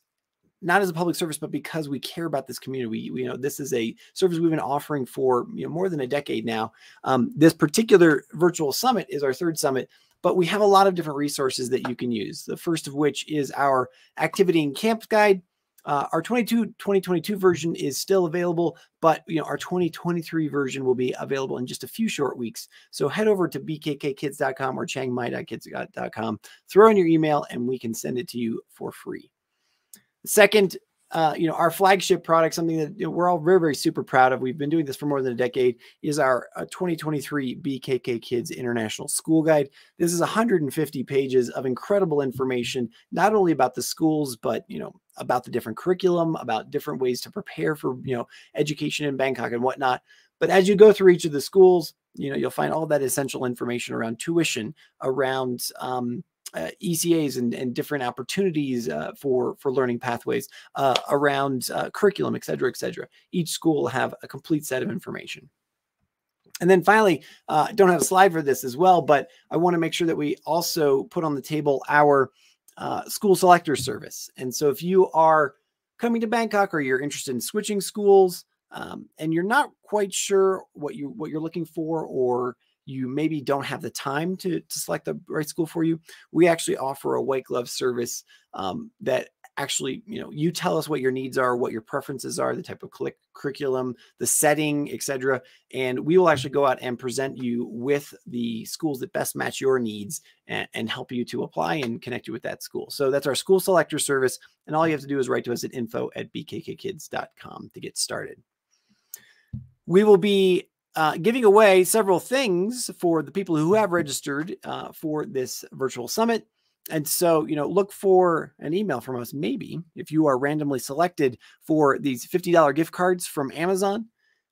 [SPEAKER 1] not as a public service, but because we care about this community. We, you know, this is a service we've been offering for you know more than a decade now. Um, this particular virtual summit is our third summit, but we have a lot of different resources that you can use. The first of which is our activity and camp guide. Uh, our 22 2022 version is still available, but you know our 2023 version will be available in just a few short weeks. So head over to bkkkids.com or chiangmaikids.com, throw in your email, and we can send it to you for free. Second, uh, you know, our flagship product, something that you know, we're all very, very super proud of. We've been doing this for more than a decade. Is our uh, 2023 BKK Kids International School Guide. This is 150 pages of incredible information, not only about the schools, but you know, about the different curriculum, about different ways to prepare for you know education in Bangkok and whatnot. But as you go through each of the schools, you know, you'll find all that essential information around tuition, around um, uh, ECAs and, and different opportunities uh, for for learning pathways uh, around uh, curriculum, et cetera, et cetera. Each school will have a complete set of information. And then finally, uh, I don't have a slide for this as well, but I want to make sure that we also put on the table our uh, school selector service. And so if you are coming to Bangkok or you're interested in switching schools um, and you're not quite sure what you what you're looking for or you maybe don't have the time to, to select the right school for you, we actually offer a white glove service um, that actually, you know, you tell us what your needs are, what your preferences are, the type of curriculum, the setting, etc. And we will actually go out and present you with the schools that best match your needs and, and help you to apply and connect you with that school. So that's our school selector service. And all you have to do is write to us at info at bkkkids.com to get started. We will be uh, giving away several things for the people who have registered uh, for this virtual summit. And so, you know, look for an email from us, maybe if you are randomly selected for these $50 gift cards from Amazon.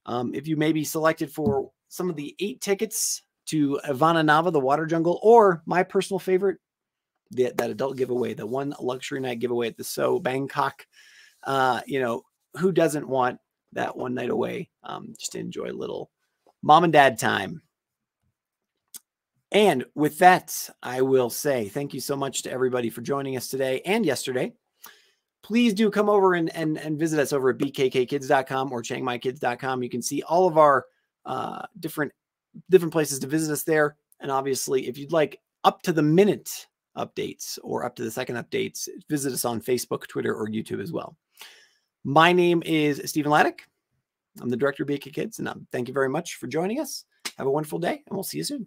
[SPEAKER 1] Um, if you may be selected for some of the eight tickets to Ivana Nava, the water jungle, or my personal favorite, the, that adult giveaway, the one luxury night giveaway at the So Bangkok. Uh, you know, who doesn't want that one night away um, just to enjoy a little mom and dad time. And with that, I will say thank you so much to everybody for joining us today and yesterday. Please do come over and, and, and visit us over at bkkkids.com or chiangmaikids.com. You can see all of our uh, different different places to visit us there. And obviously, if you'd like up to the minute updates or up to the second updates, visit us on Facebook, Twitter, or YouTube as well. My name is Stephen Laddick. I'm the director of BK Kids, and um, thank you very much for joining us. Have a wonderful day, and we'll see you soon.